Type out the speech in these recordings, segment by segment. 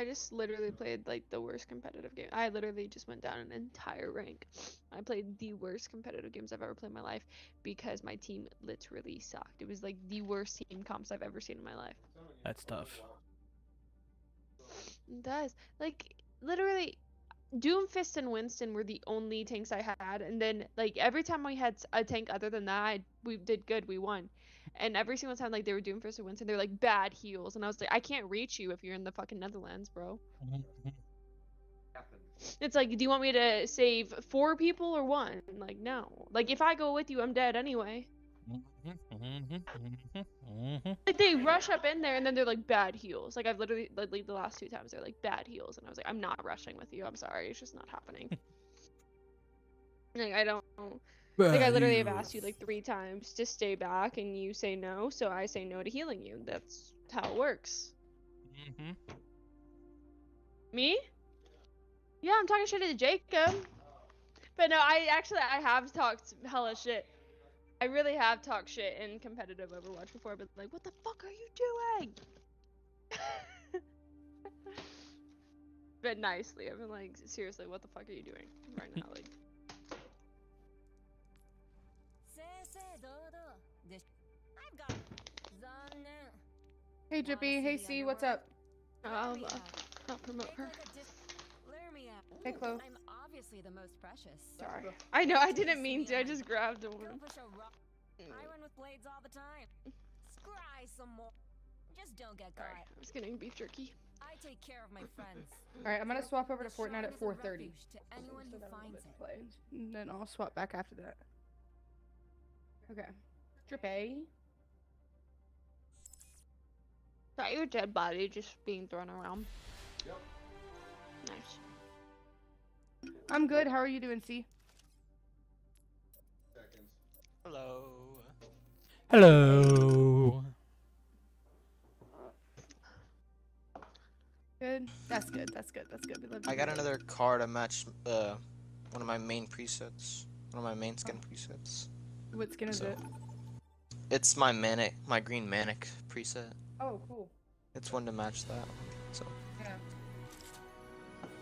I just literally played like the worst competitive game. I literally just went down an entire rank. I played the worst competitive games I've ever played in my life because my team literally sucked. It was like the worst team comps I've ever seen in my life. That's tough. It does. Like literally Doomfist and Winston were the only tanks I had and then like every time we had a tank other than that, I, we did good, we won. And every single time like they were Doomfist or Winston, they're like bad heals, and I was like I can't reach you if you're in the fucking Netherlands, bro. Mm-hmm. It's like, do you want me to save four people or one? Like, no. Like, if I go with you, I'm dead anyway. Mm-hmm. Like, they rush up in there and then they're like bad heals. Like, I've literally, like, the last two times, they're like bad heals And I was like, I'm not rushing with you. I'm sorry. It's just not happening. like, I don't. Like, I literally have asked you like three times to stay back and you say no. So I say no to healing you. That's how it works. Mm-hmm. Me? Yeah, I'm talking shit to Jacob. But no, I actually I have talked hella shit. I really have talked shit in competitive Overwatch before, but like, what the fuck are you doing? but nicely, I've been like, seriously, what the fuck are you doing right now? Like, Hey Drippy, hey C, what's up? I'll, uh, I'll promote her. Hey Chloe. I'm obviously the most precious. Sorry. I know, I didn't mean to. I just grabbed one. A rock. I run with blades all the time. Scry some more. Just don't get caught. Sorry, I was getting beef jerky. I take care of my friends. Alright, I'm gonna swap over to Fortnite at 4:30. To anyone who finds it. And then I'll swap back after that. Okay. Drippy. Got your dead body just being thrown around. Yep. Nice. I'm good. How are you doing, C? Seconds. Hello. Hello. Good. That's good. That's good. That's good. We love I got guys. another car to match uh one of my main presets. One of my main skin presets. What skin is so- it? It's my manic my green manic preset. Oh, cool. It's one to match that. So Yeah.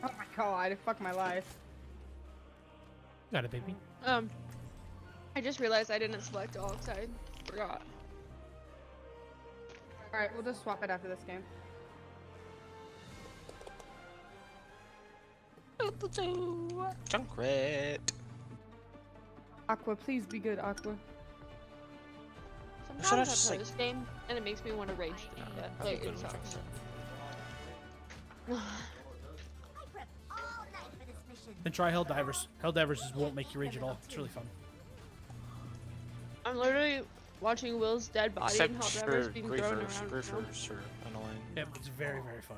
Oh my god, fuck my life. Got it, baby. Um, I just realized I didn't select all because I forgot. Alright, we'll just swap it after this game. Junkrat. Aqua, please be good, Aqua. Should I Sometimes I just, play like- this game and it makes me want to rage to death. I'm Like, good it with sucks. Then try Helldivers. Helldivers just won't make you rage at all. It's really fun. I'm literally watching Will's dead body Except and for Helldiver's being thrown griefers. around. you know? Griefers are annoying. Yep, it's very, very fun.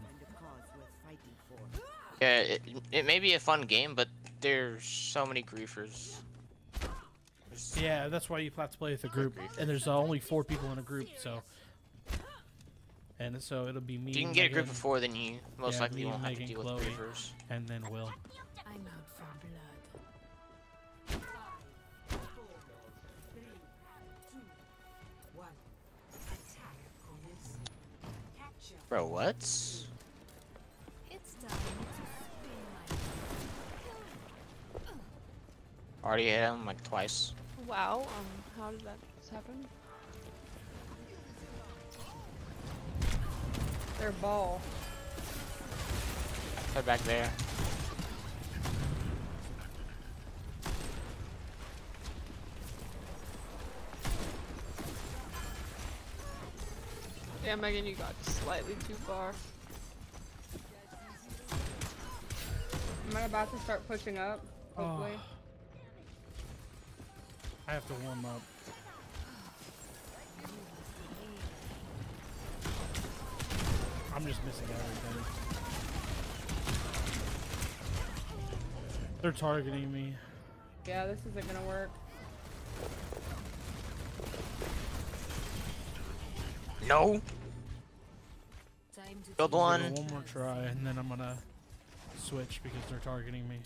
Yeah, it, it may be a fun game, but there's so many griefers. There's- Yeah, that's why you have to play with a group. And there's uh, only four people in a group, so. And so it'll be me. If you can get a group of four, then you most Yeah, likely won't have to Megan, deal Chloe. with griefers. And then Will. I'm out for blood. Bro, what? It's time to spin my Already hit him like twice. Wow, um, how did that happen? Their ball. Head back there. Yeah, Megan, you got slightly too far. Am I'm about to start pushing up, hopefully. I have to warm up. I'm just missing everything. They're targeting me. Yeah, this isn't gonna work. No. Build one. One more try, and then I'm gonna switch because they're targeting me.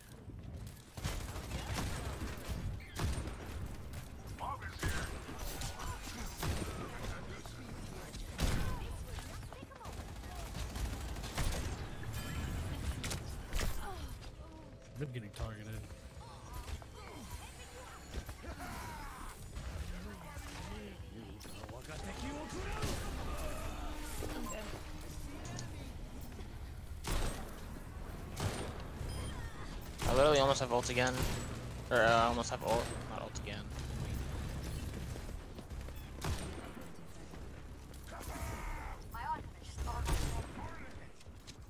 Almost have ult again. Or uh, I almost have ult. Not ult again.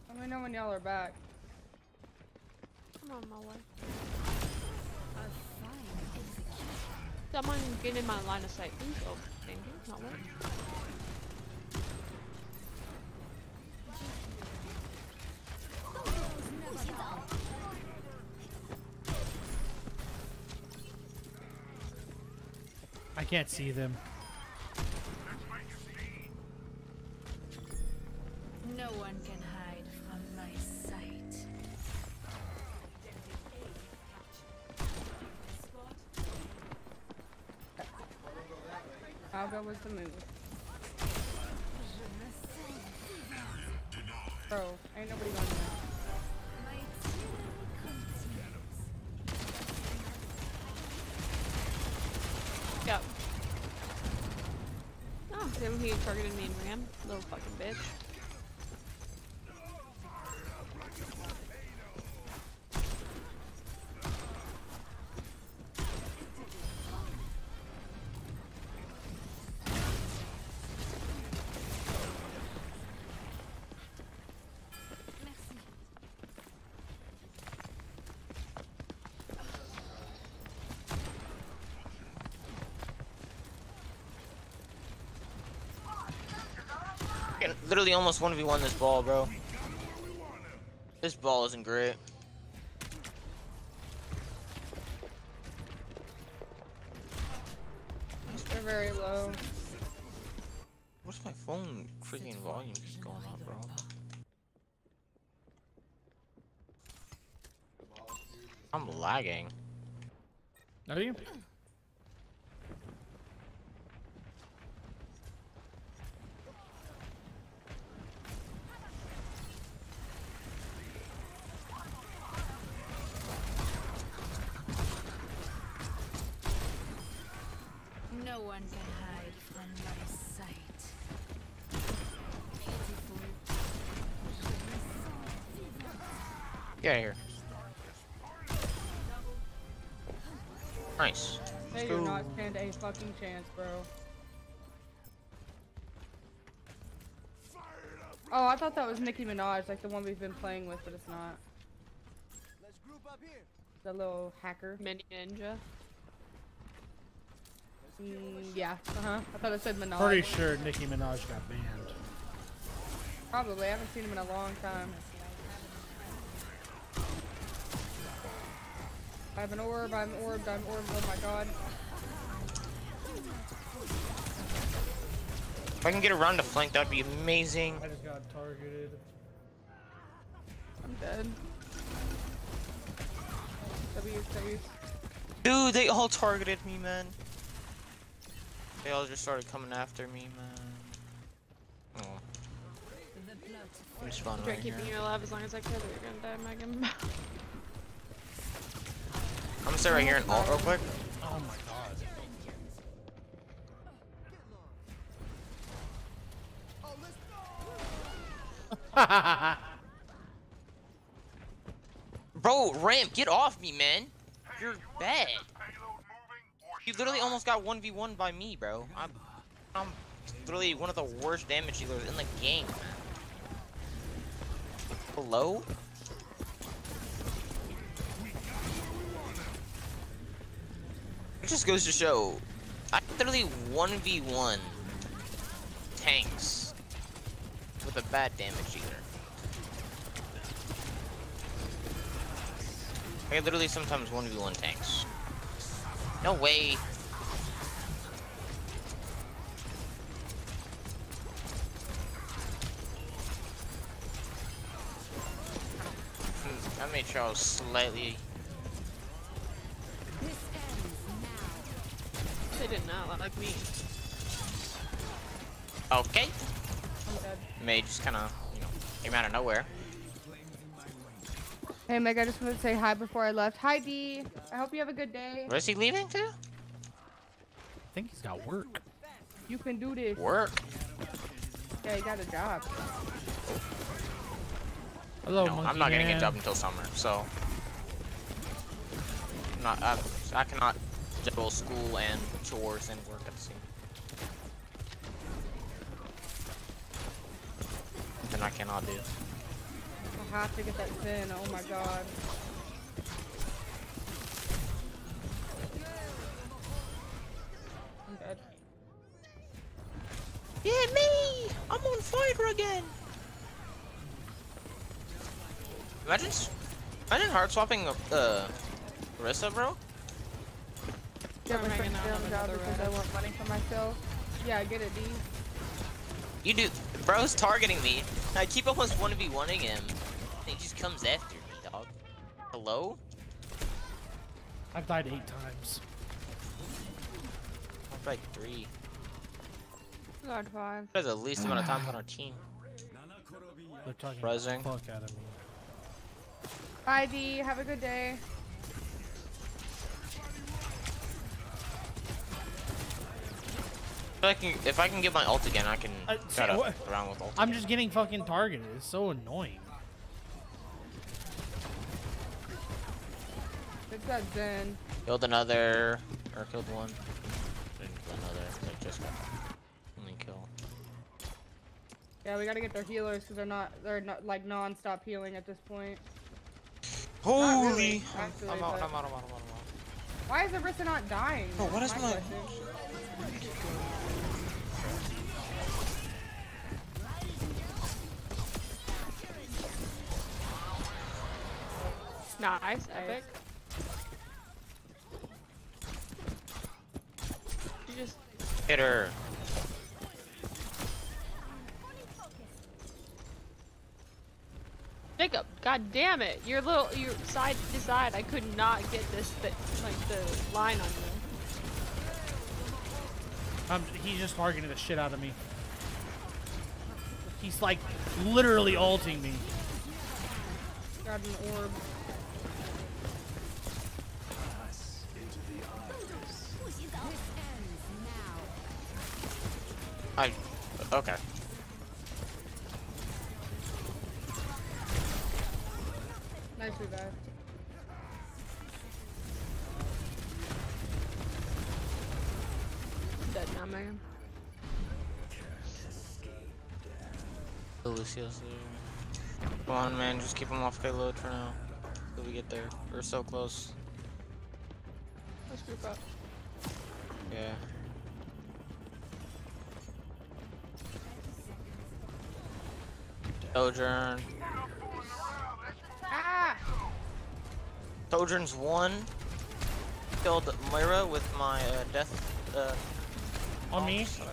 Let me know when y'all are back. Come on, my way. Someone get in my line of sight, please. Oh, thank you. Not one. Can't see them. No one can hide from my sight. Algo was the move. Can literally almost 1v1 this ball, bro. This ball isn't great. They're very low. What's my phone freaking volume just going on, bro? I'm lagging. Are you? Stand a fucking chance, bro. Oh, I thought that was Nicki Minaj, like the one we've been playing with, but it's not. Let's group up here. The little hacker. Mini ninja. Mm, yeah, uh-huh. I thought it said Minaj. Pretty sure Nicki Minaj got banned. Probably. I haven't seen him in a long time. I have an orb, I'm orbed, I'm orbed, oh my god. If I can get around the flank, that'd be amazing. I just got targeted. I'm dead. W's, W's. Dude, they all targeted me, man. They all just started coming after me, man. Oh, The plot I'm just fun Try right here. you alive as long as I could, or you're gonna die, Megan. I'm gonna stay right here and ult real quick. Bro, Ramp, get off me, man. You're bad. You literally almost got 1v1 by me, bro. I'm, I'm literally one of the worst damage dealers in the game. Hello? It just goes to show, I literally 1v1 tanks with a bad damage either. I literally sometimes 1v1 tanks. No way. Hmm, I made sure I was slightly. This ends now. they did not like me. Okay. I'm. May just kind of, you know, came out of nowhere. Hey Meg, I just wanted to say hi before I left. Hi D. I hope you have a good day. Where's he leaving to? I think he's got work. You can do this. Work. Yeah, he got a job. Hello, No, I'm monkey not getting a man. job until summer, so. I'm not. I, I cannot juggle school and chores and work at the same. Then I cannot do. I have to get that fin. Oh my god. I'm dead. Yeah, me! I'm on fire again! Imagine, imagine hard swapping uh, Marissa, bro. Get my I'm hanging out on job another because I want money for myself. Yeah, I get it, D. You do, bro's targeting me. I keep almost 1v1ing him. And he just comes after me, dog. Hello? I've died eight times. I'm like three. God five. That's the least amount of time on our team. They're talking Buzzing. the fuck out of me. Bye D. Have a good day. I can, if I can get my ult again, I can Uh, try see, to around with ult. I'm again. just getting fucking targeted. It's so annoying. It's that Zen. Killed another, or killed one. Didn't kill another. Like just got only kill. Yeah, we gotta get their healers because they're not they're not like non-stop healing at this point. Holy! really, I'm, actually, I'm, out, I'm out. I'm out. I'm out. I'm out. Why is Arissa not dying? Oh, what is That's is my- question. Nice, epic. You just Hit her. Jacob, god damn it! Your little your side to side, I could not get this bit like the line on you. I'm, he's just targeting the shit out of me. He's like literally ulting me. Got an orb. I. Okay. Nice revive. Dead now, Megan. The Lucio's there. Come on, man. Just keep him off payload for now. Till we get there. We're so close. Let's group up. Yeah. Sojourn. Ah! Sojourn's one. Killed Moira with my uh, death. Uh, On me. Sorry.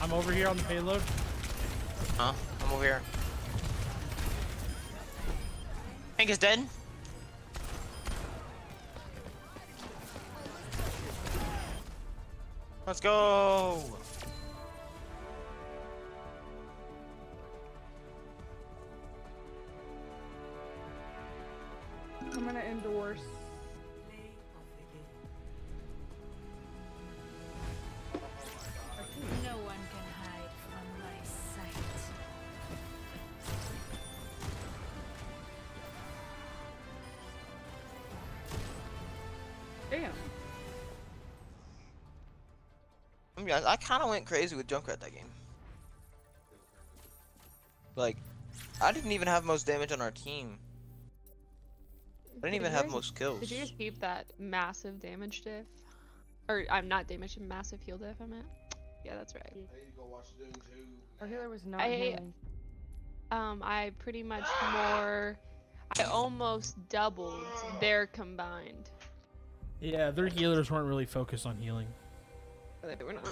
I'm over here on the payload. Huh? I'm over here. Hank is dead. Let's go. I'm gonna endorse. No one can hide from my sight. Damn. I mean, I, I kind of went crazy with Junkrat that game. Like, I didn't even have most damage on our team. I didn't Did even have guys- most kills. Did you just keep that massive damage diff? Or I'm not damage, massive heal diff. I meant. Yeah, that's right. Our healer was not I- healing. Um, I pretty much more. I almost doubled their combined. Yeah, their healers weren't really focused on healing. They were not.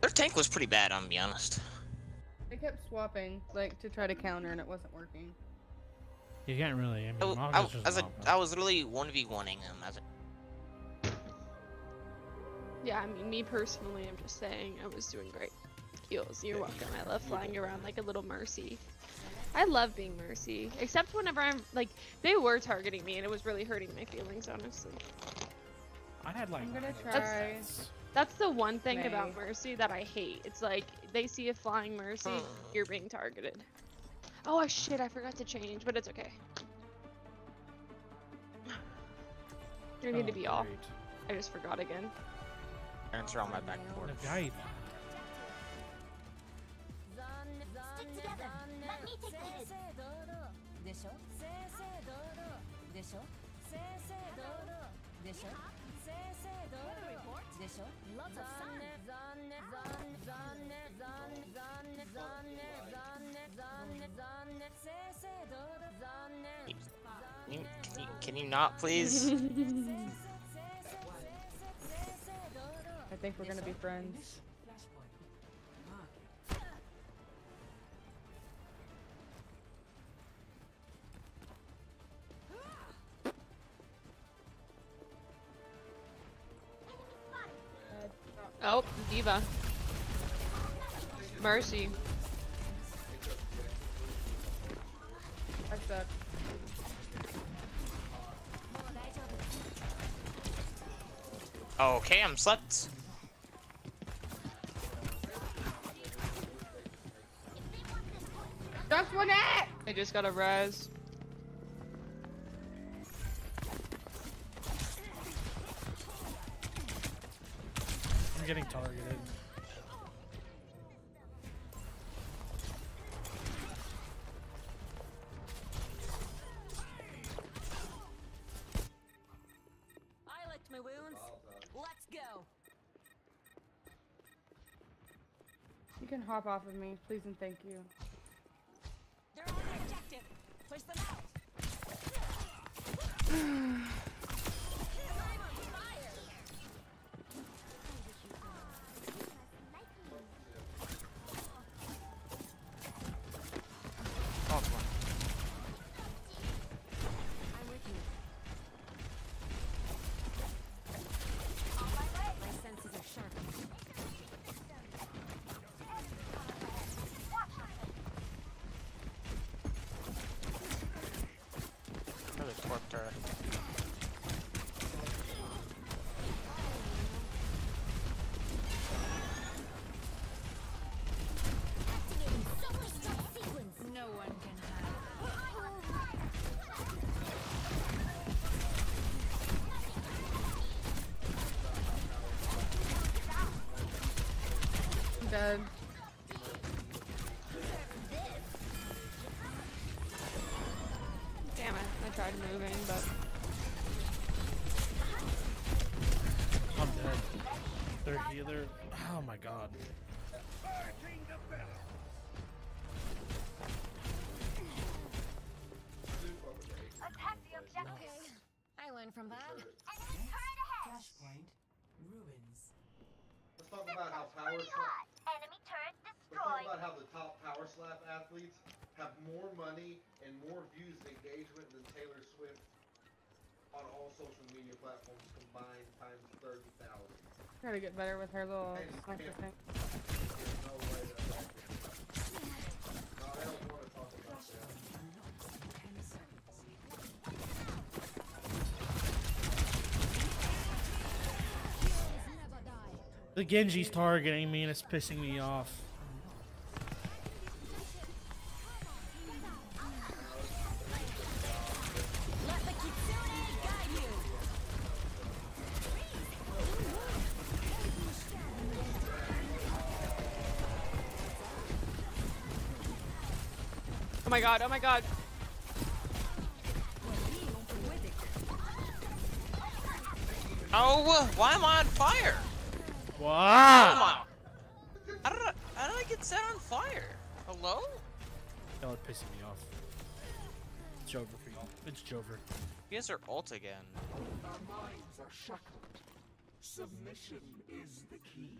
Their tank was pretty bad, I'm gonna be honest. They kept swapping, like, to try to counter, and it wasn't working. You can't really. I mean, oh, I, was- Mauga's I, just as a, Maga. Was literally 1v1ing him as a Yeah, I mean, me personally, I'm just saying I was doing great. Heals, you're welcome. I love flying around like a little mercy. I love being Mercy, except whenever I'm like they were targeting me and it was really hurting my feelings. Honestly, I had like. I'm gonna try. hits. that's the one thing about Mercy that I hate. It's like they see a flying Mercy, Huh. you're being targeted. Oh shit! I forgot to change, but it's okay. You need to Oh, be off. great. I just forgot again. Parents are on my back porch. The guy. Stick together. Can you, not, please? I think we're gonna be friends. Oh, D.Va. Mercy. I suck. Okay, I'm slept. Just one it! I just got a res. I'm getting targeted. Hop off of me, please and thank you. They're on the objective. Push them out. Tried moving, but I'm dead. Their healer. Oh my god. Attack the objective! Nice. I learned from that. Flashpoint ruins. Let's talk about how power slap. Enemy turret Let's talk about how the top power slap athletes have more money and more views and engagement than Taylor Swift on all social media platforms combined times thirty thousand. Gotta get better with her little Hey, sniper yeah. thing. There's no way that's accurate. No, I don't want to talk about that. Ten seconds. The Genji's targeting me and it's pissing me off. God, oh my god. Oh, why am I on fire? Wow! How did I, how did I get set on fire? Hello? Y'all are pissing me off. It's over for you. It's Jover. You guys are ult again. Submission is the key.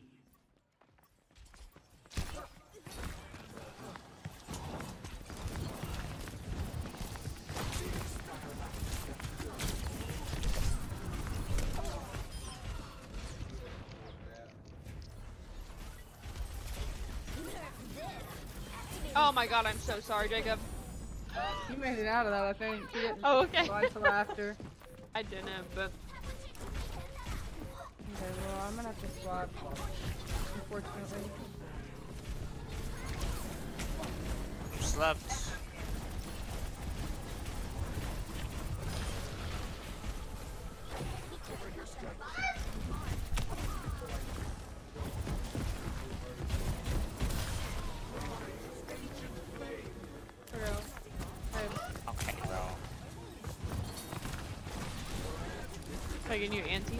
Oh my god, I'm so sorry, Jacob. You made it out of that, I think. You didn't Oh, okay. slide till after. I didn't, but Okay, well, I'm gonna have to swap. Unfortunately. Slept. For like a new auntie.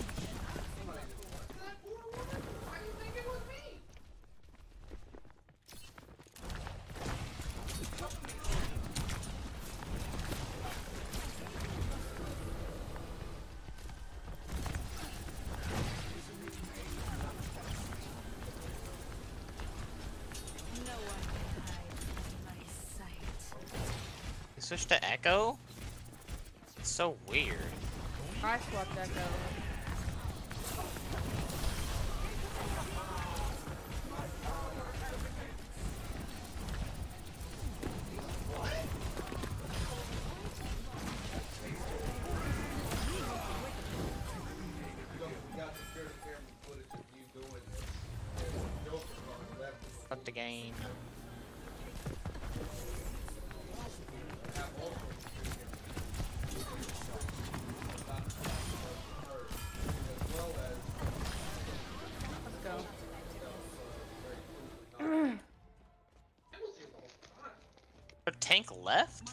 You switched to Echo? It's so weird. I swapped Echo. We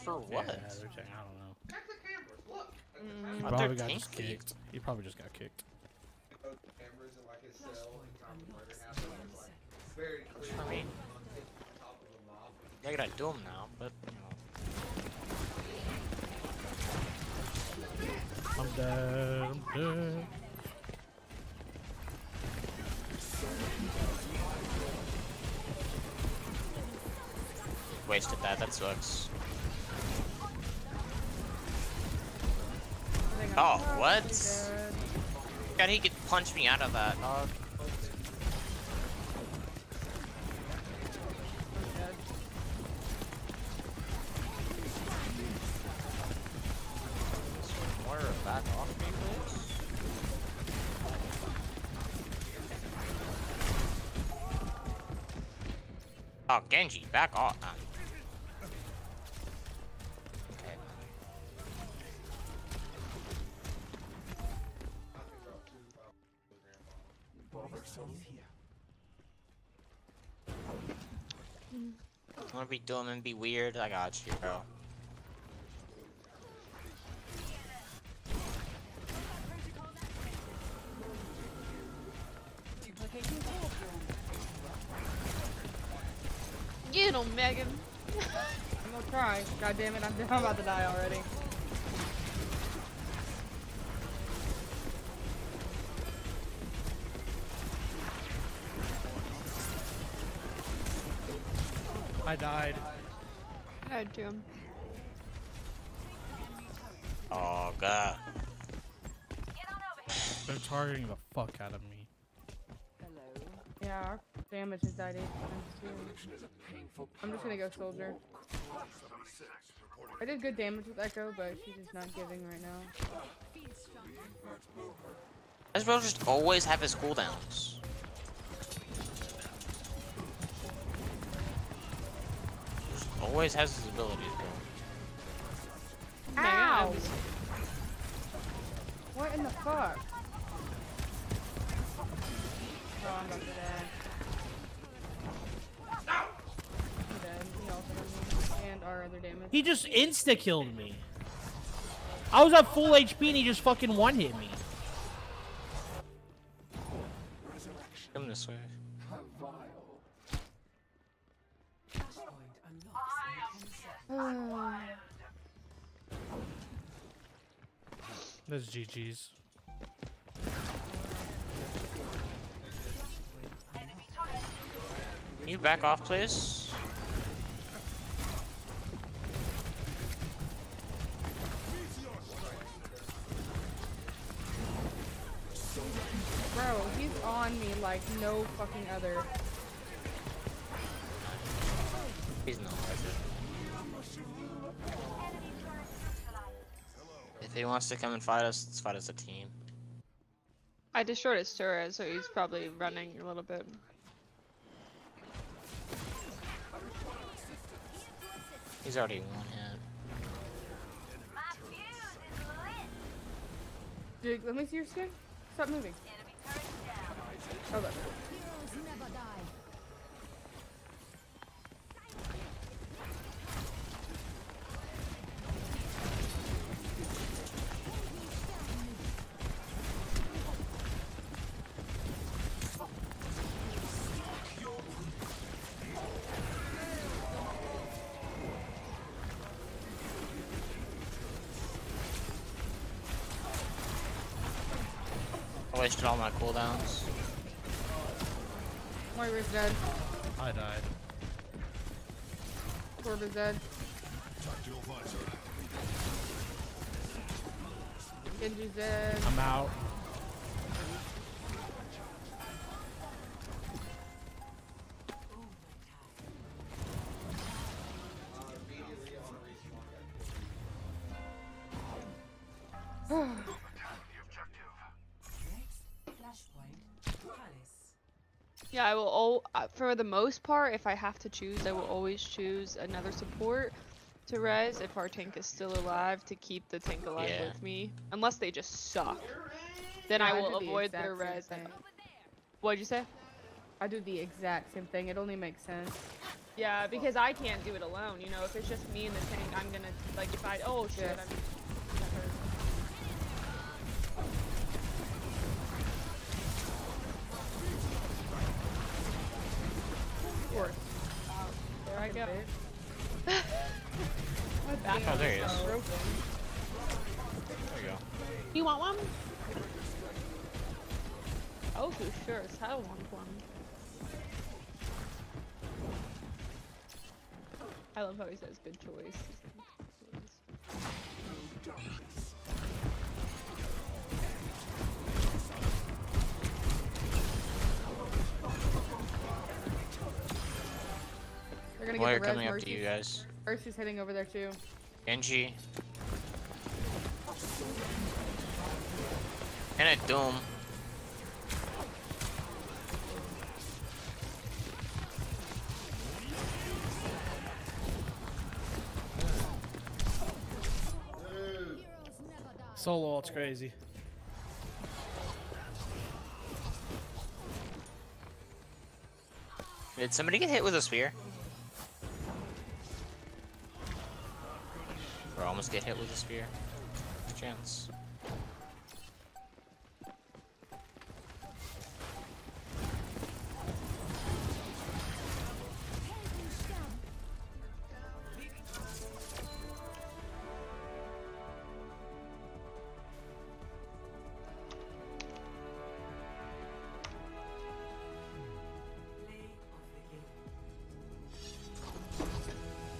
For what? Yeah, they're saying, I don't know. check the cameras. Look. At He probably they're got just kicked. He probably just got kicked. Go to the cameras and like his cell and time the murder happened. It's like very clear. I mean- on the top of the mob. I gotta do them now, but you know. I'm dead. I'm dead. Wasted that, that sucks. I think I'm Oh, what? God, he could punch me out of that, dog. Back off me, please. Oh, Genji, back off. Wanna be dumb and be weird? I got you, bro. Get him, Megan. I'm gonna try. God damn it, I'm, I'm about to die already. Died. I do him. Oh god. They're targeting the fuck out of me. Yeah, our damage has died eight times too. I'm just gonna go soldier. I did good damage with Echo, but she's just not giving right now. This bro just always have his cooldowns. Always has his abilities, bro. Ow! What in the fuck? Oh, I'm about to die. I'm dead. He also does. And our other damage. He just insta killed me. I was at full HP and he just fucking one hit me. Come this way. Hmm. That's GG's. Can you back off, please? Bro, he's on me like no fucking other. He's not worth it. He wants to come and fight us, let's fight as a team. I destroyed his turret, so he's probably running a little bit. He's already one hit. Dude, let me see your skin. Stop moving. Oh, look. Heroes never die. I wasted all my cooldowns. Moira's dead. I died. Torba's dead. Genji's dead. I'm out. For the most part, if I have to choose, I will always choose another support to res if our tank is still alive to keep the tank alive Yeah. with me. Unless they just suck, then Yeah, I I will do the avoid their exact res. thing. What'd you say? I do the exact same thing. It only makes sense. Yeah, because I can't do it alone. You know, if it's just me and the tank, I'm gonna like if I oh shit, Yes. I'm that hurt. Of course. There I go. Oh, there he is. Broken. There you go. You want one? Oh, for sure, as hell want one. I love how he says good choice. They're gonna Moira get the coming up to you Mercy's- guys. Mercy's heading over there too. Genji. And a Doom. Heroes never die. Solo, it's crazy. Did somebody get hit with a spear? Or almost get hit with a spear? Chance.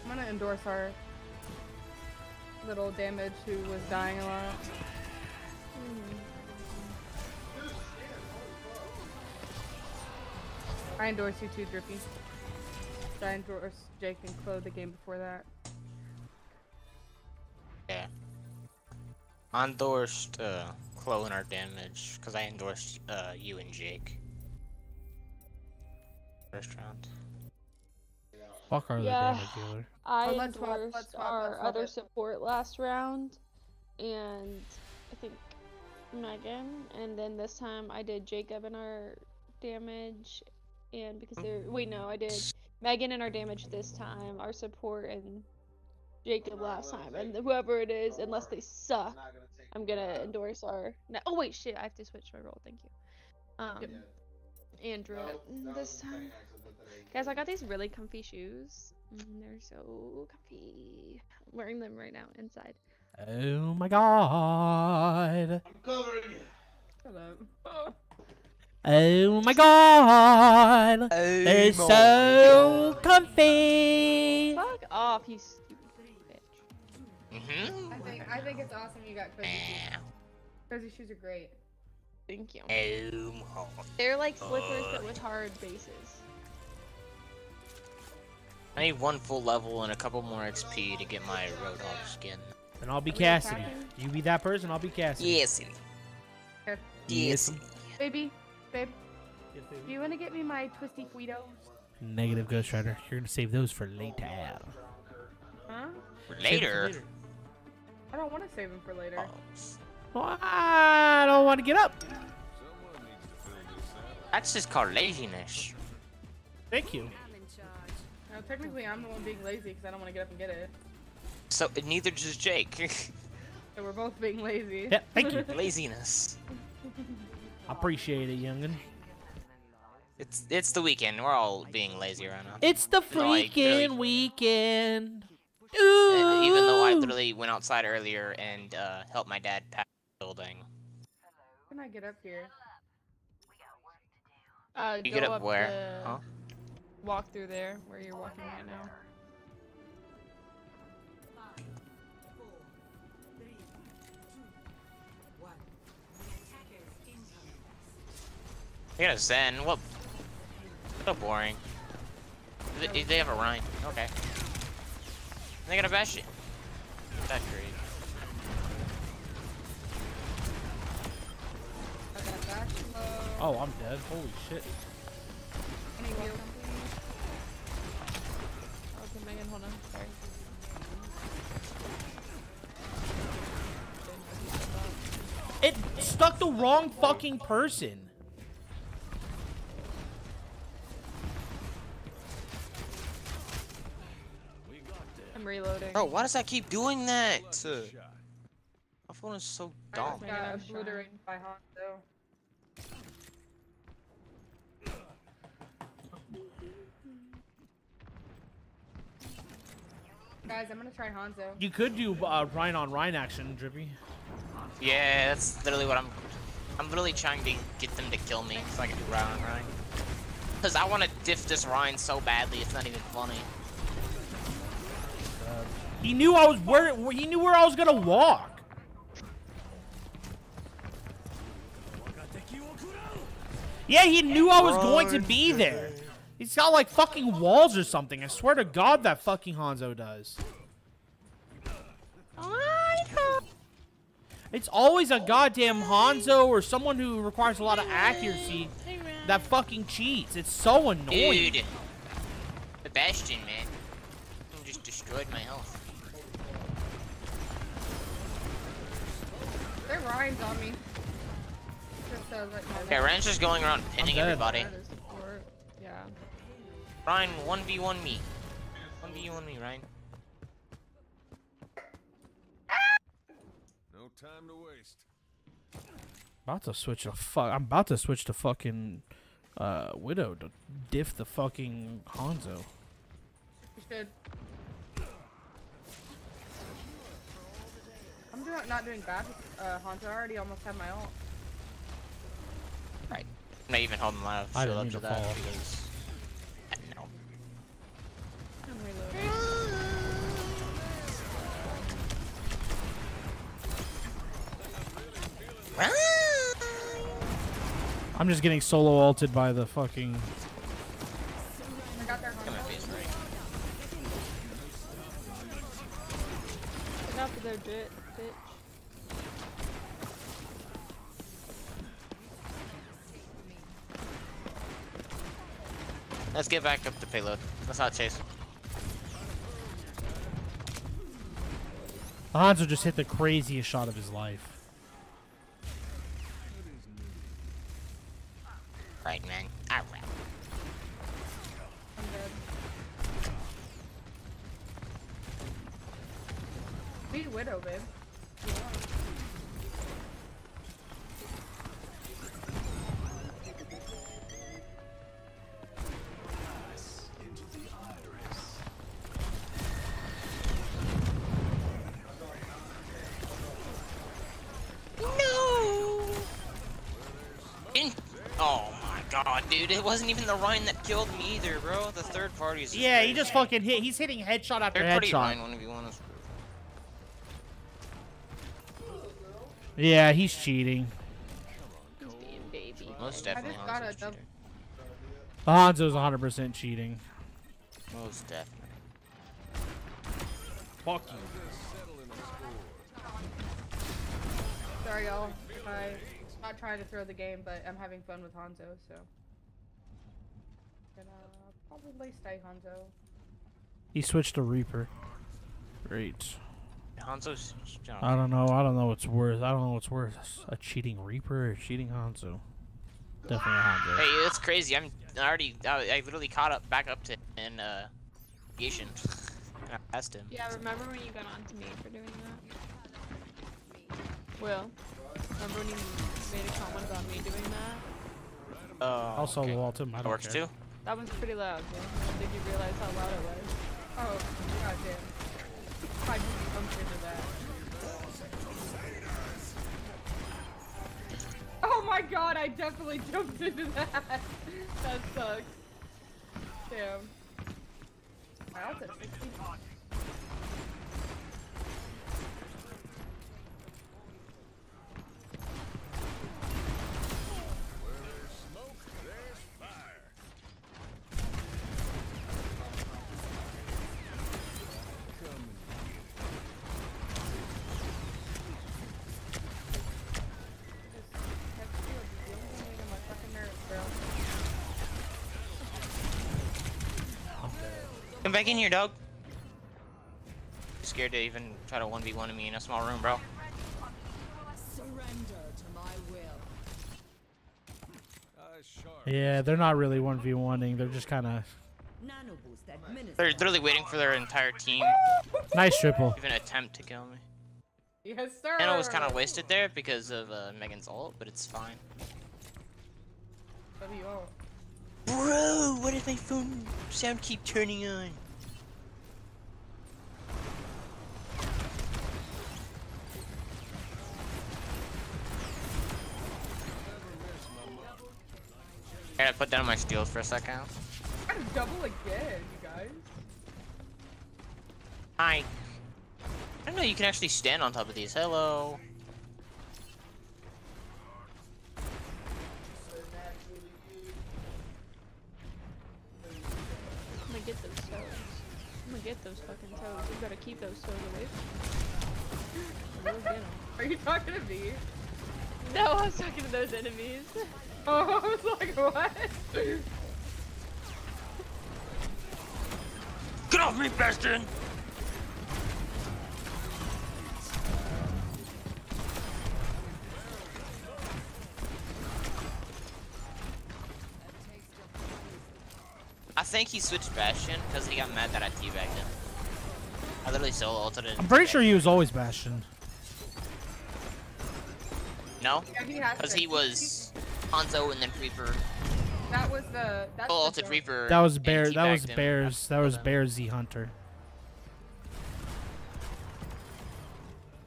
I'm gonna endorse our little damage who was dying a lot. I endorse you too, Drippy. I endorsed Jake and Chloe the game before that. Yeah. I endorsed uh, Chloe in our damage, because I endorsed uh, you and Jake. First round. Fuck our Yeah. damage dealer. I Oh, let's swap, endorsed let's swap, our let's other it. support last round, and I think Megan, and then this time I did Jacob and our damage, and because they're wait no, I did Megan and our damage this time, our support and Jacob last time, and whoever it is, unless they suck, Not gonna I'm gonna endorse our. No, oh wait, shit, I have to switch my role. Thank you. Um, Andrew this time. Guys, I got these really comfy shoes. Mm, they're so comfy. I'm wearing them right now inside. Oh my god. I'm covering you. Shut up. Oh my god. They're Oh so comfy. Fuck off, you stupid bitch. Mm-hmm. I think I think it's awesome you got cozy shoes. Cozy shoes are great. Thank you. Oh, They're like slippers but with hard bases. I need one full level and a couple more XP to get my Roadhog skin. And I'll be Are Cassidy. You be that person, I'll be Cassidy. Yes. Okay. Yes. Baby, babe, do you want to get me my twisty Guidos? Negative Ghost Rider. You're gonna save those for later. Huh? For Later. I don't want to save them for later. Oh. Well, I don't want to get up. That's just called laziness. Thank you. No, technically, I'm the one being lazy because I don't want to get up and get it. So neither does Jake. So we're both being lazy. Yeah, thank you. Laziness. I appreciate it, youngin. It's it's the weekend. We're all being lazy right now. It's the No, I freaking really- weekend. Uh, even though I Ooh. literally went outside earlier and uh, helped my dad pack the building. How can I get up here? Uh, You go get up where? the- Huh? Walk through there where you're walking right now. They got a Zen. What? So boring. They, they have a Rein. Okay. They got a Bastion. That's great. I got a back low. Oh, I'm dead. Holy shit. Any heals, Okay, Megan, hold on. Sorry. It stuck the wrong fucking person. I'm reloading. Bro, why does that keep doing that? My phone is so dumb. just Megan, got obliterated by Hanzo. Guys, I'm gonna try Hanzo. You could do uh, Rein on Rein action, Drippy. Yeah, that's literally what I'm. I'm literally trying to get them to kill me so I can do Ryan Ryan. Cause I want to diff this Ryan so badly, it's not even funny. He knew I was where. where- He knew where I was gonna walk. Yeah, he knew I was going to be there. He's got like fucking walls or something. I swear to God, that fucking Hanzo does. It's always a goddamn Hanzo or someone who requires a lot of accuracy that fucking cheats. It's so annoying. Dude, the Bastion, man, just destroyed my health. Their Ryan's on me. Just so like Okay, Ryan's just going around pinning dead. everybody. Ryan, 1v1 me. 1v1 me, Ryan. No time to waste. About to switch to fuck. I'm about to switch to fucking uh, Widow to diff the fucking Hanzo. You should. I'm doing, not doing bad with uh, Hanzo. I already almost have my ult. Right. I'm not even holding my I shield didn't up mean to to that fall. because. I'm just getting solo ulted by the fucking. I got their Come Hanzo. on, face right. Enough of their bitch. Let's get back up to payload. Let's not chase. Hanzo just hit the craziest shot of his life. Right, man. Ah, Alright. I'm dead. Widow, babe. Dude. It wasn't even the Ryan that killed me either, bro. The third party is Yeah, he just fucking hit. He's hitting headshot after Third party headshot. Ryan 1v1 is Yeah, he's cheating. He's being baby. most I definitely just got Hanzo's a dub- cheater. Hanzo's 100% cheating. Most definitely. Fuck you. Sorry, y'all. I'm not trying to throw the game, but I'm having fun with Hanzo, so. Gonna probably stay Hanzo. He switched to Reaper. Great. Hanzo's. I don't know. I don't know what's worse. I don't know what's worse. A cheating Reaper or a cheating Hanzo? Definitely a Hanzo. Hey, that's crazy. I'm already. I, I literally caught up, back up to in uh, Asian. I passed him. Yeah, remember when you got on to me for doing that? Will, remember when you made a comment about me doing that? Uh, Also, okay. Walton. I don't works care. too. That was pretty loud, Will. I don't think you realize how loud it was. Oh, goddamn. I just bumped into that. Oh my god, I definitely jumped into that. that sucks. Damn. My ult's at 60. That's true, it's the only thing in my fucking nerves, bro. Come back in here, dog. Scared to even try to 1v1 me in a small room, bro. Surrender to my will. Yeah, they're not really 1v1ing. They're just kind of Nano boost administered. They're literally waiting for their entire team nice triple. even attempt to kill me. Yes, sir. And I was kind of wasted there because of uh, Megan's ult, but it's fine. Bro, why does my phone sound keep turning on? I gotta put down my steals for a second. I gotta double again, you guys. Hi. I didn't know you can actually stand on top of these. Hello. I'm gonna get those toes. I'm gonna get those fucking toes. You gotta keep those toes away from me. We'll get 'em. Are you talking to me? No, I was talking to those enemies. Oh, I was like, what? Get off me, Bastion! I think he switched Bastion because he got mad that I teabagged him. I literally solo ulted it. I'm pretty sure he was always Bastion. No? Yeah, he has Because he was Hanzo and then Reaper. That was the. That's Solo the ulted joke. Reaper. That was and Bear. That was teabagged him. Bears. That was Hold. Bear Z Hunter.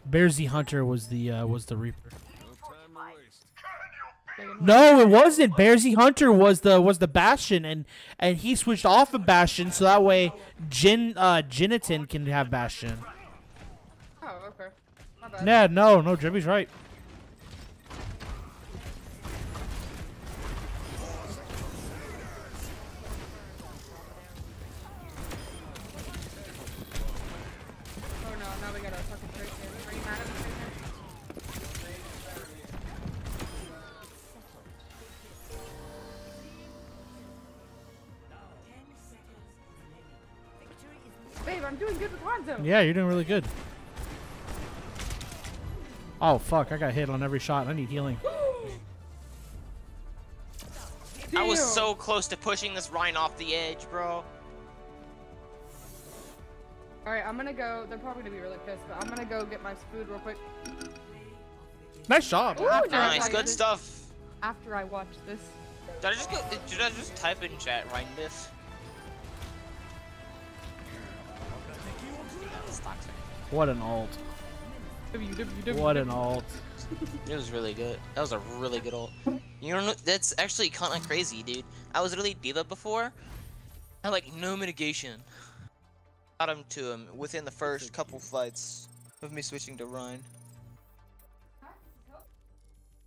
Bear Z Hunter was the uh, was the Reaper. No, it wasn't. Bear Z Hunter was the was the Bastion, and and he switched off of Bastion so that way Jin uh Jinatan can have Bastion. Oh, okay. My bad. Yeah, no, no, Jimmy's right. Doing good with Hanzo. Yeah, you're doing really good. Oh fuck! I got hit on every shot. I need healing. I was so close to pushing this Rein off the edge, bro. Alright, I'm gonna go. They're probably gonna be really pissed, but I'm gonna go get my food real quick Nice job. Ooh, Nice, like good this. stuff. after I watch this. Did I just go? Did I just type in chat Rein diff? What an alt. What an alt. It was really good. That was a really good ult. You know, that's actually kind of crazy, dude. I was really D.Va before. I had like no mitigation. Got him to him within the first couple fights of me switching to Rein.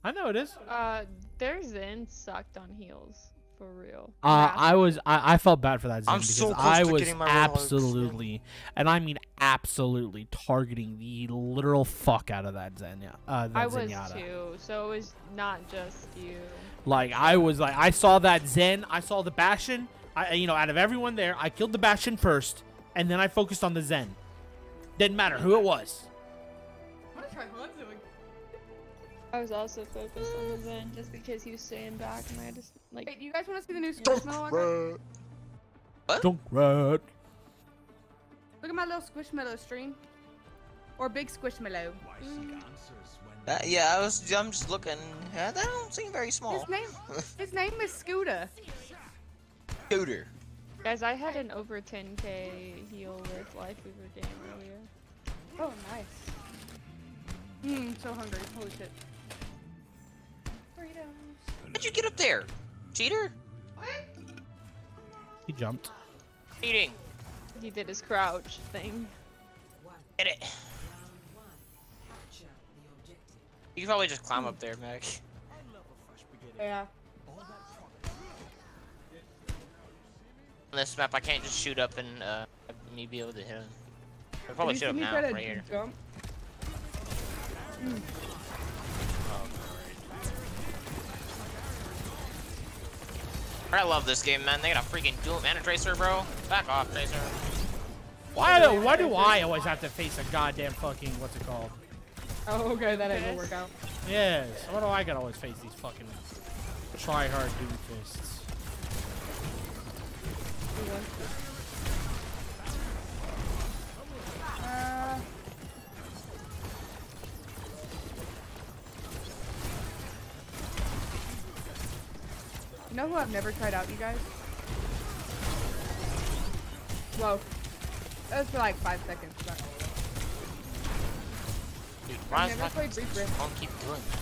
I know it is. Uh, their Zen sucked on heals. For real. Uh, Massive. I was I, I felt bad for that Zen I'm because so close I to was getting my Rolex. absolutely, and I mean absolutely, targeting the literal fuck out of that Zen. Uh, that I was Zenyatta. too. So it was not just you. Like I was like I saw that Zen, I saw the Bastion. I you know out of everyone there, I killed the Bastion first, and then I focused on the Zen. Didn't matter who it was. I'm gonna try Hanzo again. I was also focused on the Zen just because he was staying back and I just like Wait, do you guys want to see the new Squishmallow I got? Junkrat. Look at my little Squishmallow stream. Or big Squishmallow. Uh, yeah, I was. I'm just looking. Yeah, they don't seem very small. His name, his name is Scooter. Scooter. guys, I had an over 10k heal with Lifeweaver game earlier. Oh, nice. Mmm, so hungry. Holy shit. Burritos. How'd you get up there? Cheater? He jumped. Cheating. He did his crouch thing. Get it. You can probably just climb up there, Meg. Yeah. On this map, I can't just shoot up and uh, me be able to hit him. I probably Did shoot you him see me now, right here. Jump? I love this game, man. They got a freaking Doom and a Tracer, bro. Back off, Tracer. Why do why do I always have to face a goddamn fucking what's it called? Oh, okay, that ain't gonna work out. Yes. Why do I gotta always face these fucking try hard doom fists? You know who I've never tried out, you guys? Whoa. That was for like five seconds. But Dude, why is never my played Reaper. phone keep doing that?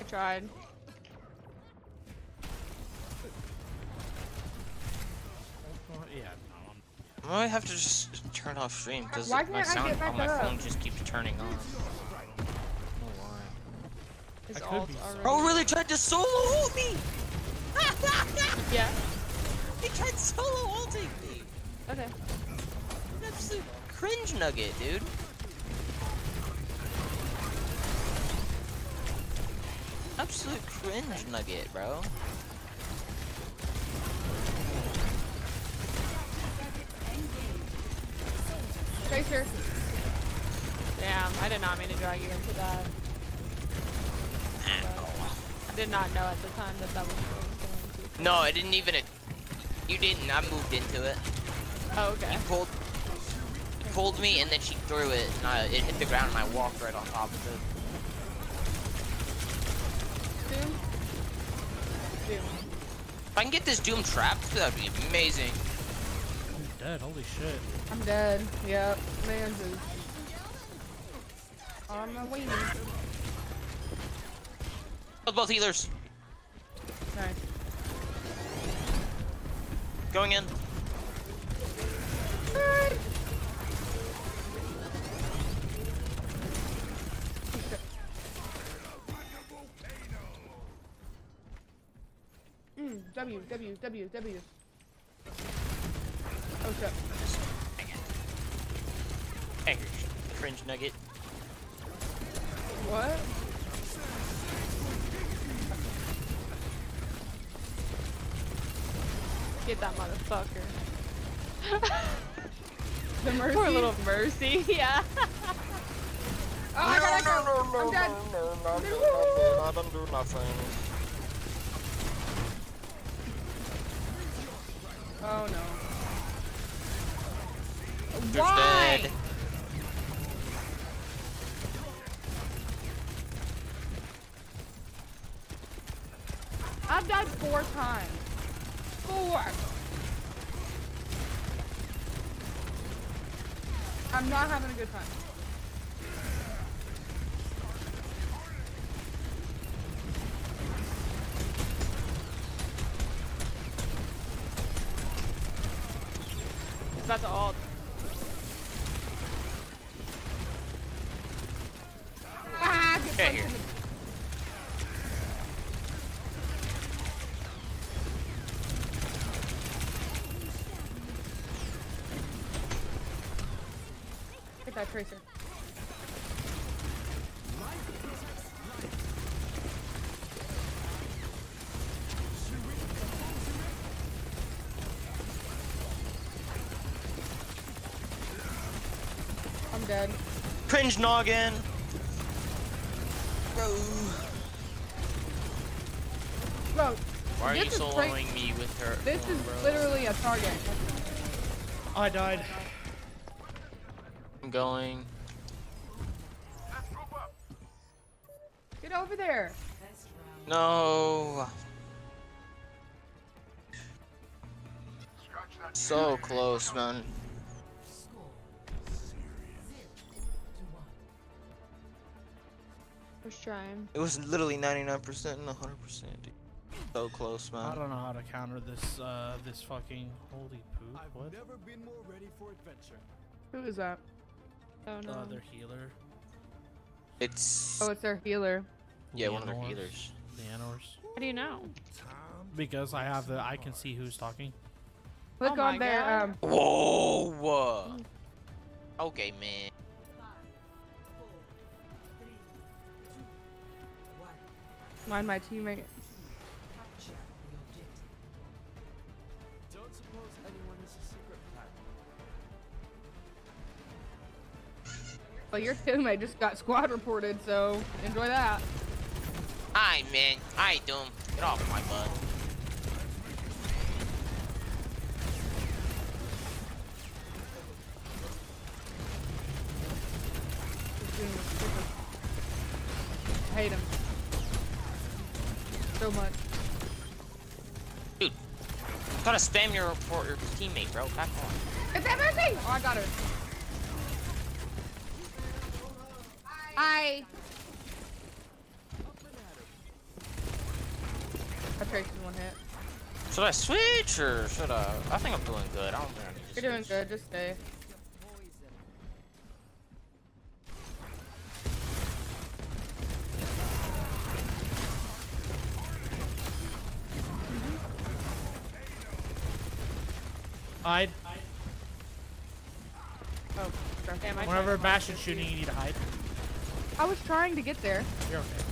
I tried. yeah. I might have to just turn off stream because my sound on my up? phone just keeps turning on. I don't know why. His I could ult be already. Bro really tried to solo ult me! Yeah. he tried solo ulting me! Okay. An absolute cringe nugget, dude. Absolute cringe nugget, bro. Tracer. Damn, I did not mean to drag you into that. I did not know at the time that that was what was going to. No, I didn't even. You didn't. I moved into it. Oh, okay. You pulled, pulled me, and then she threw it, and I, it hit the ground, and I walked right on top of it. Doom? Doom. If I can get this Doom trapped, that'd be amazing. I'm dead. Holy shit. I'm dead. Yep. Man's is on my way. Killed both healers. Nice. Going in. Mm, W, W, W, W. Oh shit. Hey, cringe nugget. What? Get that motherfucker. The mercy? Poor little Mercy. Yeah. Oh, I gotta go. I'm dead. I don't do nothing. Oh no. You're Why? dead. I've died four times. Four. I'm not having a good time. He's about to ult. Ah, get Get punched here. in the- Got Tracer. I'm dead. Cringe noggin. Bro. Bro, Why are you This is soloing me with her? this Come is bro. literally a target. I died. I'm going. Get over there. No. So close, man. Score. Zero to one. First trying. It was literally 99% and 100%. Dude. So close, man. I don't know how to counter this. Uh, this fucking holy poop. I've What? never been more ready for adventure. Who is that? Oh no. Uh, their healer. It's Oh, it's their healer. yeah, one of their healers. The Anors. How do you know? Because I have the. I can see who's talking. Click Oh on my their God. um. Whoa. Okay, man. Mind my teammate. But your teammate just got squad reported, so enjoy that. Hi, man. Hi, Doom. Get off my butt. He's doing this stupid- I hate him. So much. Dude. Gotta spam your report your teammate, bro. Back on. Is that? Oh, I got her. Hi. I traced in one hit. Should I switch or should I? I think I'm doing good. I don't think I need to You're doing good. Just stay. Hide. Oh, okay. Damn, Whenever Bash is shooting, you need to hide. I was trying to get there. You're okay.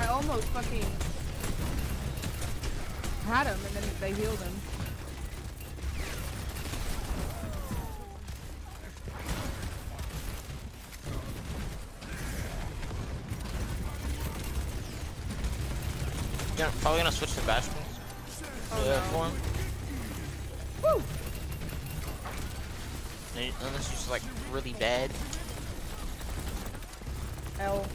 I almost fucking had him, and then they healed him. Yeah, probably gonna switch to Bastion. Oh, yeah, no. For him. Woo! And- Unless he's like really bad. L.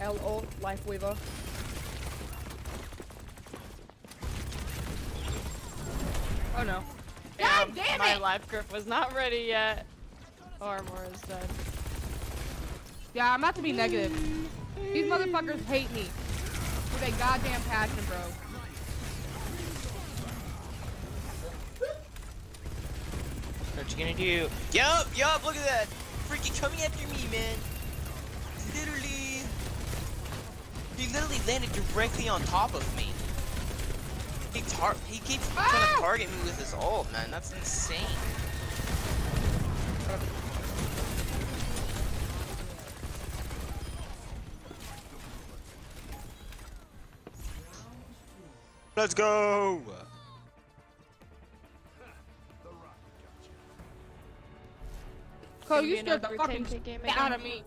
L Lifeweaver. Oh no. God damn My it! My life grip was not ready yet. Armor is dead. Yeah, I'm about to be negative. These motherfuckers hate me. With a goddamn passion, bro. What you gonna do? Yup, yup, look at that! Freaking coming after me, man! Literally. He literally landed directly on top of me. He tar he keeps trying Ah! to target me with his ult, man. That's insane. Let's go! Cole, you scared the fucking game shit out of me.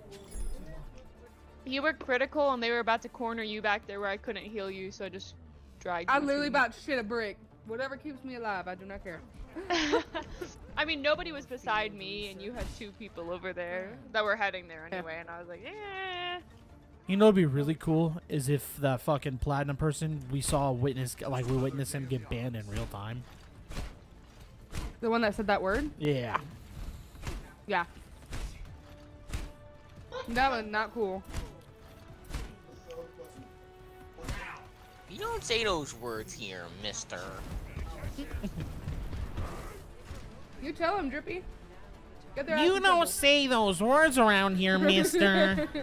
You were critical, and they were about to corner you back there where I couldn't heal you, so I just dragged. I you literally to- about to shit a brick. Whatever keeps me alive, I do not care. I mean, nobody was beside me, and you had two people over there that were heading there anyway, and I was like, eh. You know, what'd be really cool is if that fucking platinum person we saw witness, like we witnessed him get banned in real time. The one that said that word? Yeah. Yeah. That was not cool. You don't say those words here, mister. You tell him, Drippy. Get their ass You don't trouble. say those words around here, mister.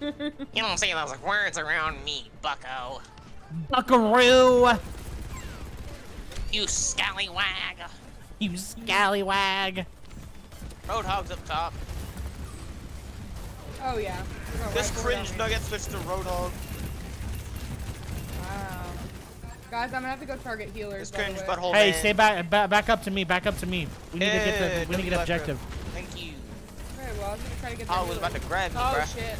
You don't say those words around me, bucko. Buckaroo! You scallywag. You scallywag! Roadhog's up top. Oh yeah. This right forward on cringe nugget switched to Roadhog. Wow. Guys, I'm gonna have to go target healers. This by the cringe way. butthole Hey, man. stay back, back, back up to me, back up to me. We need to get the, we need to get left row. objective. Thank you. Okay, well, I was gonna try to get the Oh, it was about to grab me, Oh bruh. shit.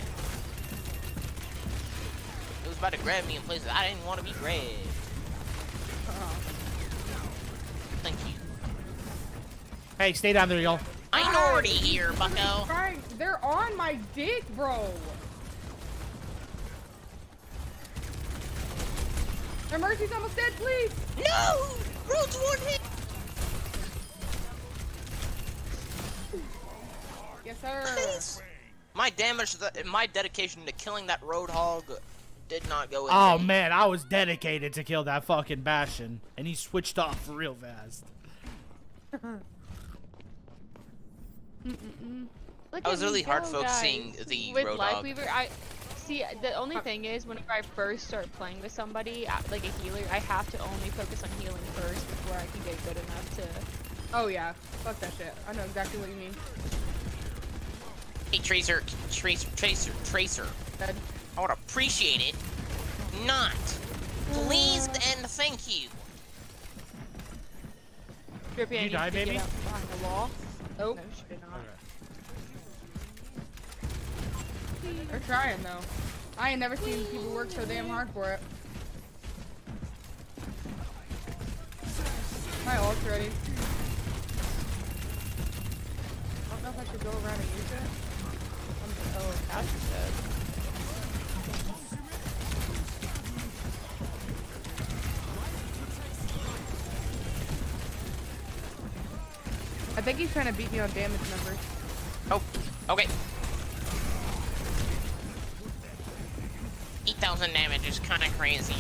It was about to grab me in places I didn't want to be grabbed. Uh-uh. Thank you. Hey, stay down there, y'all. Minority here, bucko. Trying- They're on my dick, bro. My mercy's almost dead, please. No! Road's one hit. Yes, sir. My damage, that my dedication to killing that Roadhog did not go in Oh man, I was dedicated to kill that fucking Bastion, and he switched off real fast. Look I was really hard focusing the with Roadhog. Lifeweaver. I see. The only thing is, whenever I first start playing with somebody, uh, like a healer, I have to only focus on healing first before I can get good enough to. Oh yeah. Fuck that shit. I know exactly what you mean. Hey, Tracer, Tracer, Tracer, Tracer. Dead. I would appreciate it. Not. Please and thank you. Drippy, I You need die, to get baby? behind the wall. Nope. No, she did not. They're trying though. I ain't never seen people work so damn hard for it. My ult's ready. I don't know if I should go around and use it. I'm, oh, Cash is dead. I think he's trying to beat me on damage numbers. Oh, okay. 8,000 damage is kind of crazy.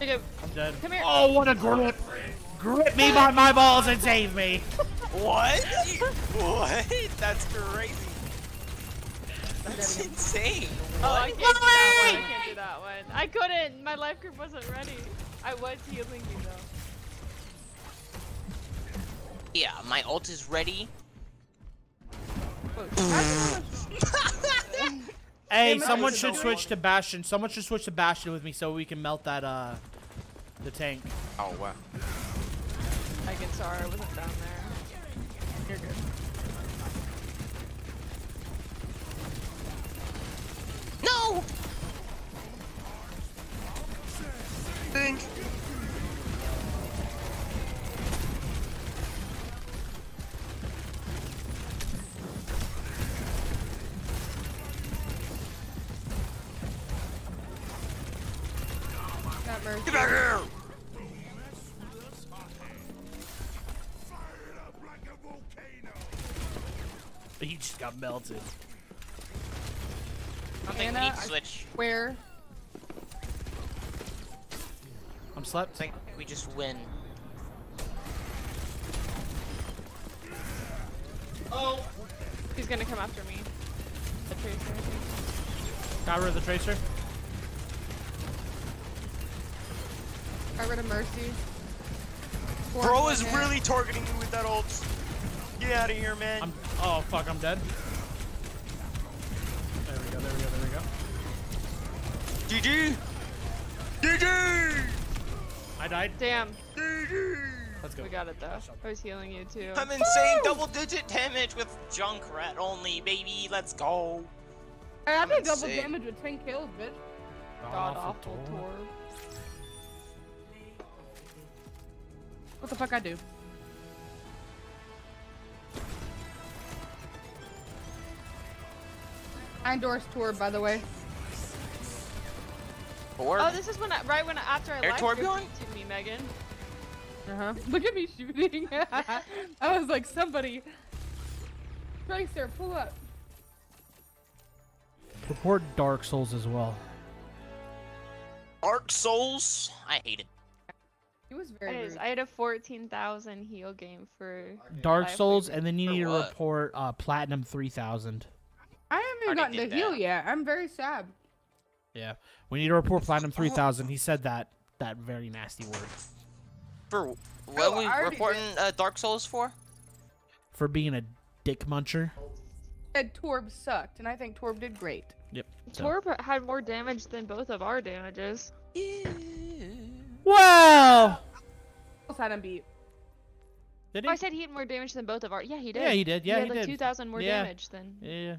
Take a- I'm dead. Come here. Oh, what a grip! Grip me by my balls and save me. What? what? That's crazy. That's insane. Oh, I can't do that one. I can't do that one. I couldn't. My life grip wasn't ready. I was healing you though. Yeah, my ult is ready. Hey, Hey, someone should don't- switch to Bastion. Someone should switch to Bastion with me so we can melt that uh, the tank. Oh, wow. I get sorry, I wasn't down there. You're good. No! Think. Not mercy. Get back here! He just got melted. I think we Anna, need to I switch. Where? I'm I slept. think we just win. Oh, He's gonna come after me. The tracer, I think. Got rid of the tracer. Got rid of mercy. Four Bro is hit. really targeting you with that ult. Get out of here, man. I'm. Oh fuck, I'm dead. There we go. There we go. There we go. GG! GG! I died. Damn, Let's go. we got it though. I was healing you too. I'm insane double digit damage with junk rat only, baby. Let's go. I had I'm double damage with 10 kills, bitch. God awful tour. What the fuck I do? I endorse tour, by the way. Or Oh, this is when I, right when I, after I Air live Torbjorn? to me, Megan. Uh huh. Look at me shooting. I was like, somebody. Tracer, pull up. Report Dark Souls as well. Dark Souls. I hate it. He was very is. I had a 14,000 heal game for. Dark Souls, and then you For need to what? report uh, Platinum 3000. I haven't even gotten did to heal yet. I'm very sad. Yeah. We need to report Platinum 3000. He said that that very nasty word For what Oh, we I reporting uh, Dark Souls for? for being a dick muncher. Said Torb sucked, and I think Torb did great. Yep. so- Torb had more damage than both of our damages. Well, Almost had him beat. did Oh, I said he had more damage than both of our. Yeah, he did. Yeah, he did. Yeah, he he had like did. 2,000 more Yeah. damage than. Yeah.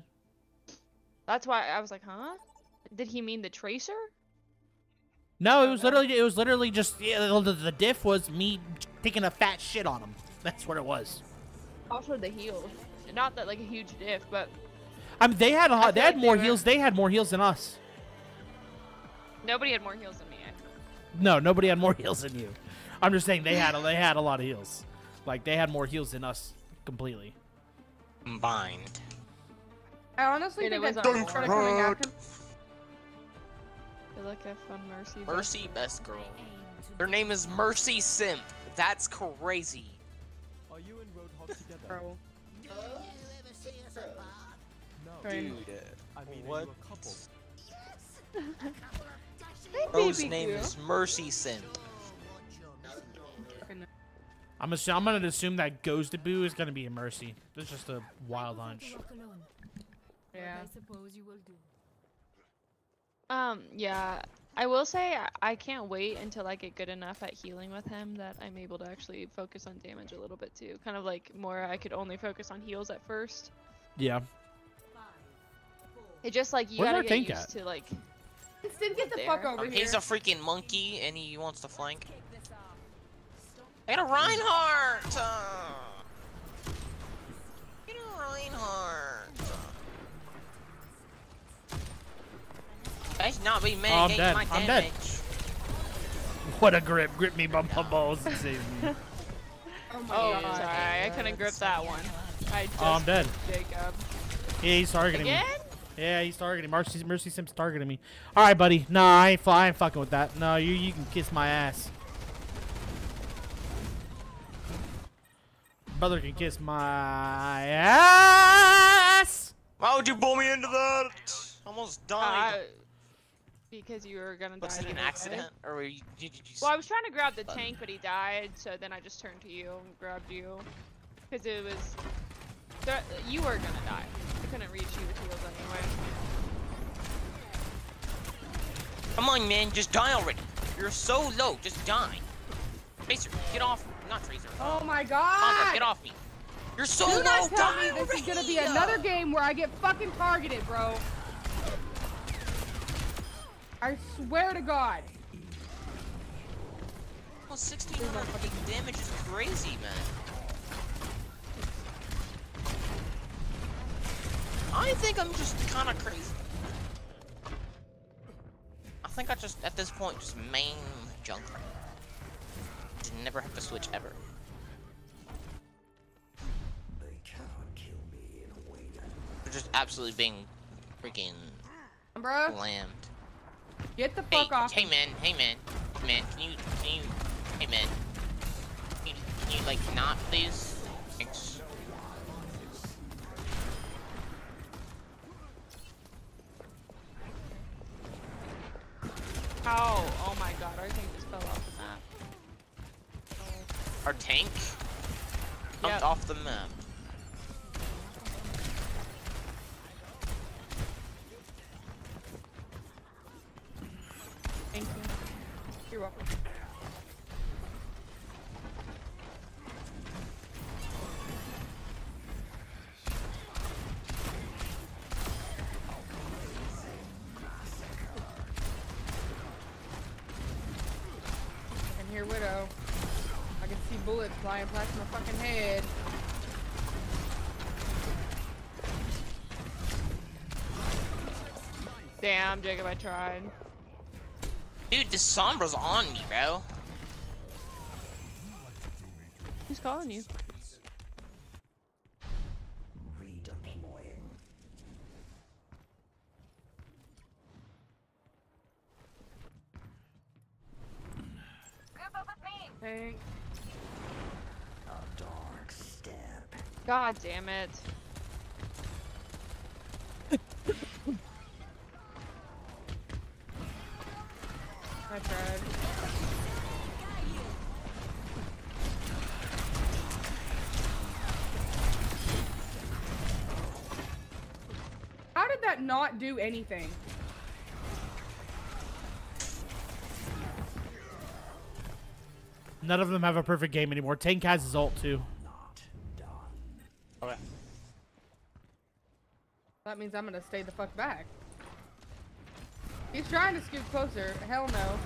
That's why I was like, huh? Did he mean the tracer? No, it was literally it was literally just yeah, the, the diff was me taking a fat shit on him. That's what it was. Also the heals. Not that like a huge diff, but I mean, they had a, I lot- they had like more they were- heals. They had more heals than us. nobody had more heals than me. No, nobody had more heals than you. I'm just saying they had a, they had a lot of heals. Like they had more heals than us completely. Combined. I honestly And it think was I on started Torb. coming after. I feel like I found Mercy. Mercy, best girl. Her name is Mercy Simp. That's crazy. Are you and Roadhog together? Bro. No. Dude. I mean, what? are you a couple? Bro's baby name girl. is Mercy Simp. I'm assu- I'm gonna assume that Ghost Boo is gonna be a mercy. That's just a wild hunch. Yeah. I suppose you will do. Um, yeah. I will say I, I can't wait until I get good enough at healing with him that I'm able to actually focus on damage a little bit too. Kind of like more I could only focus on heals at first. Yeah. It just like you Where's gotta our get tank used at? to like Instant, get the There. fuck over Um, here. he's a freaking monkey and he wants to flank. I got a Reinhardt! Uh, get a Reinhardt! Guys, not be Oh. I'm dead. my I'm dead. What a grip! Grip me bum bum balls and save me. oh my Oh, god. sorry, I couldn't grip that one. I just Oh, I'm dead. Jacob. Yeah, he's targeting me. Yeah, he's targeting. Me. Mercy, Mercy Simp's targeting me. All right, buddy. Nah, I ain't, I ain't fucking with that. No, you you can kiss my ass. Brother can kiss my ass. Why would you pull me into that? Almost Uh, died. Because you were gonna Was die. it an anyway. accident? Or were you, did you just... Well, I was trying to grab the tank, but he died, so then I just turned to you and grabbed you. Because it was. You were gonna die. I couldn't reach you with heals anyway. Come on, man, just die already. You're so low, just die. Tracer, get off. Not Tracer. Oh my Conga, god! get off me. You're so Do low, not tell die me this is gonna be another game where I get fucking targeted, bro. I swear to God. Well, 1600 fucking damage is crazy, man. I think I'm just kind of crazy. I think I just, at this point, just main jungler. Just never have to switch ever. They're just absolutely being freaking Bro, lammed. Get the Hey, fuck off. hey man, hey man, man, can you, can you, hey man, can you, can you like not please? Thanks. How? Oh my god, our tank just fell off the map. Our tank jumped Yep. off the map. Thank you. You're welcome. And here, Widow. I can see bullets flying past my fucking head. Damn, Jacob, I tried. Dude, this Sombra's on me, bro. Who's calling you? Tank. God damn it. my god. How did that not do anything? None of them have a perfect game anymore. Tank has his ult too. Okay. That means I'm gonna stay the fuck back. He's trying to scoot closer. Hell no.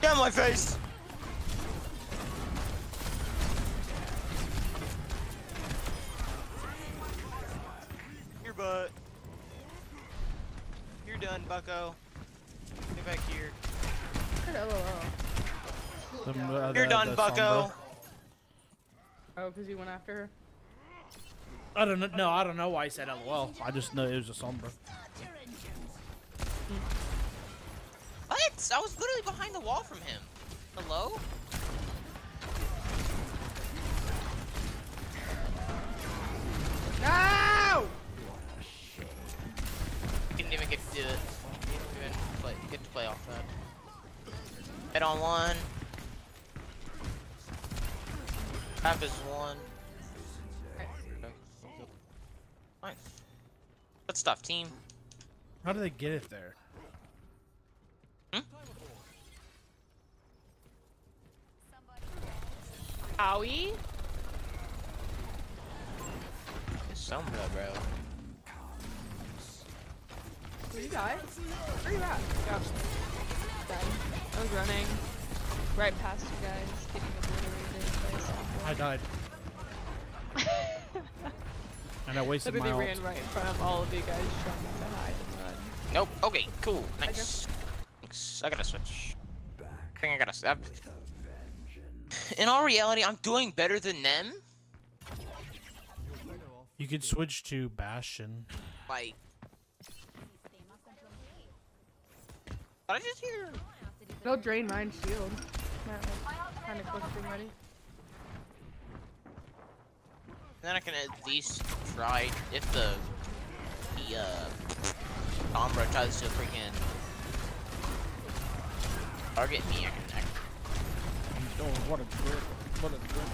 Get on my face! Your butt. You're done, bucko. Get back here. Good LOL. The- uh, You're done, the bucko. Sombra. Oh, because you went after her? I don't know. No, I don't know why he said LOL. I just know it was a Sombra. What? I was literally behind the wall from him. Hello? No! Didn't even get to do it. Didn't even play, get to play off that. Head on one. Half is one. Okay. Nice. Good stuff, team. How do they get it there? Hmm? Owie. Sombra, bro. Did you die? Where you at? Yep. Dead. I was running right past you guys, getting obliterated by someone. I died. And I wasted Literally my ran right in front of all of you guys trying to hide and run. Nope. Okay, cool. Nice. Thanks. I gotta switch. I think I gotta step. In all reality, I'm doing better than them. You could switch to Bastion. Like. Did I just hear? No drain mine shield. Kind of close to ready. Then I can at least try if the the uh Sombra tries to freaking target me. I can. I can Oh, what a grip. What a grip.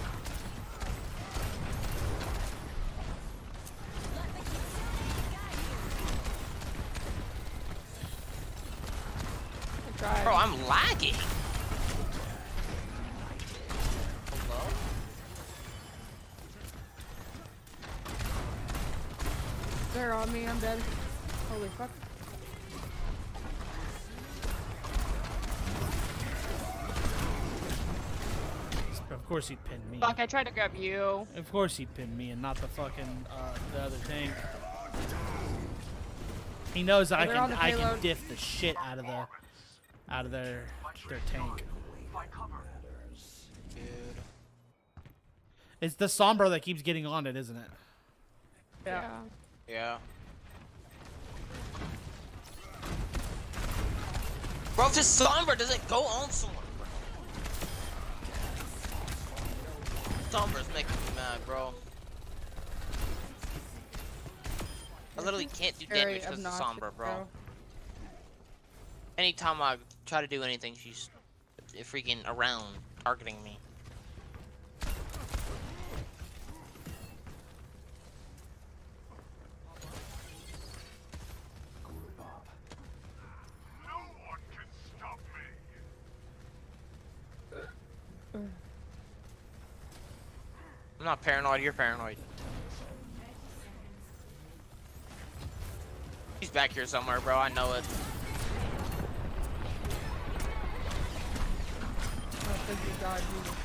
Bro, I'm lagging. They're on me, I'm dead. Holy fuck. Of course he'd pin me. Fuck, I tried to grab you. Of course he'd pin me and not the fucking uh, the other tank. He knows that I can I can diff the shit out of the out of their their tank. Dude. It's the Sombra that keeps getting on it, isn't it? Yeah. Yeah. Bro, if this Sombra doesn't go on someone. Sombra's making me mad, bro. I literally can't do damage because of Sombra, bro. Anytime I try to do anything, she's freaking around targeting me. I'm not paranoid, you're paranoid. He's back here somewhere, bro. I know it. Oh, thank you, God. Jesus.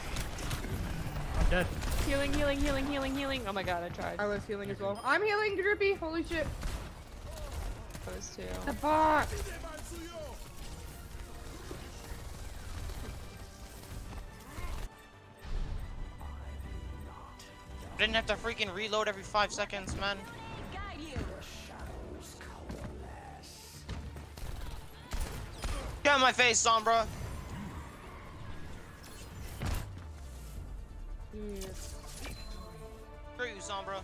I'm dead. Healing, healing, healing, healing, healing. Oh my god, I tried. I was healing as well. I'm healing, Drippy. Holy shit. Those two. The fuck. Didn't have to freaking reload every five seconds, man. Get out my face, Sombra! Screw you, Sombra.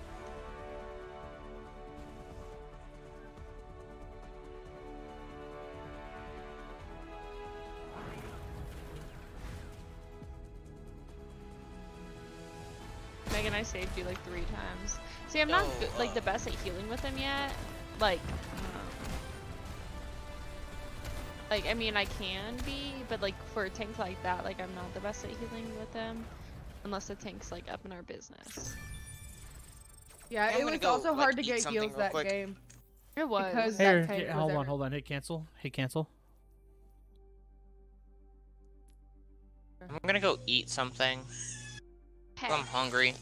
Megan, I saved you like three times. See, I'm not No, good, like the uh, best at healing with them yet. Like, um, like I mean, I can be, but like for a tank like that, like I'm not the best at healing with them, unless the tank's like up in our business. Yeah, I'm it was go, also like, hard to get heals that quick. game. It was. Because that Here, tank here, was hold on, hold on. Hit cancel. Hit cancel. I'm gonna go eat something. Hey. I'm hungry.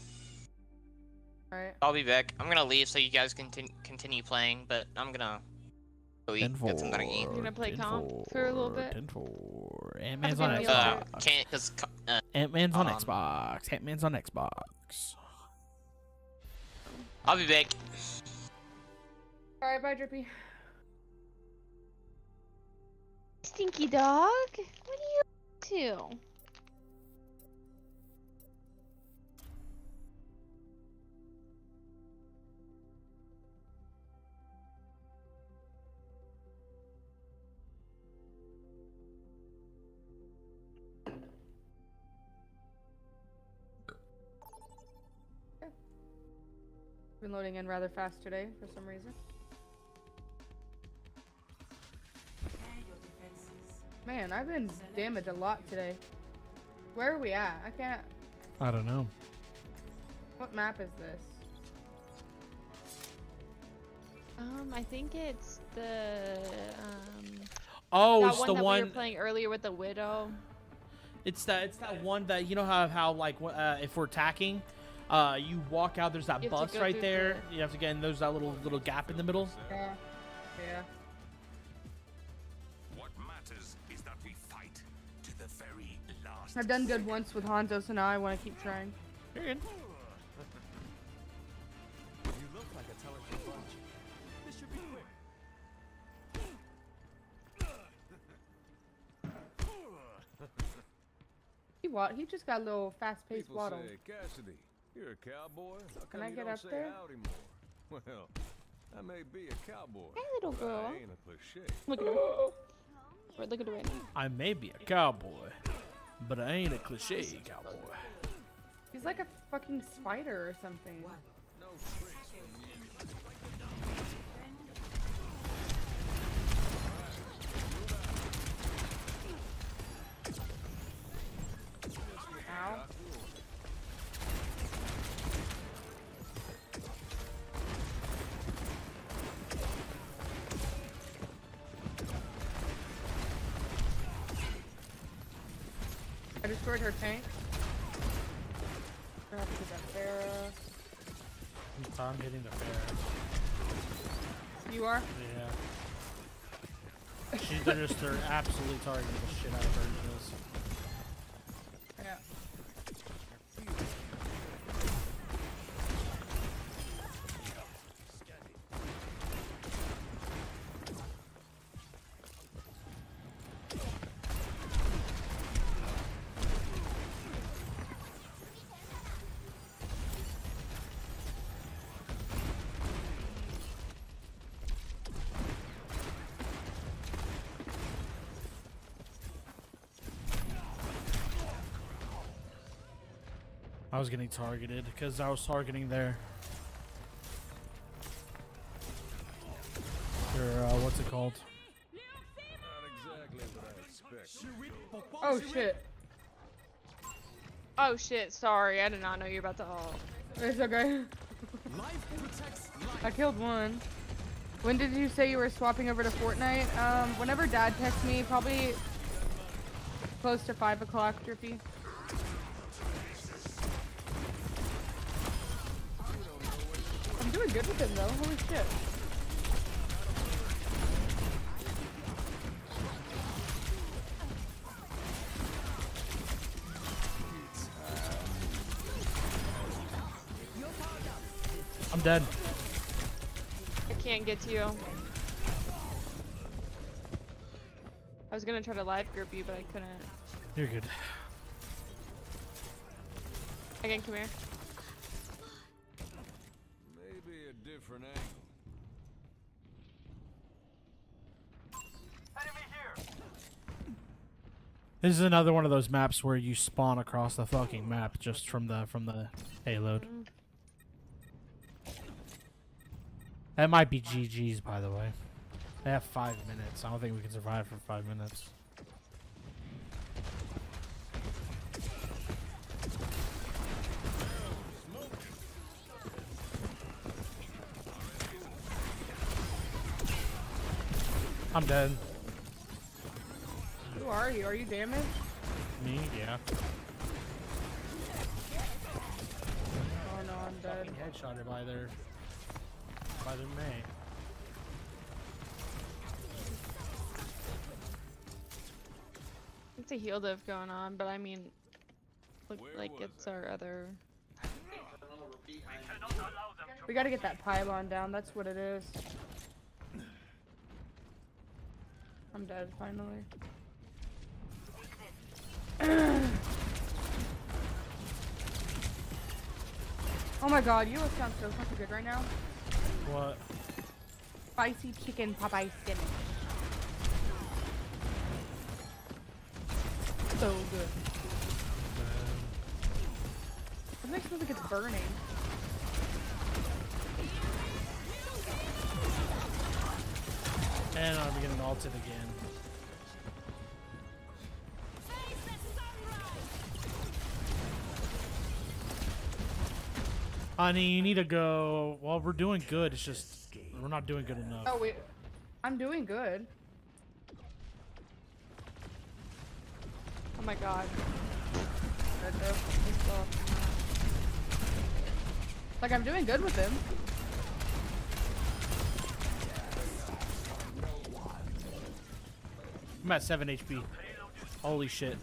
Alright. I'll be back. I'm gonna leave so you guys can continue continue playing, but I'm gonna go eat, get something to eat. You're gonna play comp for a little bit? Ten four. Ant Man's on good meal, Uh, can't cause co- uh, Ant Man's on um, Xbox. Ant Man's on Xbox. I'll be back. Alright, bye, Drippy. Stinky dog, what are you up to? Been loading in rather fast today for some reason. Man, I've been damaged a lot today. Where are we at? I can't. I don't know. What map is this? Um, I think it's the um. Oh, that it's one the that we were playing earlier with the widow. It's that. It's that one that you know how how like wh- uh, if we're attacking, uh, you walk out. There's that You bus right through there. You have to get in. There's that little little gap in the middle. Yeah. Yeah. What matters is that we fight to the very last. I've done good once with Hanzo, so now I want to keep trying. You're good. You look like a talented bunch. This should be quick. He wa- He just got a little fast-paced People waddle. say, Cassidy, you're a cowboy. How come I get up there? Well, I may be a cowboy. Hey, little but girl. I ain't a cliche. Look at her. Wait, Look at her right now. I may be a cowboy, but I ain't a cliche cowboy. He's like a fucking spider or something. What? No tricks from you. Ow. Destroyed her tank. I have to get that Pharah. I'm hitting the fair. You are? Yeah. She's just they're absolutely targeting the shit out of her heels. Yeah. I was getting targeted because I was targeting their their uh, what's it called? Not exactly what I. Oh shit. Oh shit! Sorry, I did not know you were about to ult. It's okay. Life protects life. I killed one. When did you say you were swapping over to Fortnite? Um, whenever dad texts me, probably close to 5 o'clock, Drippy. Good with him though, holy shit. I'm dead. I can't get to you. I was gonna try to life grip you, but I couldn't. You're good. Again, come here. This is another one of those maps where you spawn across the fucking map just from the from the payload. That might be GG's, by the way. They have five minutes. I don't think we can survive for five minutes. I'm dead. Who are you? Are you damaged? Me? Yeah. Oh no, I'm dead. Fucking headshotted by their by their mate. It's a heal div going on, but I mean, look like it's our other. We gotta get that pylon down. That's what it is. I'm dead finally. Oh my god, you look sound so fucking good right now. What? Spicy chicken Popeye spinach. So good. It makes me like it's burning. And I'm getting ulted again. Honey, you need to go. Well, we're doing good. It's just we're not doing good enough. Oh wait, I'm doing good. Oh my god. Red Dead. This sucks. Like I'm doing good with him. I'm at 7 HP. Holy shit.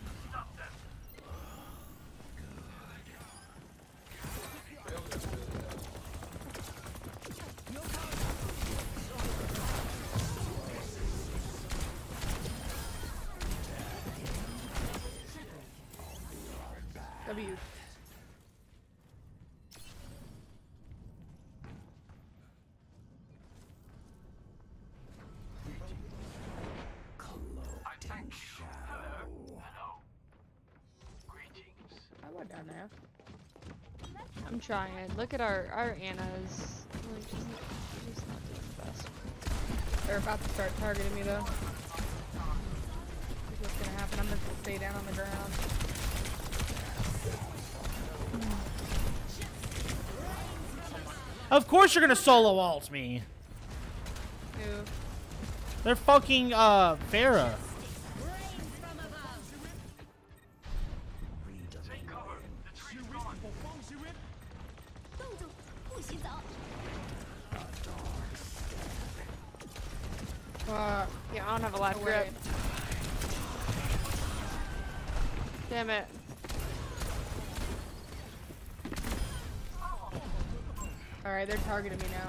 W. I went down there. I'm trying. Look at our our Ana's. Like, she's, she's not doing the best. They're about to start targeting me though. Here's what's gonna happen. I'm gonna stay down on the ground. Of course you're gonna solo ult me. Ew. They're fucking uh Pharah. Alright, me now,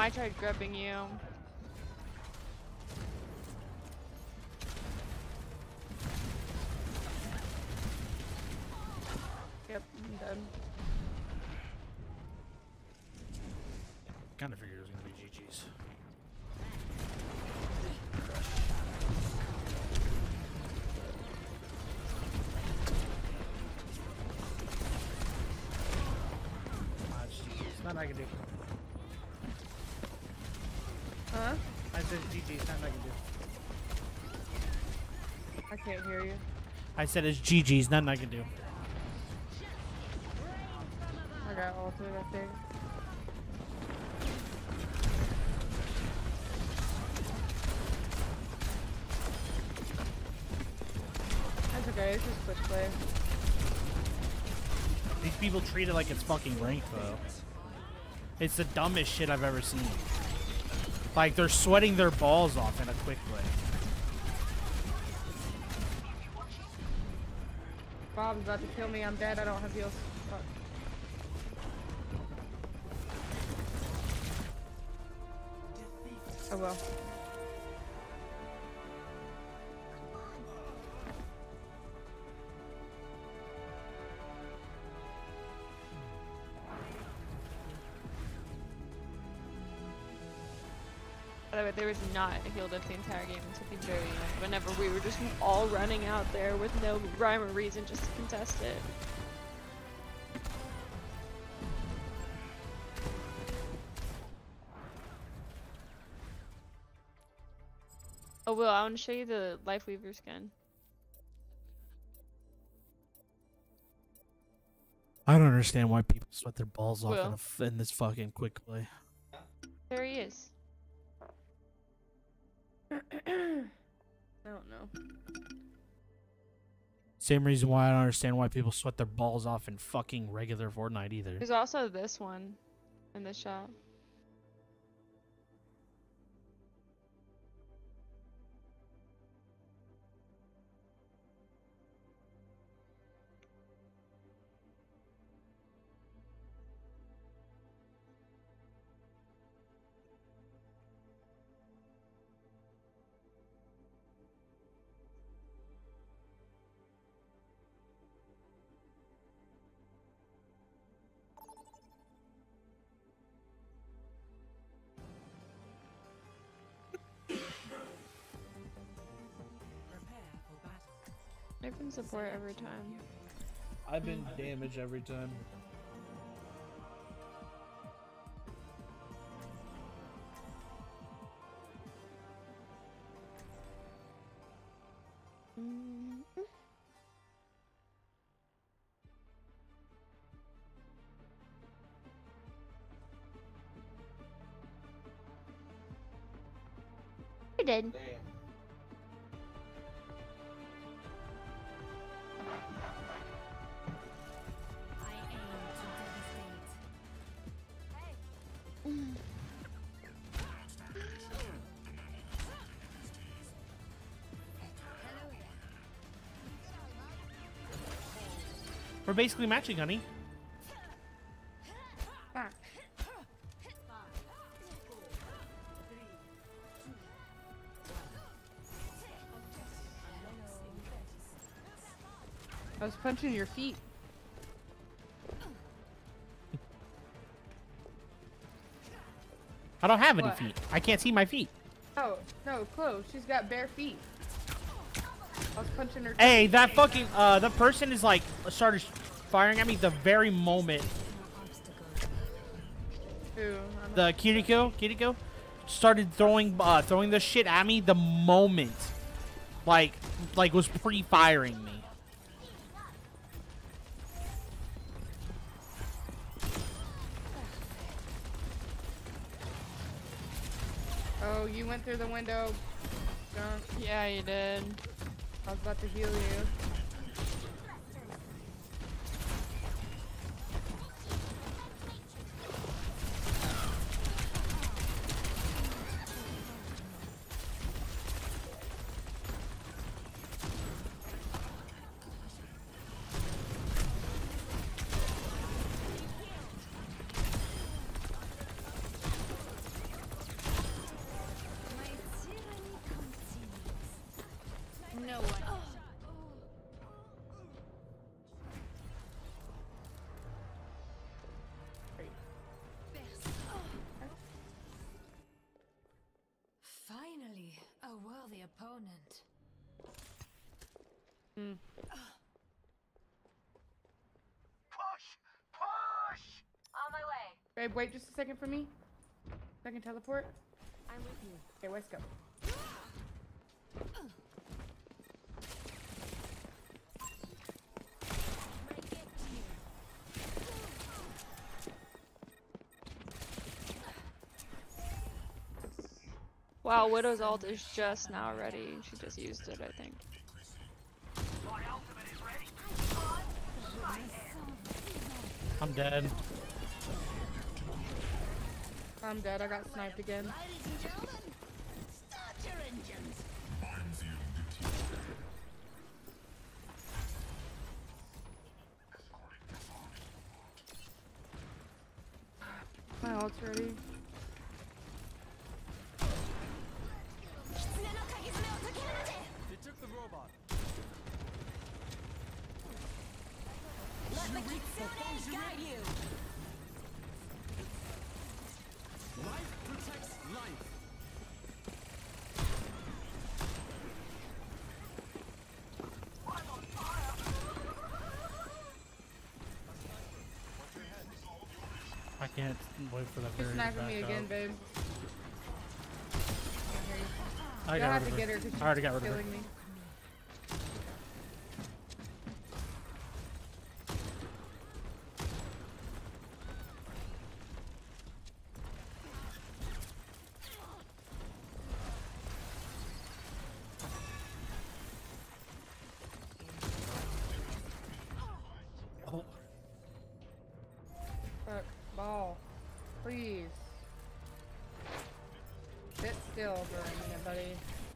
Damn, I tried gripping you. Yep, I'm dead. Kind of figured it was gonna be GG's. Ah, it's GG's. Nothing I can do. Huh? I said GG's. Nothing I can do. I can't hear you. I said it's GG's. Nothing I can do. I got ulted, I think. That's okay, it's just quick play. These people treat it like it's fucking ranked though. It's the dumbest shit I've ever seen. Like they're sweating their balls off in a quick way. Bob's about to kill me. I'm dead. I don't have heals. There was not a healed up the entire game until the very end. Whenever we were just all running out there with no rhyme or reason just to contest it. Oh, Will, I want to show you the Lifeweaver skin. I don't understand why people sweat their balls off in, Will. a f in this fucking quick play. There he is. I don't know. Same reason why I don't understand why people sweat their balls off in fucking regular Fortnite either. There's also this one in the shop. Been support every time. I've been damaged every time. Mm. I did. We're basically matching, honey. I was punching your feet. I don't have any What? feet. I can't see my feet. Oh, no, close. She's got bare feet. I was punching her. Hey, that fucking uh, the person is like started firing at me the very moment Ooh, I'm- the Kiriko Kiriko started throwing uh throwing this shit at me the moment like like was pre-firing me. Oh, you went through the window. Skunk. Yeah, you did. I was about to heal you. Babe, wait just a second for me. I can teleport. I'm with you. Okay, let's go. Right get to you. Wow, Widow's ult is just now ready. She just used it, I think. I'm dead. I'm dead. I got sniped again. Sniping back me again, up. babe. I You'll got have rid to of get her. her I already got rid of her. me.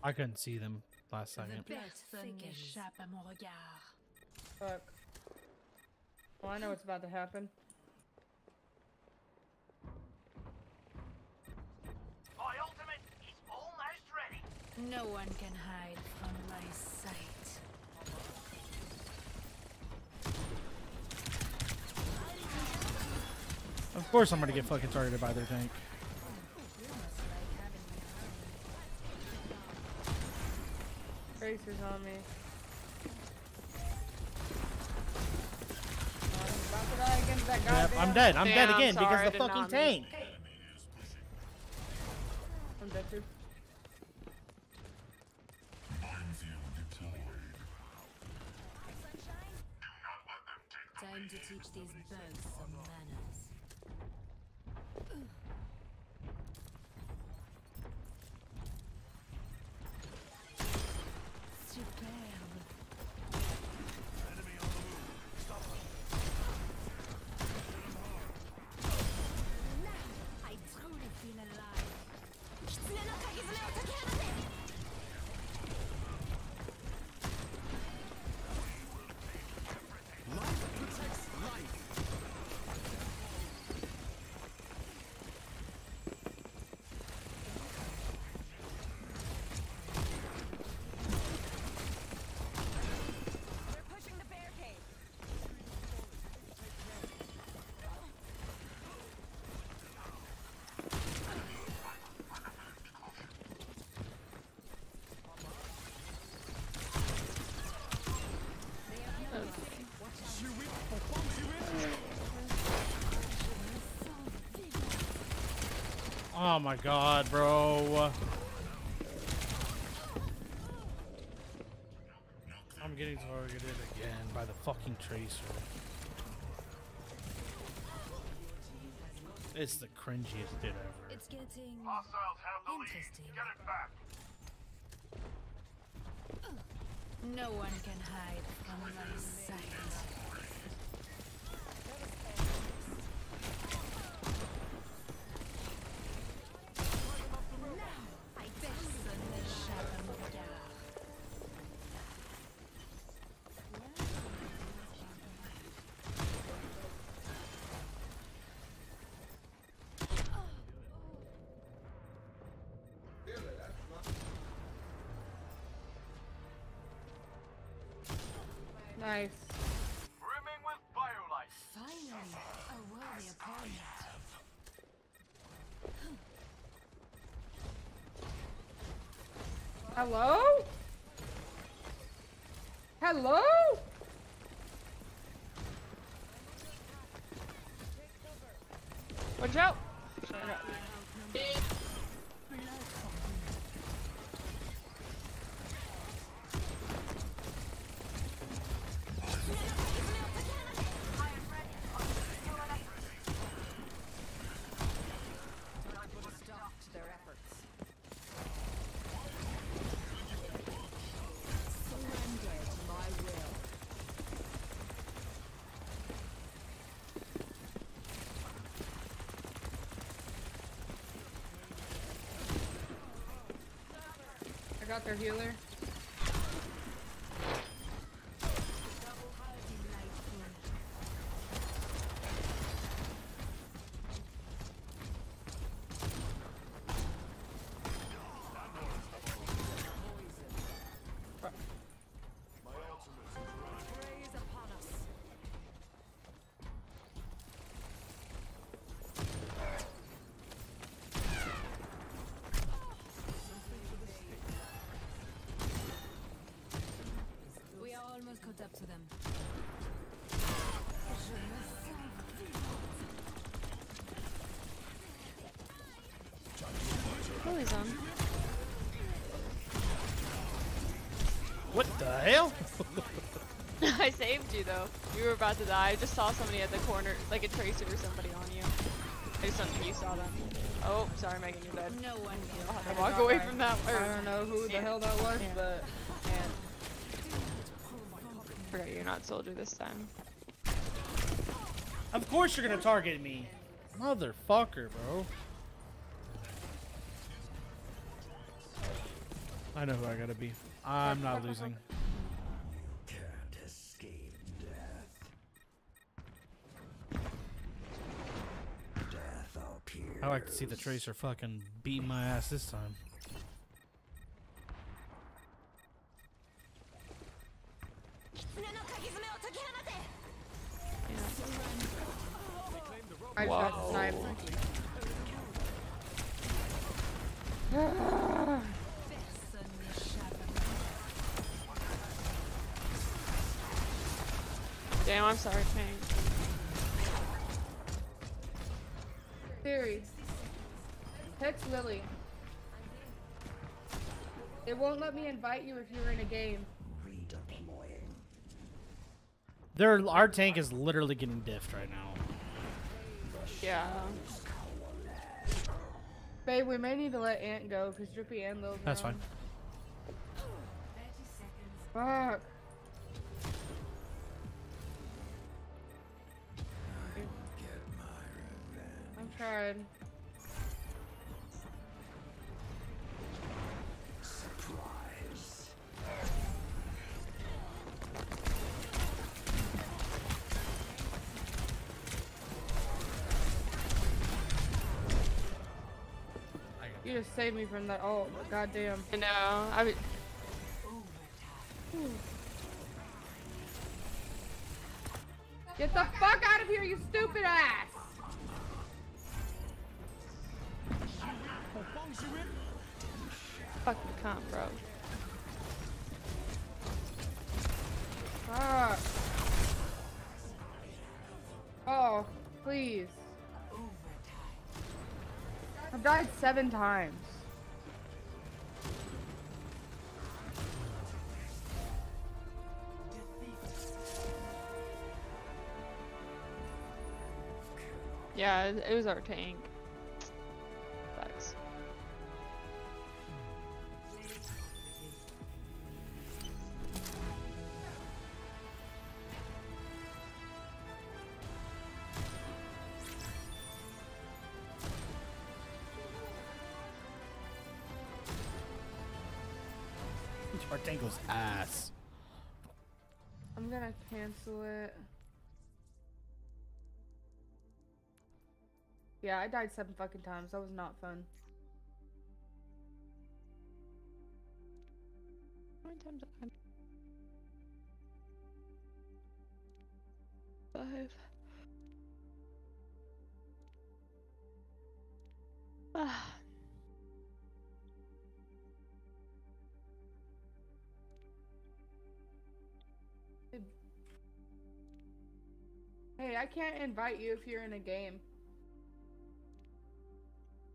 I couldn't see them last second. Personne n'échappe à mon regard. Fuck. Well, I know what's about to happen. My ultimate is almost ready. No one can hide from my sight. Of course, I'm gonna get fucking targeted by their tank. Tracer's on me. I'm about to die against that Yep. I'm dead. I'm dead again sorry, I because the fucking not tank. Oh my god, bro. I'm getting targeted again by the fucking tracer. It's the cringiest bit ever. It's getting Hostiles have the lead. Get it back. No one can hide from my sight. Nice. Brimming with biolife. Finally, a worthy opponent. Hello? Hello? Healer. I saved you though. You were about to die. I just saw somebody at the corner, like a tracer or somebody on you. I just don't think you saw them. Oh, sorry, Megan, you're dead. No one I'll have I to walk away that. from that. Or, I don't know who the Yeah. hell that was, Yeah. but Man. Forgot you're not soldier this time. Of course you're gonna target me. Motherfucker, bro. I know who I gotta be. I'm not losing. Can't escape death. Death To see the Tracer fucking beat my ass this time. Invite you if you're in a game. Redeploying. Their our tank is literally getting diffed right now. Yeah. Babe, we may need to let Ant go because Drippy and Lil. That's fine. Fuck. Saved me from that. Oh, goddamn. I know. I would. Get the fuck out of here, you stupid ass! Fucking cunt, bro. Fuck. Oh, please. I've died seven times. It, was our tank. Tank was ass. I'm gonna cancel it. Yeah, I died seven fucking times. That was not fun. How many times I- Five. Ah. Hey, I can't invite you if you're in a game.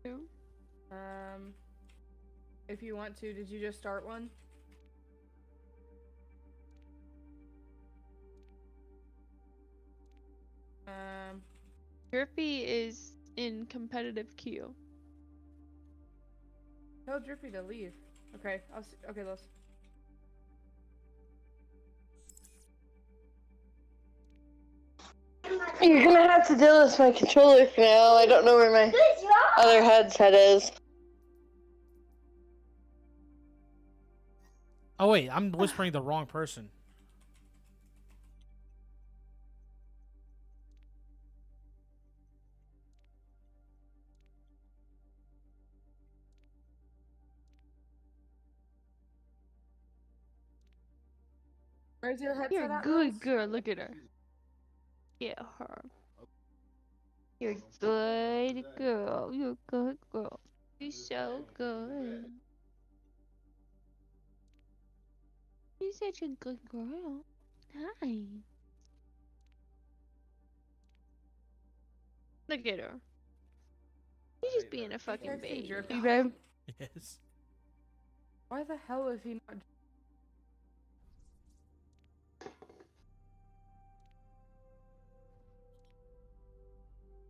Um, if you want to, did you just start one? Um, Drippy is in competitive queue. tell Drippy to leave. Okay, I'll see. Okay, let's. You're gonna have to deal with my controller for now. I don't know where my other headset is. Oh wait, I'm whispering the wrong person. Where's your headset You're a good girl. Look at her. Yeah, her. You're a good girl. You're a good girl. You're so good. You're such a good girl. Hi. Look at her. She's just being a fucking baby, babe. Yes. Why the hell is he not?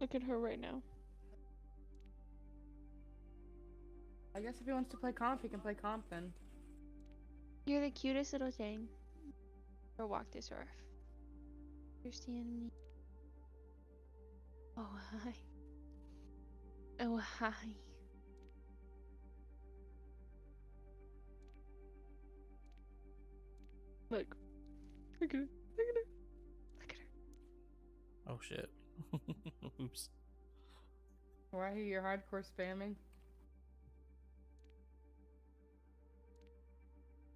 Look at her right now. I guess if he wants to play comp, he can play comp then. You're the cutest little thing. Or walk this earth. Understand me? Oh hi. Oh hi. Look. Look at her. Look at her. Look at her. Oh shit. Oops. Oh, Why are you're hardcore spamming?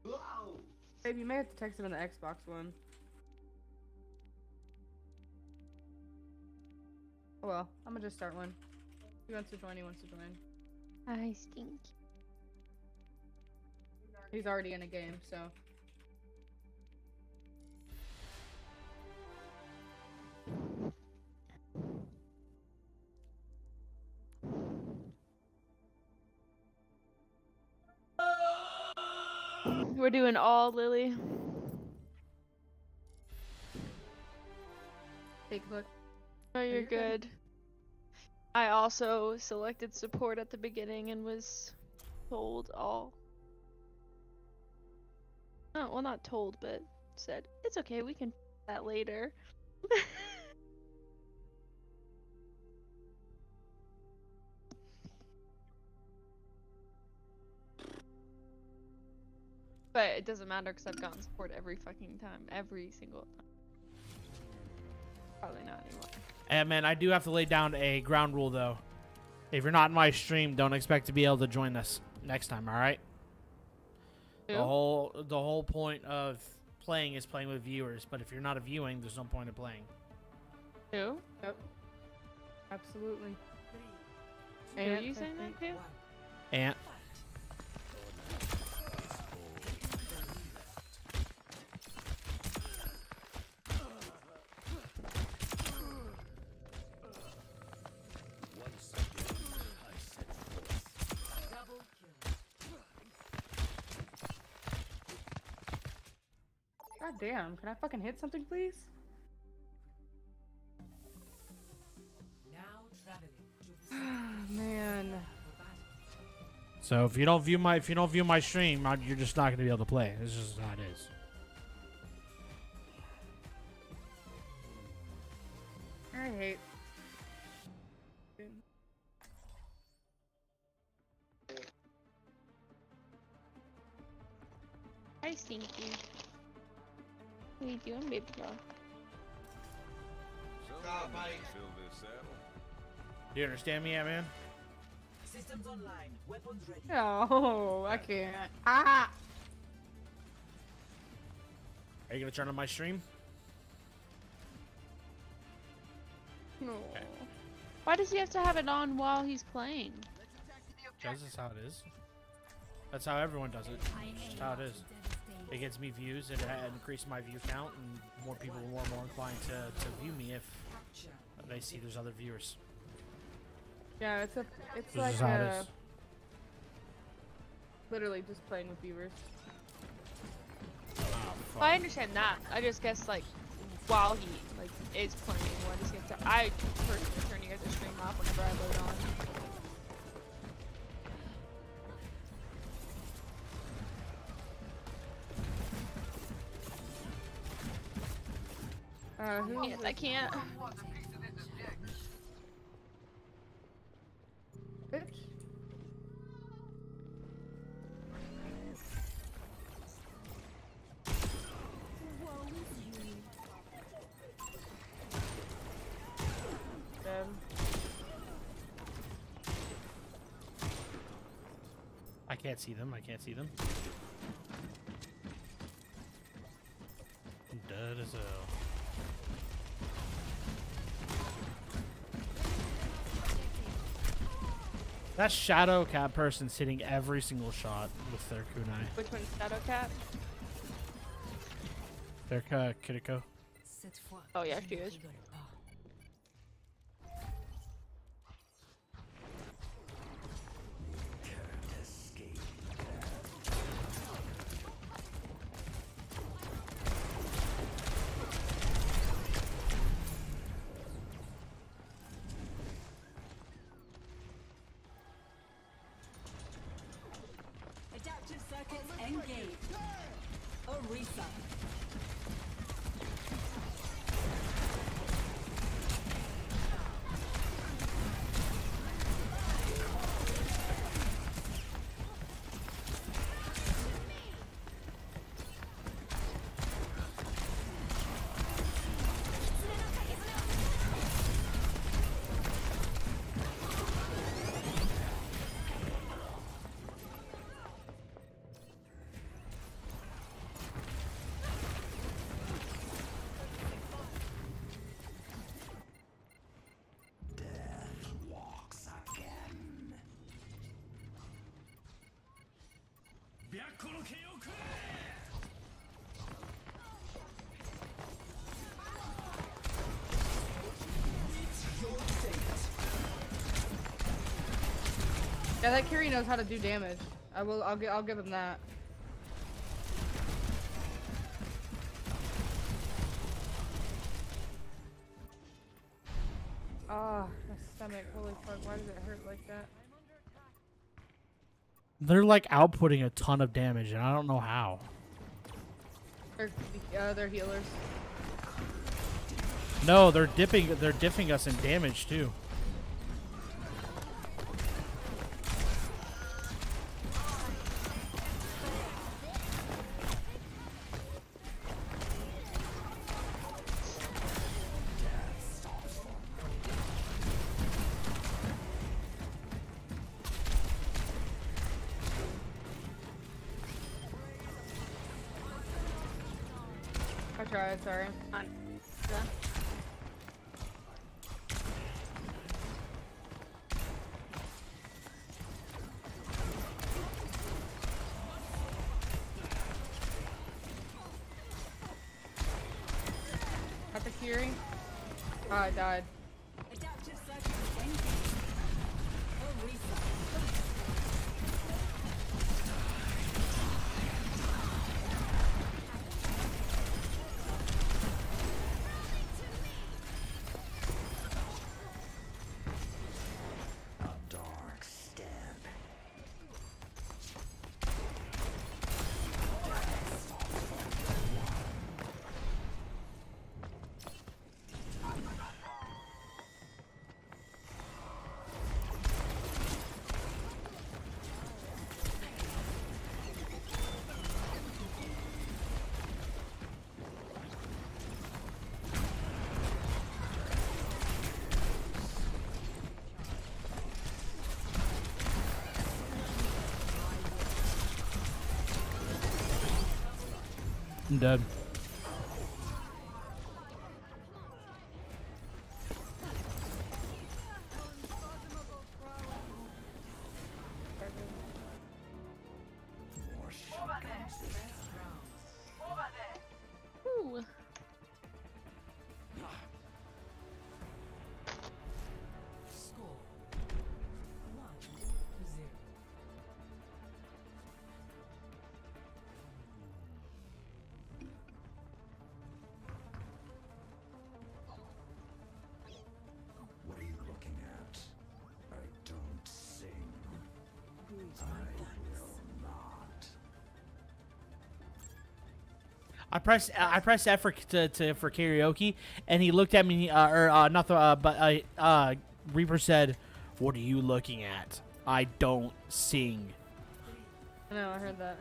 Whoa! Babe, you may have to text him on the Xbox one. Oh well, I'm gonna just start one. He wants to join, he wants to join. I stink. He's already in a game, so. We're doing all Lily. Take a look. Oh, you're you're good. good. I also selected support at the beginning and was told all. Oh, well, not told, but said it's okay. We can that later. but it doesn't matter because I've gotten support every fucking time, every single time. Probably not anymore. And man, I do have to lay down a ground rule though. If you're not in my stream, don't expect to be able to join us next time. All right. The whole the whole point of playing is playing with viewers. But if you're not a viewing, there's no point in playing. Who? Yep. Absolutely. Are you saying that think. too? Ant. Double kill. God damn, can I fucking hit something, please? Now traveling to the center Man. So if you don't view my if you don't view my stream, I- you're just not gonna be able to play. This is how it is. I hate. Hi, Stinky. What are you doing, baby girl? Stop, Do you understand me, Ant man? Systems online. Weapons ready. Oh, I can't. Ah! Are you gonna turn on my stream? No. Why does he have to have it on while he's playing? Because that's how it is. That's how everyone does it. That's just how it is. It gets me views. It increases my view count, and more people are more and more inclined to, to view me if they see there's other viewers. Yeah, it's a, it's This like is how it a, literally just playing with viewers. Ah, well, I understand that. I just guess like while he like is playing, why does he have to? I personally turn you guys' stream off whenever I load on. Uh, yes, I can't. Oops. I can't see them. I can't see them. That shadow cat person's hitting every single shot with their kunai. Which one's Shadowcat? Their uh, Kiriko. Oh, yeah, she is. Yeah, that Kiri knows how to do damage. I will. I'll give. I'll give him that. Ah, my stomach. Holy fuck! Why does it hurt like that? They're like outputting a ton of damage, and I don't know how. They're, uh, they're healers. No, they're dipping. They're diffing us in damage too. Ah, I'm dead. I pressed I pressed F for to, to for karaoke, and he looked at me. Uh, or uh, not the uh, but uh, uh, Reaper said, "What are you looking at? I don't sing." I know. I heard that.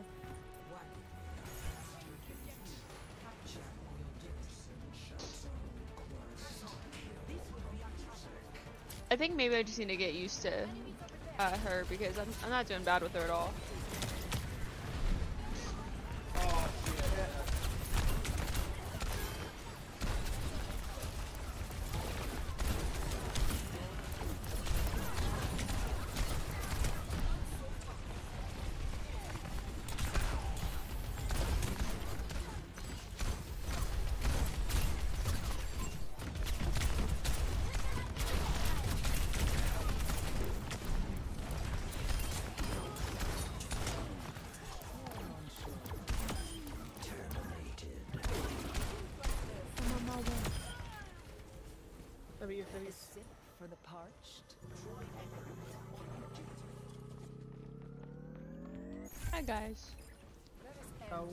I think maybe I just need to get used to uh, her because I'm, I'm not doing bad with her at all. Hi guys. Oh.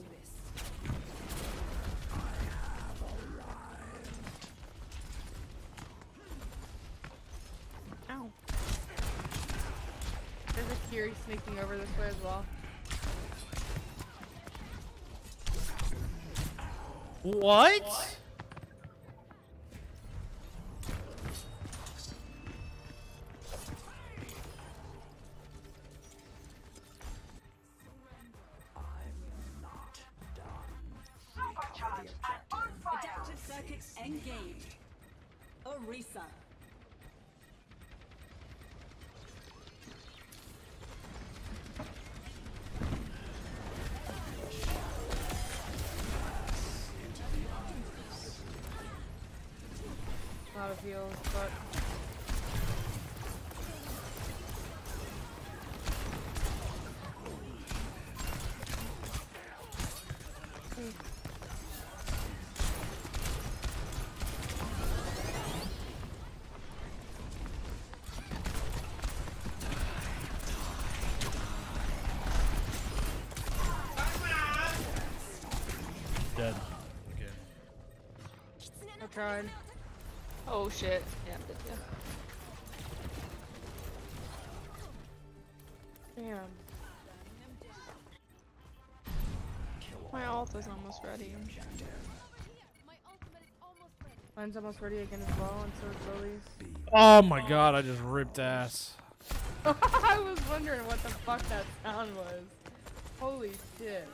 Ow. There's a Kiri sneaking over this way as well. What? Adaptive tried. Oh shit. Yeah, did you? Damn. My ult is almost ready. Mine's almost ready again as well, and so is Lily's. Oh my god, I just ripped ass. I was wondering what the fuck that sound was. Holy shit.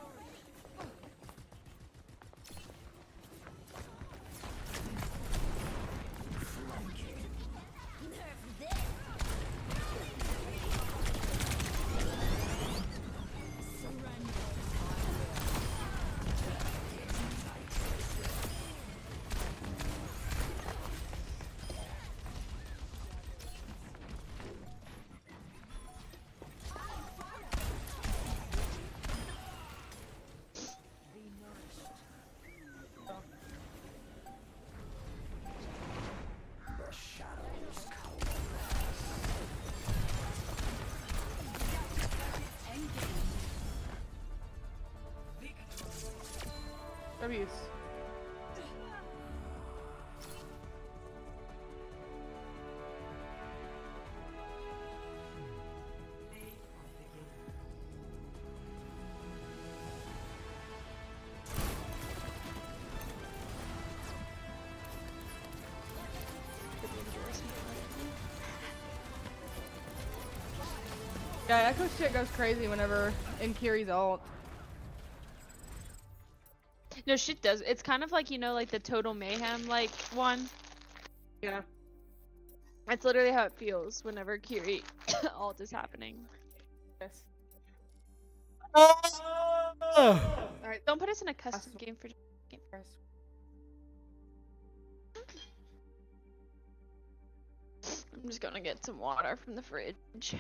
Yeah, Echo shit goes crazy whenever in Kiri's ult. No, shit does. It's kind of like, you know, like the Total Mayhem, like, one. Yeah. That's literally how it feels whenever Kiri ult is happening. Yes. Ah! Alright, don't put us in a custom game for game. I'm just gonna get some water from the fridge.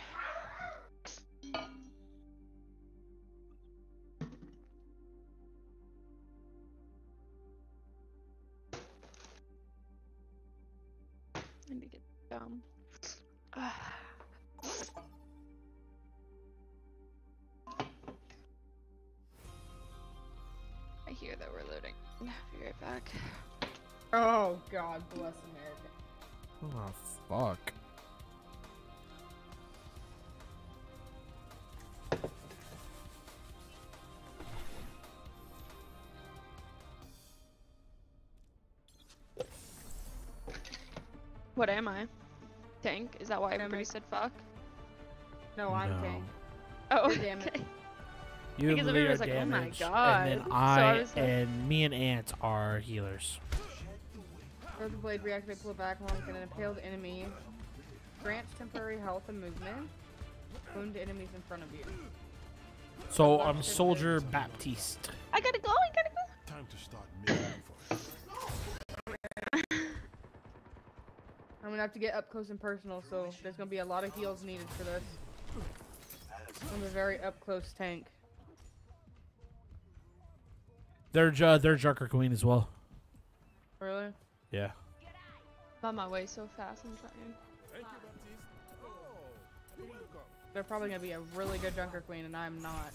Bless America. Oh fuck. What am I? Tank? Is that why everybody Mimic. said fuck? No, I'm No. tank. Oh, You're damage. okay. You Because and Lee everyone are was like, "Oh my God." and then So I, I was like- and me and Ant are healers. Broken blade reactivate pull back while an impaled enemy. Grants temporary health and movement. Wound enemies in front of you. So I'm Soldier Baptiste. I gotta go. I gotta go. Time to start making for I'm gonna have to get up close and personal, so there's gonna be a lot of heals needed for this. I'm a very up close tank. They're uh, they're Junker Queen as well. Really? Yeah. I'm on my way so fast. I'm trying. They're probably gonna be a really good Junker Queen, and I'm not.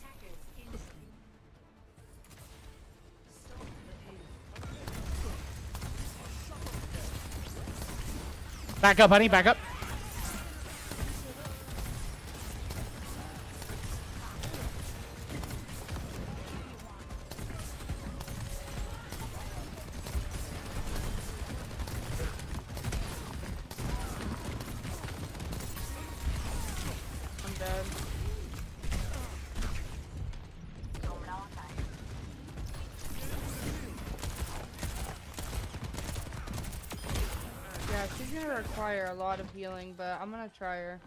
Back up, honey. Back up. Healing, but I'm gonna try her.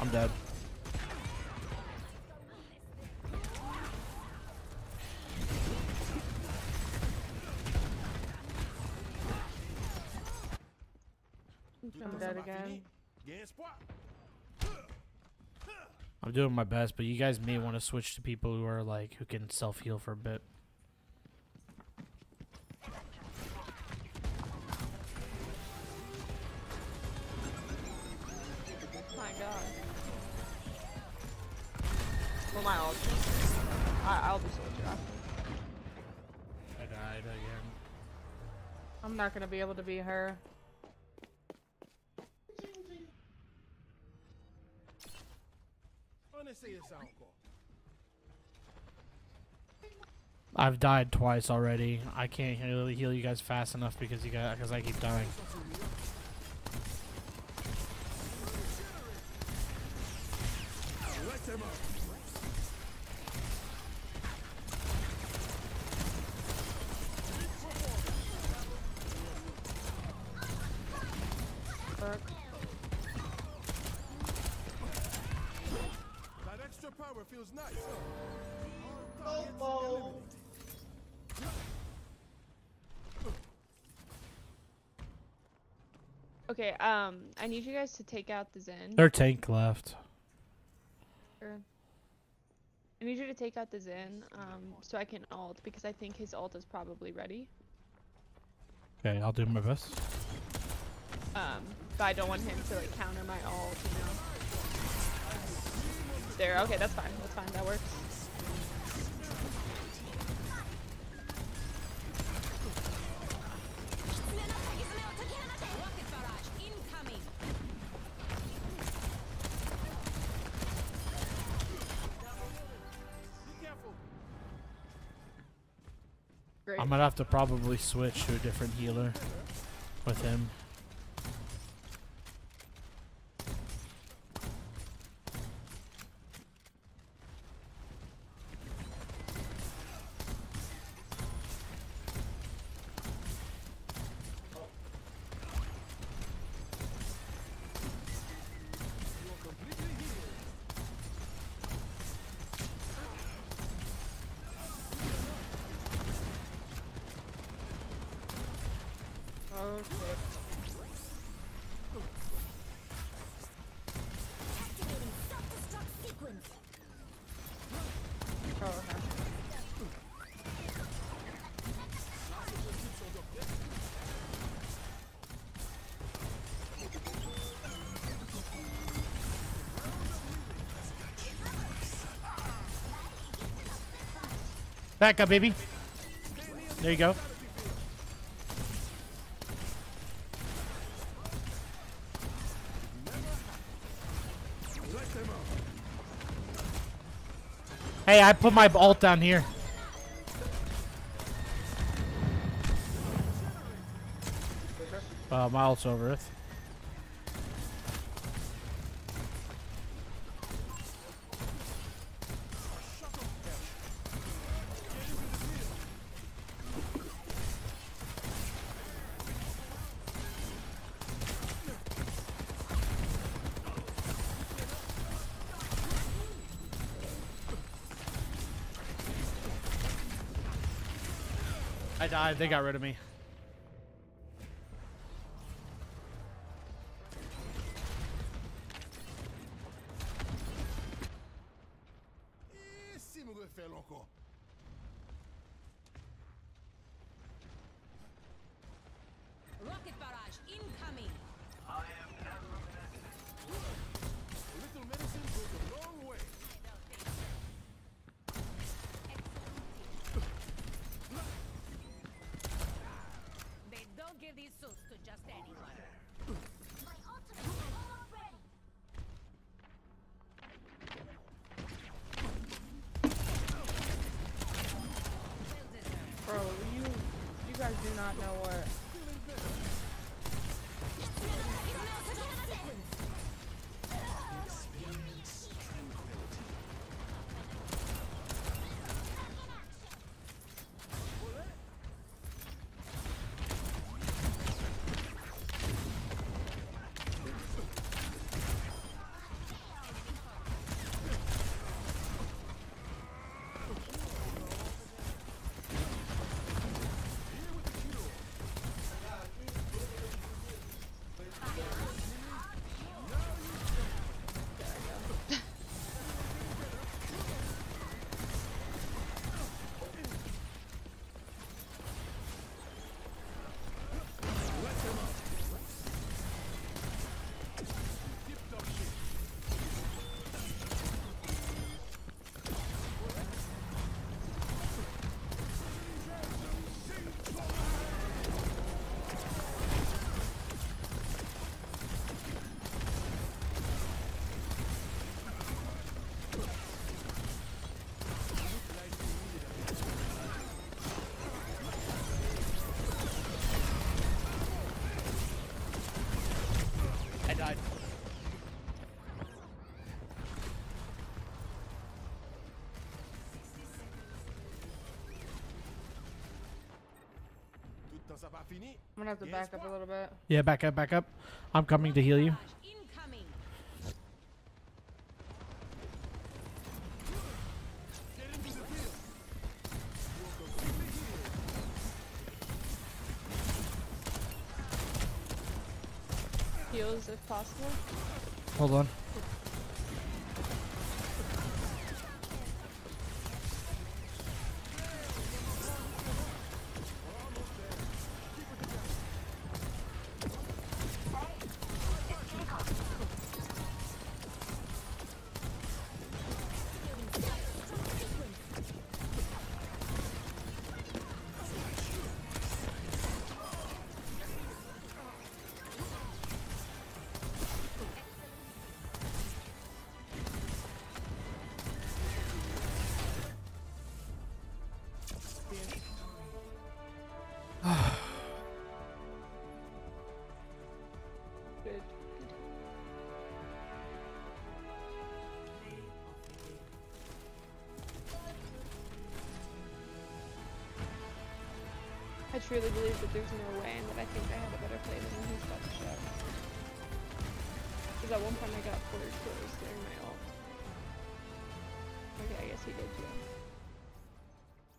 I'm dead. I'm dead again. I'm doing my best, but you guys may want to switch to people who are like who can self heal for a bit. My God. Well, my ult. I I'll be soldier after. I died again. I'm not gonna be able to be her. I've died twice already. I can't really heal you guys fast enough because you got because I keep dying. Need you guys to take out the Zen. Their tank left. Sure. I need you to take out the Zen, um, so I can ult because I think his ult is probably ready. Okay, I'll do my best. Um, but I don't want him to like counter my ult, you know. There. Okay, that's fine. That's fine. That works. I'm gonna have to probably switch to a different healer with him. Back up, baby. There you go. Hey, I put my ult down here. Uh, my ult's over it. They got rid of me. I'm gonna have to back up a little bit. Yeah, back up, back up. I'm coming to heal you. Incoming. Heals if possible. Hold on. Truly believe that there's no way and that I think I had a better play than when he stopped the show. Because at one point I got four kills during my ult. Okay, I guess he did too.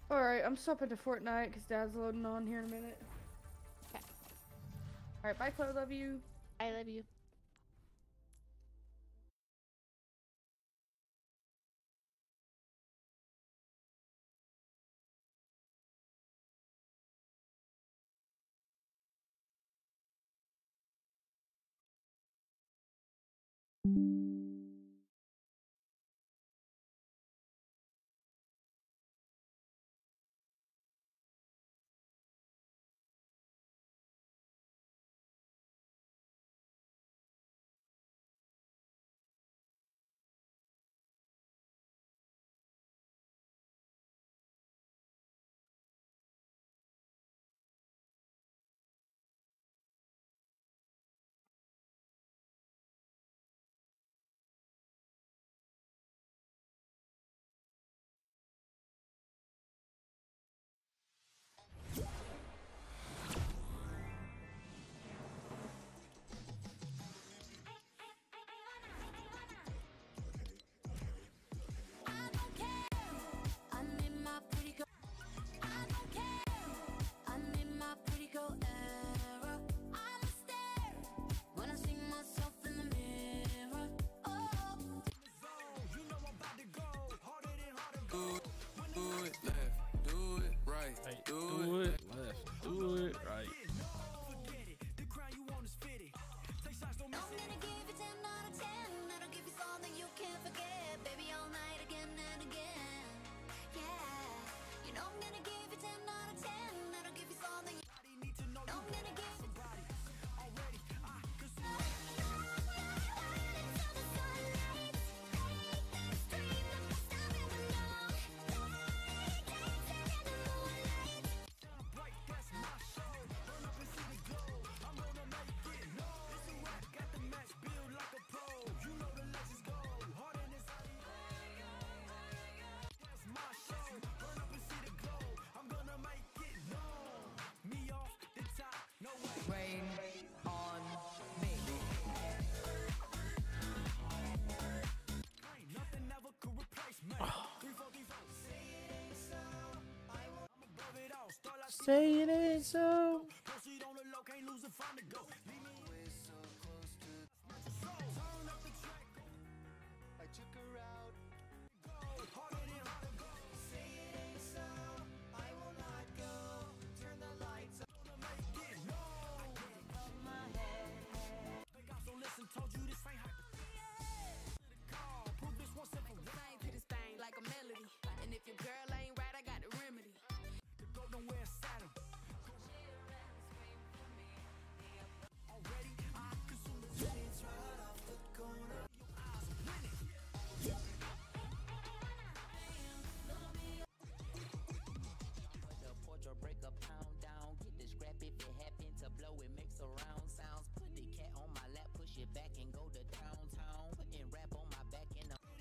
Alright, I'm stopping to Fortnite because Dad's loading on here in a minute. Okay. Alright, bye, Chloe. Love you. Right, do it left, do it right. Say it so.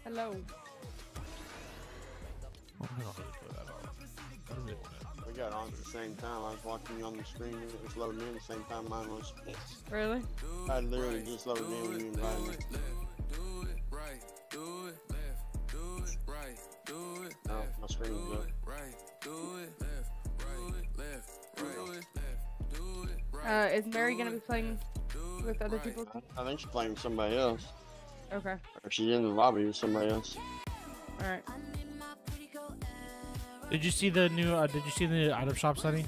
And Hello. We got on at the same time. I was watching you on the screen. It was loading in at the same time mine was. Really? I literally just loaded in when you invited me. No, my screen was up. Uh, is Mary gonna be playing with other people? I think she's playing with somebody else. Okay. Or she's in the lobby with somebody else. All right. Did you see the new? Uh, did you see the item shop setting?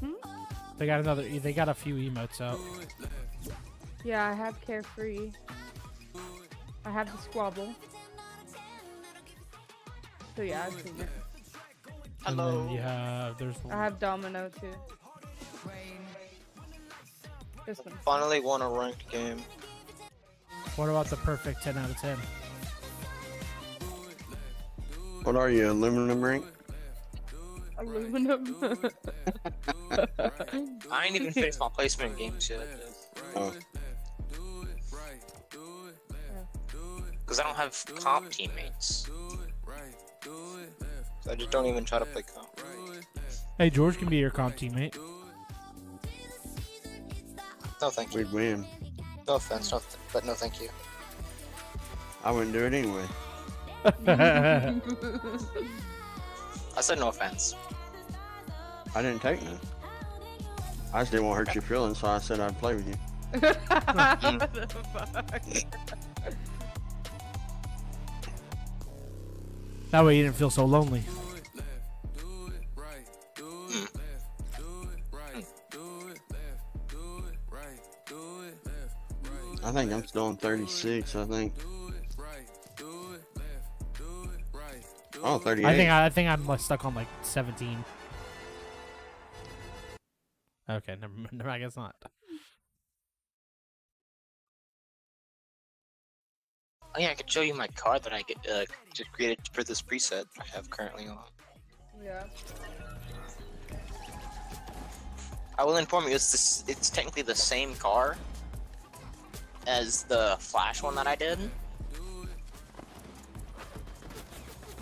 Hmm? They got another. They got a few emotes out. Yeah, I have carefree. I have the squabble. So yeah, I've seen it. And then you have there's I have domino too. This one. Finally won a ranked game. What about the perfect 10 out of 10? What are you, aluminum ring? Aluminum. I ain't even finished my placement games yet. Oh. Because I don't have comp teammates. So I just don't even try to play comp. Hey, George can be your comp teammate. No, thank you. We'd win. No offense, no th- but no thank you. I wouldn't do it anyway. I said no offense. I didn't take none. I just didn't want to hurt your feelings, so I said I'd play with you. the fuck? That way you didn't feel so lonely. I think I'm still on 36, I think. Oh, 38. I think I, I think I'm stuck on like 17. Okay, never, never I guess not. Oh yeah, I could show you my card that I get uh, just created for this preset I have currently on. Yeah. I will inform you, it's this, it's technically the same car as the Flash one that I did,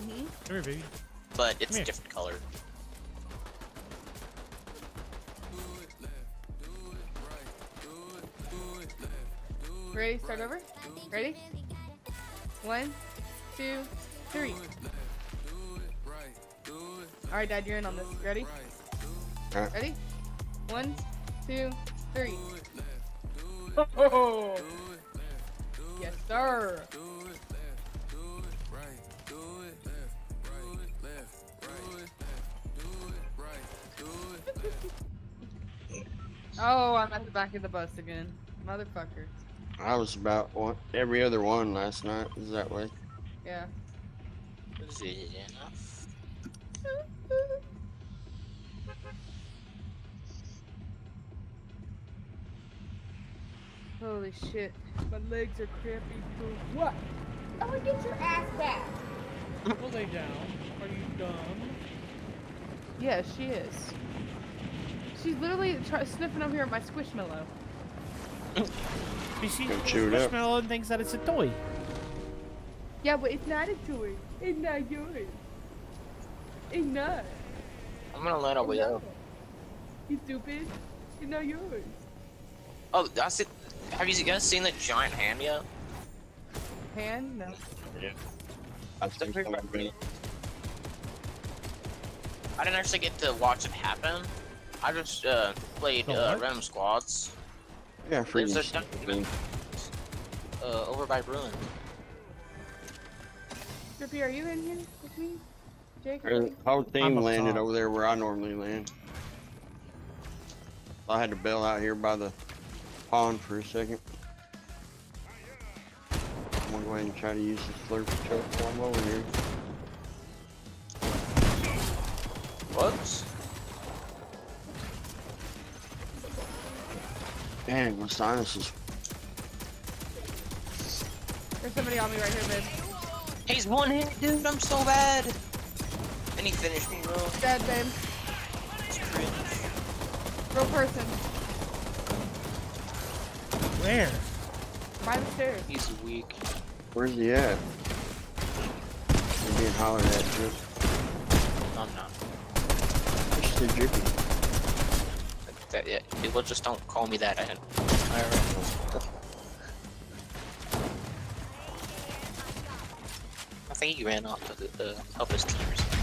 Mhm. Come here, baby. but it's Come here. different color. Ready? Start over. Ready? One, two, three. All right, Dad, you're in on this. Ready? Alright. Ready? One, two, three. Oh. Yes, sir. oh, I'm at the back of the bus again. Motherfucker. I was about one, every other one last night. Is that way? Yeah. Is it enough? Holy shit. My legs are cramping. for What? Oh, get your ass back. Go lay down. Are you dumb? Yeah, she is. She's literally sniffing over here at my squishmallow. She sees Go chew it up. Squishmallow and thinks that it's a toy. Yeah, but it's not a toy. It's not yours. It's not. I'm gonna land over there. You stupid. It's not yours. Oh, that's it. Have you guys seen the giant hand yet? Hand? No. Yeah. I've seen some of. I didn't actually get to watch it happen. I just uh, played The uh, random squads Yeah, There's a stupid. uh, over by Ruin. Drippy, are you in here with me? Jake? are The whole team landed top. over there where I normally land. I had to bail out here by the pond for a second. I'm gonna go ahead and try to use this slurpy choke while I'm over here. What? Dang, my sinuses. There's somebody on me right here, babe. He's one hit, dude. I'm so bad. And he finished me, bro. Dead, babe. It's cringe. Real person. Where? By the stairs. He's weak. Where's he at? He's being hollered at, Drip. I'm not. Where's the drippy? That, yeah, people just don't call me that. I, I I think he ran off to the, uh, help his team or something.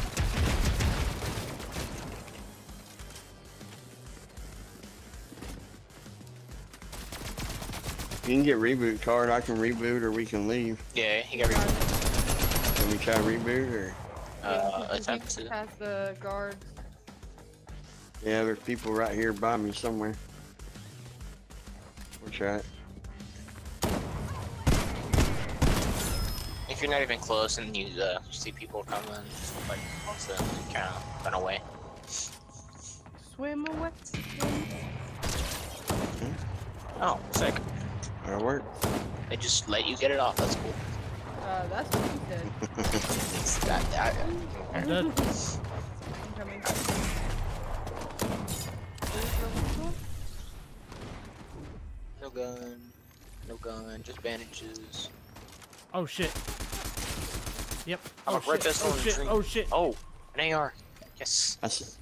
You can get reboot card. I can reboot or we can leave. Yeah, he got removed. Can we try reboot or? Uh, Yeah, attempt he to. Has the guards. Yeah, there's people right here by me somewhere. We'll try it. If you're not even close and you uh, see people coming, like, so you kind of run away. Swim away. Swim. Oh, sick. That'll work. They just let you get it off. That's cool. Uh, that's what he said. It's that, I, I'm dead. I'm coming. no gun. No gun. Just bandages. Oh shit. Yep. I'm oh, a red shit. pistol oh shit. drink. Oh shit. Oh, an AR. Yes. That's,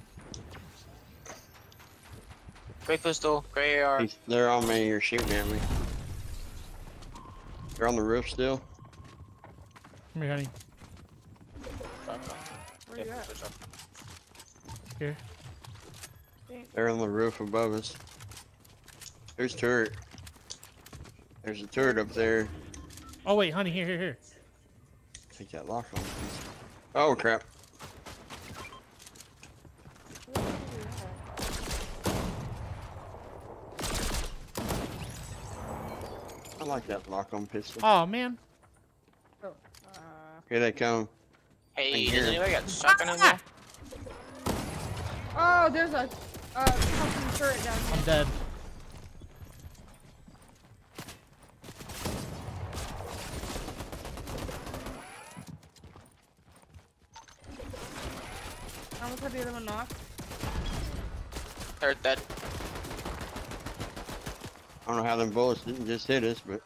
Gray pistol. Gray AR. they're all me. You're shooting at me. They're on the roof still. Come here, honey. Where you at? Here. They're on the roof above us. There's turret. There's a turret up there. Oh wait, honey, here, here, here. Take that lock on. please. Oh crap. I like that lock on pistol. Oh man. Oh, uh, Here they come. Hey, does anybody got shotgun ammo? oh, there's a uh, fucking turret down here. I'm dead. I almost had the other one knocked. They're dead. I don't know how them bullets didn't just hit us, but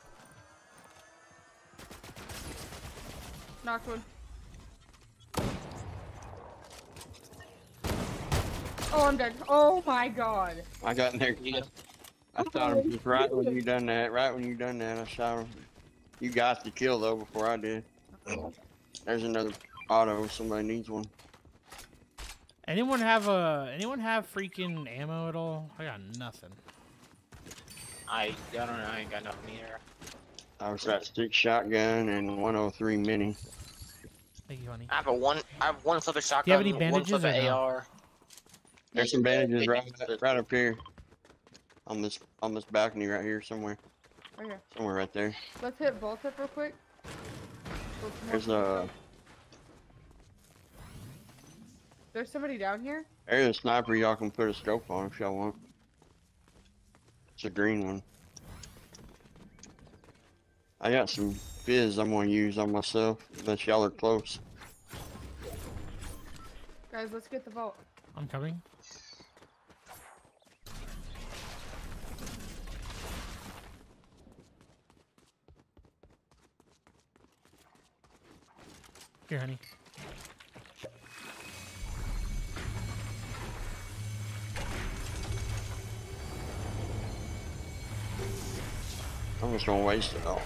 Knocked one. Oh, I'm dead. Oh my god. I got in there. You got I shot him just right when you done that. Right when you done that, I shot him. You got the kill though before I did. There's another auto. Somebody needs one. Anyone have a? Anyone have freaking ammo at all? I got nothing. I, I don't know. I ain't got nothing either. I was got six shotgun and 103 mini. Thank you, honey. I have a one. I have one flip of shotgun. Do you have any one bandages flip of or no? AR. There's some bandages right, right up here. On this on this balcony right here somewhere. Okay. Somewhere right there. Let's hit Volta real quick. Go some more There's a There's somebody down here. there's a sniper y'all can put a scope on if y'all want. It's a green one. I got some fizz I'm gonna use on myself unless y'all are close. Guys, let's get the vault. I'm coming. Here, honey. I'm just gonna waste it all.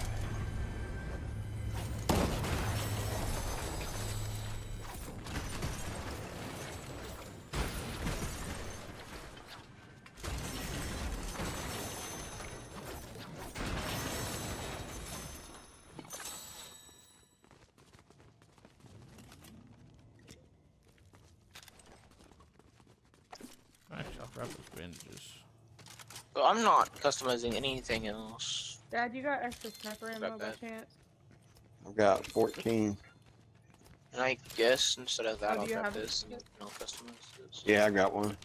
Actually, I'll grab those bandages. I'm not customizing anything else. Dad, you got extra sniper ammo by chance? I've got 14. And I guess instead of that, Oh, I'll grab this it? and I'll this. Yeah, I got one.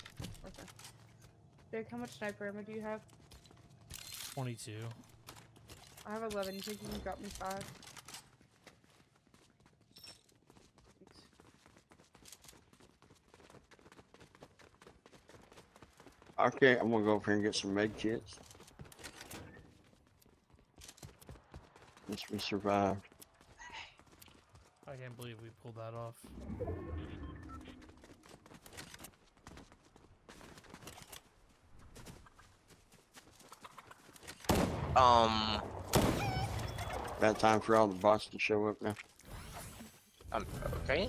Okay. Jake, how much sniper ammo do you have? 22. I have 11. You think you can drop me 5? Okay, I'm gonna go over here and get some med kits. Since we survived. I can't believe we pulled that off. Um, About time for all the bots to show up now. um, okay.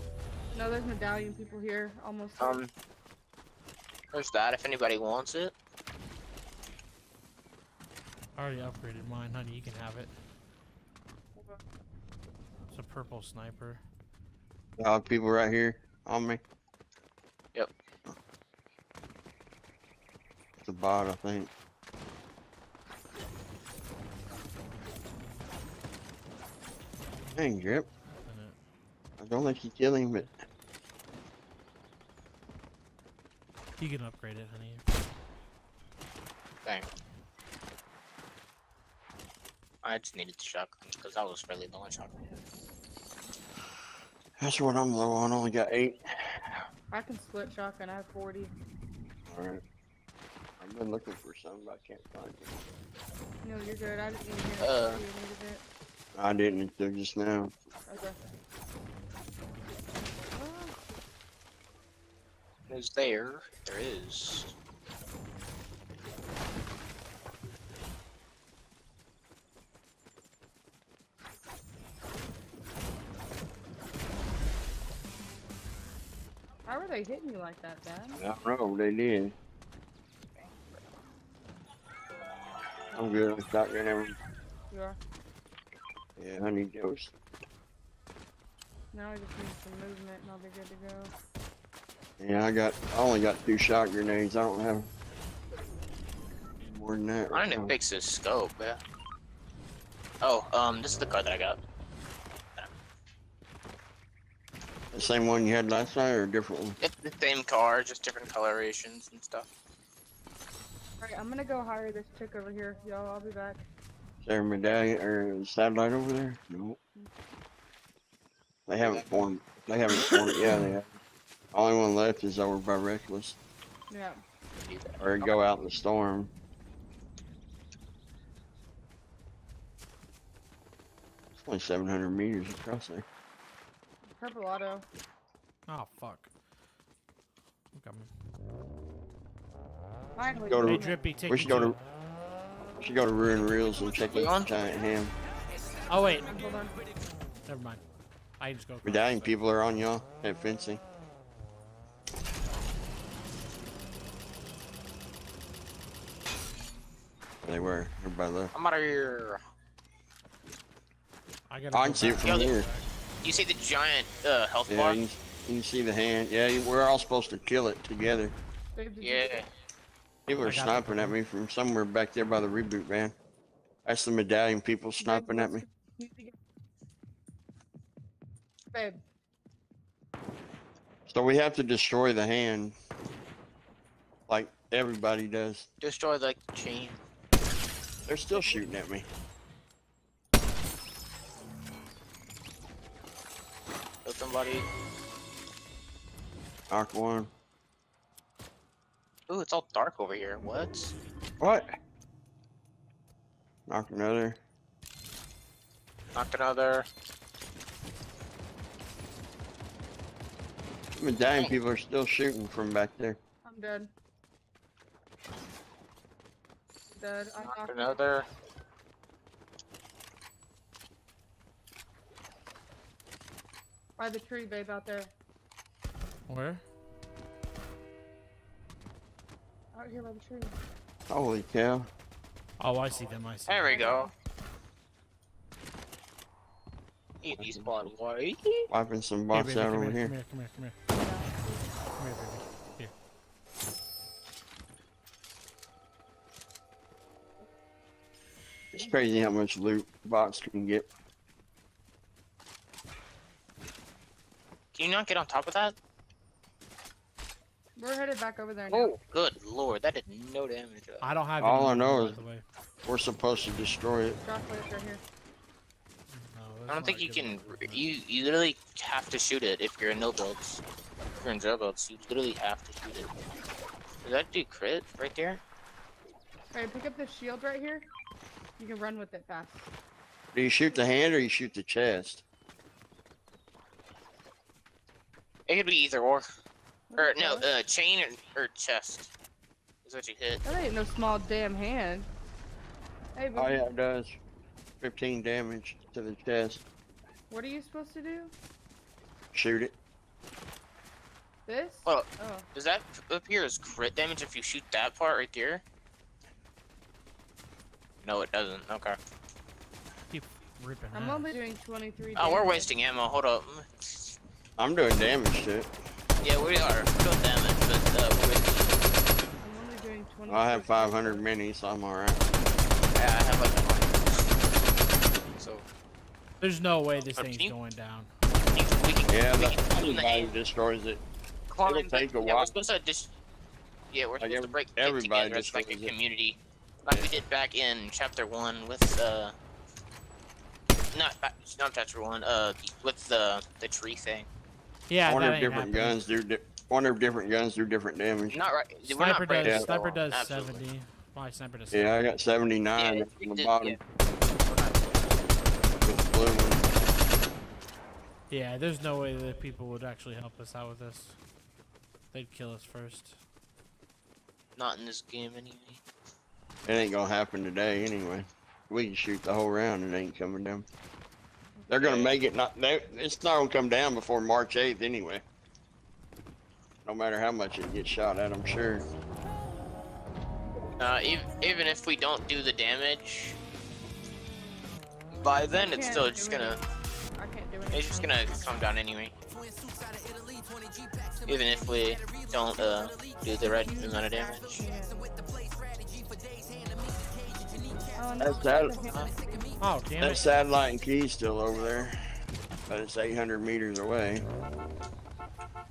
No, there's medallion people here. Almost. Um, there's that if anybody wants it. I already upgraded mine, honey. You can have it. It's a purple sniper. Uh, people right here on me. Yep. It's a bot, I think. Dang, Drip. I don't think you kill him, but You can upgrade it, honey. Dang. I just needed the shotgun because I was really low on shotgun. That's what I'm low on. I Only got eight. I can split shotgun. I have 40. Alright. I've been looking for some, but I can't find it. No, you're good. I didn't even hear it. Uh. You it. I didn't until just now. Okay. Is there? There is. They hitting you like that, Dad? I don't know, they did. I'm good on shotgun ever. You are. Yeah, I need those. Now I just need some movement and I'll be good to go. Yeah, I got, I only got two shot grenades. I don't have more than that. I right need to fix this scope, yeah. Oh, um, this is the card that I got. The same one you had last night or a different one? It's the same car, just different colorations and stuff. Alright, I'm gonna go hire this chick over here. Y'all, I'll be back. Is there a medallion or a satellite over there? No. They haven't formed. They haven't formed. Yeah, they have. Only one left is over by Reckless. Yeah. Or go out in the storm. It's only 700 meters across there. Purple auto. Oh, fuck. I'm coming. Finally. Go to, Hey, Drippy, take we me should go to- to. we should go to Ruin Reels and check out Giant Ham. Oh, wait. Hold on. Never mind. I just go. across. Medallion people are on y'all at fencing. They were. Everybody left. I'm out of here. I I gotta can see it from Yo, the- here. You see the giant uh, health Yeah, bar? you, can- you can see the hand. Yeah, we're all supposed to kill it together. Babe, did Yeah. People are got the sniping at me from somewhere back there by the reboot van. That's the medallion people sniping at me. Babe, So we have to destroy the hand. Like everybody does. Destroy the chain. They're still shooting at me. Kill somebody. Knock one. Ooh, it's all dark over here. What? What? Knock another. Knocked another. Medallion people are still shooting from back there. I'm dead. Dead. I Knocked knocked another. By the tree, babe, out there. Where? Out here by the tree. Holy cow. Oh, I see them. I see. There we go. Eat these bottle boy. Wiping some Here, baby, out over here, here. Come here, come here, come here. Come here, baby. Here. It's crazy how much loot bots can get. Can you not get on top of that? We're headed back over there now. Oh, good lord, that did no damage. I don't have. All any I know is the way. we're supposed to destroy it. Drop right here. No, I don't think you can. You you literally have to shoot it if you're in no builds. If you're in zero builds, you literally have to shoot it. Does that do crit right there? Alright, pick up the shield right here. You can run with it fast. Do you shoot the hand or you shoot the chest? It could be either or. Or no, uh, chain or, or chest is what you hit. That ain't no small damn hand. Hey, Oh yeah, it does. 15 damage to the chest. what are you supposed to do? Shoot it. This? Well, Oh. does that appear as crit damage if you shoot that part right there? No, it doesn't. Okay. Keep ripping. I'm ass. only doing 23 Oh, we're wasting ammo. Hold up. I'm doing damage to it. Yeah, we are. Doing damage, but uh, we're wasting. I'm only doing 20. I have 500 minis, so I'm alright. Yeah, I have like a hundred. So There's no way this Uh, thing's can going down. we can, Yeah, we that can climb the everybody destroys it. climb it'll take a yeah, while. We're supposed to just. Yeah, we're Like supposed to break it everybody together as like a destroys it. community, like we did back in chapter one with uh. Not not chapter one. Uh, with the the tree thing. Yeah, I wonder that if ain't different happening. guns do. Di- wonder if different guns do different damage. Not right. Sniper not does. Sniper all. does Absolutely. 70. My sniper does. Yeah, I got 79 Yeah, on the did- bottom yeah. the blue one. Yeah, there's no way that people would actually help us out with this. They'd kill us first. Not in this game anyway. It ain't gonna happen today anyway. We can shoot the whole round, it ain't coming down. They're gonna make it not. They, it's not gonna come down before March 8th anyway. No matter how much it gets shot at, I'm sure. Uh, even, even if we don't do the damage, by then it's still just gonna, I can't do anything. it's just gonna come down anyway. Even if we don't uh do the right amount of damage. Oh, no. That's that. Oh, damn That it. satellite and key's still over there, but it's 800 meters away.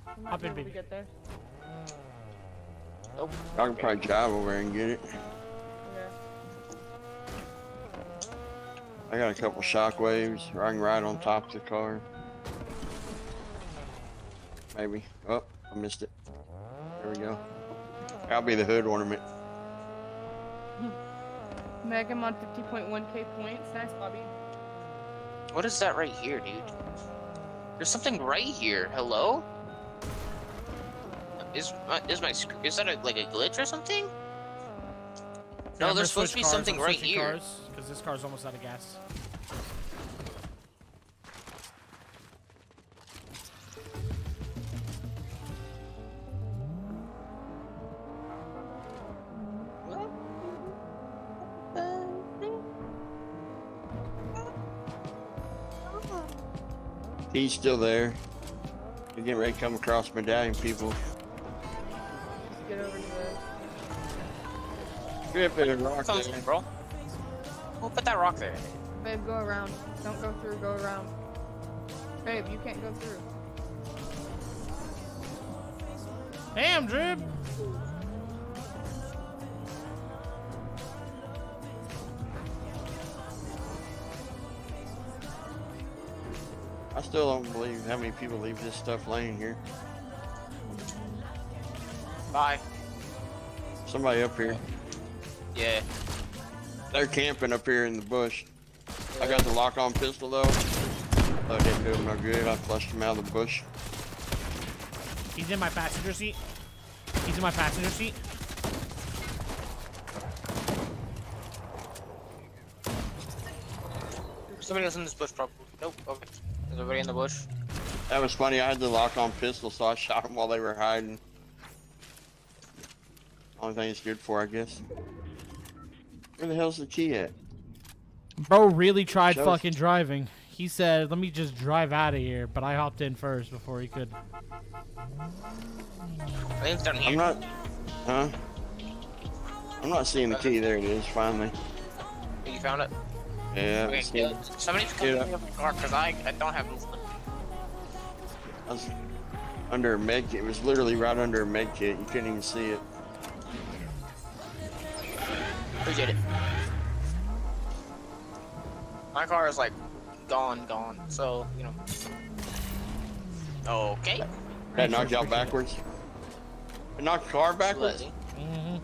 I'm not Hop in, baby. get there. Oh, I can probably drive over there and get it. Yeah. I got a couple shockwaves, or I can ride on top of the car. Maybe. Oh, I missed it. There we go. I'll be the hood ornament. Meg, I'm on 50.1k points. Nice, Bobby. What is that right here, dude? There's something right here. Hello? Is my, is my sc- is that a, like a glitch or something? No, there's supposed to be something right here. Because this car's almost out of gas. He's still there. You're getting ready to come across medallion people. Just get over to the. Drip it and rock Comes there. in, bro. Who put that rock there? Babe, go around. Don't go through, go around. Babe, you can't go through. Damn, Drip. Still don't believe how many people leave this stuff laying here. Bye. Somebody up here. Yeah. They're camping up here in the bush. I got the lock-on pistol though. So it didn't do them no good. I flushed him out of the bush. He's in my passenger seat. He's in my passenger seat. Somebody else in this bush, probably. Nope. Okay. Is everybody in the bush? That was funny. I had the lock-on pistol, so I shot them while they were hiding. Only thing it's good for, I guess. Where the hell's the key at? Bro really tried Shows- fucking driving. He said, "Let me just drive out of here," but I hopped in first before he could. I think down here. I'm not. Huh? I'm not seeing the key. There it is. Finally. You found it? Yeah. Okay, it's yeah. good. Somebody come Yeah. pick me up the car because I, I don't have movement. I was under a med kit. It was literally right under a med kit. You couldn't even see it. Appreciate it. My car is like gone, gone. So, you know. Okay. That knocked y'all backwards. It knocked the car backwards. Slightly. Mm-hmm.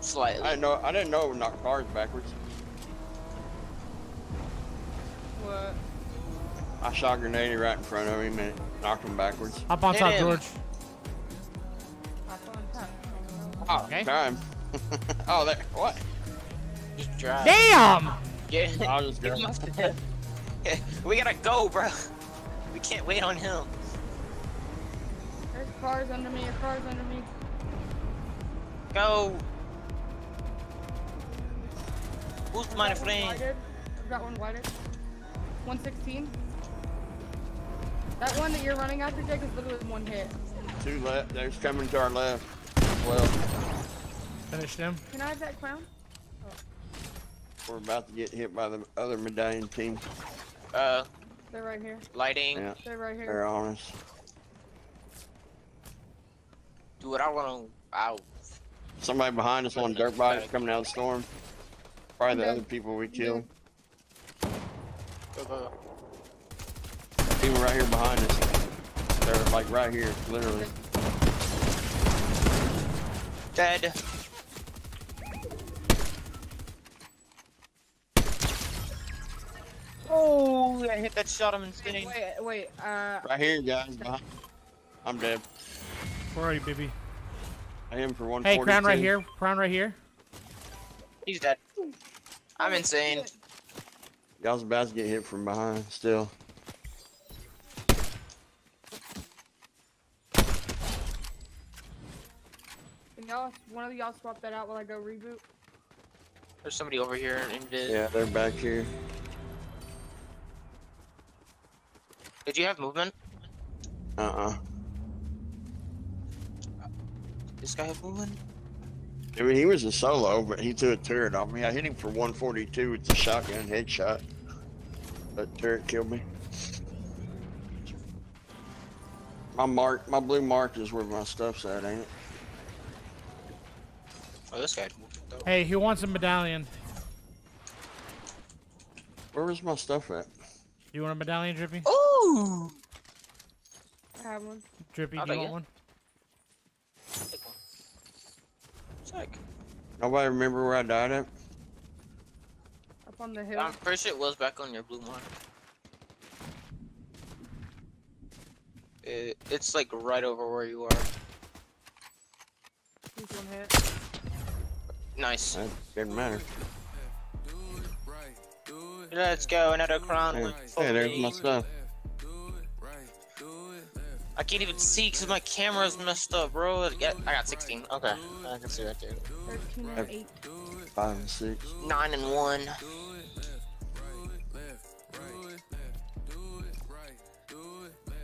Slightly. I didn't know. I didn't know it would knock cars backwards. What? I shot a grenade right in front of him and knocked him backwards. Hop on Hit top, him. George. Hop on top. Oh, Okay. time. oh, that what? Just drive. Damn! Yeah. I'll just go. He must have- we gotta go, bro. We can't wait on him. There's cars under me, there's cars under me. Go. Who's my got friend? I've got one whited. 116. That one that you're running after, Jake, is literally one hit. Two left. There's coming to our left. Well, Finished him. Can I have that crown? we're about to get hit by the other medallion team. Uh, They're right here. lighting. Yeah, They're right here. they're on us. Dude, I wanna. Ow. Somebody behind us on dirt bikes coming out of the storm. Probably the Okay. other people we killed. People right here behind us. They're like right here, literally. Dead. Oh, I hit that shot. I'm insane. Wait, wait, uh, Right here, guys. Behind. I'm dead. Where are you, baby? I am for one. Hey, 142. crown right here. Crown right here. He's dead. I'm insane. Y'all's about to get hit from behind still. can y'all, one of y'all swap that out while I go reboot? There's somebody over here in the. Yeah, they're back here. Did you have movement? Uh-uh. This guy have movement? I mean, he was a solo, but he threw a turret on me. I hit him for 142 with the shotgun headshot. That turret killed me. My mark, my blue mark is where my stuff's at, ain't it? Oh, this guy had movement though. Hey, who wants a medallion? Where was my stuff at? You want a medallion, Drippy? Ooh. I have one. Drippy, I'll do you want it. one? Take one. Sick. Nobody remember where I died at? Up on the hill. I'm pretty sure it was back on your blue mark. It, it's like right over where you are. He's one hit. Nice. That didn't matter. Let's go, another crown. Hey, hey, there's my stuff. I can't even see because my camera's messed up, bro. Yeah, I got 16. Okay, I can see right there. 13 and 8. Five and six. Nine and one.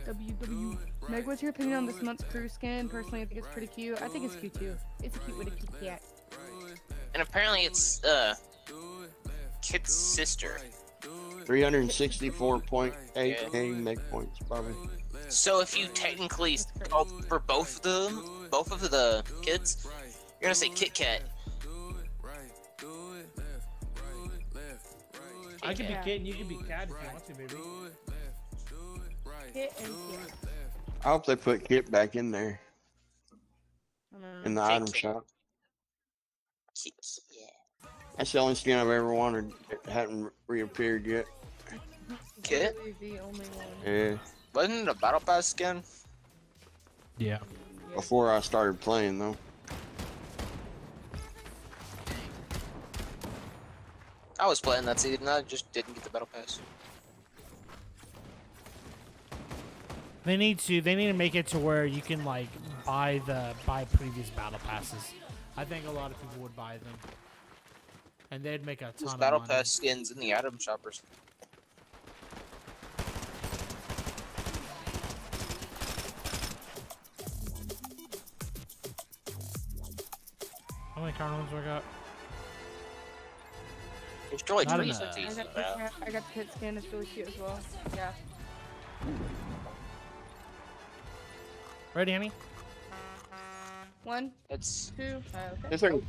WW. Meg, what's your opinion on this month's crew skin? Personally, I think it's pretty cute. I think it's cute too. It's a cute way to keep cat. And apparently it's uh Kit's sister. 364.8k meg points, probably. So if you technically call for both of them, both of the kids, you're gonna say Kit Kat. I could be Yeah. Kit and you could be Cat if you want to, baby. Hit and kill. I hope they put Kit back in there mm, in the item Kit. shop. Kit, Yeah. That's the only skin I've ever wanted that hadn't reappeared yet. Kit? The only one. Yeah, Wasn't it a battle pass skin? Yeah. before I started playing though. I was playing that season. I just didn't get the battle pass. They need to. They need to make it to where you can like buy the buy previous battle passes. I think a lot of people would buy them, and they'd make a There's ton battle of money. pass skins in the item shoppers. How many carnivals we got? Destroyed Not trees enough. and I got, the, I got the pit skin. It's really cute as well. Yeah. Ready, Annie? One, It's two. Uh, okay. Yes, sir.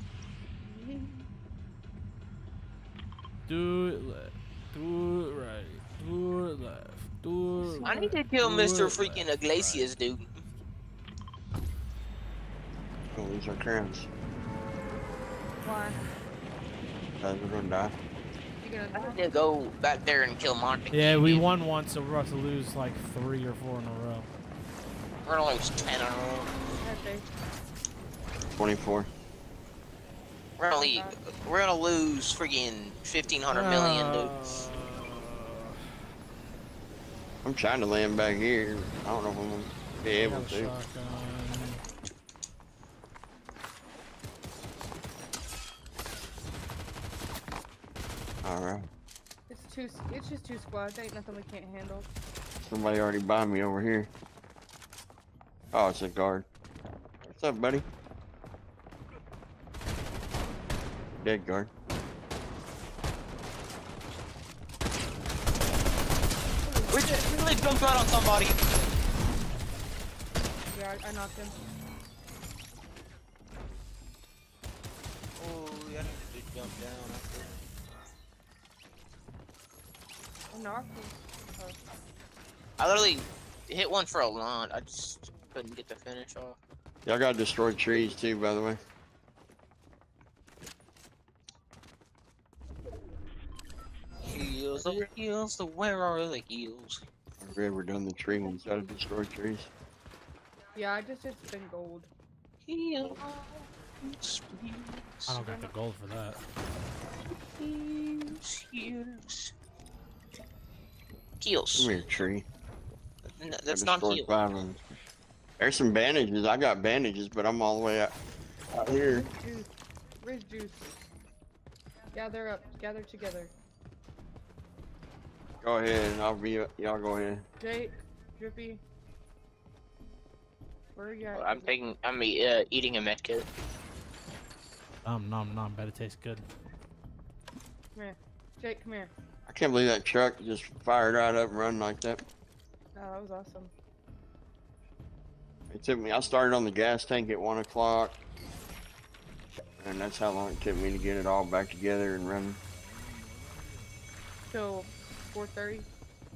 Do it left. Do it right. Do it left. Do it I need to kill Mr. freaking left, Iglesias, dude. Oh, these are crowns. Why? Guys, we're gonna die. You I need to go back there and kill Monty. Yeah, we won once, so we're about to lose like three or four in a row. We're gonna lose 10 in a. Okay. 24. We're gonna leave. We're gonna lose freaking 1500 million, dude. Uh, I'm trying to land back here. I don't know if I'm gonna be able to. shotgun. Alright. It's two. It's just two squads. Ain't nothing we can't handle. Somebody already by me over here. Oh, it's a guard. What's up, buddy? Dead guard. We just really jumped out on somebody. Yeah, I, I knocked him. Oh, yeah, I need to jump down. I knocked him. Oh. I literally hit one for a launch. I just couldn't get the finish off. Y'all got destroyed trees too, by the way. Heels, oh heels, so where are the heels? Have we ever done the tree ones out of destroyed trees? Yeah, I just it's been gold. Heels, I don't got the gold for that. heels, heels. Heels. Come here, tree. No, that's not destroyed heels. Five of them. There's some bandages. I got bandages, but I'm all the way out, out here. Juice. Where's juice? Gather up. Gather together. Go ahead, I'll be. Y'all go ahead. Jake, Drippy. Where are you at? I'm taking. I'm uh, eating a med kit. Um, nom nom, Better taste good. Come here. Jake, come here. I can't believe that truck just fired right up and run like that. Oh, that was awesome. It took me. I started on the gas tank at one o'clock, and that's how long it took me to get it all back together and running. Till 4:30.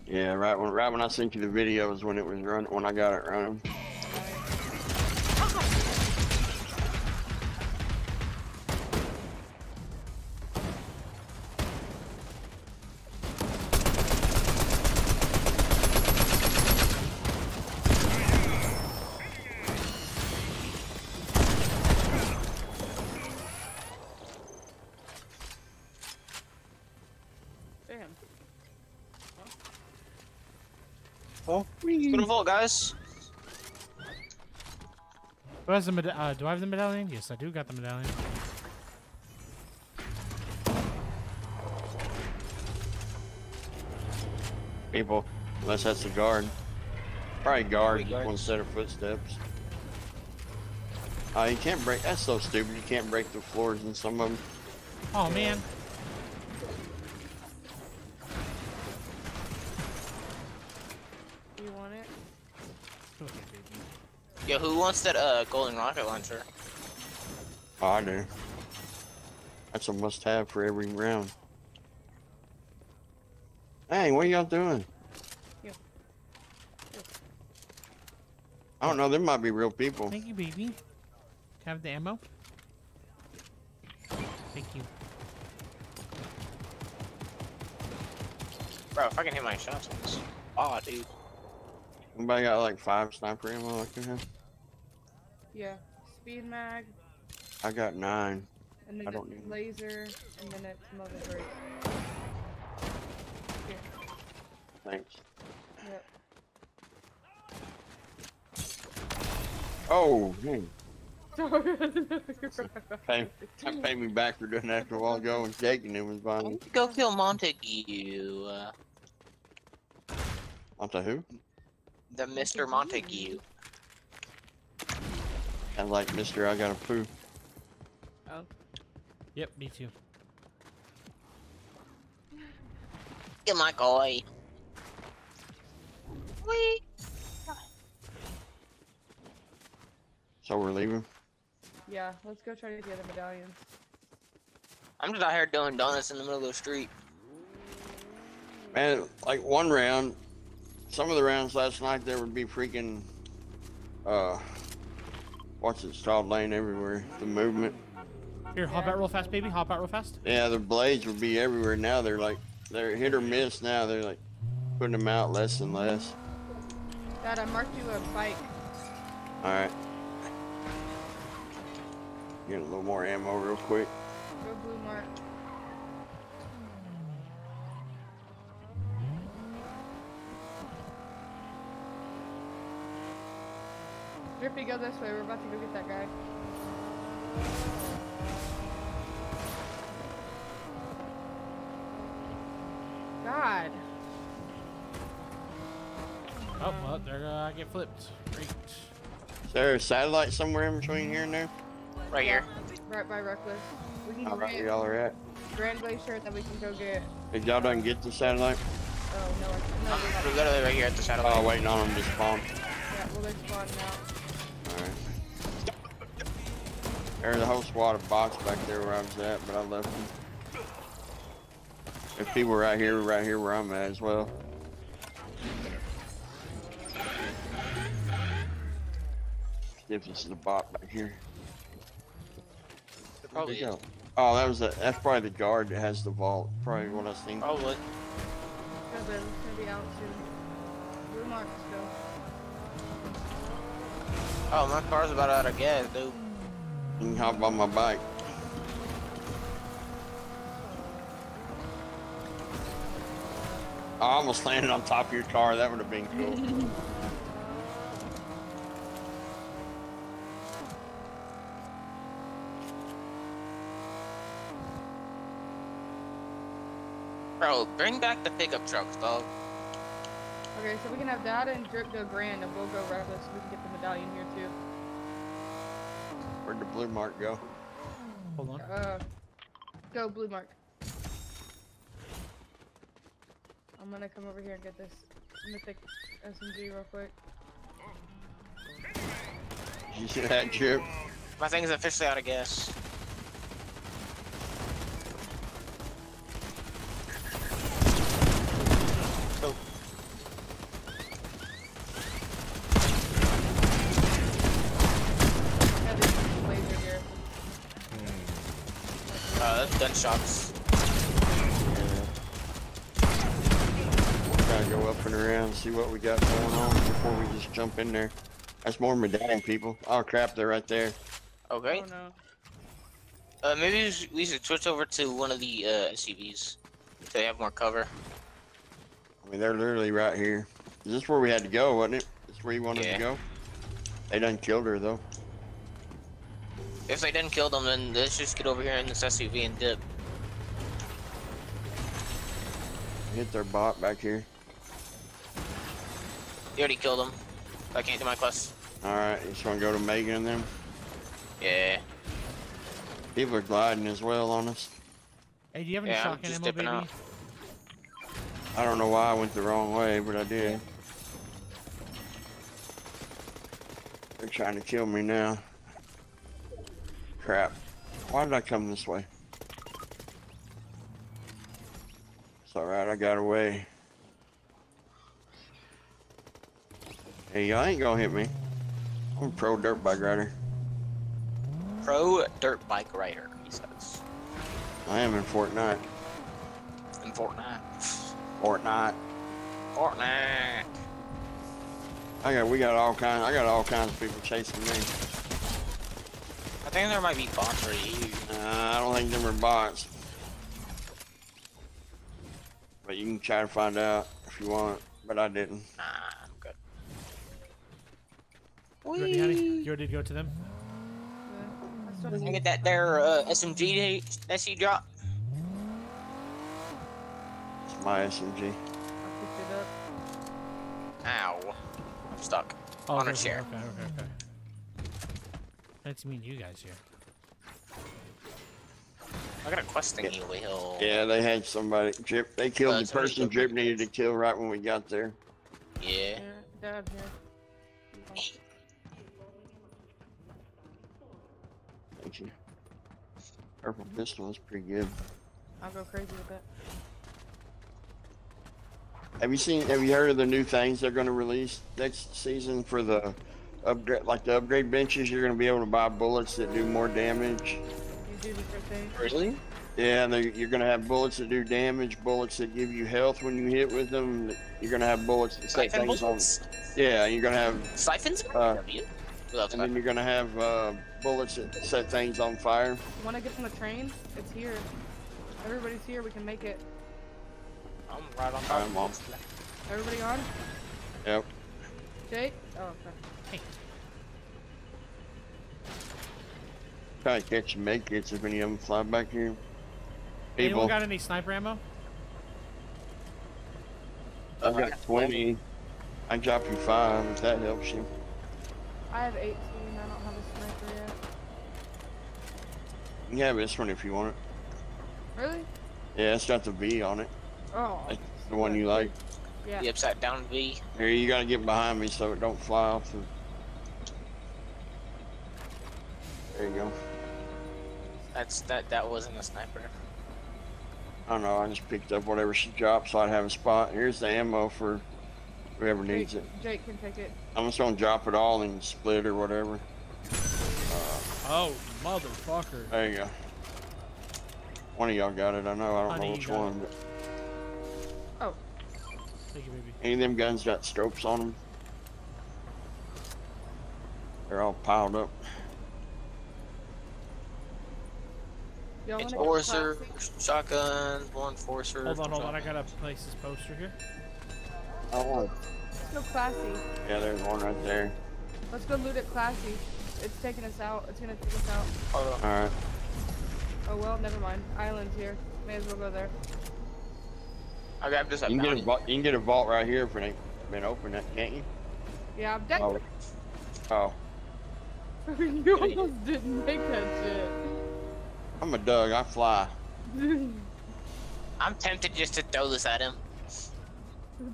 Yeah, right when right when I sent you the video was when it was run when I got it running. Good guys. Who has the meda- uh, do I have the medallion? Yes, I do got the medallion. people, unless that's the guard. Probably guard, guard. one set of footsteps. Oh, you can't break. That's so stupid. You can't break the floors in some of them. Oh man. You want it? Yo, who wants that uh golden rocket launcher? I do. That's a must-have for every round. Hey, what y'all doing? Yeah. I don't know. There might be real people. Thank you, baby. Have the ammo. Thank you. Bro, if I can hit my shots on this. Oh, dude. Anybody got like five sniper ammo I can have? Yeah. Speed mag, I got nine. and then I don't need- laser, and then it's muzzle brake. Here. Thanks. Yep. Oh, dang. Sorry. Pay, pay me back for doing that a while ago when Jacob it was buying. Go kill Montague. Uh, Onto who? The Mr. Montague. Sounds like Mister I got a poo. oh. Yep, me too. Get my guy. Wee. So we're leaving. Yeah, let's go try to get the medallions. I'm just out here doing donuts in the middle of the street. Man, like one round, some of the rounds last night there would be freaking, uh, what's it called, laying everywhere. The movement. Here, hop out real fast, baby. Hop out real fast. Yeah, the blades would be everywhere. Now they're like, they're hit or miss. Now they're like putting them out less and less. Dad, I marked you a bike. All right. Get a little more ammo real quick. Go blue mark. Drippy, go this way. We're about to go get that guy. God. Oh, well, they're gonna get flipped. Great. Is there a satellite somewhere in between here and there? Right here. Right by Reckless. We can How about where y'all are at? Grand Glacier, that we can go get. If y'all don't get the satellite? Oh, no, I- no, we We're literally right here at the satellite. Oh, waiting on them to spawn. Yeah, well, they're spawning out. Alright. There's a whole squad of bots back there where I was at, but I left them. If people were right here, right here where I'm at as well. See if this is a bot back here. Probably Where'd is. they go? Oh, that was the. That's probably the guard that has the vault. Probably what I seen. Probably. Go there. It's gonna be out soon. Blue mark, let's go. Oh, my car's about out of gas, dude. You can hop on my bike. I almost landed on top of your car. That would have been cool. Bro, bring back the pickup trucks, dog. Okay, so we can have Dada and Drip go Grand, and we'll go Reckless so we can get the medallion here too. Where'd the blue mark go? Hold on. Uh, go blue mark. I'm gonna come over here and get this mythic SMG real quick. Did you see that chip? My thing is officially out of gas. That's gunshots. Gotta go up and around, see what we got going on before we just jump in there. That's more medallion people. Oh crap, they're right there. Okay. Oh no. Uh, maybe we should, switch over to one of the uh, SUVs. So they have more cover. I mean, they're literally right here. Is this is where we had to go, wasn't it? This where you wanted Yeah. to go? They done killed her though. If they didn't kill them, then let's just get over here in this SUV and dip. Hit their bot back here. You already killed them. I can't do my quest. Alright, you just wanna go to Megan and them? Yeah. People are gliding as well on us. Hey, do you have any Yeah, I'm shotgun just ammo, dipping baby? out. I don't know why I went the wrong way, but I did. They're trying to kill me now. Crap. Why did I come this way? It's alright, I got away. Hey, y'all ain't gonna hit me. I'm a pro dirt bike rider. Pro dirt bike rider, he says. I am in Fortnite. In Fortnite. Fortnite. Fortnite. I got, we got all kinds, I got all kinds of people chasing me. I think there might be bots already here. Uh, I don't think them are bots. But you can try to find out if you want, but I didn't. Nah, I'm good. You already, had it? you already go to them? Can I get that there uh, SMG that she dropped? It's my SMG. Ow. I'm stuck. Oh, on a chair. Okay, okay, okay. That's mean you guys here. I got a quest thingy over here. Yeah, they had somebody, Drip, they killed Uh, the person killed Drip needed to kill right when we got there. Yeah. Dad. Thank you. Purple pistol is pretty good. I'll go crazy with it. Have you seen, have you heard of the new things they're gonna release next season for the upgrade, like the upgrade benches? You're gonna be able to buy bullets that do more damage. You do the first. Really? Yeah, and you're gonna have bullets that do damage, bullets that give you health when you hit with them. You're gonna have bullets that set Siphon things on. bullets? Yeah, you're gonna have, Siphons? uh, Without and then you're gonna have uh, bullets that set things on fire. You wanna get on the train? It's here. Everybody's here. We can make it. I'm right on top I'm on. Everybody on? Yep. Jake? Oh, okay. Try to catch and make it if any of them fly back here. Anyone People, got any sniper ammo? I've got 20. I can drop you five if that helps you. I have 18. I don't have a sniper yet. You can have this one if you want it. Really? Yeah, it's got the V on it. Oh. That's the one you like. Yeah. The upside down V. Here, you gotta get behind me so it don't fly off the... There you go. That's that. That wasn't a sniper. I don't know, I just picked up whatever she dropped so I'd have a spot. Here's the ammo for whoever Jake, needs it. Jake can take it. I'm just gonna drop it all and split or whatever. Uh, oh, motherfucker. There you go. One of y'all got it, I know, I don't Honey, know which got one. But Oh. Thank you, baby. any of them guns got strobes on them? They're all piled up. Y'all wanna get Enforcer, classy? shotgun, one enforcer. Hold on, hold on. I gotta place this poster here. Oh, Let's go classy. yeah, there's one right there. Let's go loot it classy. It's taking us out. It's gonna take us out. Hold on. Alright. Oh well, never mind. Island's here. May as well go there. I grabbed this You at can, get a vault, you can get a vault right here if it ain't been opened, can't you? Yeah, I'm oh. dead. Oh. Oh. you almost didn't make that shit. I'm a Doug, I fly. I'm tempted just to throw this at him.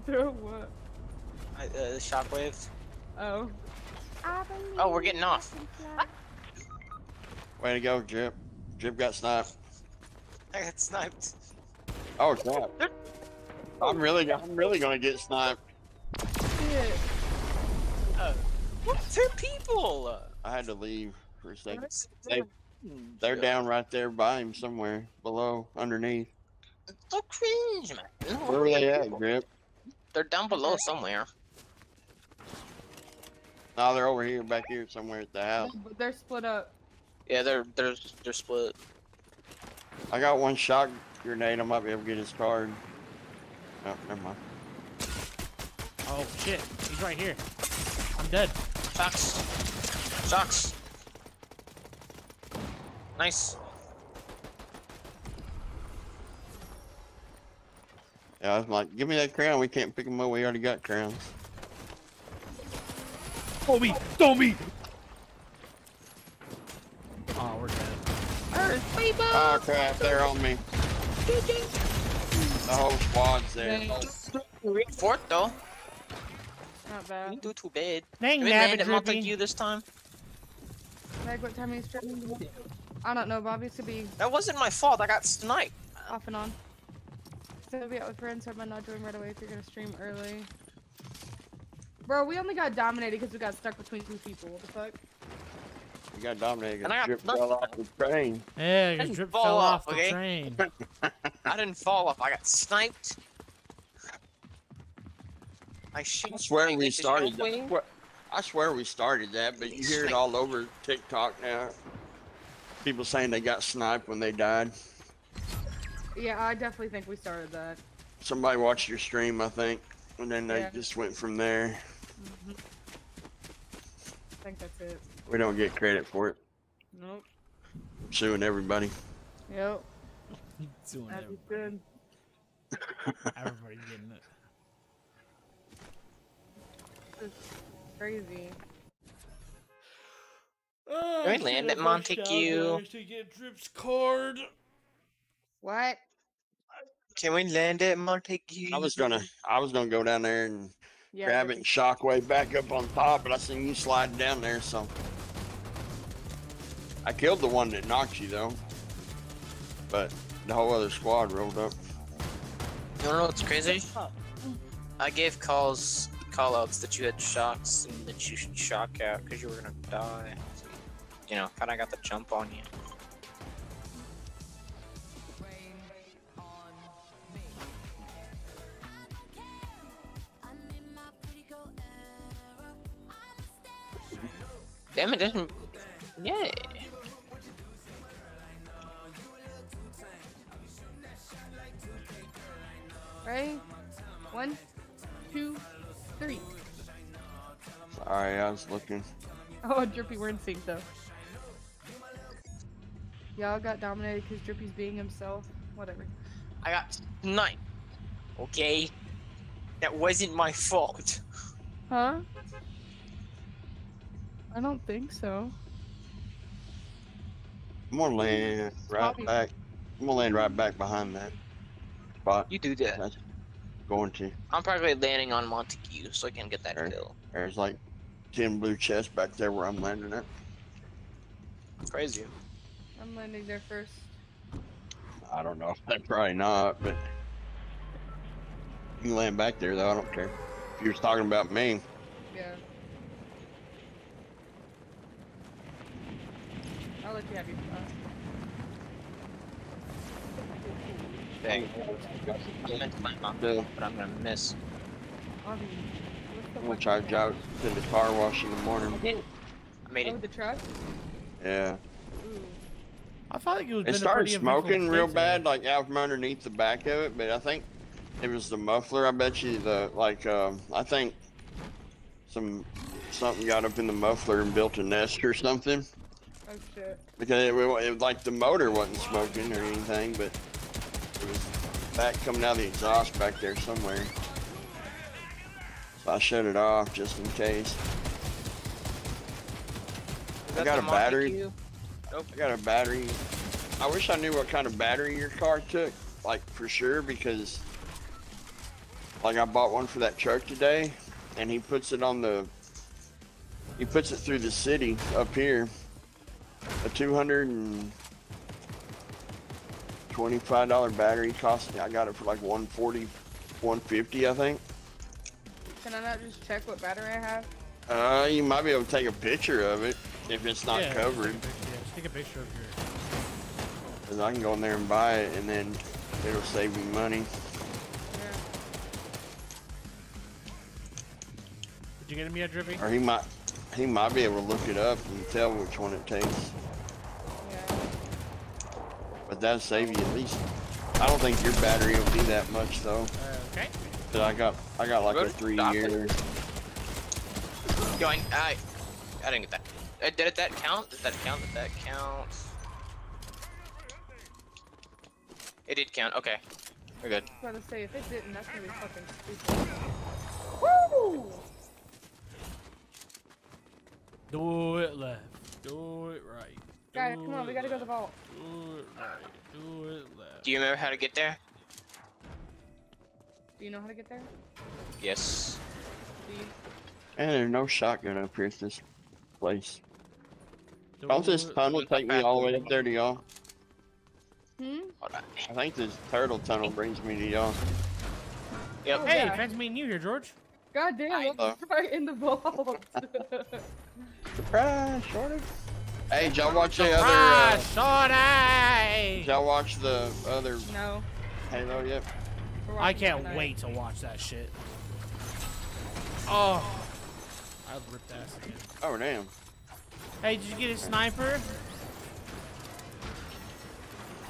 Throw what? I, uh, the shockwave. Oh. Oh, we're getting off. Way to go, Drip. Drip got sniped. I got sniped. Oh crap. I'm really I'm really gonna get sniped. Shit. Uh, what? Two people. I had to leave for a second. They, they're down right there by him somewhere below, underneath. So cringe, man. Where were they at, Drip? They're down below somewhere. No, they're over here, back here somewhere at the house. But they're split up. Yeah, they're they're they're split. I got one shot grenade. I might be able to get his card. Oh, never mind. Oh shit, he's right here. I'm dead. Shocks. Shocks. Nice. Yeah, I was like, give me that crown. We can't pick them up. We already got crowns. Throw me! Throw me! Oh, we're dead. Earth, people! Oh crap, they're on me. The whole squad's there. Fourth though. Not You bad. didn't do too bad. Dang, Did we nabbit land at drippy. Montague this time? Meg, what time are you streaming? I don't know, Bobby could be That wasn't my fault. I got sniped. off and on. So be out with friends, so I might not join right away if you're gonna stream early. Bro, we only got dominated because we got stuck between two people. What the fuck? You got dominated. And I got Drip nothing. fell off the train. Yeah, Didn't your drip fell off, off the okay? train. I didn't fall off. I got sniped. I shoot. I swear we started that. I swear we started that, but you hear it all over TikTok now. People saying they got sniped when they died. Yeah, I definitely think we started that. Somebody watched your stream, I think, and then they Yeah. just went from there. Mhm. I think that's it. We don't get credit for it. Nope. I'm suing everybody. Yep. Doing That'd it. be good. Everybody's getting it. It's crazy. Oh, Can we land at Montague? To get Drip's card. What? Can we land at Montague? I was gonna, I was gonna go down there and Yeah. grab it and shockwave back up on top, but I seen you sliding down there, so I killed the one that knocked you though. But the whole other squad rolled up. You wanna know what's crazy? I gave calls, call outs that you had shocks and that you should shock out because you were gonna die. So, you know, kinda got the jump on you. Damn it, didn't. Yeah. Ready? One, two, three. Sorry, I was looking. Oh, Drippy, we're in sync though. Y'all got dominated because Drippy's being himself. Whatever. I got sniped. Okay? That wasn't my fault. Huh? I don't think so. I'm gonna land right Bobby. back. I'm gonna land right back behind that spot. You do that. That's going to. I'm probably landing on Montague so I can get that kill. There's like ten blue chests back there where I'm landing at. Crazy. I'm landing there first. I don't know. I probably not, but you can land back there though. I don't care. If you was talking about me, Yeah. I'll let you have your spot. Dang. I meant to land on Yeah. but I'm gonna miss. Bobby, what's the I'm gonna charge out to the car wash in the morning. I made it. Oh, the truck? Yeah. Ooh. I felt like it was. It started smoking real bad, like out from underneath the back of it. But I think it was the muffler. I bet you the like. Um, I think some something got up in the muffler and built a nest or something. Oh shit. Because it, wa- it, like the motor wasn't smoking or anything, but it was back coming out of the exhaust back there somewhere. So I shut it off just in case. Is I got a battery. Montague? Nope. I got a battery. I wish I knew what kind of battery your car took, like for sure, because like I bought one for that truck today, and he puts it on the, he puts it through the city up here, a two hundred and twenty-five dollar battery cost. Me, I got it for like 140, 150, I think. Can I not just check what battery I have? Uh, you might be able to take a picture of it if it's not Yeah, just covered. Take a picture, yeah, just take a picture of your. Cause I can go in there and buy it, and then it'll save me money. Yeah. Did you get him yet, Drippy? Or he might, he might be able to look it up and tell which one it takes. Yeah. But that'll save you at least. I don't think your battery will be that much though. Uh, okay. But I got, I got like a three Stop it. year. Going. I. I didn't get that. Uh, did it that count? Did that count? Did that count? It did count. Okay. We're good. I was about to say, if it didn't, that's gonna be fucking stupid. Woo! Do it left. Do it right. Guys, come on, we gotta go to the vault. Do it right. Do it left. Do you remember how to get there? Do you know how to get there? Yes. Do you? And there's no shotgun up here at this place. Don't this tunnel take me all the way up there to y'all? Hmm? I think this turtle tunnel brings me to y'all. Yep. Oh, Hey, yeah. fancy meeting you here, George. God damn, know. I'm right in the vault. Surprise, shorty. Hey, did y'all watch the other? Surprise, Uh, shorty! did y'all watch the other no. Halo yet? we're I can't tonight. wait to watch that shit. Oh, I ripped ass again. Oh damn. Hey, did you get a sniper?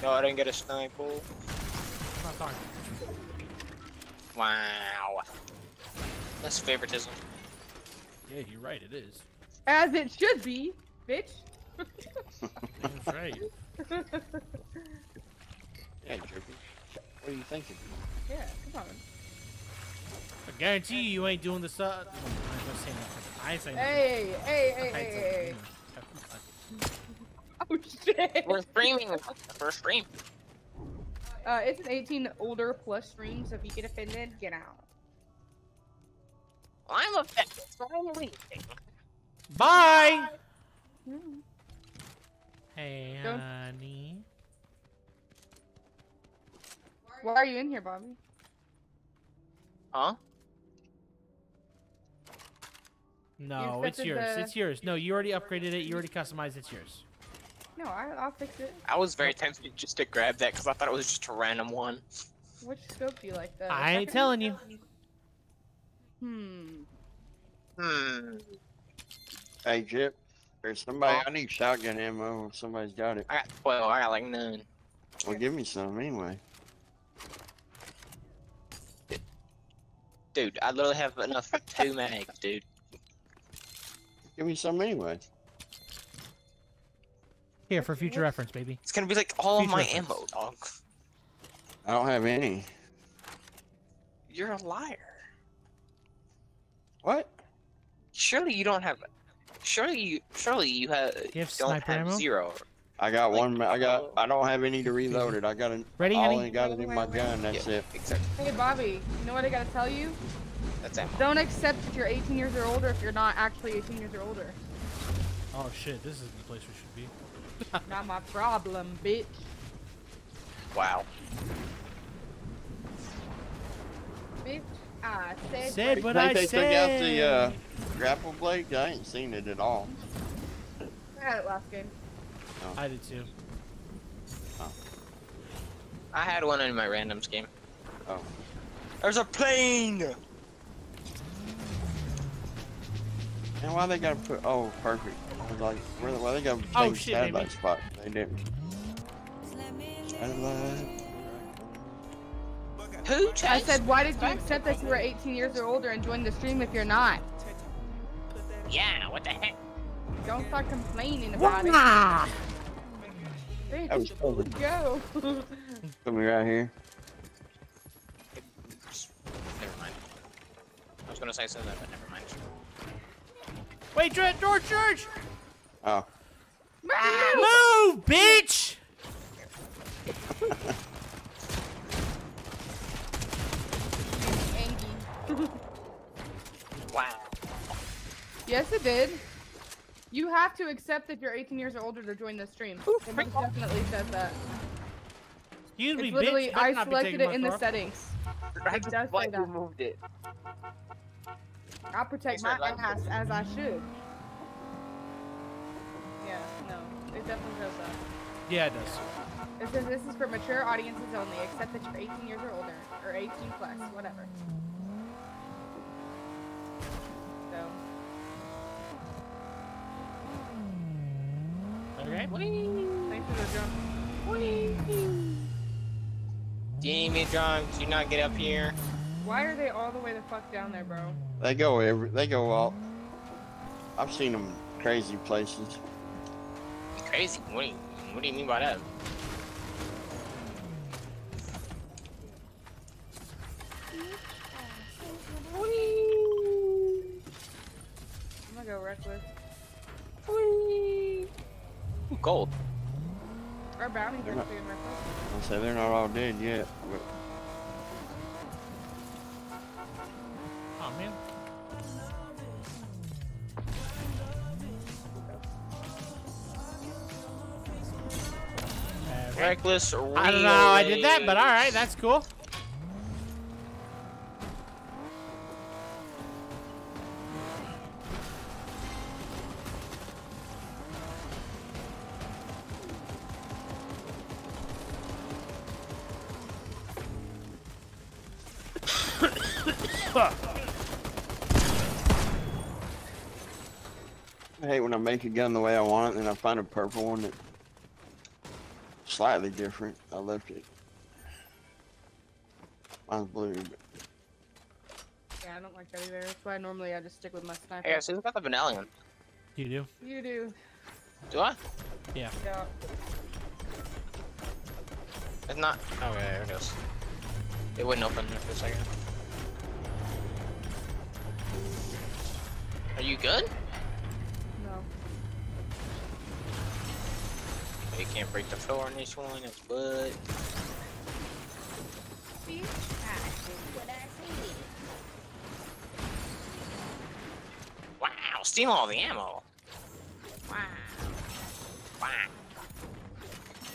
No, I didn't get a sniper. I'm not talking. Wow. That's favoritism. Yeah, you're right. It is. As it should be, bitch. That's right. Yeah, Jerky. What are you thinking? yeah, come on. I guarantee you, you ain't doing this. Uh, I'm not nothing. I ain't saying nothing. Hey, hey, hey, hey, hey, saying hey. nothing. Oh shit. We're streaming. We're streaming. Uh, it's an 18 older plus stream, so if you get offended, get out. I'm offended. So I'm leaving. Bye. Hey, Don't- honey. Why are you in here, Bobby? Huh? No, it's yours. the- It's yours. No, you already upgraded it. You already customized. It's yours. No, I, I'll fix it. I was very tempted just to grab that because I thought it was just a random one. Which scope do you like? The I ain't telling you. Hmm. Hmm. Hey, Jip. There's somebody. I need shotgun ammo. If somebody's got it. I got 12. I got like none. Well, give me some anyway. Dude, I literally have enough for two mags, dude. Give me some anyway. Here for future reference, baby. It's gonna be like all of Future my reference. ammo, dog. I don't have any. You're a liar. What? Surely you don't have. Surely you. Surely you have. You have don't sniper have ammo? zero. I got Like, one. I got. Oh. I don't have any to reload it. I got it. Ready, I honey? only got it in my gun. That's Yeah, it. Exactly. Hey, Bobby. You know what I gotta tell you? That's ammo. Don't accept that you're 18 years or older if you're not actually 18 years or older. Oh shit, this isn't the place we should be. Not my problem, bitch. Wow. Bitch, I said. Said what think I they took out the uh, grapple blade? I ain't seen it at all. I had it last game. I did too. I had one in my randoms game. Oh. There's a plane. And why they gotta put? Oh, perfect. I was like, where? Why they gotta Oh, change shit, satellite baby. spot? They didn't. Satellite. Who I said, why did you accept that you were 18 years or older and join the stream if you're not? Yeah. What the heck? Don't start complaining about it. Wah! That was Bitch, over. go. Put me right here. Never mind. I was gonna say something, but never mind. Wait, George, George, George! Oh. Move, bitch! Wow. yes, it did. You have to accept that you're 18 years or older to join the stream. It definitely says that. Excuse me, It's literally, bitch. I Better not be selected it in the settings. I It does just say like that. moved it. I'll protect my for ass as I should. Yeah, no, it definitely says that. Yeah, it does. It says this is for mature audiences only, except that you're 18 years or older, or 18 plus, whatever. So, Okay. thanks for the jump. Do you need me to? Do you not get up here? Why are they all the way the fuck down there, bro? They go every. They go all. I've seen them crazy places. Crazy. What do you, what do you mean by that? I'm gonna go reckless. Ooh, Gold. Our bounties They're are not- being requested. I say they're not all dead yet. But Oh man. Uh, okay. Reckless I don't know how I did that, but all right, that's cool. I hate when I make a gun the way I want it, and then I find a purple one that slightly different. I left it. Mine's blue. But Yeah, I don't like that either. That's why normally I just stick with my sniper. Hey, so who's got the medallion? You do? You do. Do I? Yeah. Yeah. It's not. Okay, there it goes. It wouldn't open for a second. You good? No. You can't break the floor on this one. It's but. Wow, stealing all the ammo. Wow. Wow.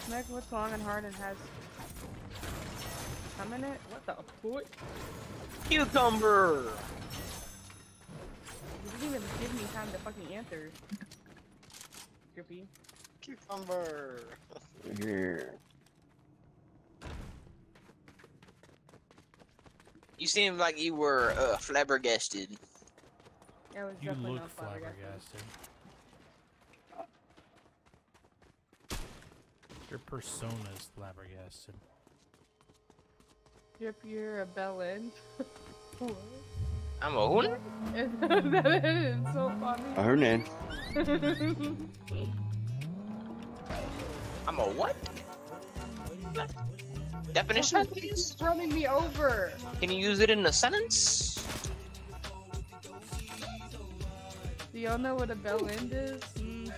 Meg, what's long and hard and has come in it? What the foot? Cucumber. You didn't even give me time to fucking answer. Drippy. Cucumber. here. You seem like you were uh, flabbergasted. I was You definitely look not flabbergasted. flabbergasted. Your persona's flabbergasted. Drip, you're a bellend. what? I'm a what? that is so funny. I heard that. I'm a what? Definition, please. He's running me over. Can you use it in a sentence? Do y'all know what a bell end is? Mm.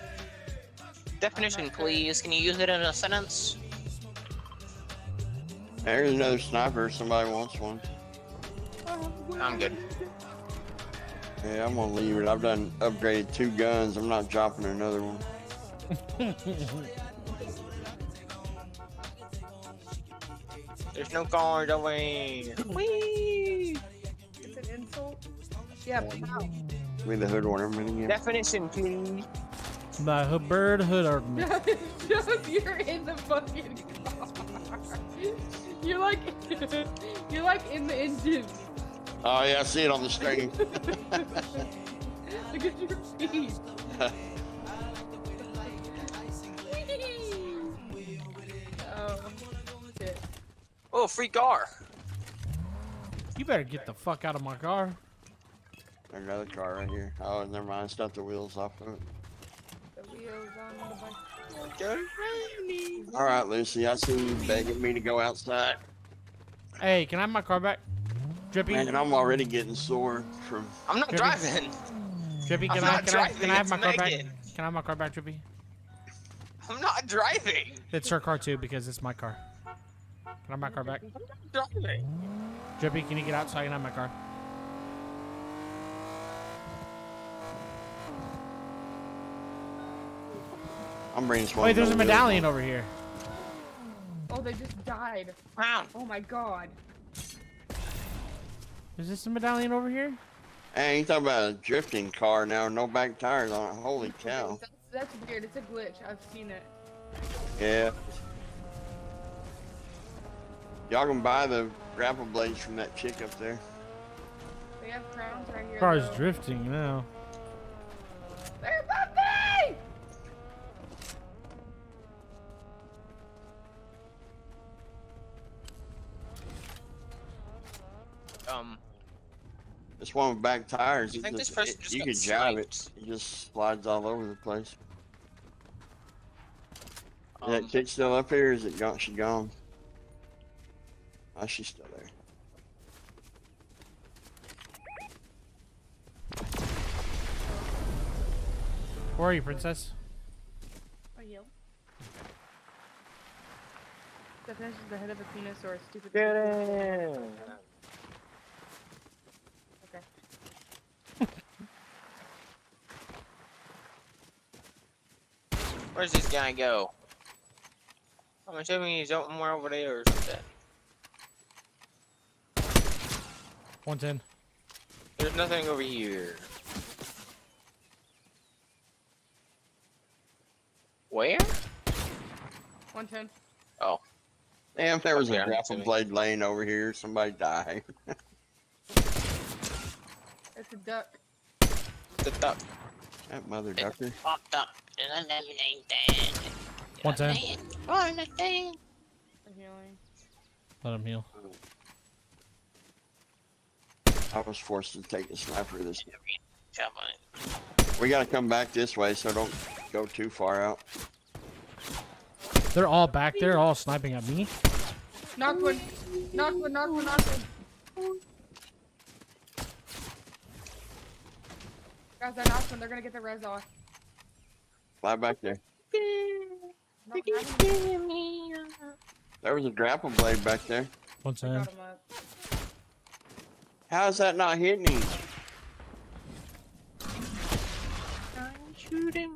Definition, please. Can you use it in a sentence? There's another sniper. if Somebody wants one. I'm good. Yeah, I'm gonna leave it. I've done upgraded two guns. I'm not dropping another one. There's no guard away. Whee! It's an insult. Yeah, pow. We the hood ornament again. Definition, please. The hood bird hood ornament. Just you're in the fucking car. You're like, you're like in the engine. Oh yeah, I see it on the screen. Look at your feet. oh, shit. Oh, free car. You better get the fuck out of my car. Another car right here. Oh, never mind. It's not the wheels off of it. The wheels on the bike. All right, Lucy. I see you begging me to go outside. Hey, can I have my car back? Drippy. Man, I'm already getting sore from. I'm not Drippy. driving. Drippy, I'm can I, not can, I, can I have it's my car back? Can I have my car back, Drippy? I'm not driving. It's her car too because it's my car. Can I have my car back? I'm not Driving. Drippy, can you get out so I can have my car? I'm bringing some. Wait, there's a medallion over here. Oh, they just died. Wow. Oh my god. Is this a medallion over here? Hey, you talking about a drifting car now? No back tires on it. Holy cow. That's, that's weird. It's a glitch. I've seen it. Yeah. Y'all can buy the grapple blades from that chick up there. They have crowns right here. Car's though. drifting now. There's something! Um, This one with back tires. You it think this just- person it- just you got could jive it. It just slides all over the place. Is Um, that chick still up here? Or is it gone? She gone? Oh, she's still there. Where are you, princess? Are you? Definition is the head of a penis or a stupid. Get in. Okay. Where's this guy go? I'm assuming he's open more over there or something. 110. There's nothing over here. Where? 110. Oh. Damn, if there was Okay, a I'm grapple blade laying over here, somebody died. It's a duck. It's a duck. That mother ducker. Popped up and I never ain't dead. 110. Nothing. For healing. Let him heal. I was forced to take a sniper this. Jump. We gotta come back this way, so don't go too far out. They're all back there, all sniping at me. Knock one. Knock one, knock one, knock one. Guys, I knocked one. They're gonna get the res off. Fly back there. Knock. There was a grapple blade back there. 110. Got him up. How is that not hitting him?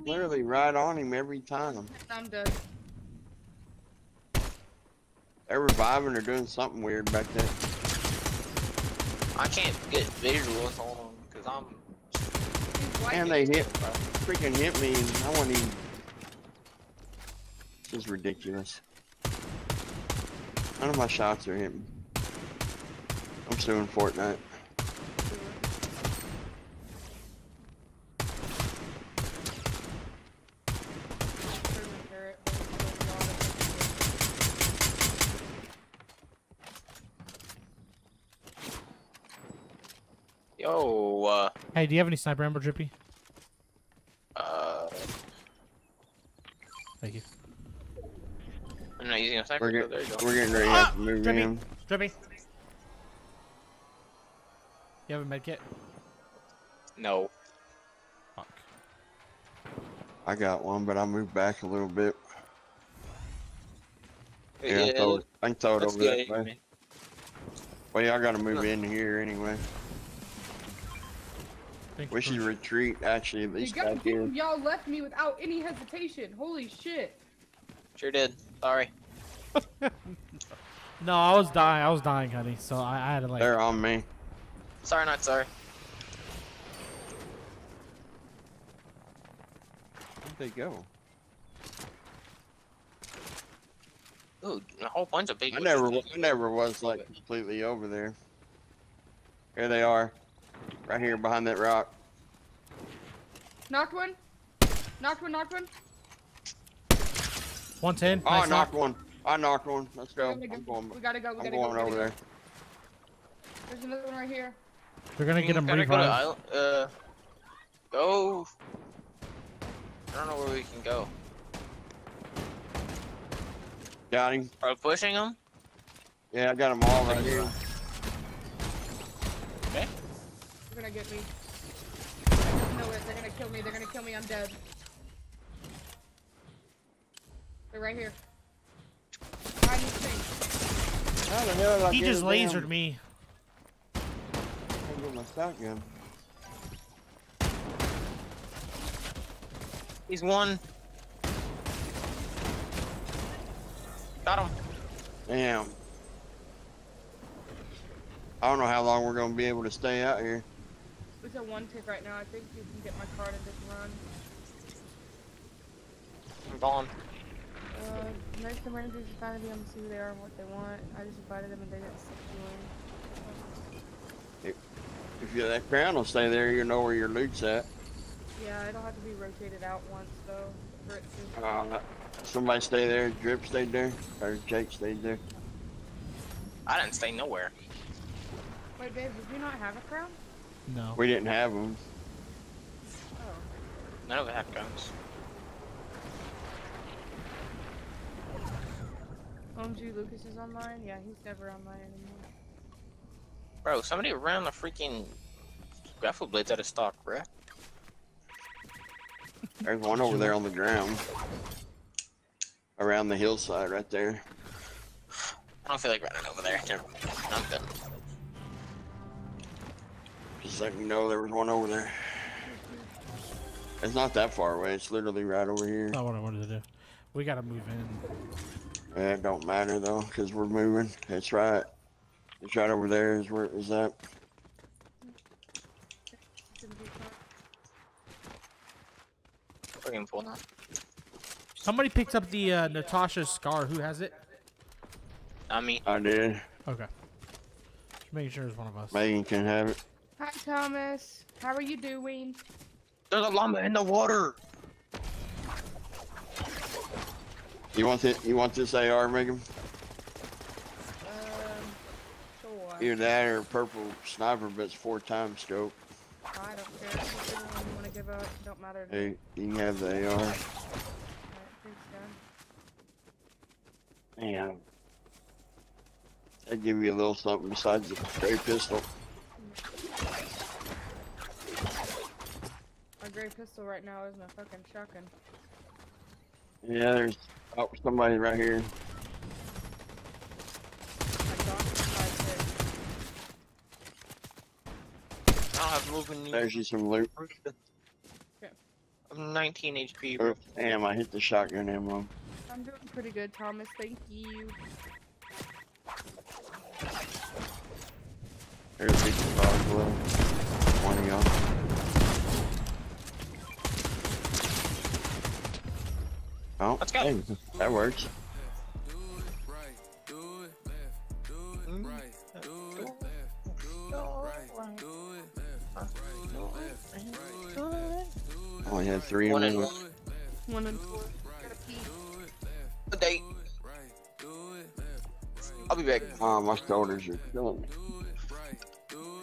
Literally right on him every time. I'm dead. They're reviving or doing something weird back there. I can't get visuals on him because I'm. And they hit, freaking hit me, I wasn't even. This is ridiculous. None of my shots are hitting. I'm suing Fortnite. Yo, uh, Hey, do you have any sniper ammo, Drippy? uh, Thank you. I'm not using a sniper. We're, so there you get, go. we're getting ready to have to move Drippy. in. Drippy. You have a med kit? No. Fuck. I got one, but I moved back a little bit. Yeah, Yeah, I, throw it, I can throw it that's over that way. Well, yeah, I gotta move in here anyway. Thank We you should for- retreat, actually, at You least got back here. y'all left me without any hesitation. Holy shit. Sure did. Sorry. No, I was dying. I was dying, honey. So I, I had to like. They're on me. Sorry, not sorry. Where'd they go? Ooh, a whole bunch of big. I never, I never was like completely over there. Here they are, right here behind that rock. Knocked one. Knocked one, knocked one. 110. Oh, I knocked knock. one. I knocked one. Let's go. We gotta I'm go. going. We gotta go. We I'm going go. over there. There's another one right here. They're gonna get him Gotta go to island, uh, go. I don't know where we can go. Got him. Are we pushing them? Yeah, I got them all right here. Gonna get me. I just know it. They're gonna kill me. They're gonna kill me. I'm dead. They're right here. Behind these things. How the hell He just lasered me. I get my shotgun. He's one. Got him. Damn. I don't know how long we're gonna be able to stay out here. It's a one tick right now. I think you can get my card and just run. I'm gone. Uh, most of the managers just find them, see who they are and what they want. I just invited them and they didn't stick to them. If you, that crown will stay there, you know where your loot's at. Yeah, it'll have to be rotated out once though for it to. Uh, somebody stay there. Drip stayed there, or Jake stayed there. I didn't stay nowhere. Wait, babe, did you not have a crown? No. We didn't have them. Oh. None of it have guns. OMG, Lucas is online? Yeah, he's never online anymore. Bro, somebody ran the freaking grapple blades out of stock, bro. There's one over there on the ground. Around the hillside right there. I don't feel like running over there. Never- I'm good. Just let me know there was one over there. It's not that far away. It's literally right over here. That's not what I wanted to do. We gotta move in. Yeah, it don't matter though, cause we're moving. It's right. It's right over there. Is where is that? Fucking full now. Somebody picked up the uh, Natasha scar. Who has it? Not me. I did. Okay. Just making sure it's one of us. Megan can have it. Hi, Thomas. How are you doing? There's a llama in the water. You want it? You want this AR, Megan? Um, sure. Either that or purple sniper, but it's four times scope. I don't care. Whichever one you want to give up, don't matter. Hey, you can have the AR. Alright, thanks, Dad. Damn. I'd give you a little something besides the gray pistol. My gray pistol right now is my fucking shotgun. Yeah, there's oh, somebody right here. My dog decides it. I don't have moving. There's you some loot. I'm 19 HP. Oh, damn, I hit the shotgun ammo. I'm doing pretty good, Thomas. Thank you. There's a dog below. One of y'all. Oh, Let's go. hey, that works. Oh, Only had three One in and one. One and four. Gotta pee. Good day. I'll be back. Oh, my shoulders are killing me.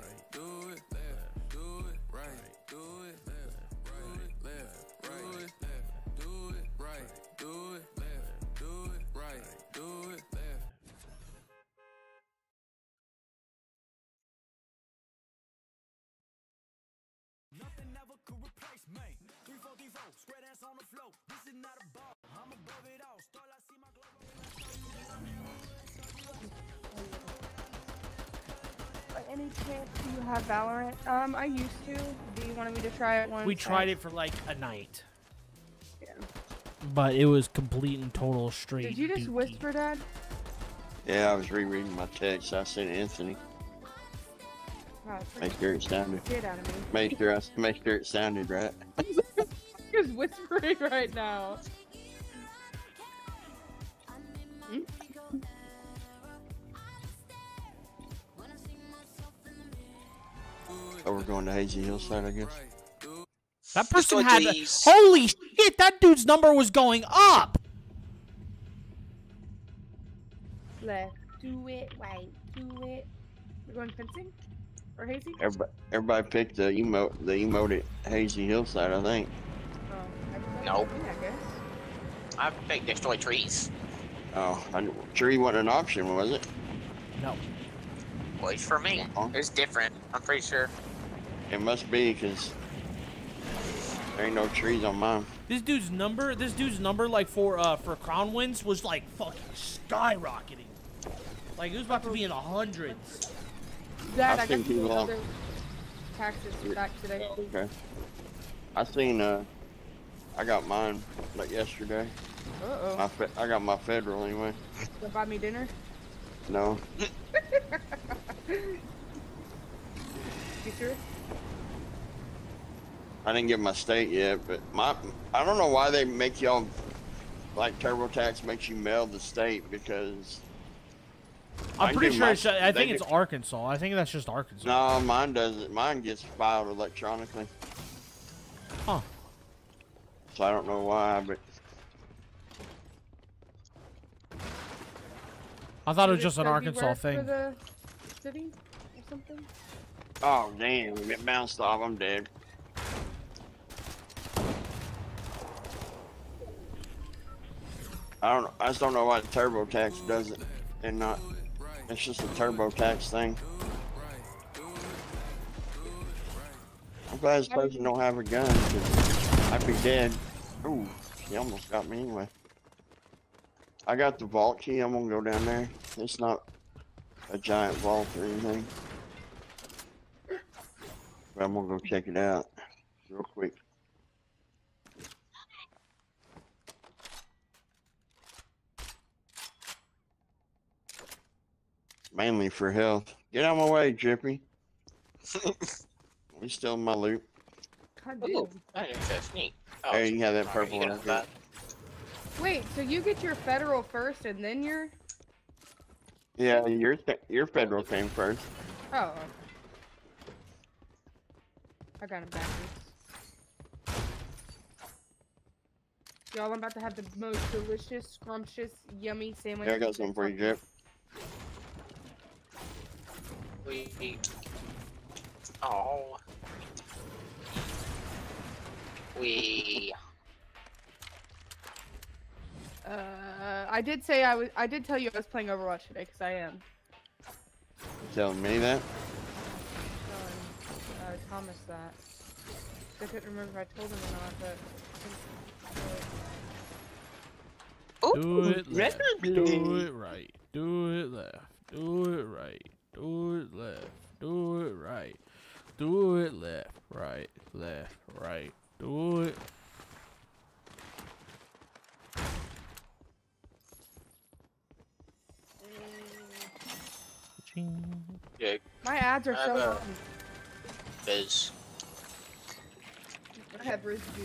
By any chance, do you have Valorant? Um, I used to. Do you want me to try it once? We tried it for like a night. Yeah. But it was complete and total straight. Did you just dookie. whisper, Dad? Yeah, I was rereading my text. I sent Anthony. Wow, it's Make sure it sounded. Get out of me. Make sure I make sure it sounded right. He's whispering right now. Oh, we're going to Hazy Hillside, I guess. That person had. these. Holy shit! That dude's number was going up. Left. Do it. Right. Do it. We're going fencing? Or hazy? Everybody, everybody picked the emote, the emote at Hazy Hillside, I think. Oh, Nope. me, I guess. I picked destroy trees. Oh, I, tree wasn't an option, was it? No. Well, it's for me. Uh-huh. It's different. I'm pretty sure. It must be, because there ain't no trees on mine. This dude's number, this dude's number, like for uh for crown wins, was like fucking skyrocketing. Like it was about to be in the hundreds. Dad, I I, think got he other taxes back today. Okay. I seen, uh, I got mine, like, yesterday. Uh-oh. My fe- I got my federal, anyway. Gonna buy me dinner? No. You sure? I didn't get my state yet, but my I don't know why they make y'all like TurboTax makes you mail the state because. I'm mine pretty sure my- it's. I they think do- it's Arkansas. I think that's just Arkansas. No, mine doesn't. Mine gets filed electronically. Huh. So I don't know why, but I thought it was just an Arkansas thing. For the city or something? oh damn, we get bounced off. I'm dead. I don't. I just don't know why TurboTax does it and not. It's just a TurboTax thing. I'm glad this person don't have a gun. I'd be dead. Ooh, he almost got me anyway. I got the vault key. I'm gonna go down there. It's not a giant vault or anything. But I'm gonna go check it out real quick. Mainly for health. Get out of my way, Drippy. We still in my loot. God Ooh, damn. that is so sneak. Oh, Hey, you have that purple you one. that. Wait, so you get your federal first and then your Yeah, your your federal came first. Oh. I got him backwards. Y'all, I'm about to have the most delicious, scrumptious, yummy sandwich. Yeah, I got something for you, Drip. We. Oh. We. Uh, I did say I was. I did tell you I was playing Overwatch today because I am. You telling me that? Telling uh, Thomas that. I couldn't remember if I told him or not, but. Do it left. Do it right. Do it left. Do it right. Do it left. Do it right. Do it left. Right. Left. Right. Do it. Yeah, My ads are I so have a- long. Biz. I have residue.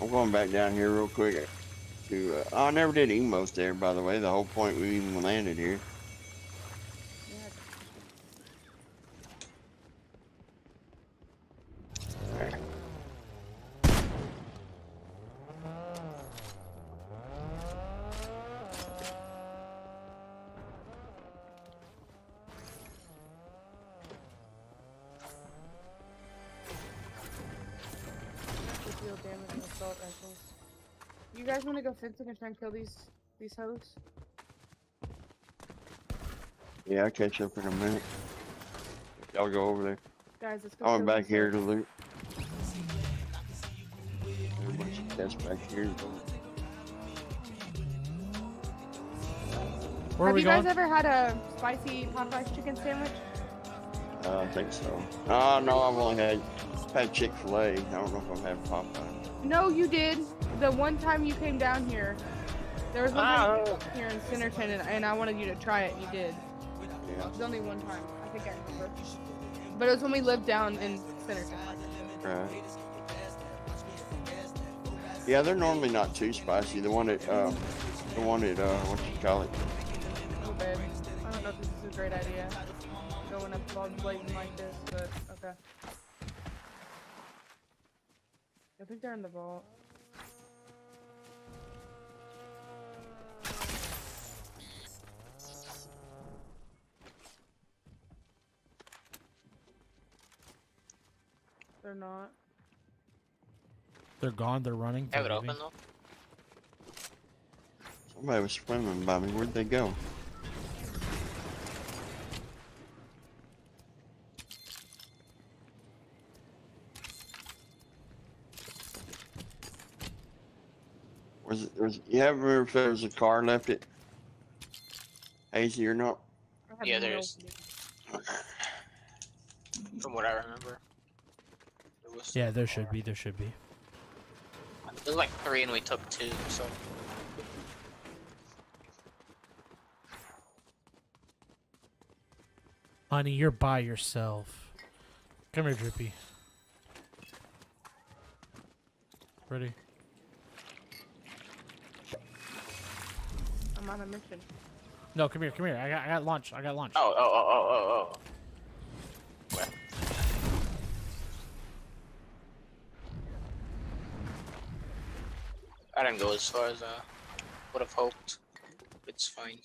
I'm going back down here real quick. To uh, oh, I never did emos there, by the way. The whole point we even landed here. Guys want to go fencing and try and kill these these hoes? Yeah, I'll catch up in a minute. Y'all go over there. Guys, let's go. I went back here to loot. There's a bunch of chests back here. Where are Have we you guys ever had a spicy Popeyes chicken sandwich? Uh, I think so. Oh no, I've only had had Chick Fil A. I don't know if I've had Popeye. No, you did. The one time you came down here, there was one time you came down here in Centerton, and, and I wanted you to try it, and you did. Yeah. It was only one time. I think I remember. But it was when we lived down in Centerton. Right. Yeah, they're normally not too spicy. The one that, uh, the one that, uh, what you call it? Oh, babe. I don't know if this is a great idea. Going up all blatant like this, but okay. I think they're in the vault. They're not. They're gone. They're running. Have it open though. Somebody was swimming by me. Where'd they go? Was it, was, you have remember if there was a car left it hazy or not? Yeah, no there's- From what I remember was. Yeah, there should be. There should be. There's like three, and we took two, so. Honey, you're by yourself. Come here, Drippy. Ready? I'm on a mission. No, come here, come here. I got, I got lunch. I got lunch. Oh, oh, oh, oh, oh, oh. I didn't go as far as I would have hoped. It's fine.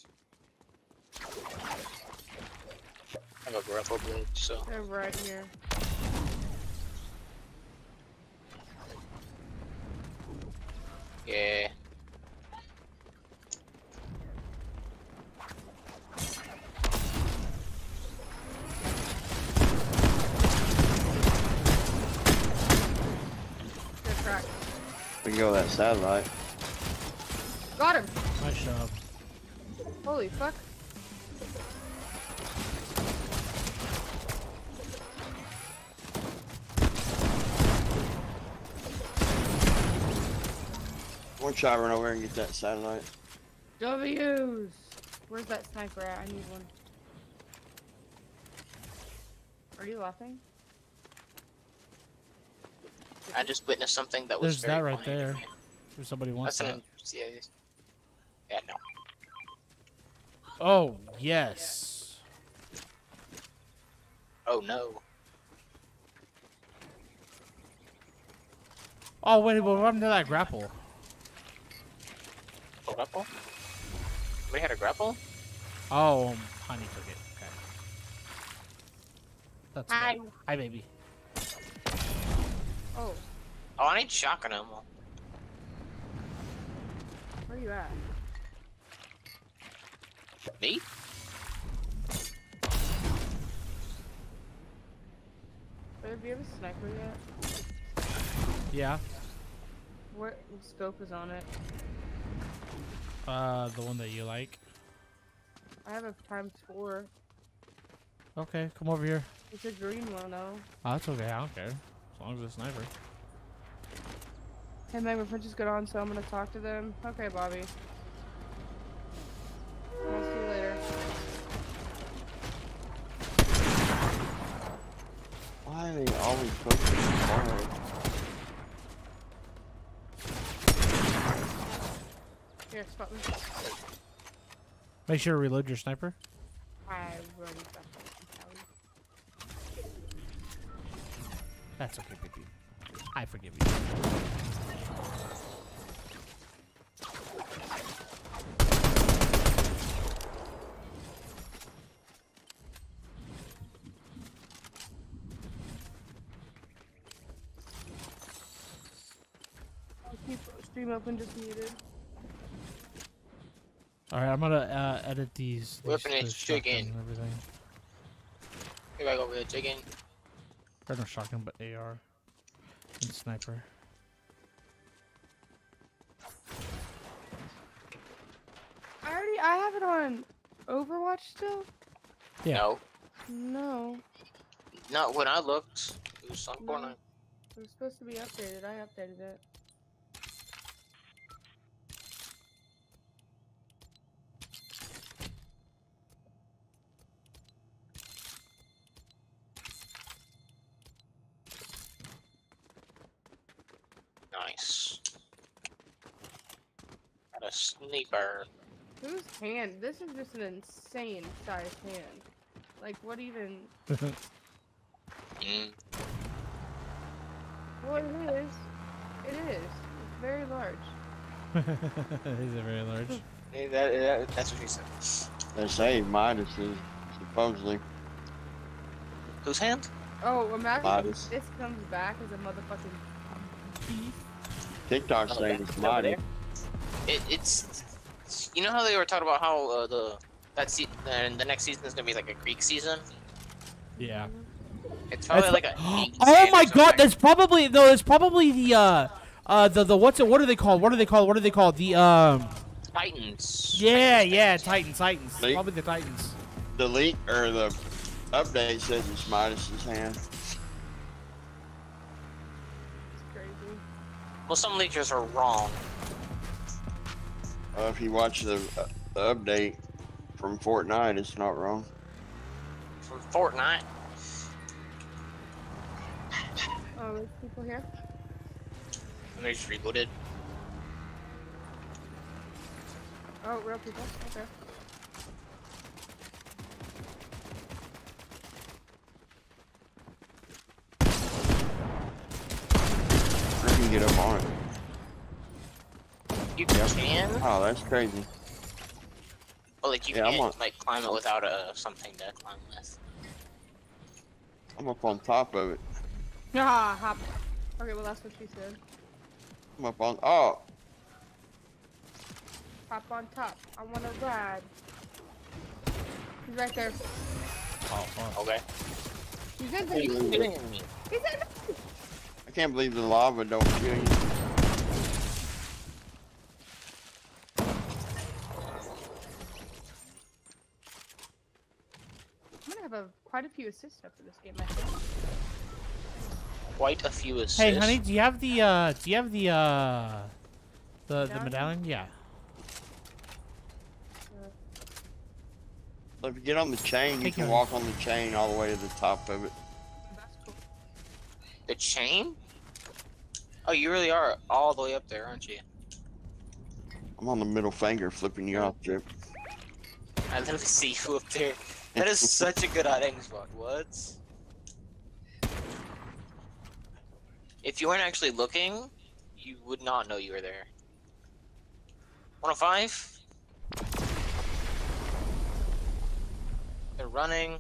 I have a grapple blade, so. They're right here. Yeah. Good crack. We can go that satellite. Got him. Nice job. Holy fuck. One shot run over and get that satellite. W's. Where's that sniper at? I need one. Are you laughing? I just witnessed something that was There's that right funny there. If somebody wants That's that. an yeah, yeah, no. Oh yes. Oh no. Oh wait, what happened to that grapple? A grapple? We had a grapple? Oh, honey took it. Okay. That's Hi. good. Hi, baby. Oh, Oh, I need shotgun ammo. where are you at? Me? Babe, do you have a sniper yet? Yeah. What scope is on it? Uh, the one that you like. I have a times four. Okay, come over here. It's a green one though. Oh, that's okay. I don't care. As long as it's a sniper. Hey, my friend just got on, so I'm gonna talk to them. Okay, Bobby. I'll see you later. Why are they always focusing forward? Here, spot me. Make sure to reload your sniper. I already got that. That's okay, baby. I forgive you. I'll keep stream open, just muted. All right, I'm gonna uh, edit these. these Weapon the is chicken. and everything. Here I go with a chicken. Or no shotgun, but AR and sniper. I already, I have it on Overwatch still. Yeah. No. No, Not when I looked. It was some No. corner. it was supposed to be updated. I updated it. Nice. Got a. Whose hand? This is just an insane sized hand. Like, what even? Mm. Well, it is. It is. It's very large. Is it very large? Hey, that, that, that's what she said. They say Midas is supposedly. Whose hand? Oh, imagine Midas. if this comes back as a motherfucking beast. TikTok Oh, saying that- it's over mighty. It, it's, you know how they were talking about how uh, the that se- and the next season is gonna be like a Greek season. Yeah. It's probably That's like a. oh eight season my god, something. that's probably no, it's probably the uh uh the the what's it what are they called? What are they called? What are they called? The um Titans. Yeah, yeah, Titans, Titans. Leak? Probably the Titans. The leak or the update says it's Midas's hand. It's crazy. Well, some leakers are wrong. Uh, if you watch the, uh, the update from Fortnite, it's not wrong. From Fortnite. Oh, there's people here. And they just rebooted. Oh, real people. Okay. I can get up on it. You can? Oh, that's crazy. But like you Yeah, I'm can't on- like climb it without a something to climb with. I'm up on top of it. Ah, hop. Okay, well that's what she said. I'm up on. Oh, Hop on top. I wanna ride. He's right there. Oh, fuck. Okay. He's in What the doing to me? He's in I can't believe the lava don't kill you. Have a quite a few assists after this game, I think. Quite a few assists. Hey, honey, do you have the uh, do you have the uh, the the Medallion? medallion? Yeah. If you get on the chain, you can walk on the chain all the way to the top of it. Cool. The chain? Oh, you really are all the way up there, aren't you? I'm on the middle finger flipping you off, Drip. I literally see you up there. That is such a good hiding spot. What? If you weren't actually looking, you would not know you were there. 105? They're running.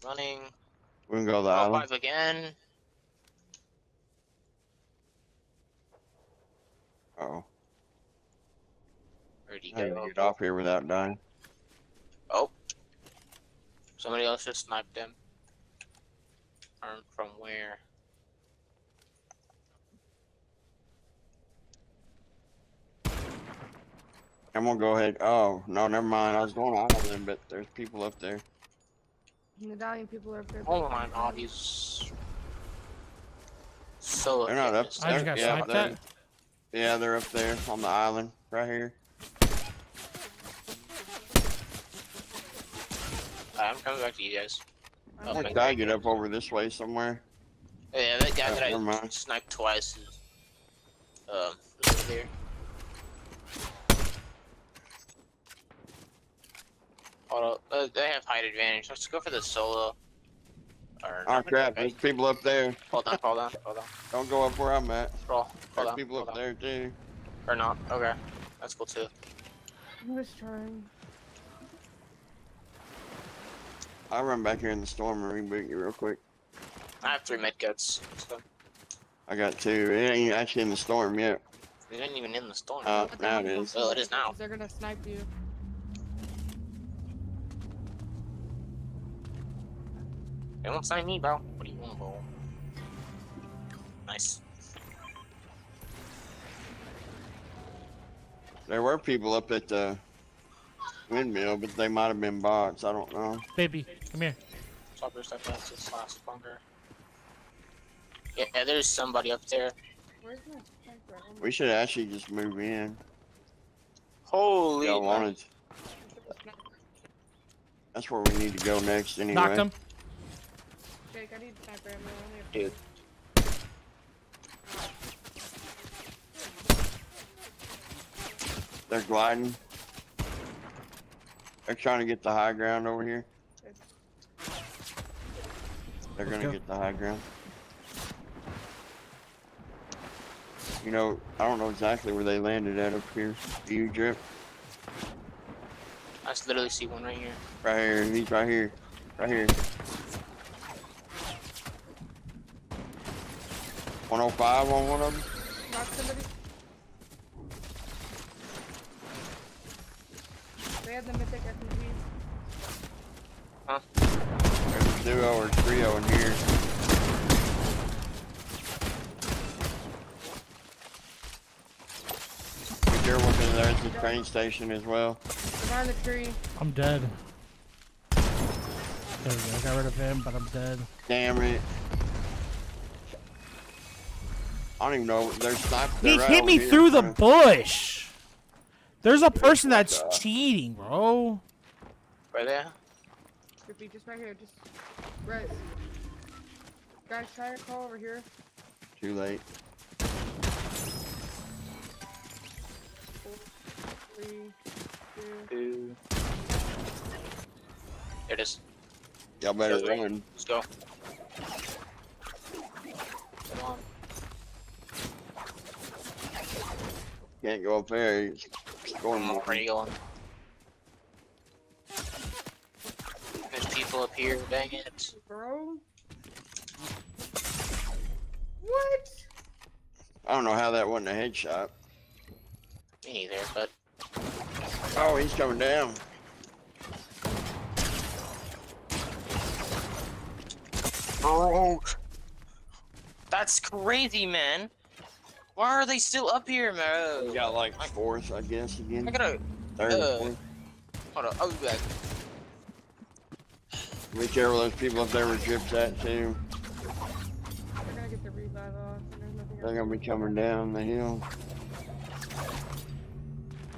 They're running. We can go to the island. 105 again. Oh, Where'd he go? get off here without dying? Somebody else just sniped him. From, from where? I'm gonna go ahead. Oh no, never mind. I was going island, but there's people up there. Medallion people are up there. Oh my god, he's so They're not up efficient. I just there. got Yeah, sniped they're, yeah, they're up there on the island right here. I'm coming back to you guys. Oh, That guy get up over this way somewhere. Yeah, that guy Oh, that I mind. sniped twice is um is over there. Hold up, uh, they have height advantage. Let's go for the solo. Or Oh not, crap! okay. There's people up there. Hold on, hold on, hold on. Don't go up where I'm at. Scroll. Hold There's on. people hold up on. there too. Or not. Okay. That's cool too. I'm just trying. I'll run back here in the storm and reboot you real quick. I have three medkits. So I got two. It ain't actually in the storm yet. it ain't even in the storm. Uh, But now it then. Well, it is now. They're gonna snipe you. They won't sign me, bro. What do you want, bro? Nice. There were people up at the windmill, but they might have been bots. I don't know. Baby, come here. Chopper step that's this last bunker. Yeah, yeah, there's somebody up there. Where's my sniper? My- We should actually just move in. Holy. Y'all wanted. That's where we need to go next anyway. Knocked him. Jake, I need sniper ammo. I only Dude. They're gliding. They're trying to get the high ground over here. They're Let's gonna go. get the high ground. You know, I don't know exactly where they landed at up here. Do you drip? I just literally see one right here. Right here. He's right here. Right here. 105 on one of them. Knock somebody. They had the mythic SMG. Duo or trio in here. Be careful because there's the train station as well. Behind the tree. I'm dead. There we go. I got rid of him, but I'm dead. Damn it. I don't even know. There's snipers. He hit me through the bush. There's a person that's cheating, bro. Right there. Drippy, just right here. Just right. Guys, try to call over here. Too late. Three, two. Two. There it is. Y'all better Goes right. run. Let's go. Come on. Can't go up there. He's going I'm already going. There's people up here, dang it. Bro. What? I don't know how that wasn't a headshot. Me neither, but Oh, he's coming down. Bro. That's crazy, man. Why are they still up here, man? We got like fourth, I guess, again. I gotta. Third, uh, fourth. Hold on. I'll be back. Be careful, those people up there were gypped at too. They're gonna get the revive off. and They're gonna be coming down the hill.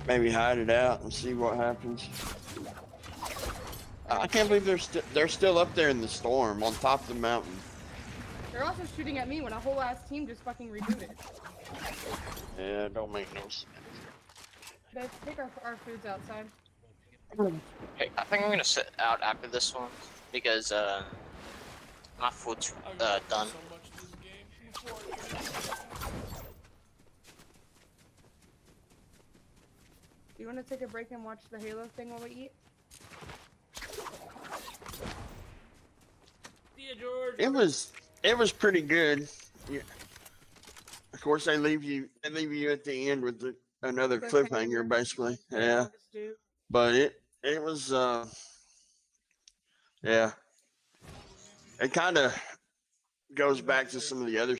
Maybe hide it out and see what happens. I can't believe they're st they're still up there in the storm on top of the mountain. They're also shooting at me when a whole ass team just fucking rebooted. Yeah, it don't make no sense. Let's take our, our foods outside. Okay, I think I'm gonna sit out after this one because uh, my food's uh, done. Do you want to take a break and watch the Halo thing while we eat? It was it was pretty good. Yeah. Of course, they leave you they leave you at the end with the, another cliffhanger, basically. Yeah, but it it was uh yeah. It kind of goes back to some of the other.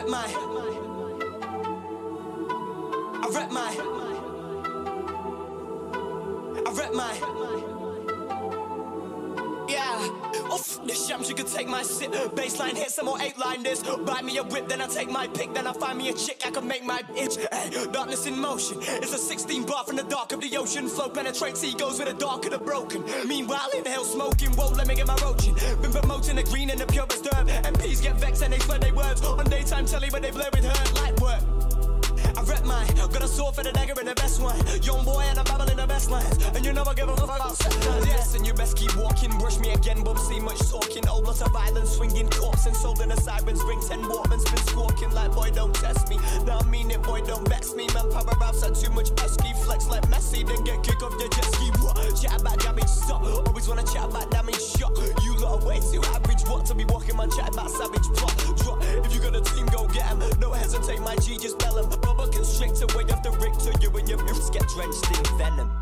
Rep my. I rep my. I rep my. Oof, you could take my sip. Baseline hit some more eight line this. Buy me a whip, then I take my pick. Then I find me a chick I can make my itch. Hey, darkness in motion. It's a 16 bar from the dark of the ocean. Flow penetrates egos with the dark of the broken. Meanwhile, in hell smoking, whoa, let me get my roaching. Been promoting the green and the purest herb. MPs get vexed and they swear they words. On daytime telly, but they blur with hurt. Light got a sword for the dagger and the best one. Young boy and I'm babbling the best lines. And you never give a fuck about. Yes, and you best keep walking. Brush me again, bum, see much talking. Old lots of violence, swinging corpse and sold in the sirens. Ring 10 Walkman's been squawking like, boy, don't test me. Now I mean it, boy, don't vex me. Man, power raps are too much pesky. Flex like Messi, then get kick off the jet ski. What? Chat about damage, stop. Always wanna chat about damage, shot. You lot way too average. What to be walking man, chat about savage plot. Drop. If you got a team, go get 'em. Don't hesitate, my G, just bell 'em. Rubber constrictor, way off the Richter. You and your mirrors get drenched in venom.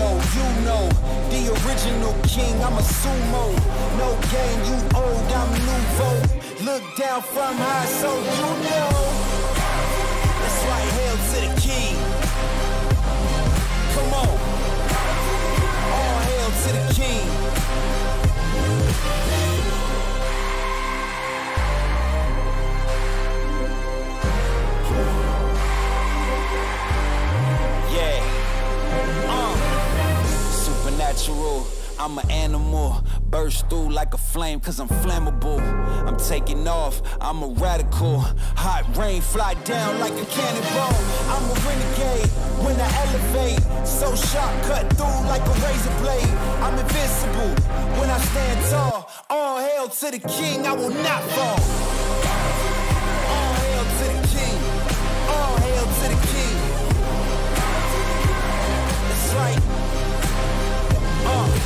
Uno, you know. The original king, I'm a sumo. No game, you old, I'm nouveau. Look down from high, so you know. Supernatural. I'm an animal, burst through like a flame cause I'm flammable. I'm taking off, I'm a radical. Hot rain fly down like a cannonball. I'm a renegade when I elevate. So sharp, cut through like a razor blade. I'm invincible when I stand tall. All hail to the king, I will not fall. Uh.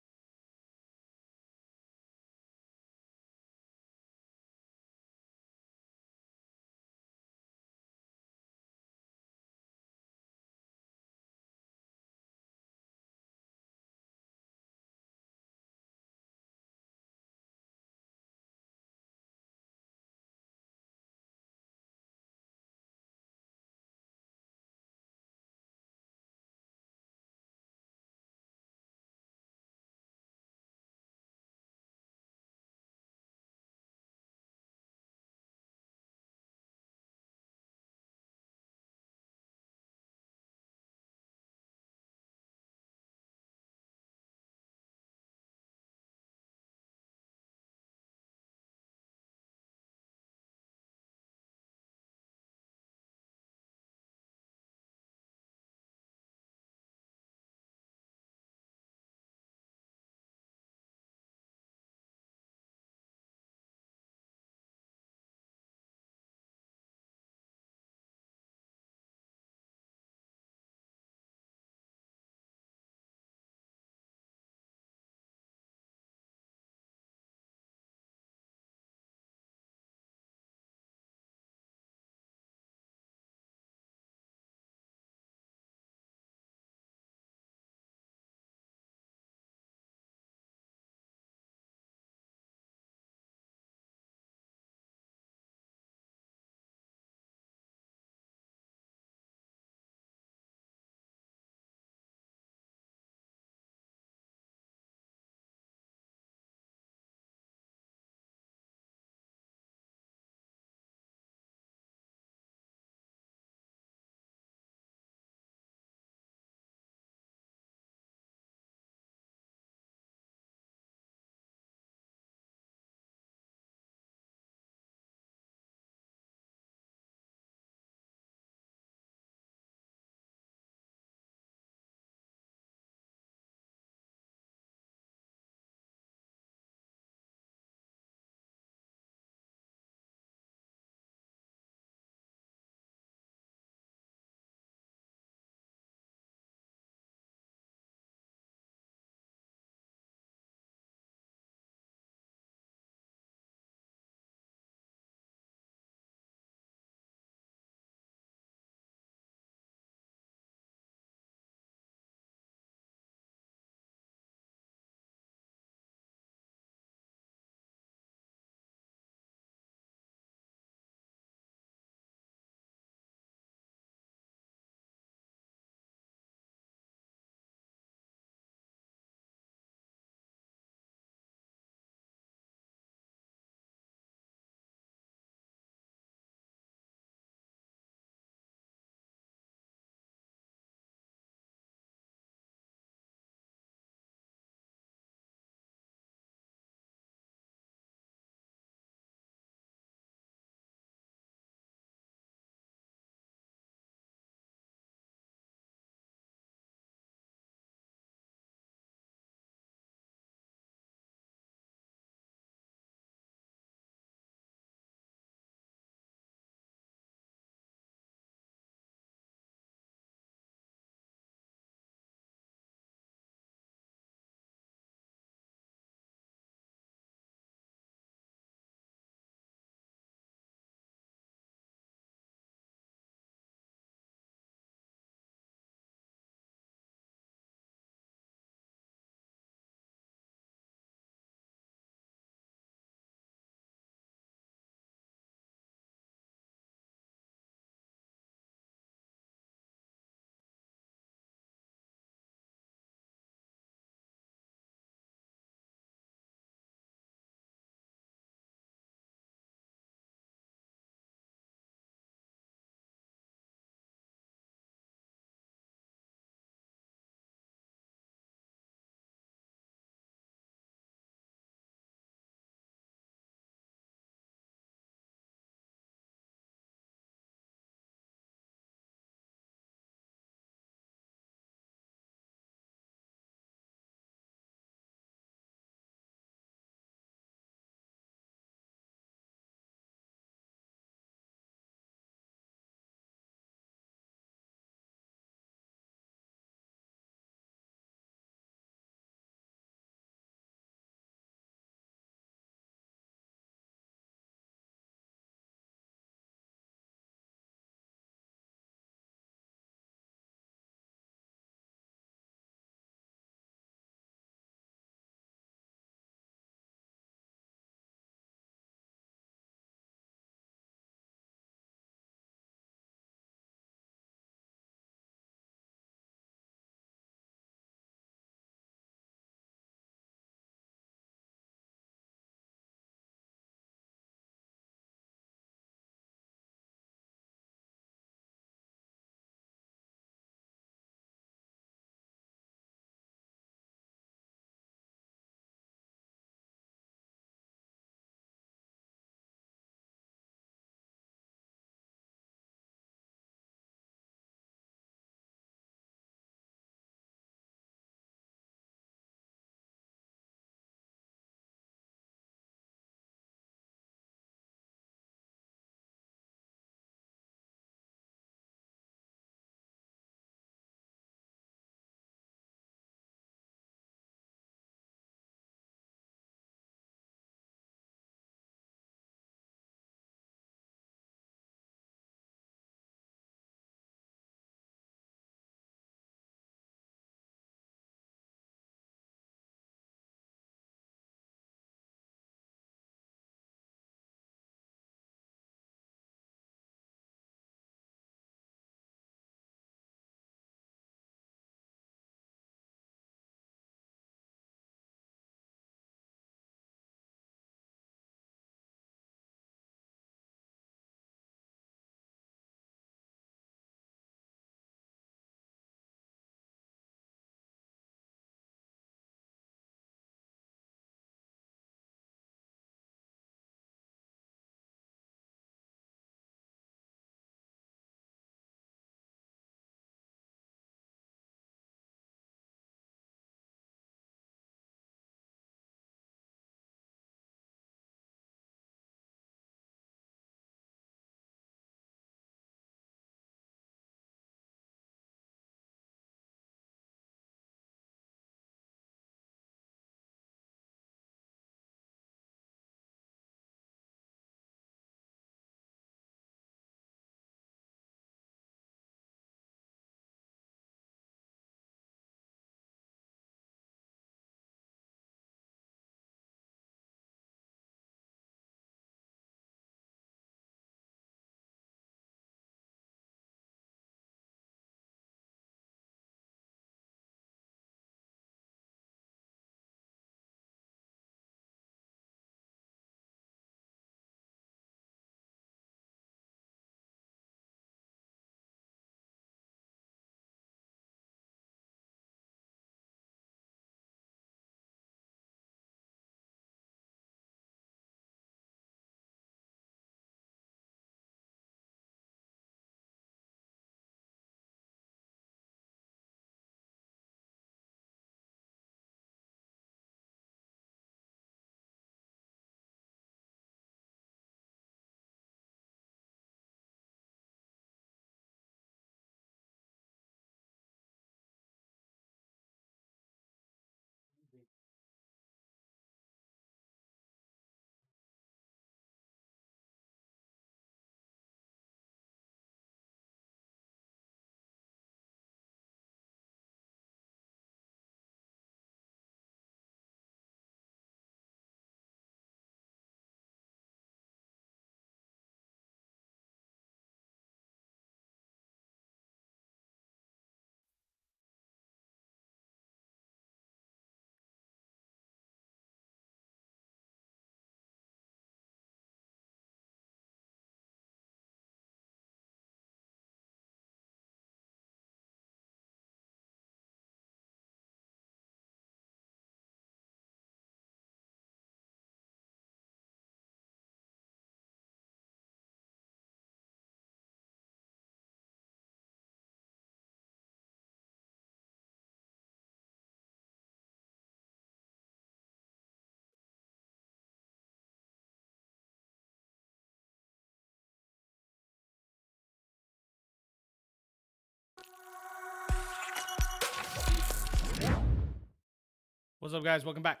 What's up, guys? Welcome back.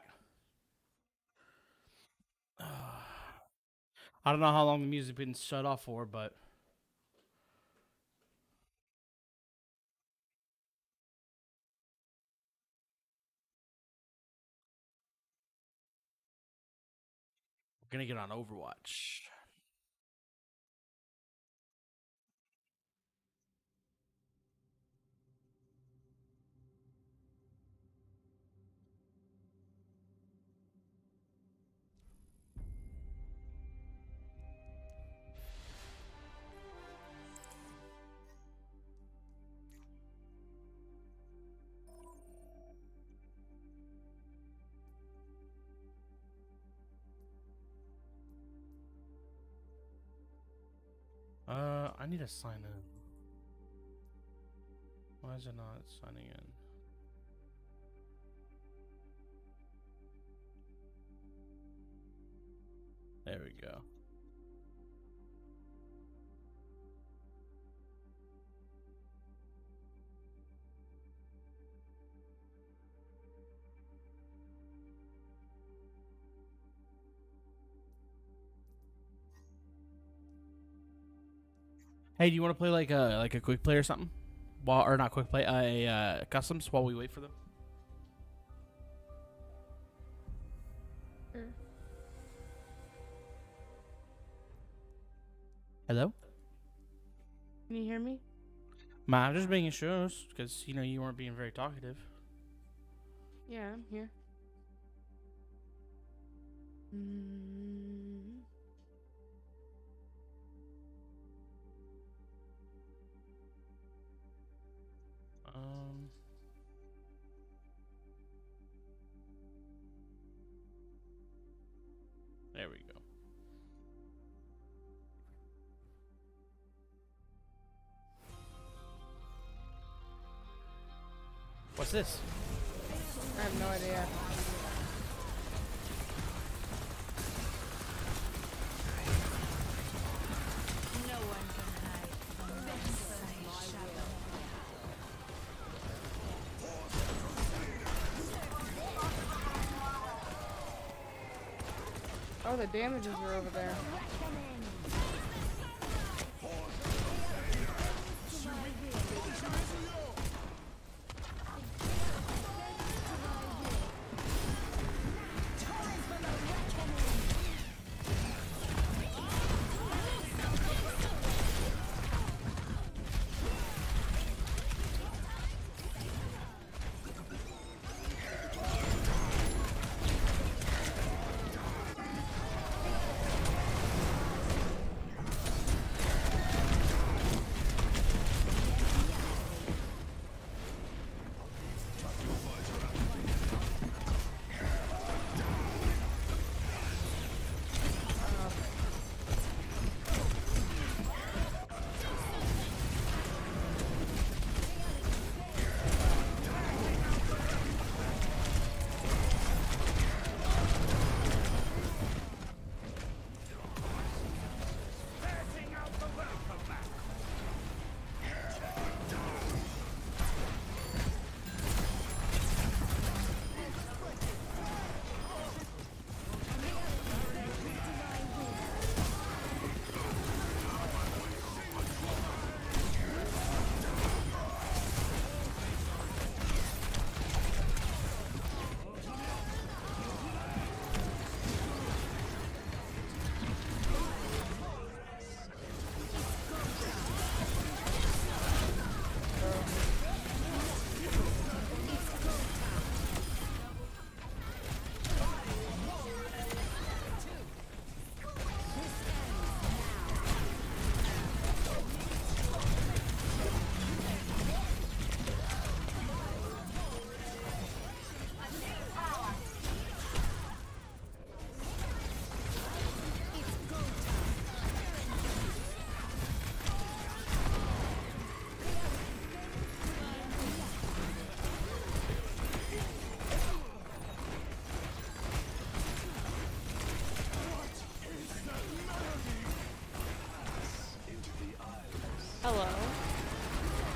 I don't know how long the music been shut off for, but we're gonna get on Overwatch. Need to sign in. Why is it not signing in? There we go. Hey, do you want to play like a like a quick play or something? While or not quick play, a uh, customs while we wait for them. Hello, Can you hear me? Ma, I'm just making sure because you know you weren't being very talkative. Yeah, I'm here. Mm. Um. There we go. What's this? I have no idea. No one can hide from my shadow. Oh, the damages are over there.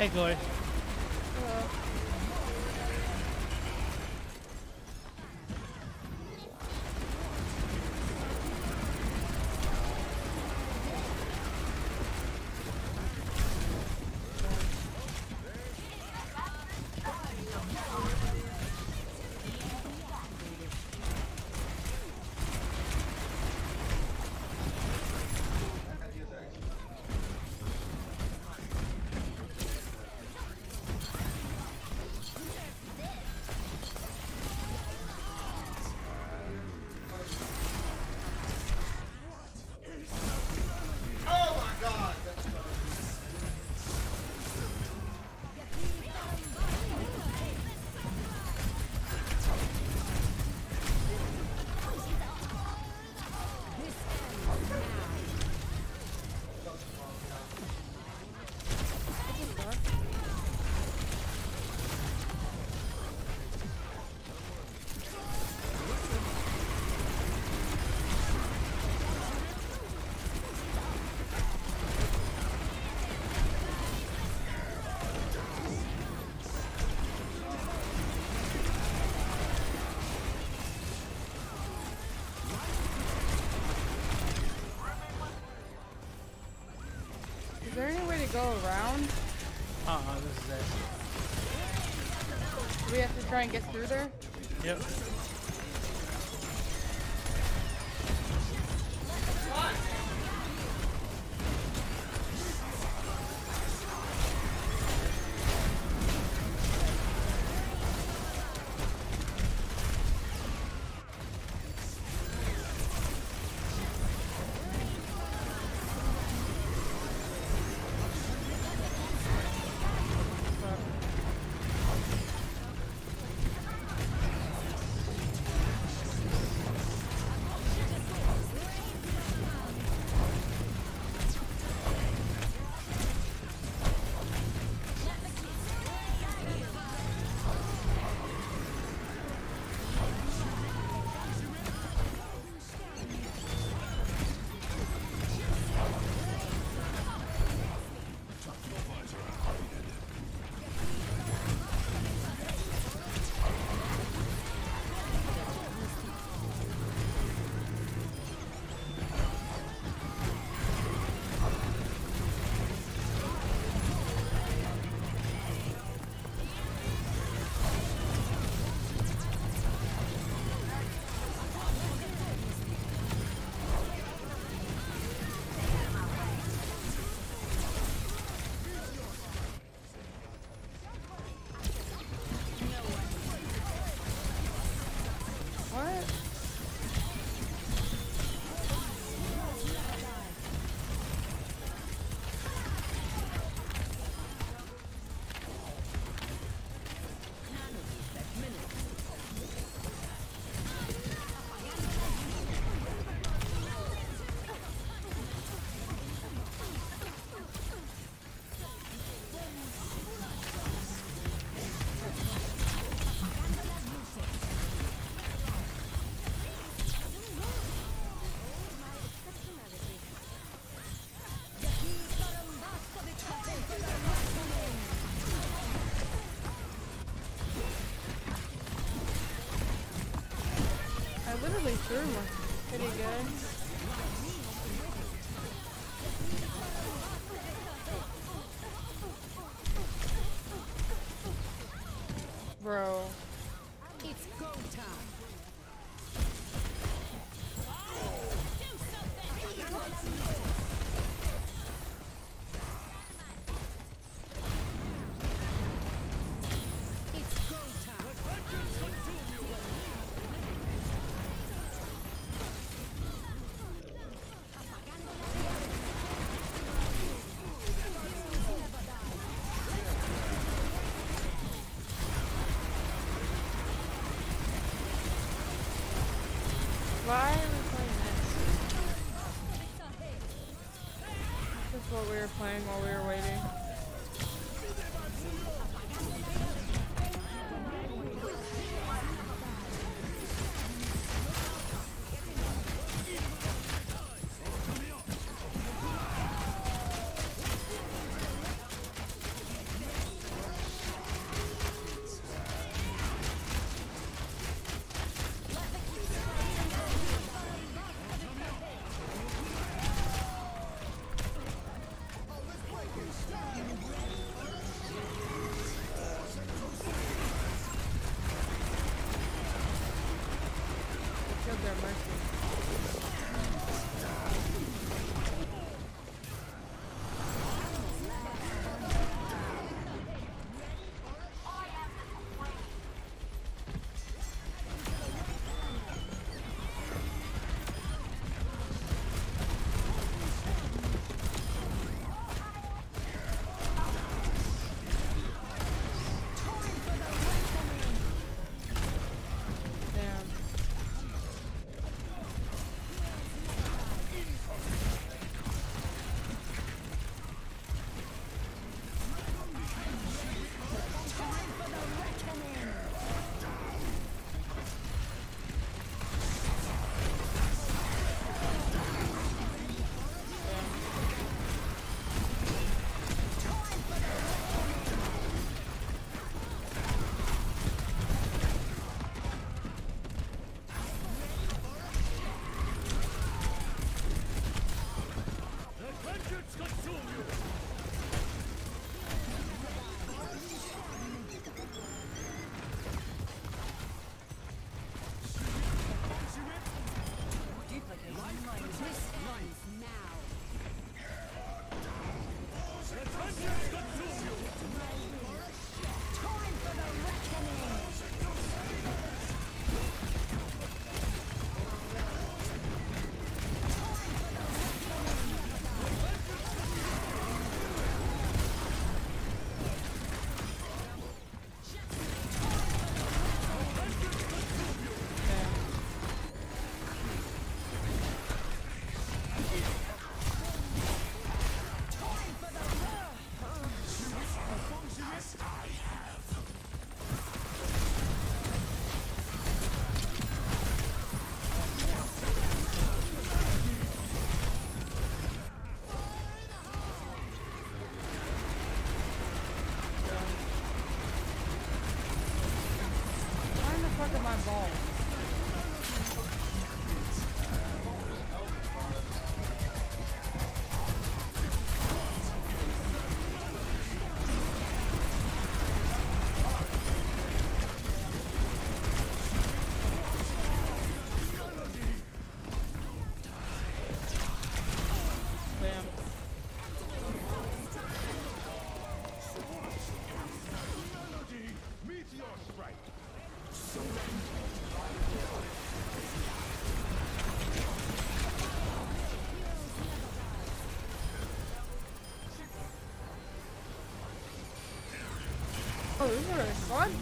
Hey, Chloe. Go around? Uh-uh, this is it. Do we have to try and get through there? Yep. Pretty good. This is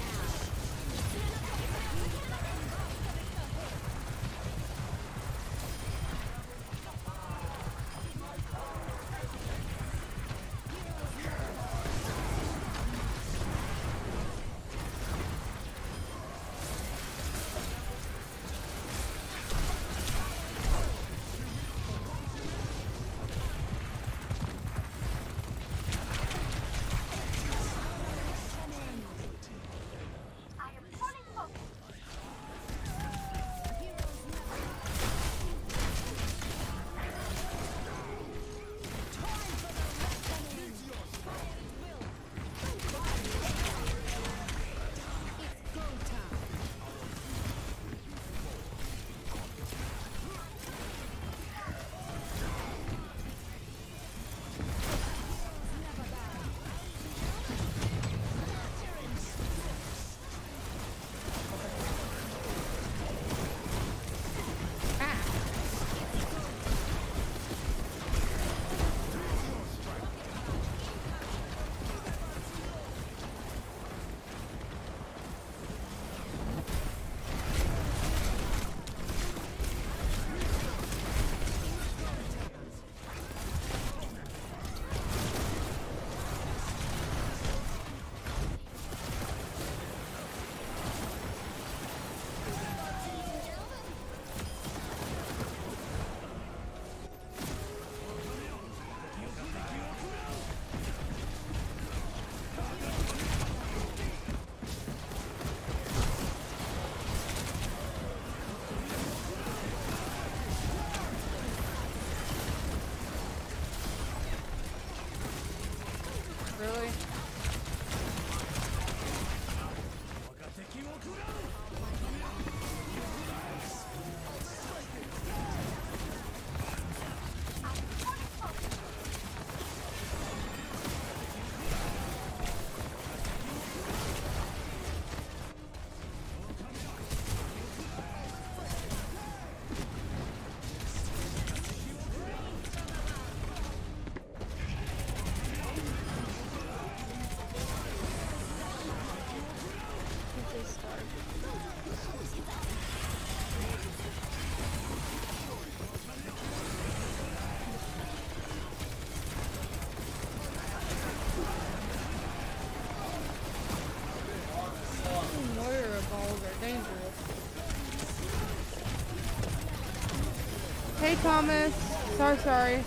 Thomas. Sorry, sorry.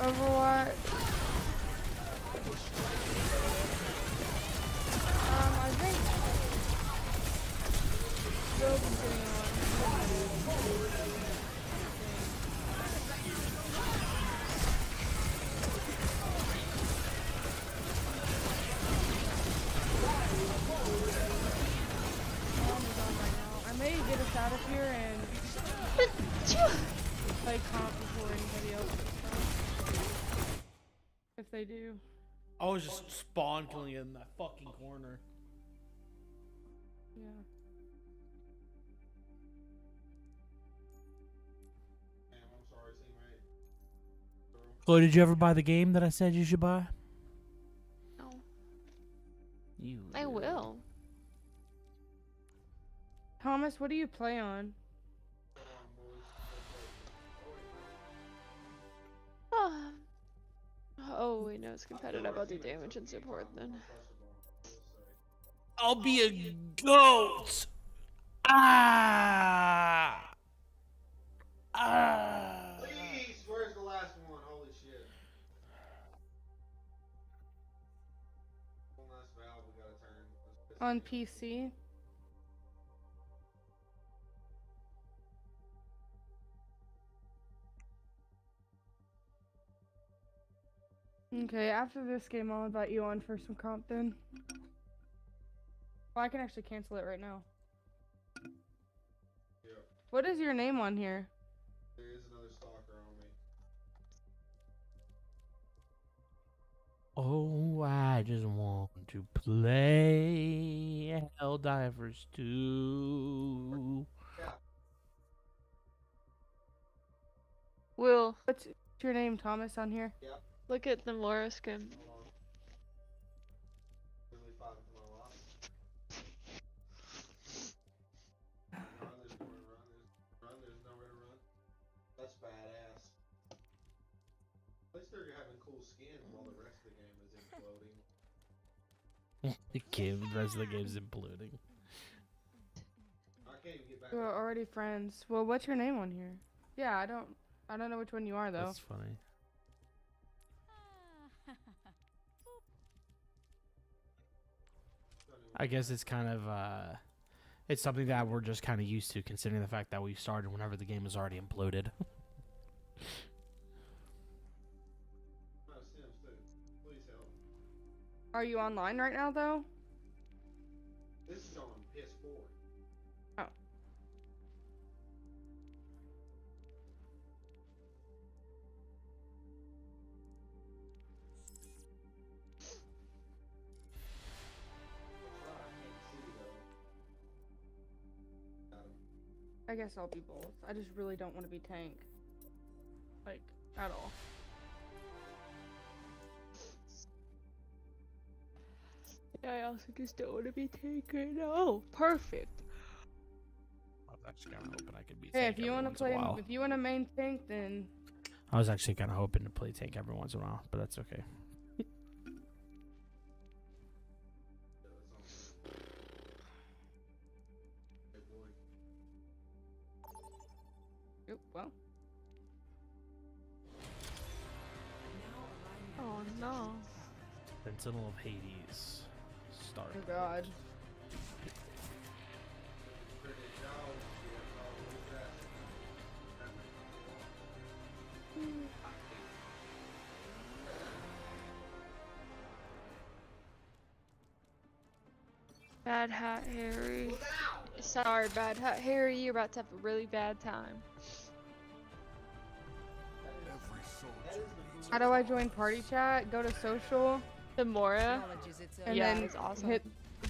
Overwatch. Spawn killing it in that fucking corner. Yeah. Chloe, did you ever buy the game that I said you should buy? No. You. I will. Thomas, what do you play on? Wait, no, it's competitive. I'll do damage and support then. I'll be a goat. Ah. Ah. Please, where's the last one? Holy shit. One last valve we gotta turn. On. PC? After this game, I'll invite you on for some comp then. Well, I can actually cancel it right now. Yeah, What is your name on here? there is another stalker on me. Oh, I just want to play Helldivers 2. Will. What's your name, Thomas, on here? Yep. Look at the Moro skin. the game, the rest of the game's imploding. We're already friends. Well, what's your name on here? Yeah, I don't, I don't know which one you are though. That's funny. I guess it's kind of uh, it's something that we're just kind of used to, considering the fact that we started whenever the game was already imploded. No, Sims too. Please help. Are you online right now though? This is on I guess I'll be both. I just really don't want to be tank. Like, at all. I also just don't want to be taken. Oh, perfect. I was actually kind of hoping I could be. Hey, tank if you every want to once in a play, while. if you want to main tank, then I was actually kind of hoping to play tank every once in a while, but that's okay. Hades. Start. Oh God. Bad Hat Harry. Sorry, Bad Hat Harry. You're about to have a really bad time. How do I join party chat? Go to social. The Mora. Uh, and Yeah, then awesome. hit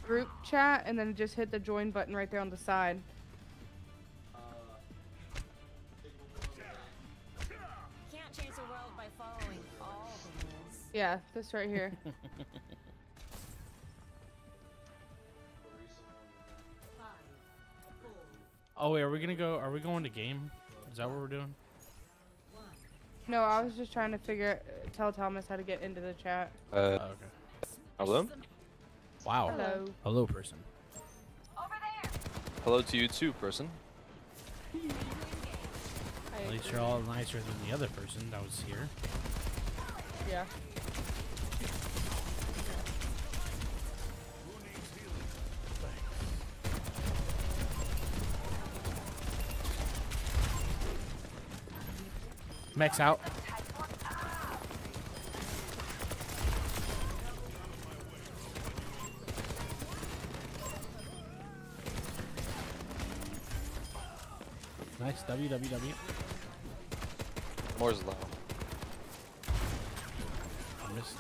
group chat, and then just hit the join button right there on the side. Can't change the world by following all the rules. Yeah, this right here. Oh wait, are we gonna go? Are we going to game? Is that what we're doing? No, I was just trying to figure, tell Thomas how to get into the chat. Uh, okay. Hello? Wow. Hello. Hello, person. Hello to you too, person. At least you're all nicer than the other person that was here. Yeah. Max out. Nice WWW. Moira's low. I missed.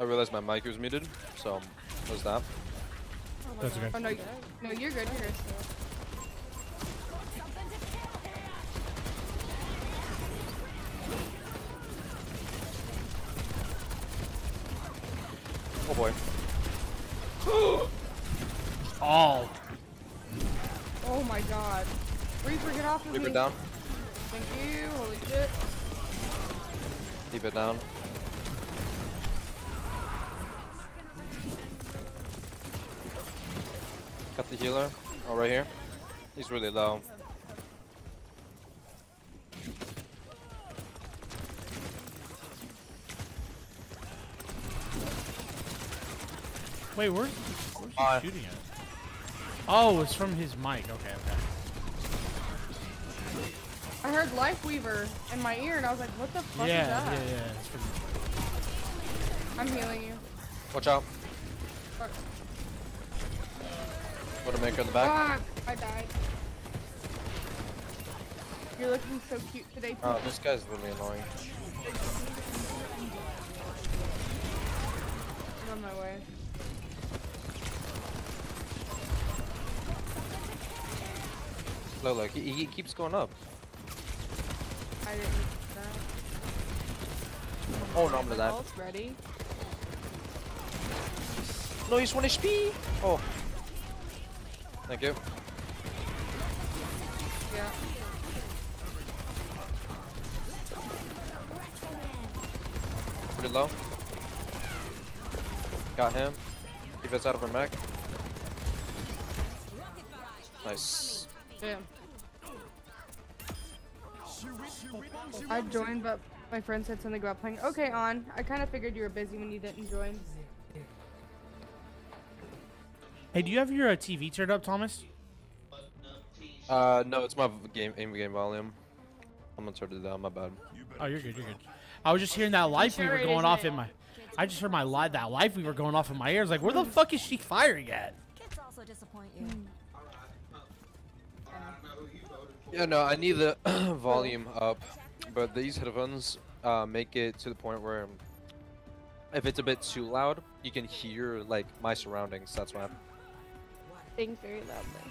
I realized my mic was muted, so was that. Oh, That's okay. Oh no, no, you're good. You're good. Oh boy. Oh. Oh my God. Reaper, get off of Reaper me. down. Thank you. Holy shit. Keep it down. Got the healer. Oh, right here. He's really low. Wait, where's, where's he Uh, shooting at? Oh, it's from his mic. Okay, okay. I heard Lifeweaver in my ear, and I was like, "What the fuck yeah, is that?" yeah, yeah. It's from... I'm healing you. Watch out. Fuck. maker in the back. Fuck! I died. You're looking so cute today. Oh, this guy's really annoying. I'm on my way. Look, look, he, he keeps going up. I didn't that. Oh no, I'm gonna die. Ready. No, he's 1 HP. Oh. Thank you. Yeah. Pretty low. Got him. Keep us out of her mech. Nice. Damn. I joined, but my friend said something about playing. Okay, on. I kind of figured you were busy when you didn't join. Hey, do you have your uh, TV turned up, Thomas? Uh, no, it's my game aim game volume. I'm gonna turn it down. My bad. Oh, you're good. You're good. I was just hearing that life sure we were going off isn't. in my. I just heard my live that life we were going off in my ears. Like, where the fuck is she firing at? Kids also disappoint you. Yeah, no, I need the volume up, but these headphones uh, make it to the point where if it's a bit too loud, you can hear like my surroundings. That's why. I'm... Sing very loudly.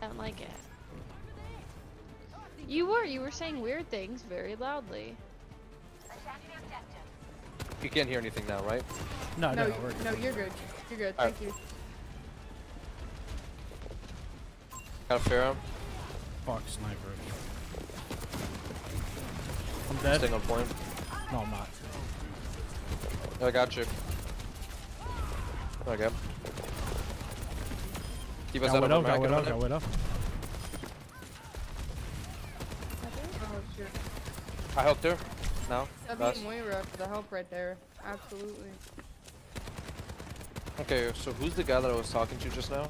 I don't like it. You were, you were saying weird things very loudly. You can't hear anything now, right? No, No, no, y- we're no, you're good. You're good. Alright. Thank you. Got a Pharah. Fuck sniper. I'm dead. Staying on point. No, I'm not. I got you. Okay. Keep us Got out of widow, our got mech in a widow, got widow. I helped her. Now. That'd be Moira for the help right there. Absolutely. Okay, so who's the guy that I was talking to just now?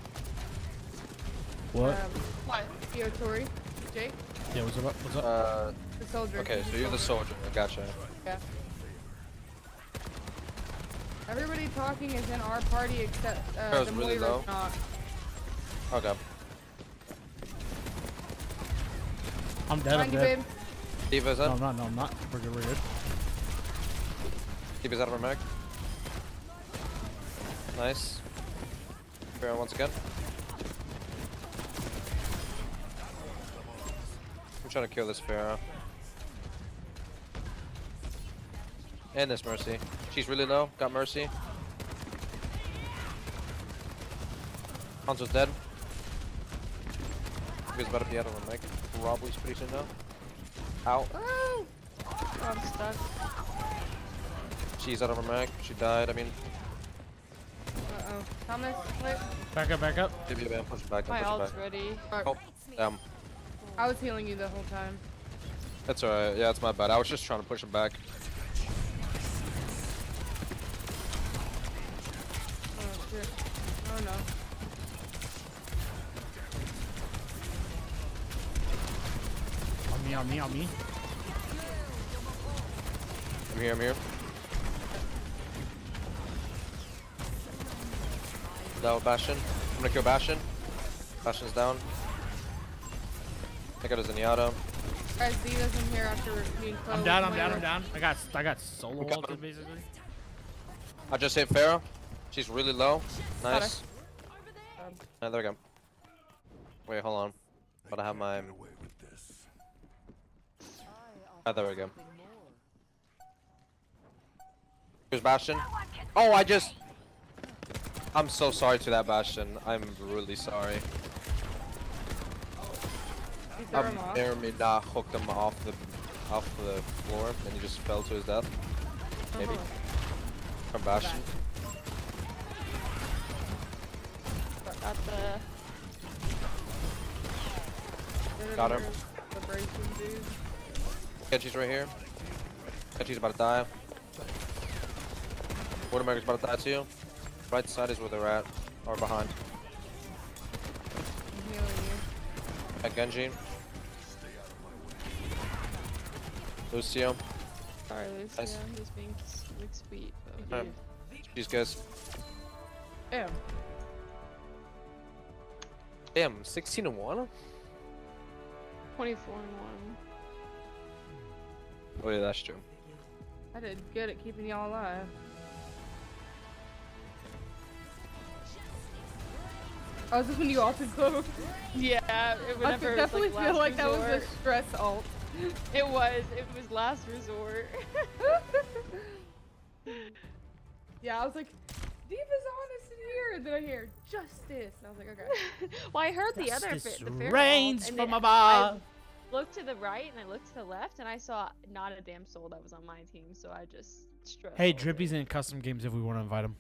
What? Um, what? Yo, Tori? Jake? Yeah, what's up? What's up? Uh, The soldier. okay, so you're the soldier. soldier. Gotcha. Yeah. Everybody talking is in our party except uh, Carol's the really Moira's low. not. Okay. I'm dead. I'm Find you, dead. babe. D.Va's No. I'm not. No, I'm not. We're good. We're good. Keep us out of our mech. Nice. Pharah once again. I'm trying to kill this Pharah. And this Mercy. She's really low. Got Mercy. Hanzo's dead. He's about to be out of the mech. Probably pretty soon now. Out. Oh, I'm stuck. She's out of her mech. She died. I mean, Uh-oh. Thomas, wait. Back up. Back up. maybe a man push it back. My I'll push ult's back. ready. Oh, damn. I was healing you the whole time. That's alright. Yeah, it's my bad. I was just trying to push him back. Oh, shit. Oh, no. On me. On me. On me. I'm here. I'm here. Down Bastion. I'm gonna kill Bastion. Bastion's down. I got a Zenyatta. Guys, D.Va's in here after being close. I'm down. I'm down. I'm down. I got. I got solo got ulted basically. I just hit Pharah. She's really low. Got Nice. Ah, there we go. Wait, hold on. But I have my. Ah, there we go. Here's Bastion. Oh, I just. I'm so sorry to that Bastion. I'm really sorry. You threw him Um, off. Nah, hooked him off the off the floor and he just fell to his death. Maybe. Uh-huh. From Bastion. At the Got her. The bracing dude. Genji's right here. Genji's about to die. Widowmaker's about to die too. Right side is where they're at. Or behind. I'm healing you. At Genji. Lucio. sorry, Lucia. Nice. He's being s- like sweet. But Alright. These guys. Damn. Damn, 16 and 1? 24 and one. Oh yeah, that's true. I did good at keeping y'all alive. Oh, is this when you altered clove? Yeah, it, I whenever could it was, definitely like, feel last like that was a stress ult. It was. It was last resort. yeah, I was like, D.Va's honest in here, and then I hear justice, and I was like, okay. well, I heard the other Justice bit. The fair reigns and from then above. looked to the right and I looked to the left and I saw not a damn soul that was on my team, so I just stressed. Hey, Drippy's in custom games if we want to invite him.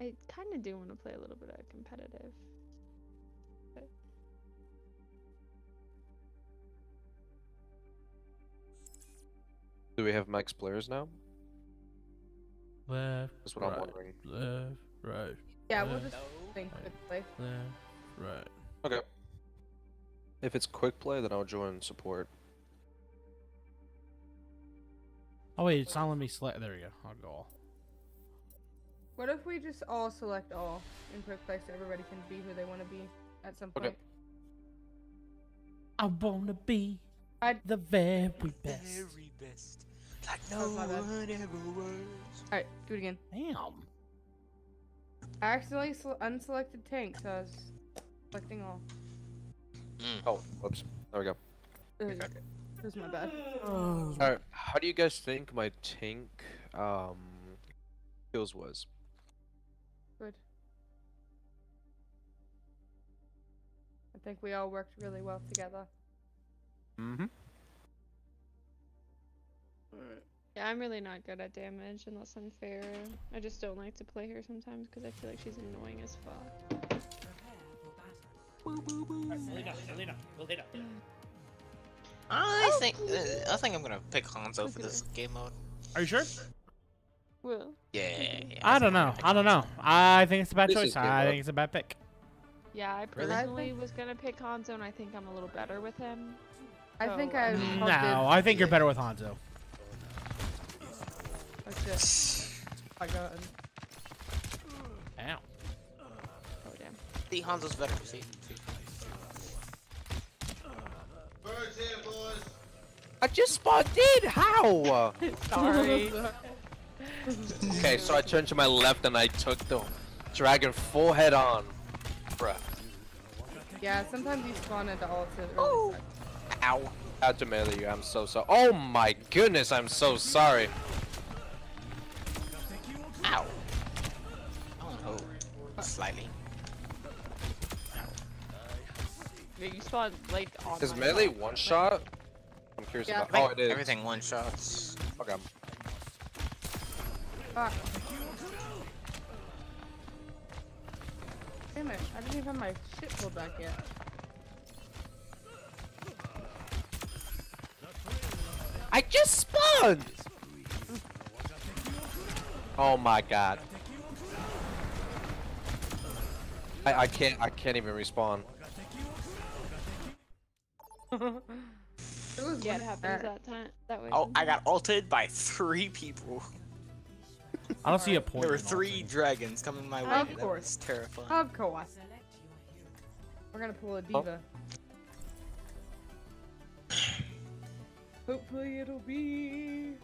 I kind of do want to play a little bit of competitive. Do we have max players now? Left. That's what I'm wondering. Left, right. Yeah, we'll just think quickly. Left, right. Okay. If it's quick play, then I'll join support. Oh wait, it's not letting me select. There we go. I'll go all. What if we just all select all in quick play so everybody can be who they want to be at some Okay. point? I wanna be I the very best. Very best. Like no was my bad. one ever was. Alright, do it again. Damn. I accidentally unselected tank, so I was selecting all. Oh, whoops. There we go. Ugh, That was my bad. Alright, how do you guys think my tank um kills was? Good. I think we all worked really well together. Mm-hmm. Yeah, I'm really not good at damage unless I'm fair. I just don't like to play her sometimes because I feel like she's annoying as fuck. I think uh, I think I'm gonna pick Hanzo for this game mode. Are you sure? Well, Yeah. yeah, I don't know. I don't know. I think it's a bad This choice. I think it's a bad pick. yeah, I Really? personally was gonna pick Hanzo and I think I'm a little better with him. I think I. No, I think you're better with Hanzo. Oh shit. I got Ow. Oh damn. The Hanzo's better. See, see. Birds in, boys. I just spawned in! How? Sorry. okay, so I turned to my left and I took the dragon full head on. Bruh. Yeah, sometimes you spawn into all to really suck. Ow. I had to melee you, I'm so sorry. Oh my goodness, I'm so sorry. Ow. Oh, slightly. Yeah, you spawned like on Is my melee side. one shot? I'm curious Yeah. about. Oh, it is. Everything one shots. Okay. Fuck. Damn it, I didn't even have my shit pulled back yet. I just spawned! Oh my god. I, I can't I can't even respawn. It was Yeah, it happens that. that time. That way. Oh, I got ulted by three people. I don't see a point. There were three ulting. dragons coming my way. Of That course. was terrifying. Of course. We're gonna pull a oh. D.Va. Hopefully it'll be.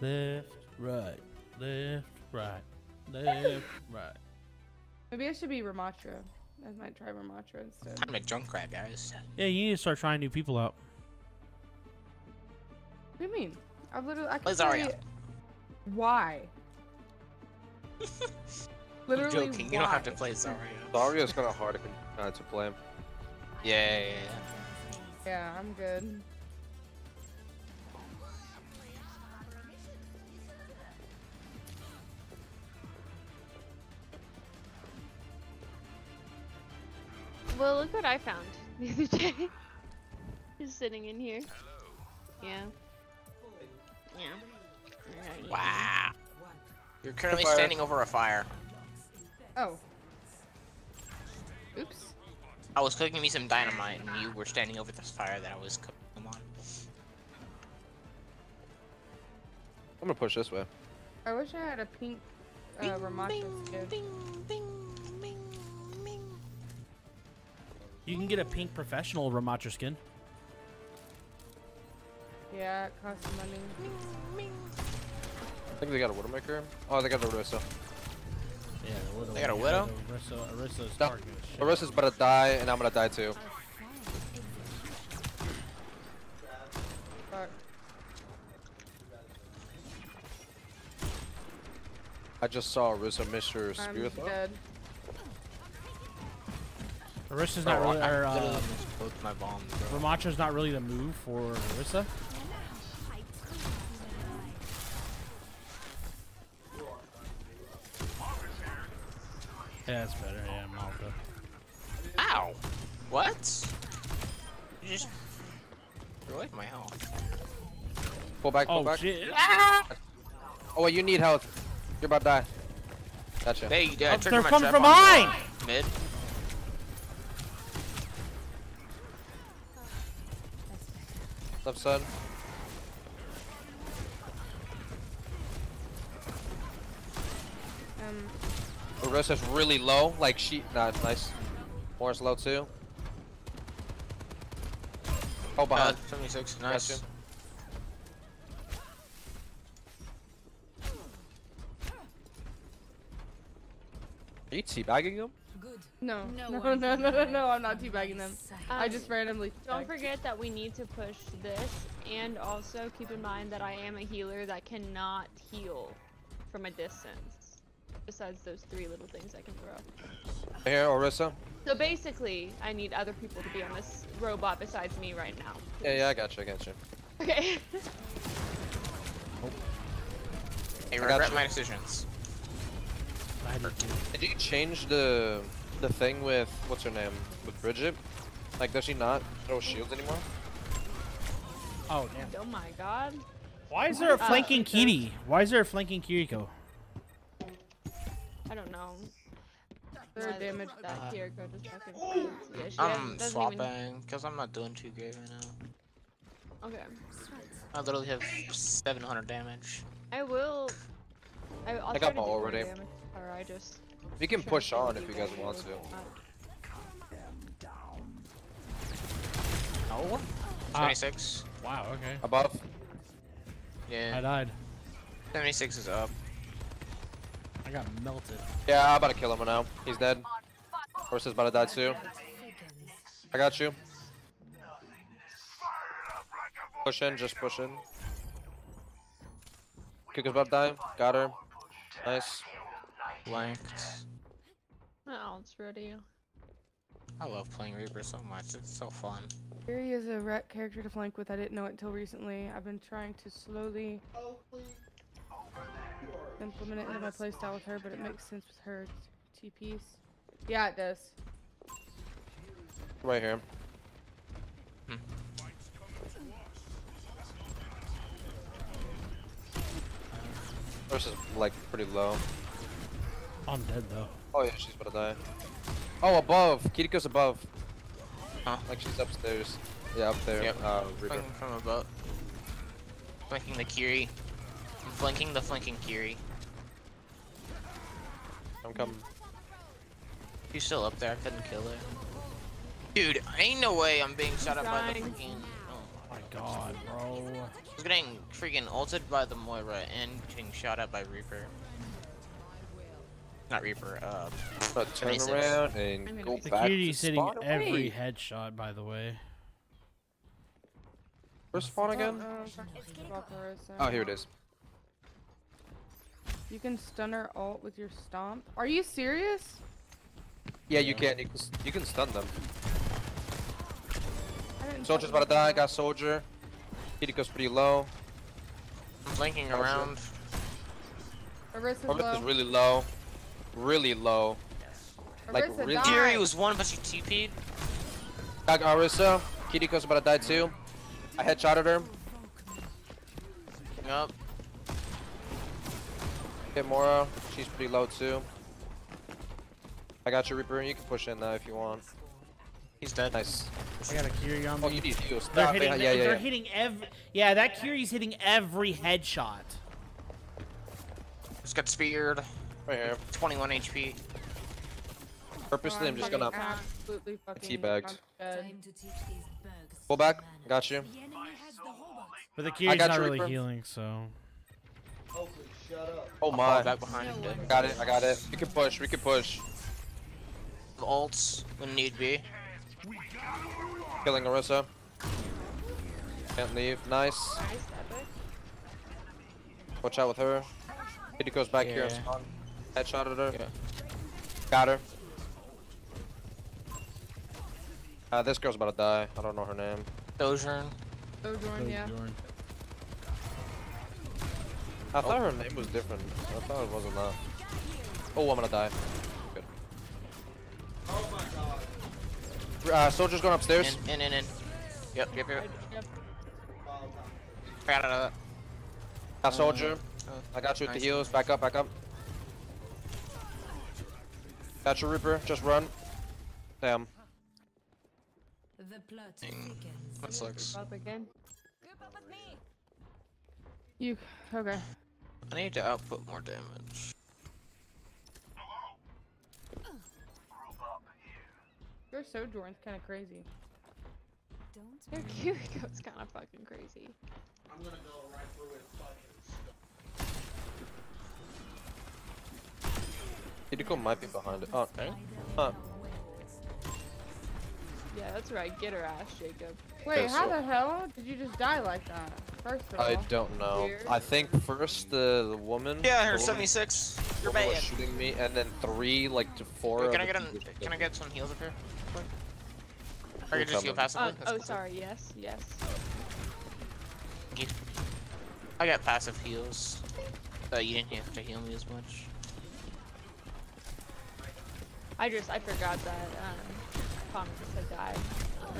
Left, right, left, right, left, right. Maybe I should be Ramattra. I might try Ramattra instead. I'm a Junkrat, guys. Yeah, you need to start trying new people out. What do you mean? I've literally. I can Play Zarya. play- Why? I'm Literally, joking. You don't have to why? play Zarya. Zarya's kind of hard to, uh, to play. Yeah, yeah, yeah. Yeah, I'm good. Well, look what I found the other day. Just sitting in here. Yeah. Yeah. Yeah, Wow. You're currently Fire. standing over a fire. Oh. Oops. I was cooking me some dynamite, and you were standing over this fire that I was cooking them on. I'm gonna push this way. I wish I had a pink uh, Ramattra skin. You can get a pink professional Ramattra skin. Yeah, it costs money. I think they got a Widowmaker. Oh, they got a Orisa. Yeah, the widow. They got a yeah, widow? the Orisa, Orisa's No, is shit. Orisa's about to die, and I'm gonna die too. Fuck. I just saw Orisa miss her spear I'm throw. dead. Orisa's Bro, not really, I or literally uh, missed my bombs, bro. Ramattra's not really the move for Arissa. Yeah, that's better. Yeah, Malta. Ow! What? You just you're away my health. Pull back, pull Oh, back. shit. Oh, wait, you need health. You're about to die. Gotcha. Hey, you uh, Oh, they're coming trap from behind! Mid. Left side. Um, Orisa's really low. Like she. Nah, nice. Moira's low too. Oh, Uh, behind. 76. Nice. Gotcha. Are you teabagging him? No, No no, no, no, no, no, no, I'm not teabagging them. I just randomly. Don't teabagged. forget that we need to push this, and also keep in mind that I am a healer that cannot heal from a distance. Besides those three little things I can throw. Here, Orisa. So basically, I need other people to be on this robot besides me right now. Yeah, yeah, I got you, I got you. Okay. Hey, I got regret you. my decisions. Did you change the the thing with what's her name with Brigitte? Like, does she not throw shields anymore? Oh damn. oh my god. Why is there a Uh, flanking Kitty? Why is there a flanking Kiriko? I don't know. Third damage. That Uh, Kiriko just fucking. Yeah, I'm doesn't swapping even. because I'm not doing too great right now. Okay. I literally have 700 damage. I will. I, I'll I got my already. damage, Or I just. We can push on if you guys want to. that. Oh. Ah. 26. Wow. Okay. Above. Yeah. I died. 76 is up. I got melted. Yeah, I'm about to kill him now. He's dead. Orisa's about to die too. I got you. Push in, just push in. Kiku's about to die. Got her. Nice. Blanked. Oh, it's ready. I love playing Reaper so much. It's so fun. Fury is a ret character to flank with. I didn't know it until recently. I've been trying to slowly implement it into my playstyle with her, but it makes sense with her TPs. Yeah, it does. Right here. Hmm. Orisa's like pretty low. I'm dead though. Oh yeah, she's about to die. Oh, above. Kiriko's above. Huh? Like she's upstairs. Yeah, up there. Yep. Uh, Reaper. Flanking from above. Flanking the Kiri. I'm flanking the flanking Kiri. I'm coming. She's still up there. I couldn't kill her. Dude, ain't no way I'm being shot at by the freaking. Oh my god, bro. I was getting freaking ulted by the Moira and getting shot at by Reaper. Not Reaper, uh. But turn 26. around and I'm gonna go The back to Kitty's hitting spawn every headshot, by the way. Where's spawn again? Oh, I'm talking about Marissa. Oh, here it is. You can stun her alt with your stomp. Are you serious? Yeah, you can. You can, you can stun them. Soldier's about to die. Got soldier. Kiriko's pretty low. I'm flanking shit. around. Marissa's Orisa's low. really low. Really low. Like Orisa, really. die. Kiri was one, but she TP'd. Got Orisa. Kiriko's about to die too. I headshotted her. Up. Hit Moira. She's pretty low too. I got you, Reaper. You can push in now if you want. He's dead. Nice. I got a Kiri on Oh, you need heals. They're Stop hitting. it. Yeah, yeah, they're yeah. hitting every. Yeah, that Kiri's hitting every headshot. Just got speared. Right here. 21 HP. Purposely, oh, I'm just gonna absolutely fucking teabagged. I'm dead. Time to teach pull back. Got you. The the robot. But the Kiri's got not you, really healing, so. Hopefully, shut up. Oh my. fall back behind him. Got it. I got it. We can push. We can push. Ults when need be. Killing Orisa. Can't leave. Nice. Nice. Watch out with her. Kitty goes back here and Yeah. spawn. Headshotted her. Yeah. Got her. Uh, this girl's about to die. I don't know her name. Sojourn. Sojourn, yeah. I thought her name was different. I thought it wasn't that. Oh, I'm gonna die. Good. Oh my god. Uh, soldier's going upstairs. In, in, in, in. Yep, yep, yep. Yep. I got out of Got soldier. oh, I got you with nice. the heals. Back up, back up. Got your Reaper. Just run. Damn. The plot thickens. That sucks. Up again. Group up with me. You okay? I need to output more damage. Your Sojourn's kind of crazy. Don't Your Kiriko's kind of fucking crazy. I'm gonna go right through it fucking stuff. Kiriko might be behind it. Oh, okay. Huh. Yeah, that's right. Get her ass, Jacob. Wait, Okay, how so- the hell did you just die like that? First of all. I don't know. Weird. I think first the, the woman. Yeah, her 76. You're woman was bad. shooting me, and then three, like to four. Wait, can I get an, Can I get some heals up here? Or Cool, you just heal coming. passively? Oh, oh, sorry. Yes, yes. I got passive heals. So you didn't have to heal me as much. I just I forgot that um, Thomas had died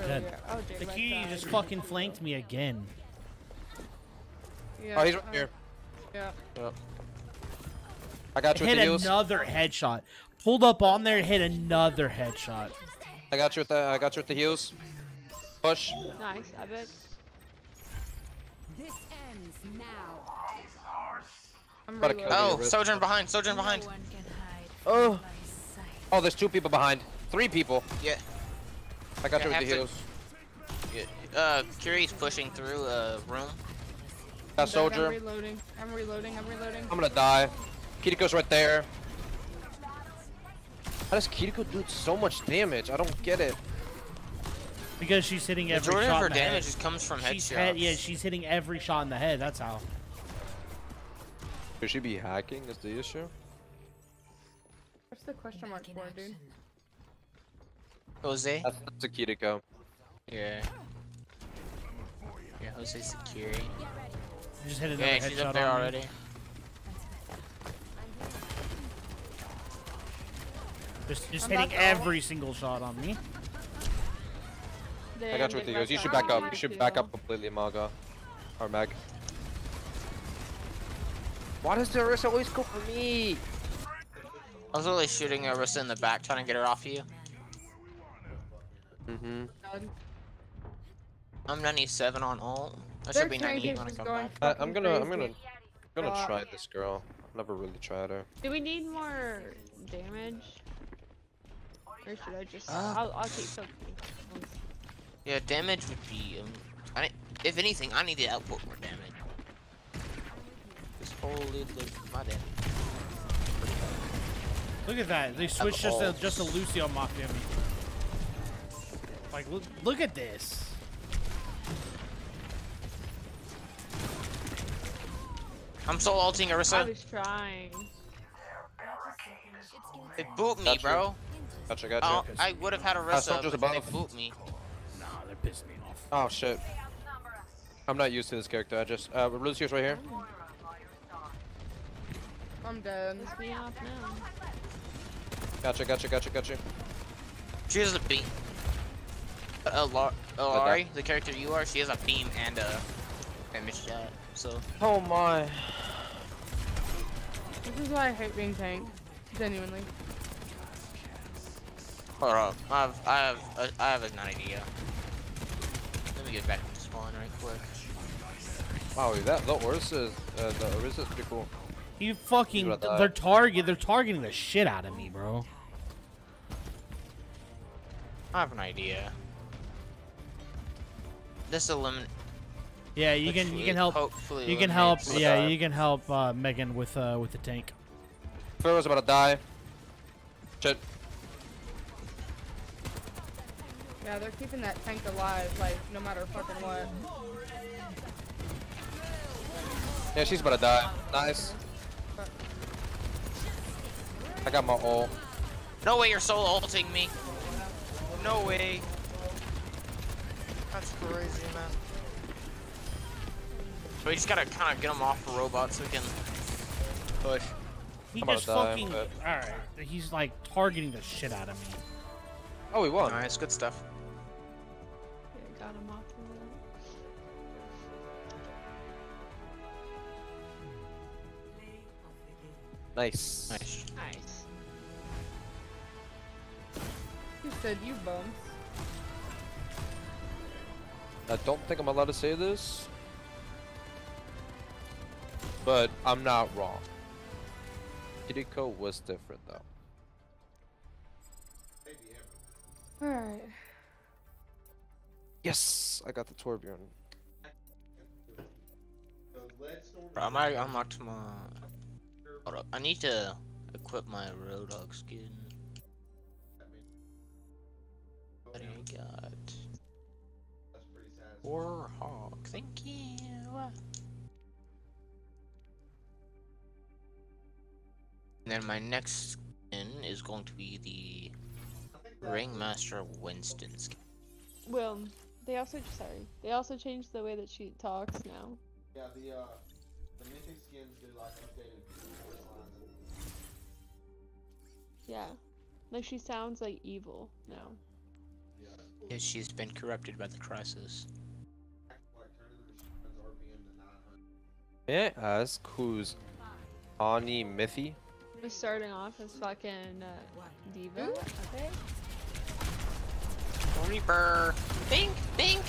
earlier. Oh, The Jacob. key died. just fucking flanked me again. Yeah, Oh, he's right uh, here. Yeah. Yep. I got you with Hit the heals. another headshot. Pulled up on there, hit another headshot. I got you with the. I got you with the heals. Push. Nice, I bet. This ends now. I'm Gotta reloading. Oh, Sojourn behind, Sojourn behind. No one can Oh. From my sight. Oh, there's two people behind. Three people. Yeah. I got Yeah, you with the to- heals. yeah. Uh, Curie's pushing through a room. Got soldier. I'm reloading. I'm reloading. I'm reloading. I'm gonna die. Kiriko's right there. How does Kiriko do so much damage? I don't get it. Because she's hitting every Majority shot of her in the head. damage just comes from She's headshots. head, yeah, she's hitting every shot in the head. That's how. Could she be hacking? Is the issue? What's the question mark for, dude? action. Jose. That's, that's a Kiriko. Yeah. Yeah, Jose Security. Just hit another Yeah, headshot she's up there on me. Just, just I'm hitting about to- every single shot on me. I got you with the heals. You should back up. You should back up completely, Mauga. Or Meg. Why does Darius always go for me? I was really shooting Orisa in the back, trying to get her off you. Mm-hmm. I'm 97 on ult. I Their should be tank 98 when I come back. Uh, I'm gonna, I'm gonna, I'm gonna God. try this girl. I've never really tried her. Do we need more damage? Or should I just? Uh. I'll, I'll keep soaking. Yeah, damage would be. Um, I, if anything, I need to output more damage. This holy look, my damage. Look at that. They switched just to, ults. just a Lucio mock damage. Like, look, look at this. I'm soul ulting I was trying. They boot me, Gotcha. bro. Gotcha, gotcha. Oh, I would have had Orisa, soldier's but they above. boot me. Nah, they're pissing me off. Oh shit. I'm not used to this character. I just, uh, Lucio's right here. I'm dead. Piss me off now. Gotcha, gotcha, gotcha, gotcha. She has a beam. Uh, Lar- Illari, the character you are, she has a beam and a damage shot. So Oh my. This is why I hate being tanked. Genuinely. hold up, I have, I have, uh, I have an idea. Let me get back to spawn right quick. Wow, that the Orisa, uh, the Orisa is pretty cool. You fucking, What they're that? target, they're targeting the shit out of me, bro. I have an idea. This eliminate. Yeah, you can, you can help, Hopefully you can help, eliminates- yeah, you can help uh, Megan with, uh, with the tank. Pharah's about to die. Shit. Yeah, they're keeping that tank alive, like, no matter fucking what. Yeah, she's about to die. Nice. I got my ult. No way you're soul ulting me. No way. That's crazy, man. So we just gotta kind of get him off the robot so we can push. He I'm about just to die, fucking. but- Alright. He's like targeting the shit out of me. Oh, we won. Nice, good stuff. Nice. Nice. Nice. You said you bums. I don't think I'm allowed to say this, but I'm not wrong. Kiriko was different though. Alright. Yes, I got the Torbjorn. Bro, I might unlocked my. Hold up. I need to equip my Roadhog skin. What do I got? Warhawk, thank you. And then my next skin is going to be the Ringmaster Winston skin. Well, they also sorry. They also changed the way that she talks now. Yeah, the uh, the mythic skins do like updated Yeah. Like she sounds like evil now. Yeah, she's been corrupted by the crisis. May I ask who's Ani Mithy? We're starting off as fucking uh, D.Va. Okay. Reaper! Bink! Bink!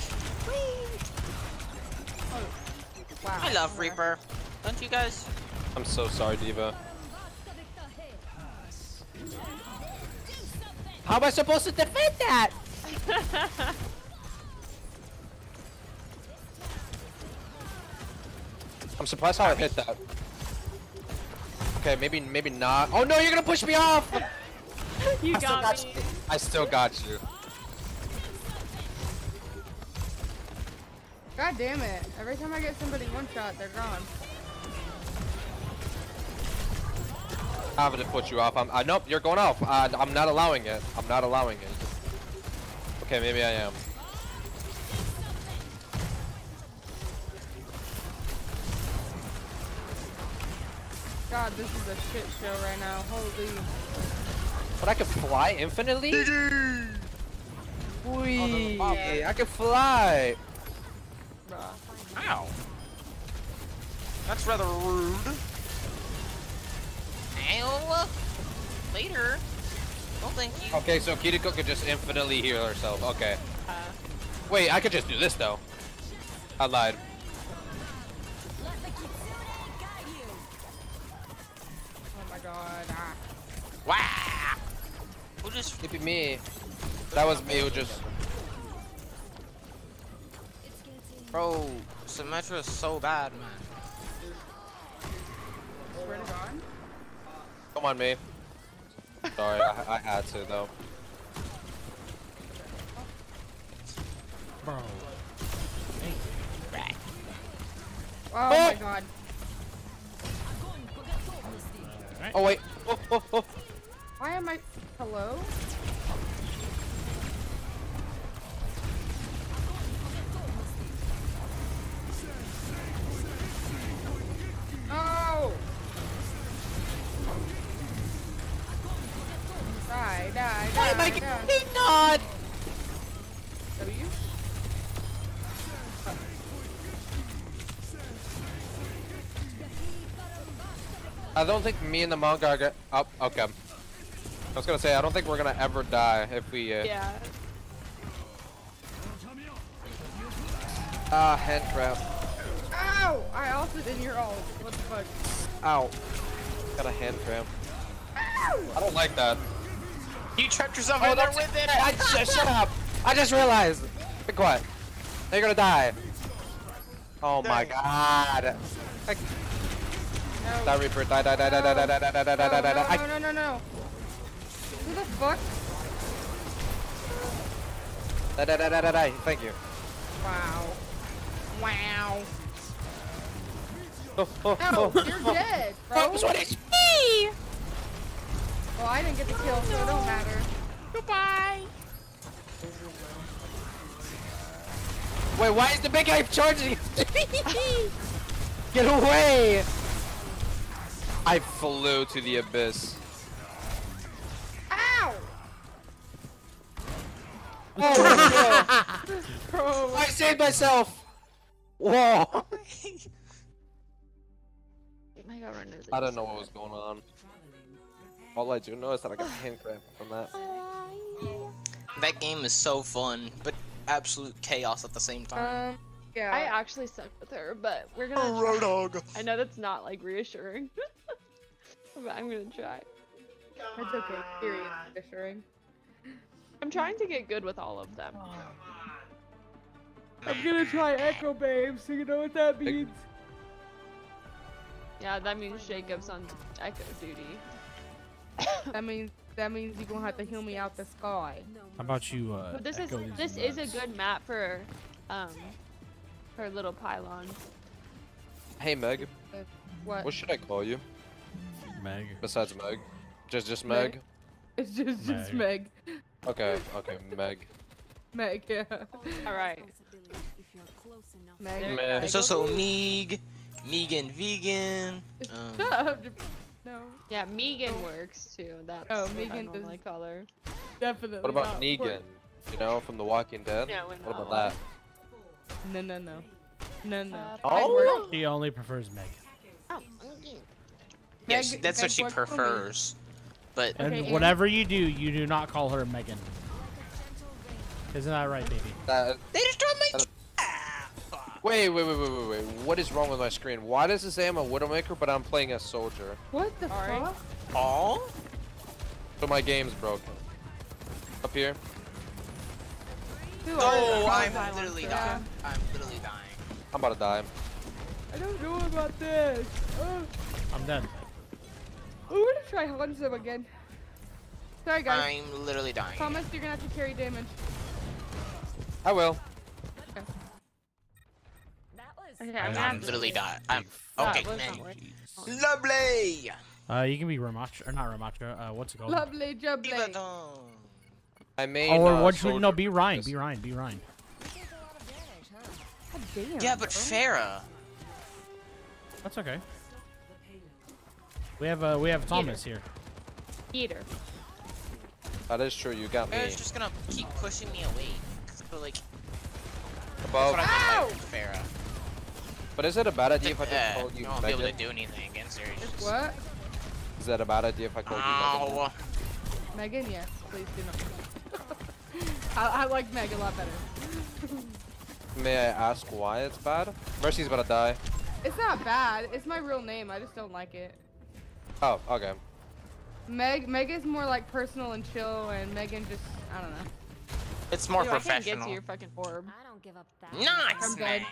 Wow. I love Reaper. Don't you guys? I'm so sorry, D.Va. How am I supposed to defend that? I'm surprised how I hit that. Okay, maybe maybe not. Oh no, you're gonna push me off! you I still got got me. you. I still got you. God damn it. Every time I get somebody one shot, they're gone. I'm gonna put you off. I'm. I nope. You're going off. I, I'm not allowing it. I'm not allowing it. Okay, maybe I am. God, this is a shit show right now. Holy. But I can fly infinitely. Oh, Wee! I can fly. Ow. That's rather rude. Ow. Later. Thank you. Okay, so Kiriko could just infinitely heal herself. Okay. Wait, I could just do this though. I lied. Oh my god. Ah. Wow. Who just Maybe me. That was me who just. Bro, Symmetra is so bad, man. Swear to God. Come on, me. Sorry, I, I had to though. Bro. Oh, Oh! my god. Oh wait. Oh, oh, oh. Why am I. Hello? No! Die, die, die. Why am I die. getting nod? W? I don't think me and the monk are gonna. Oh, okay. I was gonna say I don't think we're gonna ever die if we. Uh, Yeah. Ah, hand trap. Ow! I also didn't hear all. What the fuck? Ow. Got a hand trap. Ow! I don't like that. You trapped yourself Oh, in there that's with it. I just, shut up. I just realized. Be quiet. Now you're gonna die. Oh my god. Like, No. die Reaper. Die, die, die, die, die, die, die, die, die, die, die, die, die. No, I- no, no, no, no. Who the fuck? Die, die, die, die, die, die. Thank you. Wow. Wow. Oh, oh, No, oh, you're oh. dead, bro. That was what it's me. Well, I didn't get the kill, so it don't matter. Goodbye. Wait, why is the big guy charging? Get away! I flew to the abyss. Ow! Oh, Bro. I saved myself! Whoa! My God, Ren is I don't know what was going on. All I do know is that I got hand cramp from that. That game is so fun, but absolute chaos at the same time. Um, yeah. I actually suck with her, but we're gonna. Oh. Roadhog. I know that's not like reassuring, but I'm gonna try. It's okay. Period. Reassuring. I'm trying to get good with all of them. I'm gonna try Echo Babe, so you know what that means. Yeah, that means Jacob's on echo duty. That means that means you're gonna have to heal me out the sky. How about you? Uh, But this is this is a good map for um for little pylons. Hey Meg, Uh, What? what should I call you? Meg. Besides Meg? Just just Meg. Meg? It's just just Meg. Meg. Okay, okay, Meg. Meg, yeah. All right. Meg. There's Meg. also Meeg, Megan Vegan. Um, no. Yeah, Megan oh. works too. That's Oh, what Megan does- normally call her. Definitely. What about not. Negan? You know, from The Walking Dead? Yeah, we what know. about that? No, no, no. No, no. Oh? She only prefers Meg. yes, Meg- that's Meg what she works for me. prefers. But And Okay, whatever you do, you do not call her Megan. Isn't that right, baby? That, they destroyed my. That- Wait, wait, wait, wait, wait, wait. What is wrong with my screen? Why does it say I'm a Widowmaker, but I'm playing a soldier? What the Sorry. fuck? Oh? So my game's broken. Up here? Who Oh, are you? I'm Pylons, literally yeah. dying. I'm literally dying. I'm about to die. I don't know about this. Oh, I'm dead. I'm gonna try Hanzo again. Sorry, guys. I'm literally dying. Thomas, you're gonna have to carry damage. I will. Okay, I'm, I'm gonna have to- literally dying. I'm okay, was man. Lovely. Uh, you can be Ramattra, or not Ramattra. Uh, what's it called? Lovely jubbly. I made. Or uh, what? You, no, soldier- be Ryan. Be Ryan. Be Ryan. God damn. Yeah, but bro. Pharah. That's okay. We have uh, we have Thomas here. Eater. That is true. You got me. Pharah's just gonna keep pushing me away. So like, Above. that's what I meant by Pharah. But is it a bad idea if I just Uh, called you you won't be able to do anything against her. It's just- What? Is that a bad idea if I called you Megan? Ow. Megan, yes, please do not. I, I like Meg a lot better. May I ask why it's bad? Mercy's about to die. It's not bad. It's my real name. I just don't like it. Oh, okay. Meg Meg is more like personal and chill, and Megan just I don't know. It's more Dude, I can't get to your fucking orb. I don't give up that. Nice, I'm man. dead.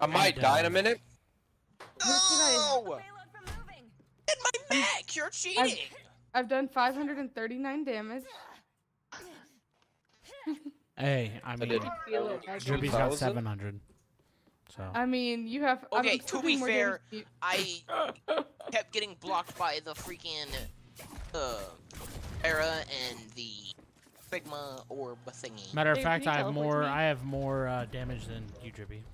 I might die in a minute. No! In my back! You're cheating! I've done 539 damage. Hey, I mean, did. Feel it, Meg. Drippy's got 700. So. I mean, you have. I'm Okay, to be fair, I kept getting blocked by the freaking uh era and the Sigma orb thingy. Matter of Dude, fact, I have more. I have more uh, damage than you, Drippy.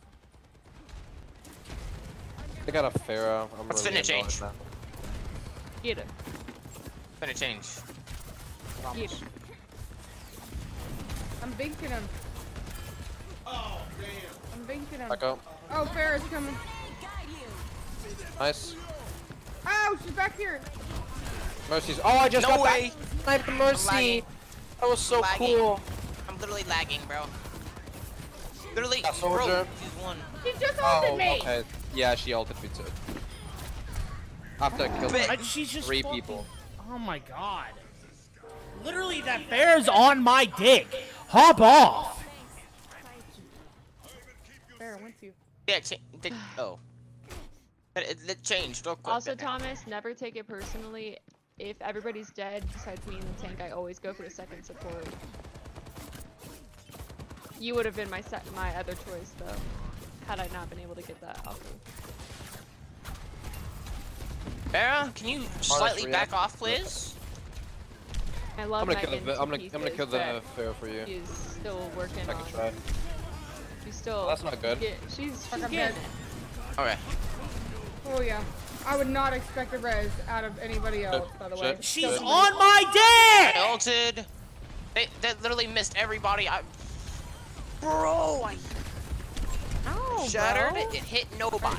I got a Pharah. I'm Let's really finish annoyed change. now. Eater. Gonna change. Eater. I'm binking him. Oh, damn. I'm binking him. Back up. Oh, Pharah's coming. Nice. Oh, she's back here. Mercy's. Oh, I just No got way! Sniper I'm Mercy. lagging. That was so Lagging. cool. I'm literally lagging, bro. Literally, That bro, soldier. she's one. She just ulted Oh, me. okay. Yeah, she ulted me too. After I killed Bet. She's just three fucking- people. Oh my god. Literally, that bear's on my dick. Hop off. Pharah, once you. Yeah, cha- oh. It, it, it changed real quick. Also, there. Thomas, never take it personally. If everybody's dead besides me and the tank, I always go for the second support. You would have been my sec my other choice though, had I not been able to get that off of. Pharah, can you slightly back off, please? I love I'm gonna kill the. Megan I'm gonna. to I'm gonna kill the but fair for you. She's still working I on. can try. She's still. That's not good. Get, she's she's Fuck, I'm getting dead. it. Okay. Oh yeah. I would not expect a res out of anybody else, by the way. She's shit. on my I dick! ulted. They, they literally missed everybody. I, bro, I Ow, shattered bro. it. It hit nobody.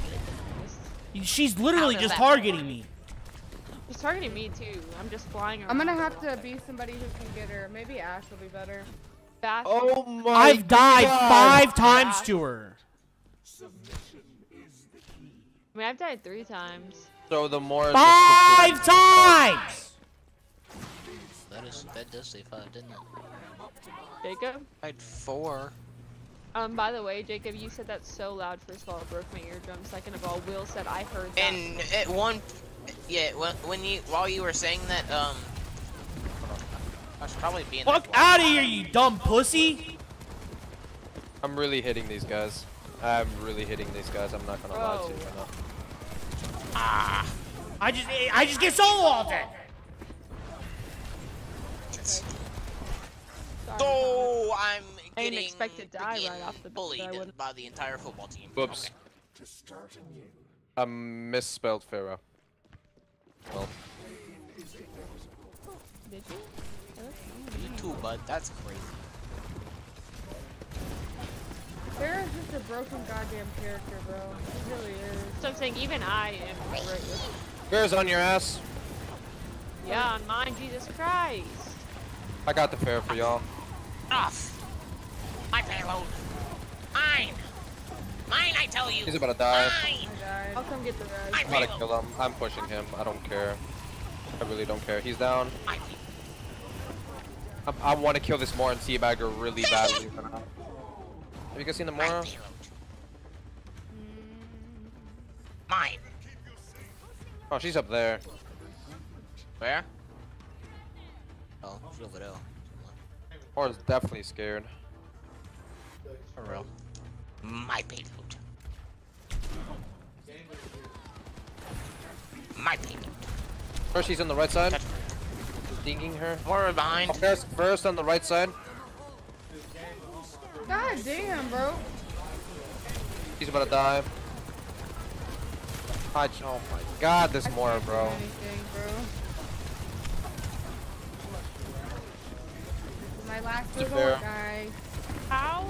She's literally just targeting me. She's targeting me too. I'm just flying around. I'm gonna have to be somebody who can get her. Maybe Ash will be better. Bash. Oh my I've died God. five times to her. I mean, I've died three times. So the more. Five times! That is that does say five, didn't it? Jacob. I had four. Um, by the way, Jacob, you said that so loud. First of all, it broke my eardrum. Second of all, Will said I heard that. And at one, yeah, when, when you while you were saying that, um, I should probably be in. Fuck out of here, you dumb pussy! I'm really hitting these guys. I'm really hitting these guys. I'm not gonna lie to you Bro. right. Ah. I just, I just get solo all day. Sorry, So I'm I didn't expect to die right off the bat, bullied but I wouldn't- by the entire football team. Whoops. I misspelled Pharaoh. Well, Did you? You too, bud. That's crazy. Sarah's just a broken goddamn character, bro. He really is. So I'm saying even I am right with Bear's on your ass. Yeah, on mine, Jesus Christ. I got the fair for y'all. Off. My payload. Mine. Mine, I tell you. He's about to die. Mine. I'll come get the res. I'm about to kill him. I'm pushing him. I don't care. I really don't care. He's down. I, I want to kill this Moran Teabagger really badly. for now. Have you guys seen the Moira? Mine. Oh, she's up there. Where? Oh, she's over there. Moira's definitely scared. For real. My payload. My payload. First, she's on the right side. Dinging her. Moira behind. Oh, first, first on the right side. God damn, bro. He's about to die. I, oh my god, this Moira, bro. Anything, bro. My last Keep resort, guys. How?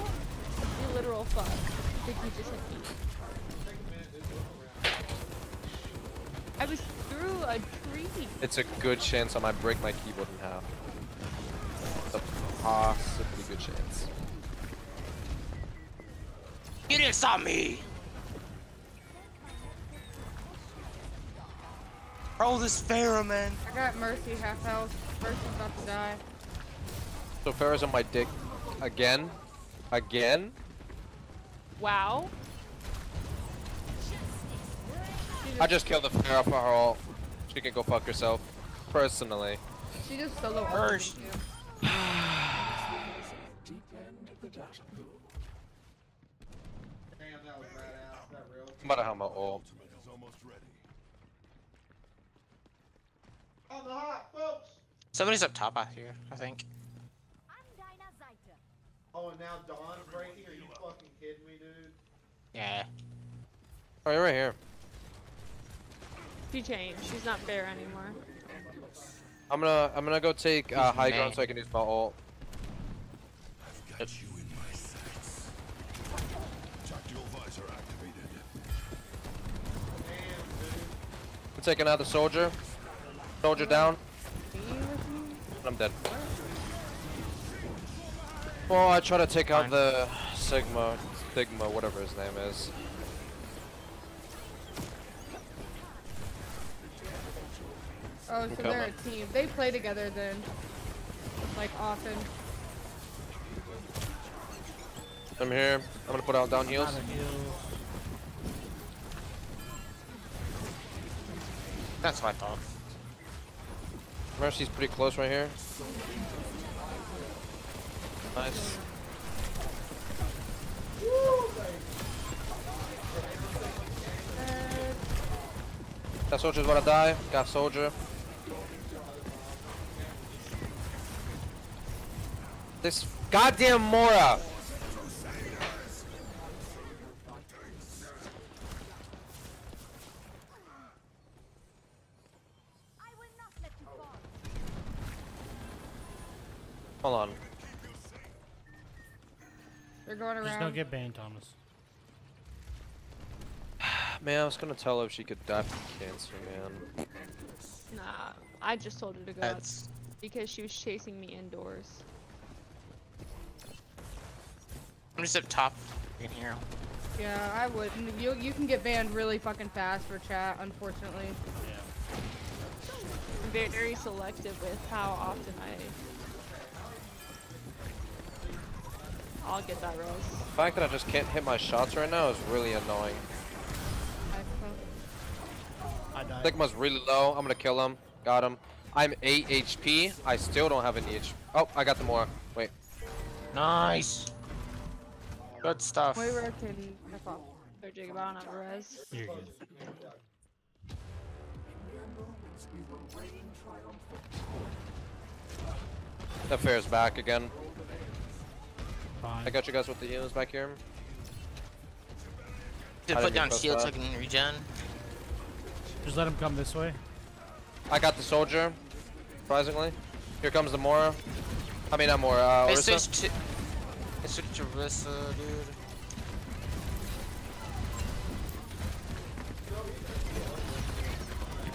You literal fuck. Did you just hit me? I was through a tree. It's a good chance I might break my keyboard in half. It's a possibly good chance. You didn't stop me. Bro, this Pharah, man. I got Mercy half health. Mercy's about to die. So Pharah's on my dick again. Again? Wow. I just killed the Pharah for her ult. She can go fuck herself. Personally. She just solo First. ulted me, too. Damn, that was badass. That real. I'm about to have my ult. On the hot, folks. Somebody's up top out here, I think. Oh, and now Dawn breaking? Are you fucking kidding me, dude? Yeah. Oh, you're right here. She changed. She's not fair anymore. I'm gonna I'm gonna go take uh, He's high ground mad. so I can use my ult. Tactical visor activated. I'm taking out the soldier. Soldier down. I'm dead. Well, I try to take out the Sigma, Sigma, whatever his name is. Oh, so they're a team. They play together then. Like often. I'm here. I'm gonna put out down heals. That's what I thought. Mercy's pretty close right here. Nice. That soldier's gonna die. Got soldier. This goddamn Moira. Hold on. They're going Just don't get banned, Thomas. Man, I was gonna tell her if she could die from cancer, man. Nah, I just told her to go out because she was chasing me indoors. I'm just up top in here. Yeah, I wouldn't. You you can get banned really fucking fast for chat, unfortunately. I'm very, very selective with how often I. I'll get that rose. The fact that I just can't hit my shots right now is really annoying. I died. Sigma's really low. I'm gonna kill him. Got him. I'm 8 HP. I still don't have any HP. Oh, I got the more. Wait. Nice. Good stuff. Wait, where can F off. Or Jacob, I don't have a res. You're good. The fair's back again. Fine. I got you guys with the healers back here. Just put down press shield so I can regen. Just let him come this way. I got the soldier. Surprisingly. Here comes the Moira. I mean, not Moira. Uh, I Orisa. switched to. I switched to Rissa, dude.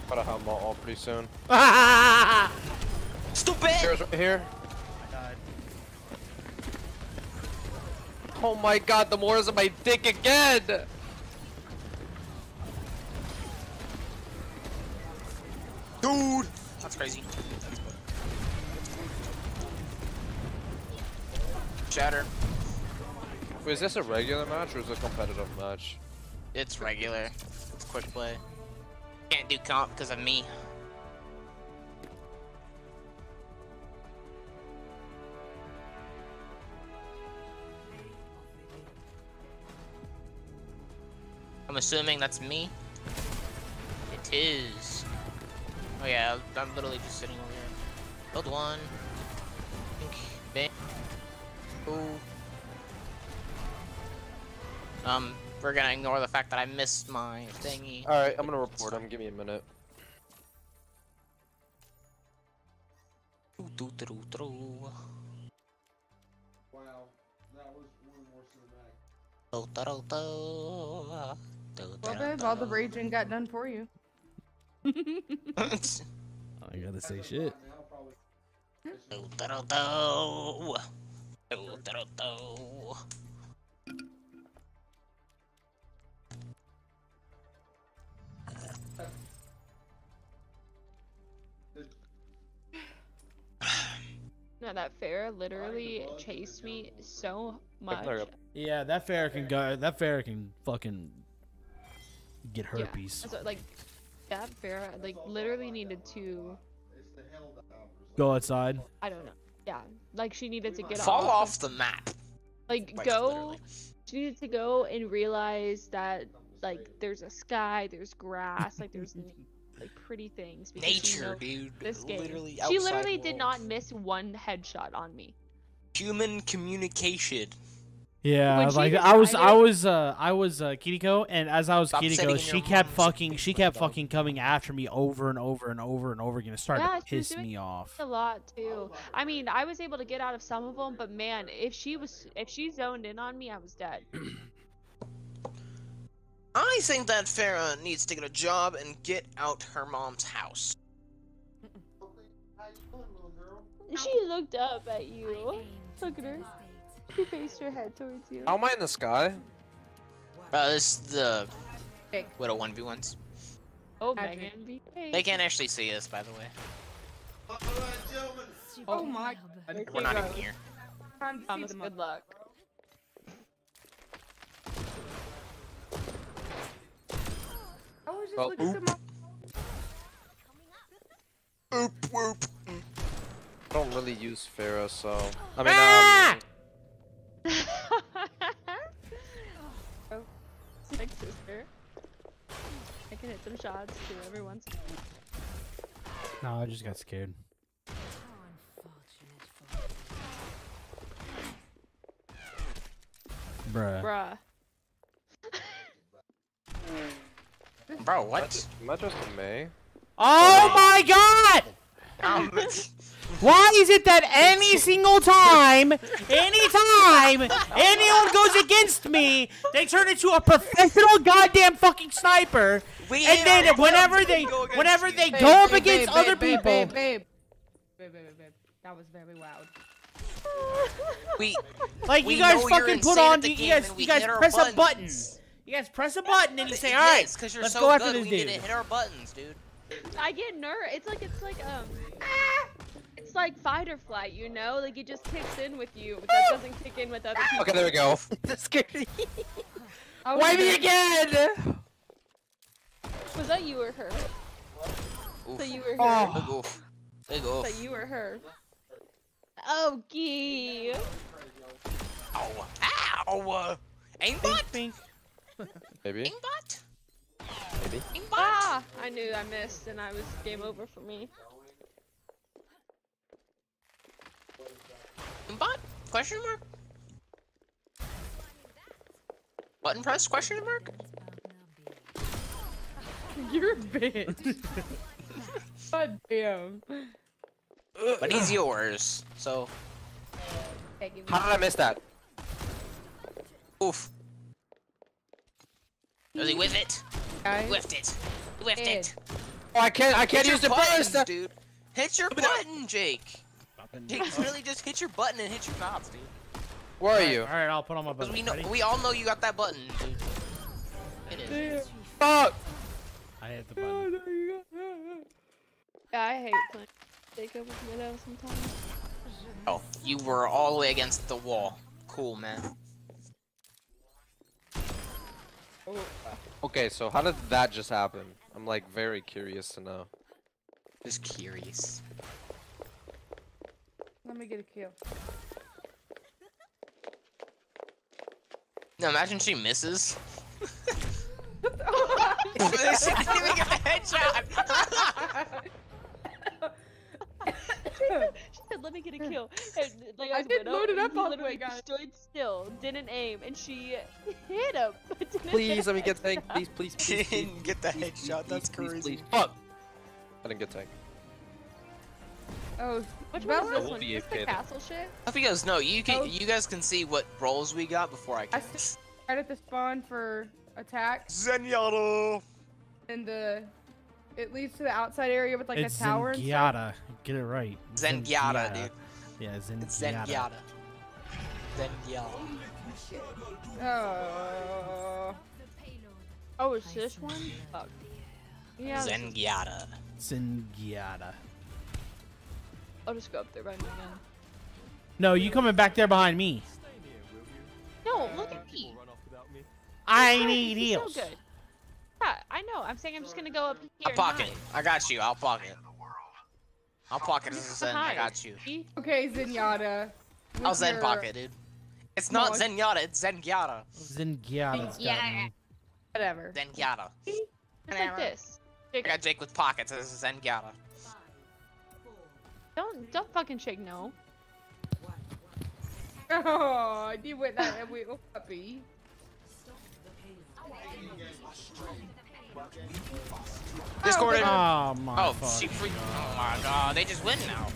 Gotta have them all, all pretty soon. Ah! Stupid! Here's here. I died. Oh my god, the Moira's on my dick again! Dude! That's crazy. Shatter. Wait, is this a regular match or is it a competitive match? It's regular. It's quick play. Can't do comp because of me. I'm assuming that's me. It is. Oh yeah, I'm literally just sitting over here. Build one. Think. Bang. Ooh. Um, we're gonna ignore the fact that I missed my thingy. Alright, I'm gonna report him. Give me a minute. Doo, doo, doo, doo. Wow, that was one more cinematic. Well, doo, babe, all the raging got done for you. I gotta say shit. No, that fair literally chased me so much. Yeah, that fair can go. That fair can fucking get Yeah, herpes. so, like that fair, like literally needed to. Go outside. I don't know. Yeah, like she needed to get Fall off. off the map. Like Like, go. literally. She needed to go and realize that like there's a sky, there's grass, like there's like pretty things. because she Nature, dude. This game. Literally she outside literally did not miss one headshot on me. Human communication. Yeah, like I was, I was, uh, I was uh, Kiriko, and as I was Stop sitting Kiriko, she kept fucking, she kept fucking coming after me over and over and over and over again. It started yeah, to she was piss doing me off. a lot too. I mean, I was able to get out of some of them, but man, if she was, if she zoned in on me, I was dead. I think that Pharah needs to get a job and get out her mom's house. She looked up at you. Look at her. She faced her head towards you. How am I in the sky? Uh, this is the Hey. Widow 1v1s. Oh, Patrick. Megan, be. They can't actually see us, by the way. Oh my. We're not even here. Time to see Thomas, good luck. I was just Oh, looking at them up. Oop. I don't really use Pharah, so. I mean, um oh, my sister. I can hit some shots too every once in a while. No, I just got scared. Bruh. Bruh. Bro, what? Metro May. Oh, oh my god! Why is it that any single time, anytime anyone goes against me, they turn into a professional goddamn fucking sniper, We and then whenever they, go whenever they Babe, go up babe, against babe, other babe, people, Babe, babe, babe, babe, babe, babe. That was very loud. we like we you guys fucking put on, the you guys, you guys hit our press a button. You guys press a button and you say, all right, yes, because you're let's so go after good. this we dude. need to hit our buttons, dude. I get ner. It's like it's like um. ah, It's like fight or flight, you know? Like it just kicks in with you, but that doesn't kick in with other people. Okay, there we go. That's scary. Oh, Why me again? Was that you or her? So you were her. Oh. Big oof. Big oof. So you or her. Oh, gee. Ow. Ow. Aimbot? Bink, Maybe. Aimbot? Maybe. Ah! I knew I missed, and I was game over for me. Aimbot? Question mark? Button press? Question mark? You're a bitch. God damn. But he's yours, so. How did I miss that? Oof. Does he whiff it? Guys. Whiffed it. He whiffed it. Oh, I can't. I can't Hit use the buttons, burst. dude. Hit your button, Jake. Jake, really just hit your button and hit your knobs, dude. Where are you? All right, I'll put on my button. we know, Ready? we all know you got that button, dude. It is. Fuck. I hit the button. Oh, yeah, I hate playing Jacob with Widow sometimes. Oh, you were all the way against the wall. Cool, man. Oh. Okay, so how did that just happen? I'm like very curious to know. Just curious. Let me get a kill. No, imagine she misses. she didn't even get the headshot. she said, "Let me get a kill." And, like, I was did Widow, load it and up he all the literally way, guys. stood still, didn't aim, and she hit him. Please let me get headshot. tank. Please, please, She please. please, didn't get the headshot. please, That's please, crazy. Please, Fuck. I didn't get tank. Oh, Which one I is this will one? Is this the AFK then. castle shit? Hope you guys know. You can. Oh. You guys can see what rolls we got before I I can. s- right at the spawn for attack, Zenyatta. and the it leads to the outside area with like it's a tower and stuff. Zenyatta. Get it right. Zenyatta, dude. Yeah, Zenyatta. It's Zenyatta. Zenyatta. Oh. Oh, is this one? Fuck. Yeah. Zenyatta. Zenyatta. I'll just go up there right now. No, you coming back there behind me. No, look at me. I Guys, need this is heals. So good. Yeah, I know. I'm saying I'm just gonna go up here. I'll pocket. I got you. I'll pocket. I'll pocket as Zen. I got you. Okay, Zenyatta. I'll with Zen your- pocket, dude. It's not it's- Zenyatta. It's Zenyatta. Zenyatta's got Yeah. Whatever. Zenyatta. Just like this. I Jake, got Jake with pockets as a Zenyatta. Don't don't fucking shake no. Oh, you went that way, oh, puppy. Discorded. Oh my Oh, she freaked. Oh my god, they just win now.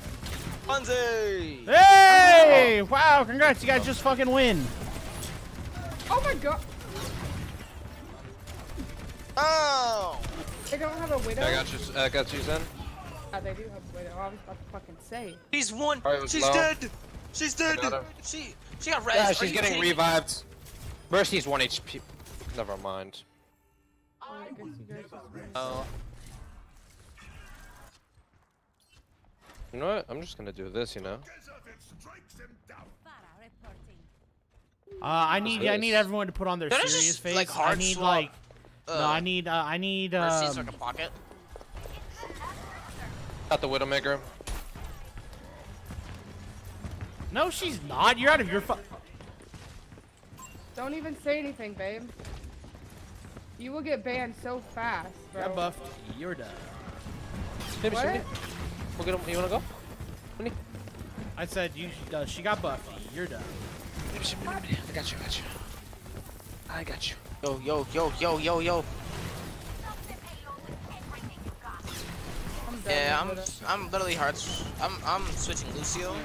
Bunzy! Hey! Wow, congrats, you guys just fucking win. Oh my god. Oh! They don't have a widow. I got you. I got you, Zen. Yeah, they do have a widow. I was about to fucking say. She's one. Alright, it was She's low. dead. She's dead. She she got red. Yeah, she's you getting kidding me? revived. Mercy's one HP. Never mind. I guess you guys just win. Oh. You know what? I'm just gonna do this. You know. Uh, I need I need everyone to put on their Can I serious just, face. like, I hard need swap, like no, uh, I need uh, I need Mercy's um, like a pocket. Got the Widowmaker. No, she's not. You're out of your fu- Don't even say anything, babe. You will get banned so fast, bro. Got buffed. You're done. Maybe What? We'll get him. You wanna go? I said you uh, she got buffed. You're done. I got you. I got you. I got you. Yo, yo, yo, yo, yo, yo. I'm done Yeah, I'm. I'm literally hard. s- I'm I'm switching Lucio.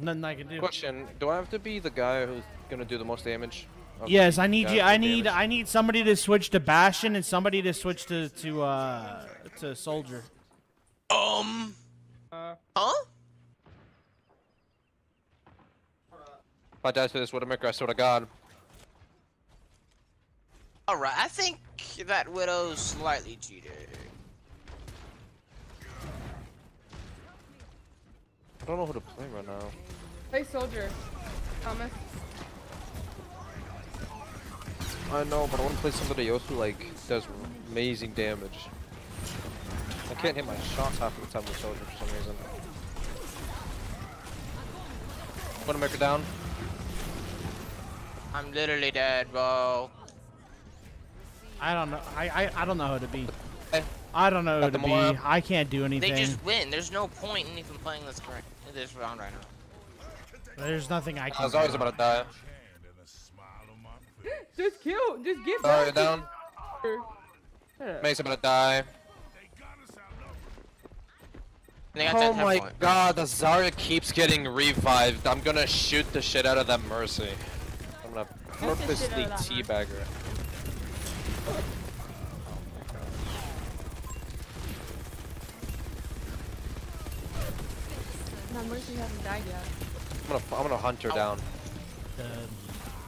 Nothing I can do. Question: Do I have to be the guy who's gonna do the most damage? of Yes, I need guys you. I need. damage? I need somebody to switch to Bastion and somebody to switch to to uh to Soldier. Um. Uh, Huh? If I die to this Widowmaker, I swear to God. All right, I think that Widow's slightly cheated. I don't know who to play right now. Play soldier. Thomas. I know, but I want to play somebody else who like does amazing damage. I can't hit my shots half of the time with Soldier for some reason. Widowmaker down. I'm literally dead, bro. I don't know. I I, I don't know who to be. I don't know who to be. up. I can't do anything. They just win. There's no point in even playing this correct this round right now. There's nothing I can. I can. was always about to die. Just kill. Just get Sorry, back. down. Shut up. Mace about to die. Oh my point. god, the Zarya keeps getting revived. I'm gonna shoot the shit out of that Mercy. I'm gonna purposely shit out of that teabag her. No, Mercy hasn't died yet. I'm gonna, I'm gonna hunt her down.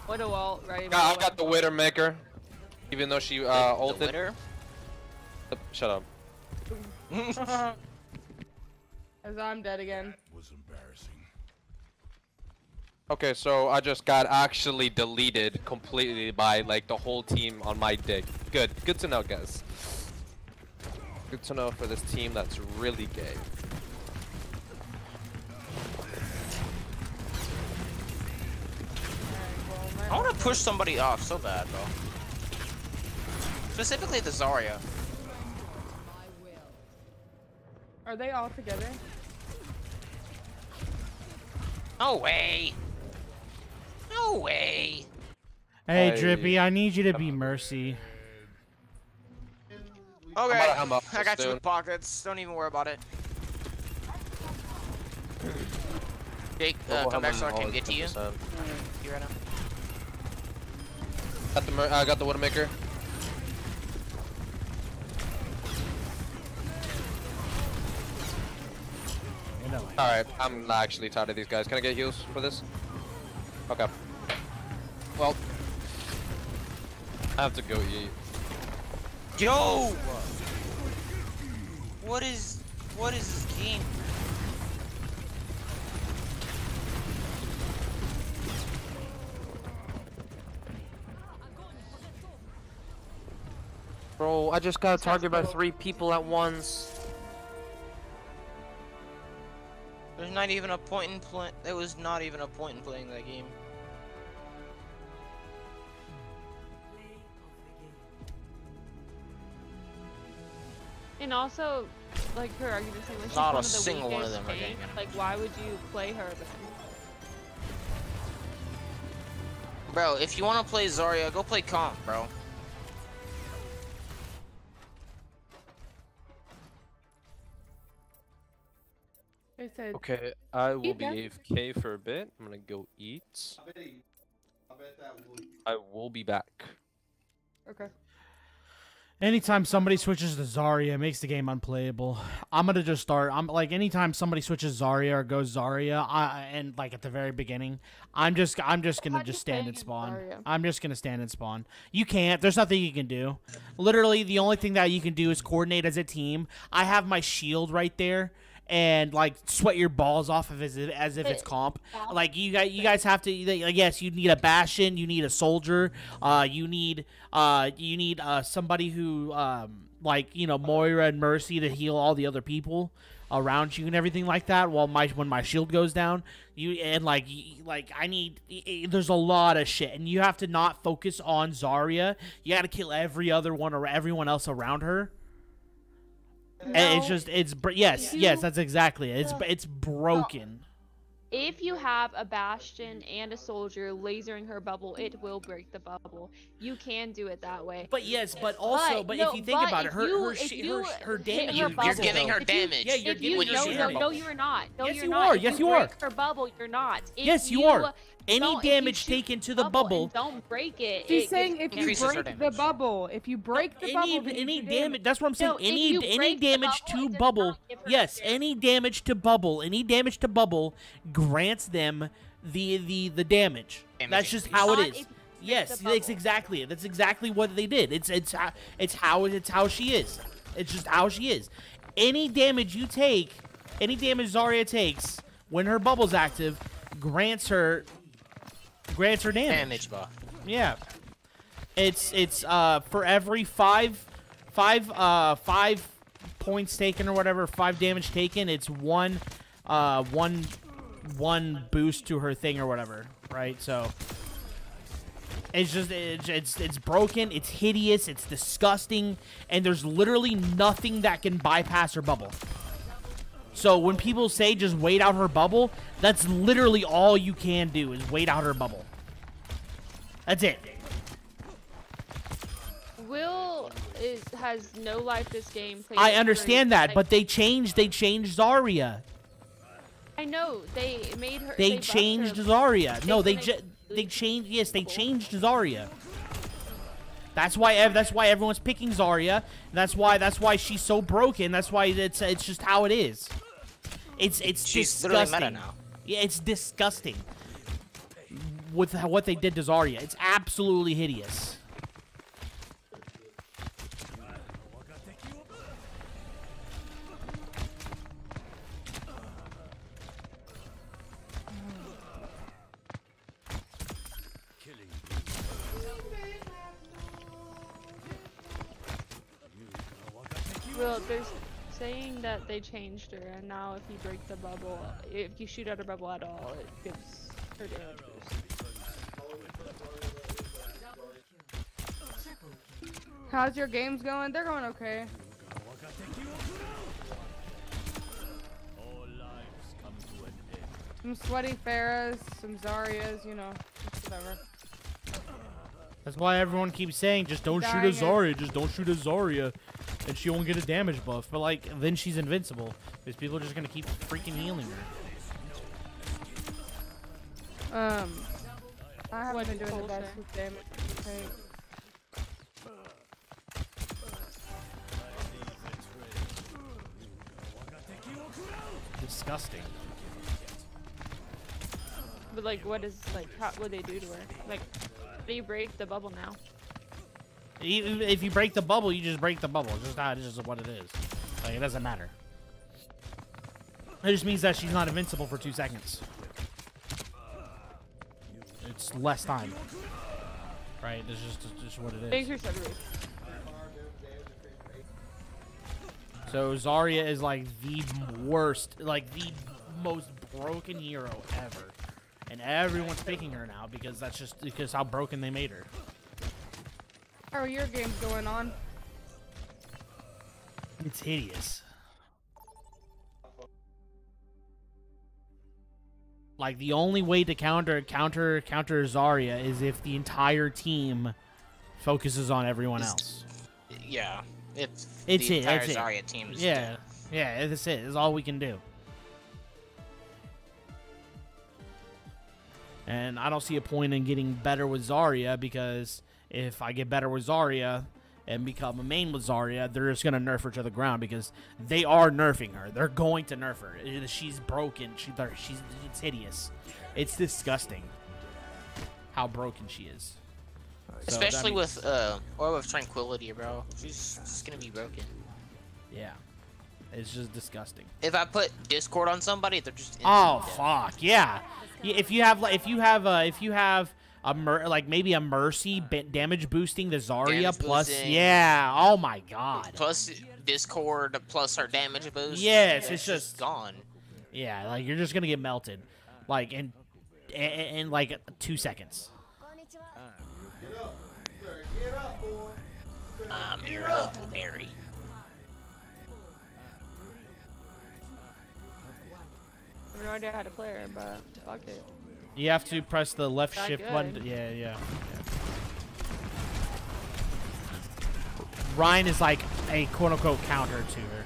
What a wall, right? Yeah, I got the Widowmaker. Even though she uh, The ulted. Widder? Uh, Shut up. As I'm dead again. Okay, so I just got actually deleted completely by like the whole team on my dick. Good, good to know, guys. Good to know for this team that's really gay. I want to push somebody off so bad, though. Specifically the Zarya. Are they all together? No way. No way. Hey, I- Drippy, I need you to be Mercy. Okay. about to hem up I got you in pockets. Don't even worry about it. Jake, uh, Double come back hem so I can get to you. 10%. You right now. Got the mer- I got the Widowmaker. You know, Alright, I'm actually tired of these guys. Can I get heals for this? Okay. Well, I have to go eat. Yo! What is what is this game? Bro, I just got targeted by three people at once. There's not even a point in play. There was not even a point in playing that game. And also, like her argument saying like she's Not a of the single one of them are getting. Like, why would you play her then? Bro, if you want to play Zarya, go play comp, bro. They said. Okay, I will be that. AFK for a bit. I'm gonna go eat. I bet, he, I bet that would. I will be back. Okay. Anytime somebody switches to Zarya, it makes the game unplayable. I'm gonna just start. I'm like anytime somebody switches Zarya or goes Zarya, I, and like at the very beginning, I'm just I'm just gonna just stand and spawn. I'm just gonna stand and spawn. You can't. There's nothing you can do. Literally, the only thing that you can do is coordinate as a team. I have my shield right there. And like sweat your balls off of as if, as if it's comp. Like you guys, you guys have to. Like, yes, you need a bastion. You need a soldier. Uh, you need uh, you need uh somebody who um like you know Moira and Mercy to heal all the other people around you and everything like that. While my when my shield goes down, you and like like I need. There's a lot of shit, and you have to not focus on Zarya. You got to kill every other one or everyone else around her. And it's just it's br- yes You- yes that's exactly it. It's it's broken. if you have a Bastion and a Soldier lasering her bubble, it will break the bubble. You can do it that way. But yes, but also, but, no, if you think but about it, her you- her if you her, her damage. her is You're bubble- giving her if you- damage. Yeah, you're if you, giving no, her no, damage. no, you're not. No, Yes, you're you not. are. If Yes, you break are. Her bubble, you're not. If Yes, you are. Any don't- damage taken to the and bubble. don't break it. She's it saying gets if you break the bubble, if you break the any bubble, then any damage. That's what I'm saying. No, any any damage bubble, to bubble. not give her Yes, damage. any damage to bubble. Any damage to bubble grants them the the the damage. Damage That's just how Not it if is. you break Yes, that's exactly it. That's exactly what they did. It's it's how it's how it's how she is. It's just how she is. Any damage you take, any damage Zarya takes when her bubble's active, grants her grants her damage. Damage buff. Yeah. It's it's uh for every five five uh five points taken or whatever, five damage taken, it's one uh one one boost to her thing or whatever, right? So it's just it's it's, it's broken, it's hideous, it's disgusting, and there's literally nothing that can bypass her bubble. So when people say just wait out her bubble, that's literally all you can do is wait out her bubble. That's it. Will is has no life this game. I understand that, like- but they changed. They changed Zarya. I know they made her. They her- changed Zarya. No, they they changed. Yes, they changed Zarya. That's why. That's why everyone's picking Zarya. That's why. That's why she's so broken. That's why it's. It's just how it is. It's. It's She's literally disgusting. meta now. Yeah, it's disgusting. With what they did to Zarya, it's absolutely hideous. Well, they're s- saying that they changed her, and now if you break the bubble, if you shoot at her bubble at all, it gives her damage boost. How's your games going? They're going okay. Some sweaty Pharahs, some Zaryas, you know, whatever. That's why everyone keeps saying, just don't shoot a. Zarya, just don't shoot a Zarya, and she won't get a damage buff. But like, then she's invincible, because people are just gonna keep freaking healing her. Um, I haven't What been doing the best with damage. Okay. Disgusting. But like, what is like? How, what they do to her? Like, they break the bubble now. Even if you break the bubble, you just break the bubble. It's just not. It's just what it is. Like it doesn't matter. It just means that she's not invincible for two seconds. It's less time. Right? It's just, it's just what it is. Increase her boost. So Zarya is like the worst, like the most broken hero ever, and everyone's picking her now because that's just because how broken they made her. How are your games going on? It's hideous. Like the only way to counter counter counter Zarya is if the entire team focuses on everyone else. Yeah, it's It's the it. entire That's it. Zarya team. Yeah, dead. yeah. That's it. That's all we can do. And I don't see a point in getting better with Zarya because if I get better with Zarya and become a main with Zarya, they're just gonna nerf her to the ground because they are nerfing her. They're going to nerf her. She's broken. She, she's it's hideous. It's disgusting how broken she is. So Especially means- with uh, or with Tranquility, bro. She's just gonna be broken. yeah, it's just disgusting. If I put Discord on somebody, they're just. Oh fuck yeah! Yeah, If you have like if you have uh if you have a mer- like maybe a mercy uh, damage boosting the Zarya Damage plus boosting. yeah oh my god Plus Discord, plus her damage boost. Yes, yeah, it's just- gone. yeah like you're just gonna get melted like in in, in like two seconds. I'm your Huckleberry. no idea how to play her, but fuck it. You have to press the left Not shift button. good. Yeah, yeah, yeah. Rein is like a quote unquote counter to her.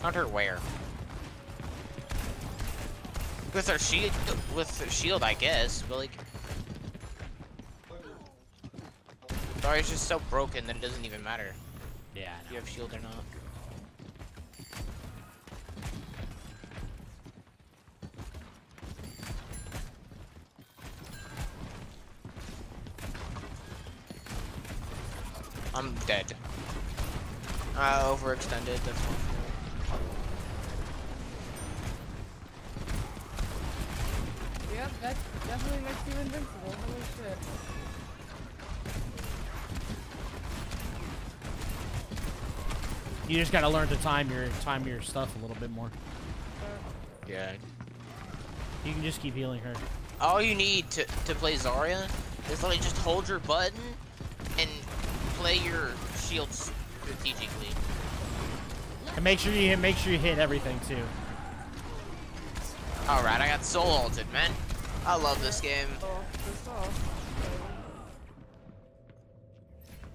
Counter where? With her shield, with her shield, I guess. But like, Zarya's just so broken that it doesn't even matter. Yeah. If you have shield or not. I'm dead. I overextended. That's my fault. Yep, that definitely makes you invincible. Holy shit. You just gotta learn to time your time your stuff a little bit more. Yeah. You can just keep healing her. All you need to, to play Zarya is like just hold your button and play your shields strategically. And make sure you hit, make sure you hit everything too. Alright, I got soul ulted, man. I love this game. That's all.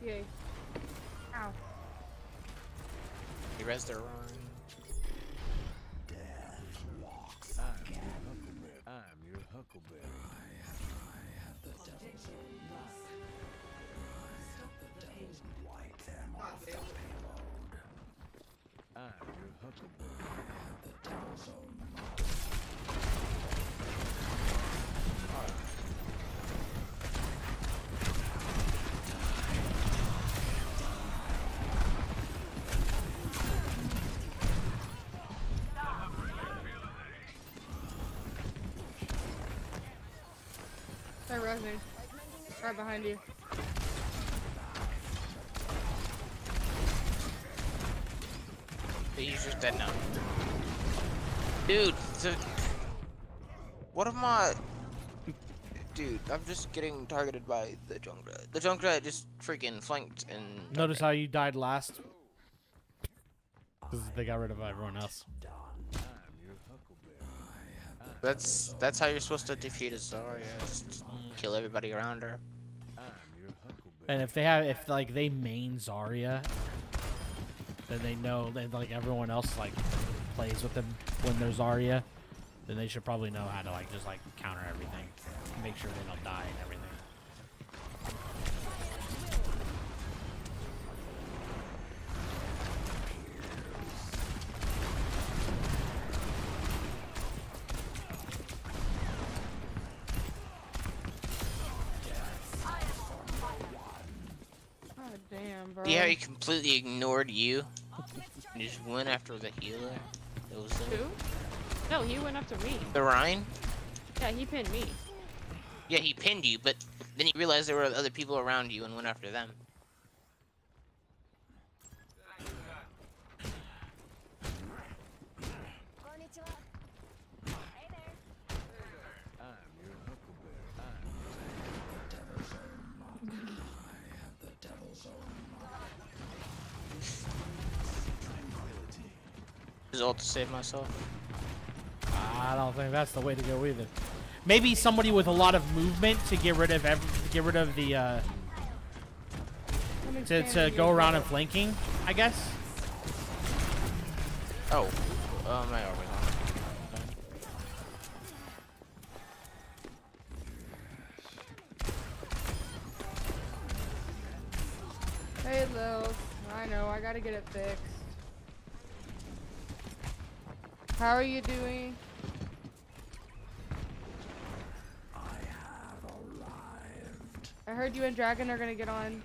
Yay. Ow. You res their run. They're resing. Right behind you. He's just dead now. Dude, so what am I? Dude, I'm just getting targeted by the Junkrat. The Junkrat just freaking flanked and Notice how you died last. Because they got rid of everyone else. that's that's how you're supposed to defeat a Zarya. Just kill everybody around her. And if they have, if like they main Zarya, then they know, that like everyone else like plays with them when there's Zarya, then they should probably know how to like just like counter everything, make sure they don't die and everything. God damn, bro. See how he completely ignored you? And just went after the healer? It was Who? No, he went after me. the Rein? Yeah, he pinned me. Yeah, he pinned you, but then he realized there were other people around you and went after them. His ult to save myself. I don't think that's the way to go either. Maybe somebody with a lot of movement to get rid of ev to get rid of the uh, to to go around and flanking. I guess. Oh, oh my god. Hey, Lil. I know, I gotta get it fixed. How are you doing? I have arrived. I heard you and Dragon are gonna get on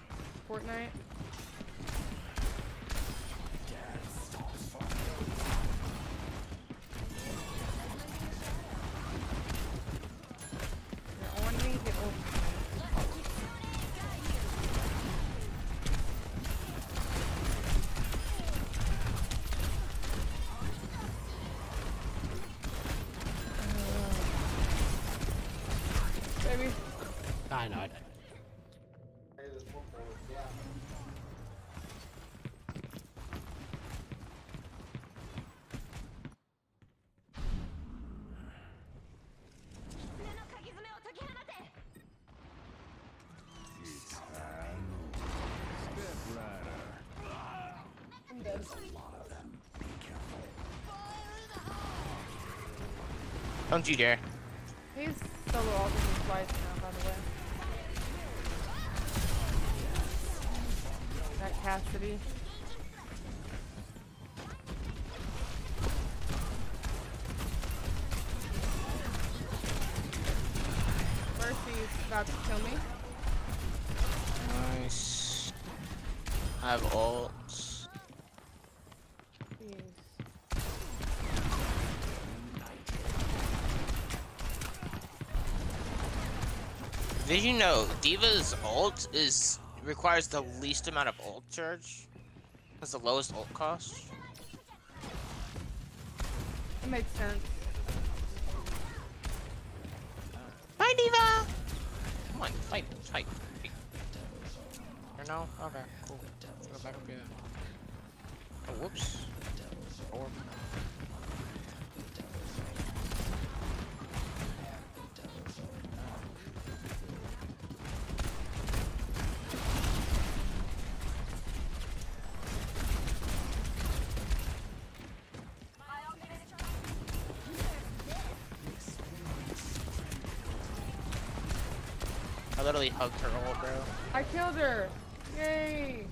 Fortnite. Don't you dare. He's solo me twice now, by the way. That Cassidy. Mercy's about to kill me. Nice. I have ults. Did you know D.Va's ult is requires the least amount of ult charge? Has the lowest ult cost? That makes sense. Bye, Diva! Come on, fight, fight. Or no? Okay, cool. Let's go back up here. Oh, whoops. Orb. Literally hugged her ult, bro. I killed her! Yay!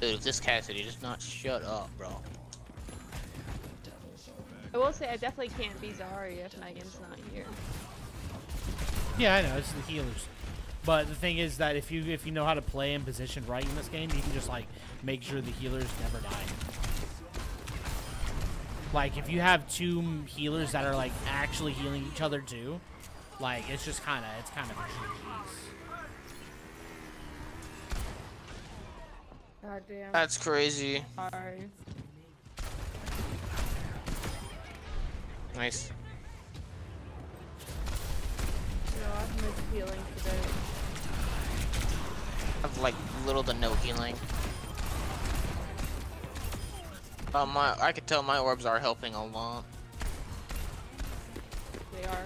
Dude, if this Cassidy does not shut up, bro. I will say I definitely can't be Zarya if Megan's not here. Yeah, I know it's the healers. But the thing is that if you if you know how to play and position right in this game, you can just like make sure the healers never die. Like if you have two healers that are like actually healing each other too, like it's just kind of it's kind of. God damn. That's crazy. Sorry. Nice. I have like little to no healing. Uh, my I could tell my orbs are helping a lot. They are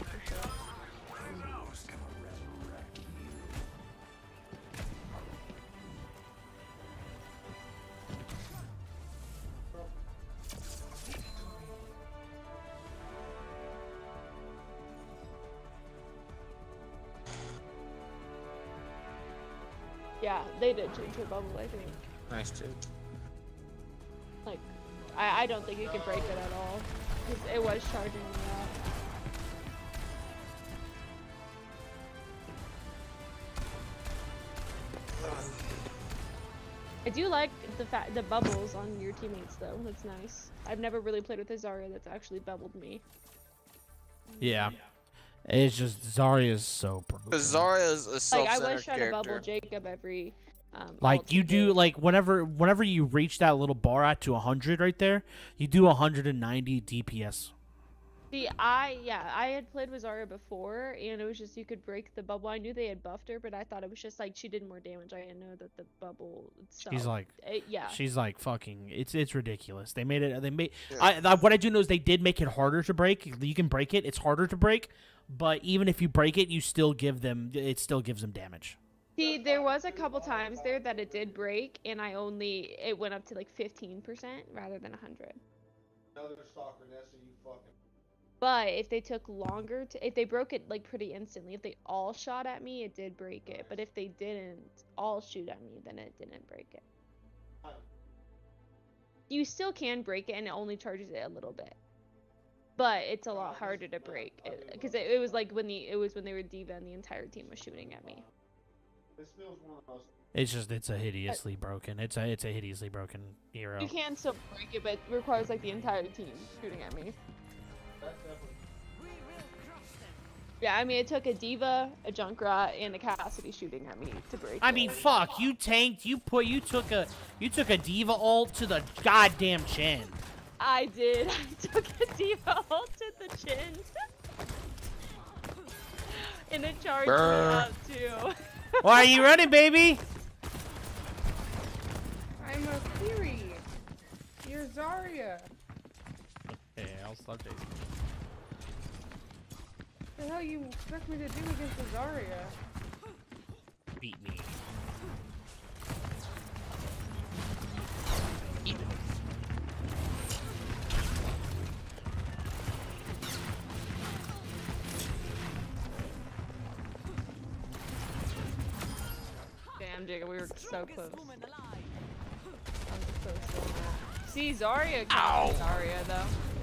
they did change bubble, I think. Nice dude. Like, I, I don't think you could break it at all. Because it was charging me out. I do like the fa- the bubbles on your teammates though. That's nice. I've never really played with a Zarya that's actually bubbled me. Yeah, it's just Zarya's so broken. Cause Zarya is a Like self-centered I was trying character. to bubble Jacob every. Um, Like you do like whenever whenever you reach that little bar at to 100 right there, you do 190 DPS. See, I yeah, I had played with Zarya before, and it was just you could break the bubble. I knew they had buffed her, but I thought it was just like she did more damage. I didn't know that the bubble itself. She's like, it, yeah. she's like fucking. It's it's ridiculous. They made it. They made. I, I what I do know is they did make it harder to break. You can break it. It's harder to break, but even if you break it, you still give them. It still gives them damage. See, there was a couple times there that it did break, and I only it went up to like 15% rather than 100. Another stalker, Nessa, you fucking. But if they took longer to, if they broke it like pretty instantly, if they all shot at me, it did break it. But if they didn't all shoot at me, then it didn't break it. You still can break it, and it only charges it a little bit. But it's a lot harder to break because it, it was like when the it was when they were D.Va and the entire team was shooting at me. It's just it's a hideously broken. It's a it's a hideously broken hero. You can still break it, but it requires like the entire team shooting at me. Yeah, I mean it took a D.Va, a Junkrat, and a Cassidy shooting at me to break. I it. mean, fuck. You tanked. You put. You took a. You took a D.Va ult to the goddamn chin. I did. I took a D.Va ult to the chin. and it charged Brr. me up too. Why are you running, baby? I'm a Fury. You're Zarya. Yeah, I'll stop chasing. What the hell you expect me to do against a Zarya? Beat me. Damn, Jacob, we were so close. I was so close on. See, Zarya Ow. Zarya though.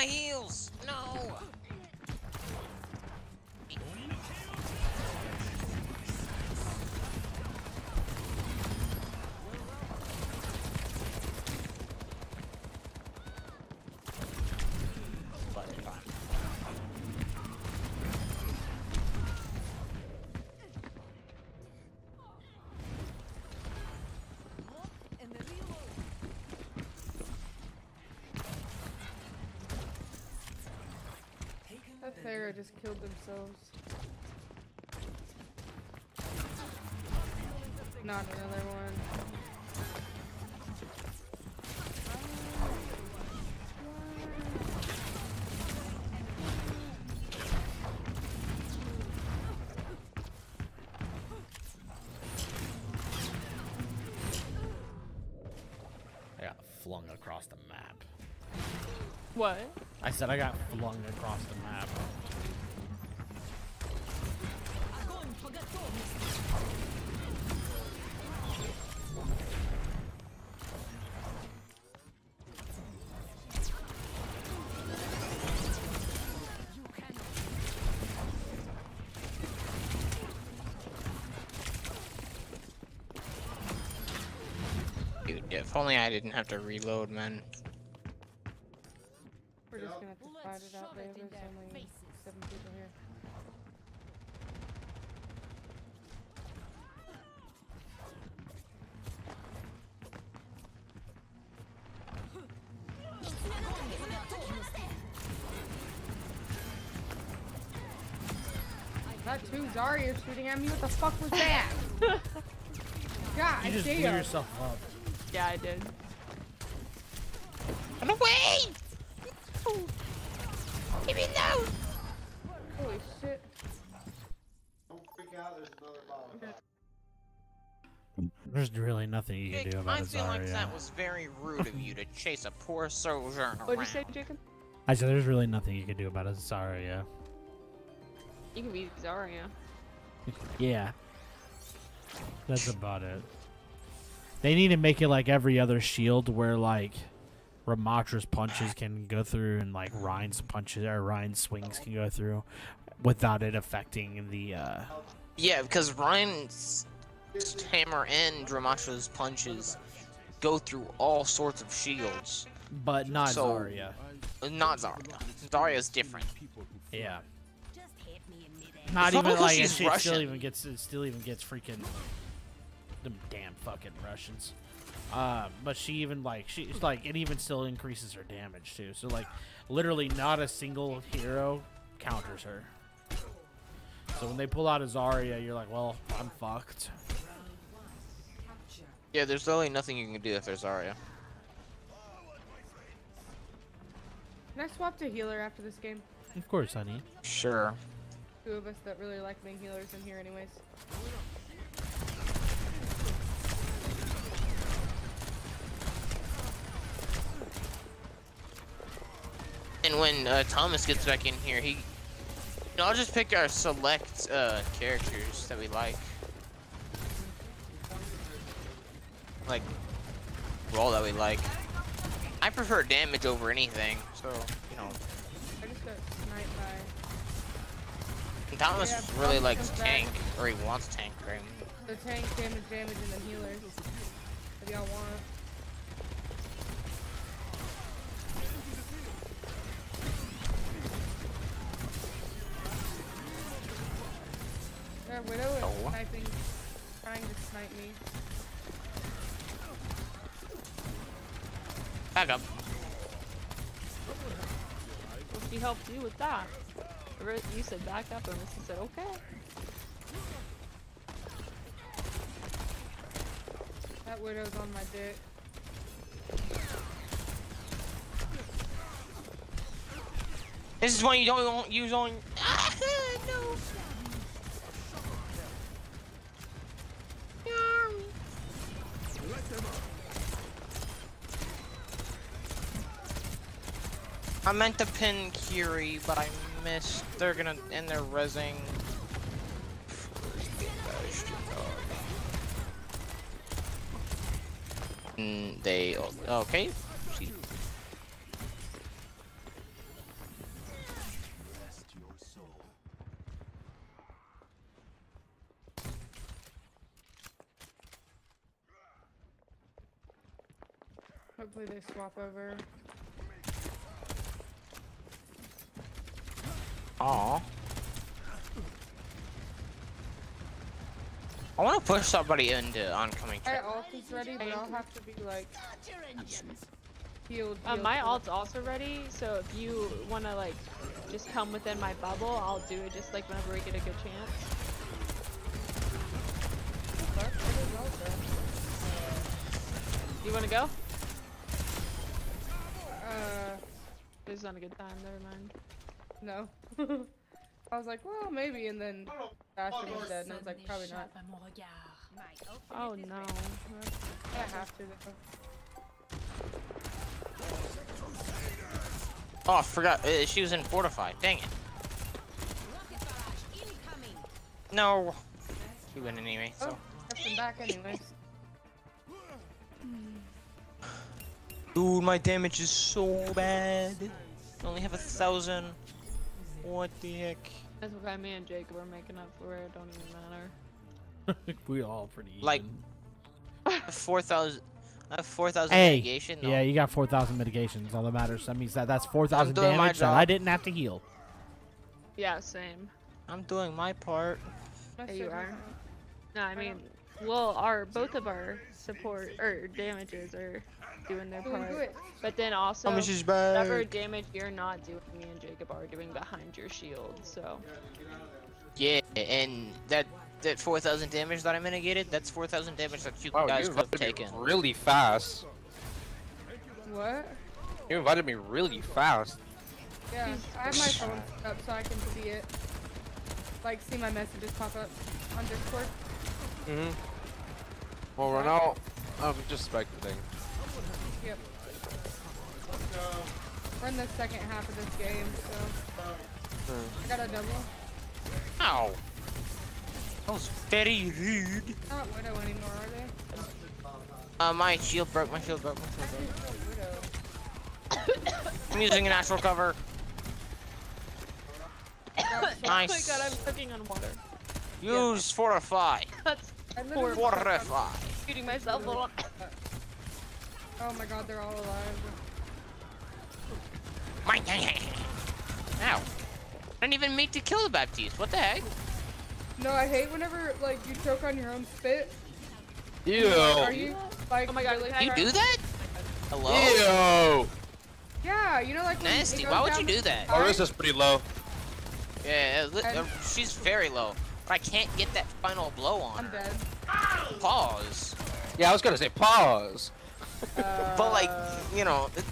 My heels! No! Just killed themselves. Not another one. I got flung across the map. What? I said I got flung across the map. I didn't have to reload, man. We're just gonna have to fight it out there. There's only seven people here. Got two Zarya shooting at me. What the fuck was that? God You just blew damn. yourself up. Yeah, I did. Run away! Give me no! Holy shit. Don't freak out, there's another bomb. There's really nothing you can Jake, do about I it, feel like that was very rude of you to chase a poor sojourner What'd you say, Jacob? I said there's really nothing you can do about it, Zarya. You can be Zarya. Yeah. That's about it. They need to make it like every other shield where like Ramattra's punches can go through and like Rein's punches or Rein's swings can go through without it affecting the uh Yeah, because Rein's hammer and Ramattra's punches go through all sorts of shields. but not So- Zarya. Not Zarya. Zarya's different. Yeah. Just hit me. Not It's even because like she's it still even gets it still even gets freaking them damn fucking Russians. Uh, but she even like she's like it even still increases her damage too. So like literally not a single hero counters her. So when they pull out a Zarya, you're like, well, I'm fucked. Yeah, there's really nothing you can do if there's Zarya. Can I swap to healer after this game? Of course, honey. Sure. Two of us that really like being healers in here anyways. And when uh, Thomas gets back in here, he, you know, I'll just pick our select uh, characters that we like. Like, role that we like. I prefer damage over anything, so you know. I just got sniped by. And Thomas Yeah, really Thomas likes comes back. tank, or he wants tank, right? The tank damage damage and the healers. If y'all want. That widow is Oh. sniping, trying to snipe me. Back up. Well, she helped you with that. You said back up, and Missy said okay. That widow's on my dick. This is when you don't use on. no. I meant to pin Kiri, but I missed. They're gonna end their resing. Mm, they okay. She- Hopefully they swap over. Aw. I want to push somebody into oncoming. My ult is ready, but I'll have to be like healed. Um, healed my for- alt's also ready, so if you want to like just come within my bubble, I'll do it just like whenever we get a good chance. You want to go? Uh, This is not a good time. Never mind. no. I was like, well, maybe, and then Bastion was dead, and I was like, probably not. Oh no. I have to though. Oh, I forgot. Uh, she was in fortified. Dang it. No. She went anyway. So. Kept him back anyways. Dude, my damage is so bad. I only have a thousand. What the heck? That's why me and Jacob are making up for it. Don't even matter. we all pretty even. Like, four thousand. I have four thousand Hey, mitigation. No. yeah, you got 4,000 mitigations. All that matters. That means that that's 4,000 damage that I didn't have to heal. Yeah, same. I'm doing my part. There you are. No, I mean, well, our both of our support or damages are doing their part, but then also much whatever damage you're not doing, me and Jacob are doing behind your shield. So Yeah, and that that four thousand damage that I mitigated, that's four thousand damage that you Wow, guys you could have invited me taken. really fast. What? You invited me really fast. Yeah, I have my phone up so I can see it. Like, see my messages pop up on Discord. Mm-hmm. Well, we're now. I'm just spectating. Yep. We're in the second half of this game, so Hmm. I got a double. Ow. That was very rude. Not widow anymore, are they? Uh, my shield broke. My shield broke. My shield broke. I'm using a natural cover. Oh my Nice. god, I'm cooking on water. Use fortify. That's I literally Fortify. shooting myself. Hold on. Oh my god, they're all alive. My Ow. I didn't even mean to kill the Baptiste. What the heck? No, I hate whenever like you choke on your own spit. Ew. Are you like Oh my God, really You do that? Hello? Ew. Yeah, you know like Nasty. Why would you do that? Marissa's pretty low. Yeah, And- uh, she's very low. But I can't get that final blow on I'm dead. Pause. Yeah, I was gonna say pause. But like, you know, it,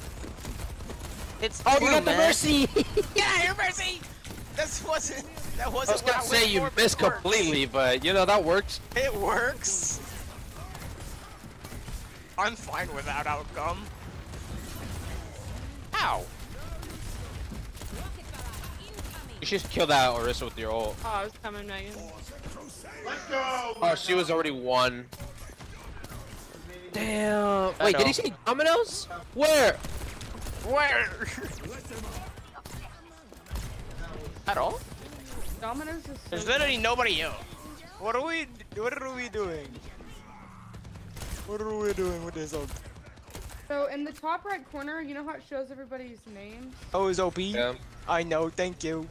it's Oh, you true, got the mercy. yeah, out of here, mercy! This wasn't. That I wasn't was what gonna I say you missed completely, but you know that works. It works. I'm fine without outcome. Ow. You should kill that Orisa with your ult. Oh, I was coming, Megan. Let's go! Oh, she was already one. Damn. Wait, did he say Dominoes? Where? Where? At all? Domino's is so There's literally nobody here. What are we? What are we doing? What are we doing with this? OP? So in the top right corner, you know how it shows everybody's names? Oh, is OP? Yeah. I know. Thank you.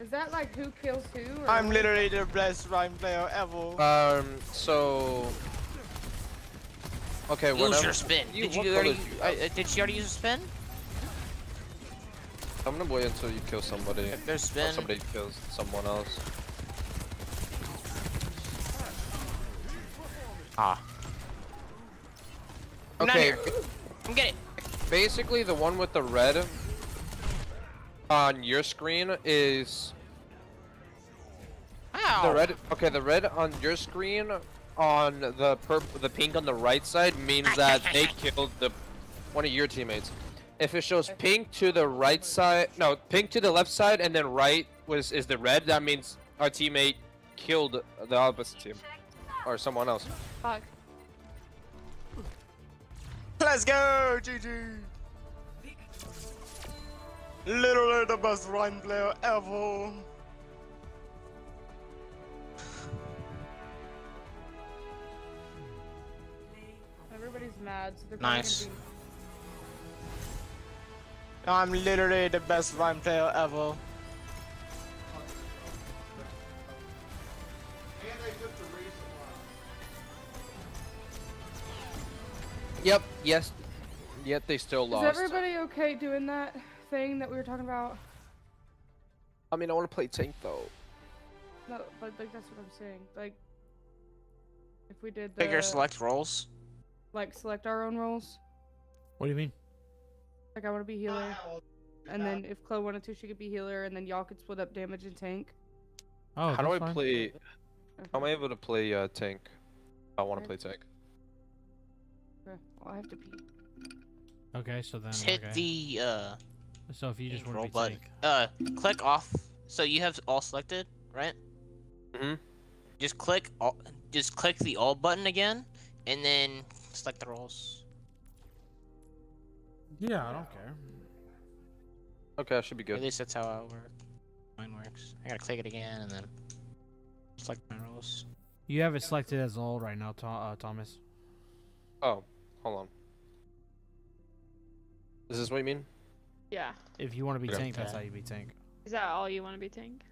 Is that like who kills who? Or I'm literally the best Rein player ever. Um, so. Okay, Use whenever- your spin. You, did you already? you did she already use a spin? I'm gonna wait until you kill somebody. If there's or spin- somebody kills someone else. Ah. I'm Okay. I'm getting. Basically, the one with the red on your screen is Ow. the red. Okay, the red on your screen on the purple, the pink on the right side means that they killed the one of your teammates. If it shows pink to the right side, no, pink to the left side, and then right was is the red. That means our teammate killed the opposite team or someone else. Fuck. Let's go, GG. Literally the best Rein player ever. Everybody's mad, so they're Nice. gonna be. I'm literally the best Rein player ever. And they took the resupply. Yep. Yes. Yet they still Is lost. everybody okay doing that thing that we were talking about? I mean, I want to play tank though. No, but like that's what I'm saying. Like, if we did the Figure select roles. Like select our own roles. What do you mean? Like I want to be healer, and then if Chloe wanted to, she could be healer, and then y'all could split up damage and tank. Oh, How do I fine. play? How am I able to play uh, tank? I want to play tank. Okay, well I have to pee. Okay, so then hit okay. the uh So if you just want to be button. tank, Uh, click off. So you have all selected, right? Mhm. Just click all. Just click the all button again, and then select the roles. yeah, I don't care. Okay, I should be good. At least that's how I work. Mine works. I gotta click it again and then select my roles. You have it selected as all right now, Tho- uh, Thomas. Oh, hold on. Is this what you mean? Yeah. If you want to be Okay. tank, that's how you be tank. Is that all you want to be tank?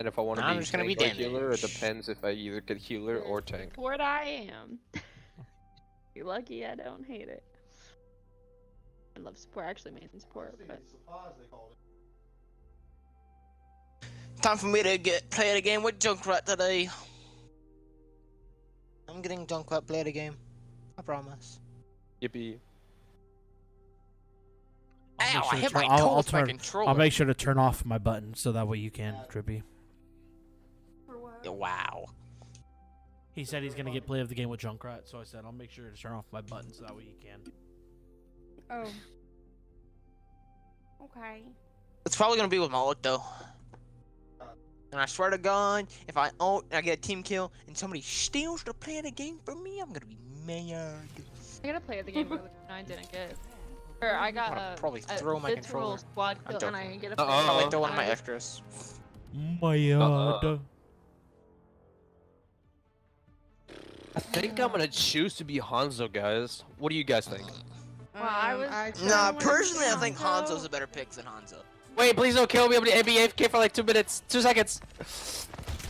And if I want to Nah, be just gonna be or healer, it depends if I either get healer or tank. What I am. You're lucky I don't hate it. I love support. I actually made support, but Supplies, they called it. Time for me to get play the game with Junkrat today. I'm getting Junkrat play the game. I promise. Yippee. I'll make Ow, sure I to hit turn- my I'll, I'll with my turn- controller. I'll make sure to turn off my button so that way you can, Drippy. Wow. He said he's gonna get play of the game with Junkrat, so I said I'll make sure to turn off my button so that way you can. Oh. Okay. It's probably gonna be with Moloch though. And I swear to God, if I ult and I get a team kill and somebody steals the play of the game from me, I'm gonna be mad. I gotta play the game earlier and I didn't get. Or I got gonna a, probably a throw my literal controller. squad I'm kill and I get a Uh-uh. Probably play. throw one of my was- extras. My Uh-uh. I think I'm gonna choose to be Hanzo, guys. What do you guys think? Well, I Um, was. kinda Nah, personally, I think Hanzo. Hanzo's a better pick than Hanzo. Wait, please don't kill me. I'm gonna be AFK for like two minutes, two seconds.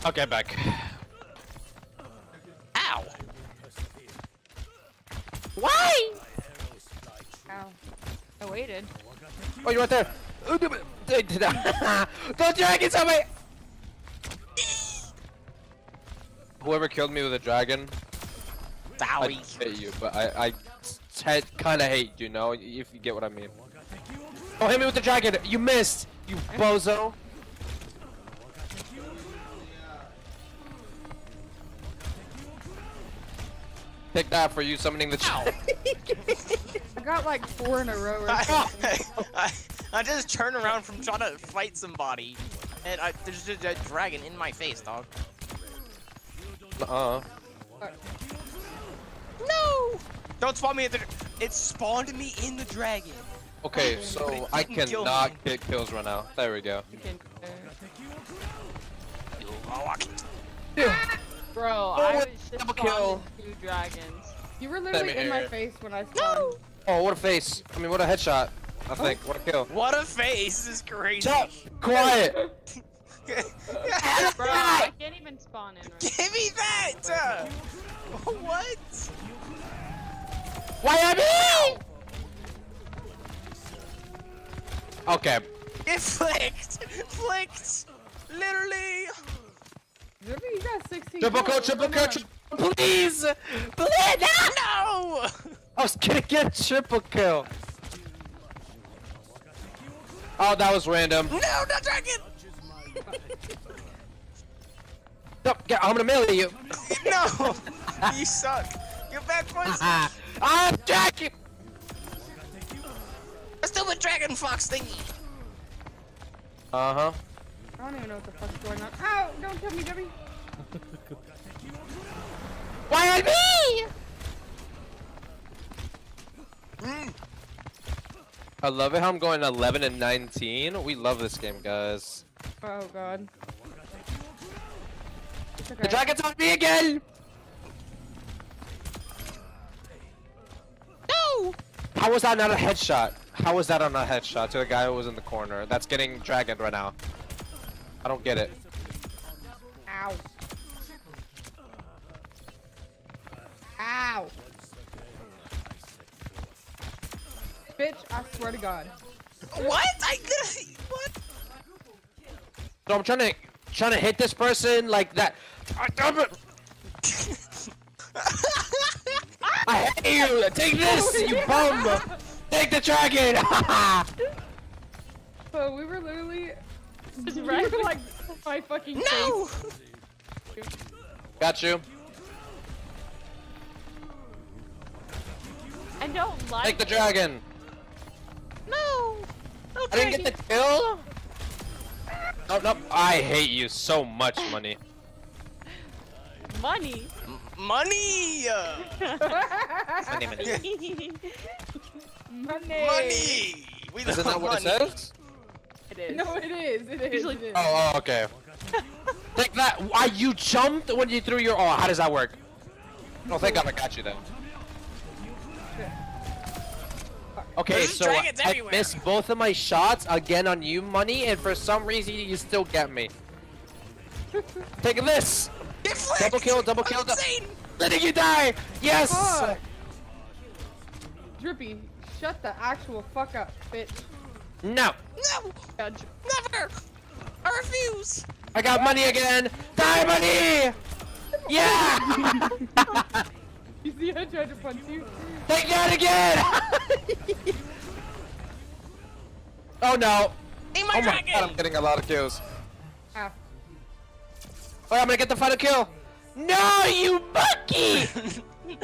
Okay, back. Ow! Why? Ow. I waited. Oh, you're right there. Don't dragons on me! Whoever killed me with a dragon, I hate you, but I, I kind of hate you, know, if you get what I mean. Oh, hit me with the dragon! You missed! You bozo! Take that for you summoning the dragon. I got like four in a row. Or I, something. I, I just turn around from trying to fight somebody, and I, there's just a dragon in my face, dog. Uh-uh. No! Don't spawn me in the. It spawned me in the dragon. Okay, so I didn't kill cannot get kills right now. There we go. You can. Oh, Bro, Oh, I was just double spawned kill. two dragons. You were literally in my here. face when I spawned. No! Oh, what a face. I mean, what a headshot. I think. What a kill. What a face! This is crazy. Shut Quiet. Bro, I can't even spawn in. Right Give me that! Uh, what? Why am you! Okay. It flicked! Flicked! Literally! Drippy, you got 16 Triple kill, triple kill, triple Please! Please! No! I was gonna get a triple kill. Oh, that was random. No, not dragon! No, get, I'm gonna melee you. no! You suck! You're bad poison! Ah, I'm dragon! A stupid dragon fox thingy! Uh huh. I don't even know what the fuck's going on. Ow! Don't kill me, Drippy. Why me? I love it how I'm going 11 and 19. We love this game, guys. Oh god. Okay. The dragon's on me again! No! How was that not a headshot? How was that not a headshot to the guy who was in the corner? That's getting dragoned right now. I don't get it. Ow. Ow. Bitch, I swear to God. What? I what? So I'm trying to trying to hit this person like that. Damn it! I hate you! Take this, you bum! Take the dragon! So we were literally just right like my fucking No! face. Got you. I don't like Take the dragon. No! No I didn't get the kill. No, no. I hate you so much, money. money. Money! Money, money. Money. Money! We Isn't love that what it says? It is. No, it is. It is. Usually- it is. Oh, oh, okay. Take that. Why you jumped when you threw your? Oh, how does that work? Oh, thank God I got you then. Okay, so I everywhere. missed both of my shots again on you, money, and for some reason you still get me. Take this. Get flicked! Double kill, double kill, dou- insane! Letting you die. Yes. Fuck. Drippy, shut the actual fuck up, bitch. No. No! Judge. Never! I refuse! I got money again. Die, money. Yeah. You see I tried to punch you? Take that again. oh no. Eat my Oh my god, I'm getting a lot of kills. Ow. Oh, I'm gonna get the final kill. No, you monkey!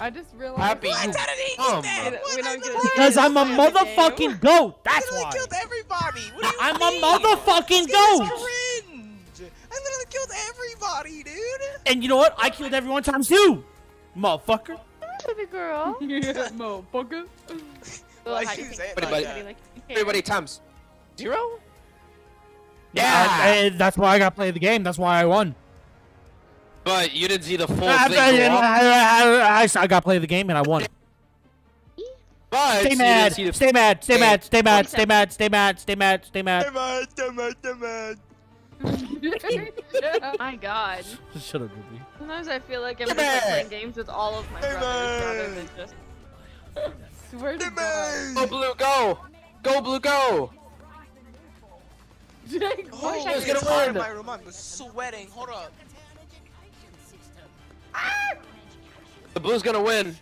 I just realized. Happy What? you How did he eat bum. that? We What? don't I get literally- Because I'm a motherfucking goat. That's literally why. killed everybody! What do you I'm mean? a motherfucking This game is goat. cringe! I literally killed everybody, dude! And you know what? I killed everyone times two, motherfucker. Baby girl. yeah, motherfucker. Like, you say Everybody- like, Everybody times zero. I- I- that's why I got to play the game. That's why I won. But you didn't see the full I, thing. I, go. I, I, I got to play the game and I won. But Stay mad. didn't see the Stay mad. Stay Hey, mad. Stay mad. Stay mad. Stay mad. Stay mad. Stay mad. mad, damn it, damn it. My God. Shut up, Ruby. Sometimes I feel like I'm just like, playing games with all of my Hey, brothers rather man. than just. Swear to God. Go blue, go! Go blue, go! Jake, Oh, what? Who's it's gonna hot win? my room. I'm sweating. Hold up. The blue's gonna win.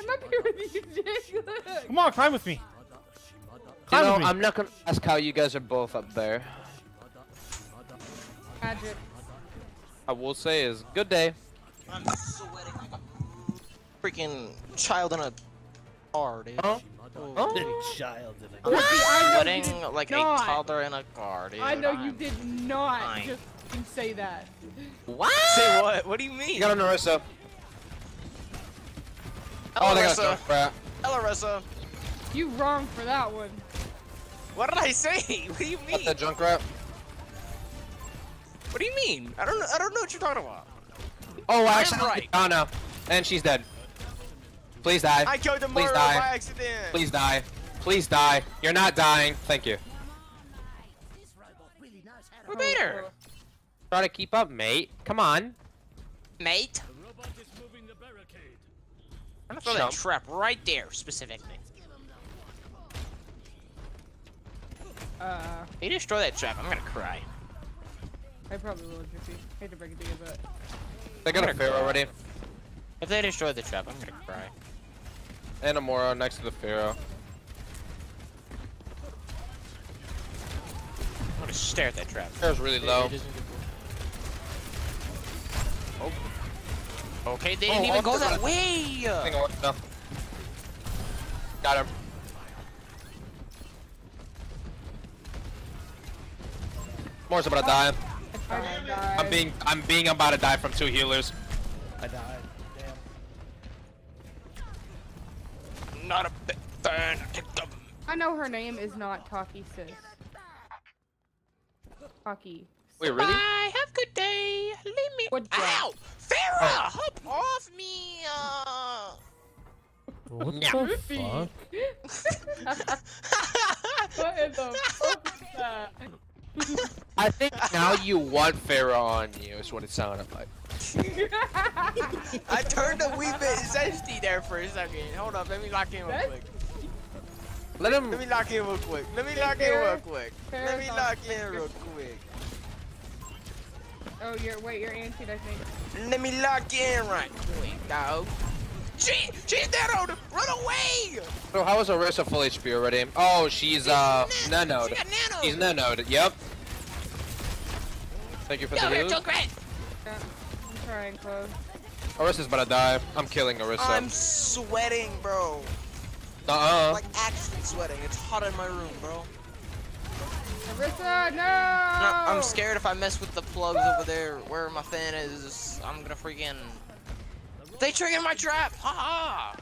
I'm up here with you, Jake. Come on, climb with me. You know, with me. I'm not gonna ask how you guys are both up there. Magic. I will say is good day. I'm sweating like a freaking child in a car, dude. Huh? Oh. Huh? Oh. child in I'm What? I know sweating like not. a toddler in a car, dude. I know you I'm- did not fine. just fucking say that. What? Say what? What do you mean? You got a Narissa. Oh, they got a Larissa. Junkrat. You wrong for that one. What did I say? What do you Got mean? the Junkrat. What do you mean? I don't know. I don't know what you're talking about. Oh, I'm actually, right. Donna, and she's dead. Please die. I killed the Please die. by accident. Please die. Please die. You're not dying. Thank you. Who beat her? Try to keep up, mate. Come on. Mate. I'm gonna throw that trap right there, specifically. Uh, If you destroy that trap, I'm gonna cry. I probably will, Jiffy. Hate to break it to you, but They got a gonna Pharah already. If they destroy the trap, I'm gonna cry. And a Moira next to the Pharah. I'm gonna stare at that trap. Pharah's really low. Oh. Okay, they Oh, didn't even oh, go oh, that it. way. Hang on, no. Got him. Moira's about to die. I'm being, I'm being about to die from two healers. I died. Damn. Not a big fan. I know her name is not Taki Sis. Taki. Wait, really? Bye. Have a good day. Leave me. What Ow! Pharah, hop off me. Uh... What the fuck? what in the fuck is that? I think now you want Pharah on you is what it sounded like. I turned a wee bit zesty there for a second. Hold up, let me lock in real quick. Let him. Let me lock in real quick. Let me lock in real quick. Let me lock in real quick. Oh, you're wait, you're anti, I think. Let me lock in right quick, dog. She, she's dead on the, run away! So how is Orisa full HP already? Oh, she's uh nanoed. She got nanoed. She's nanoed. Yep. Thank you for Yo, the here, heals. Junkrat! Yeah, I'm trying close. Orisa's about to die. I'm killing Orisa. I'm sweating, bro. Uh-uh. Like actually sweating. It's hot in my room, bro. Marissa, no! No, I'm scared if I mess with the plugs over there where my fan is, I'm gonna freaking. They triggered my trap! Ha ha!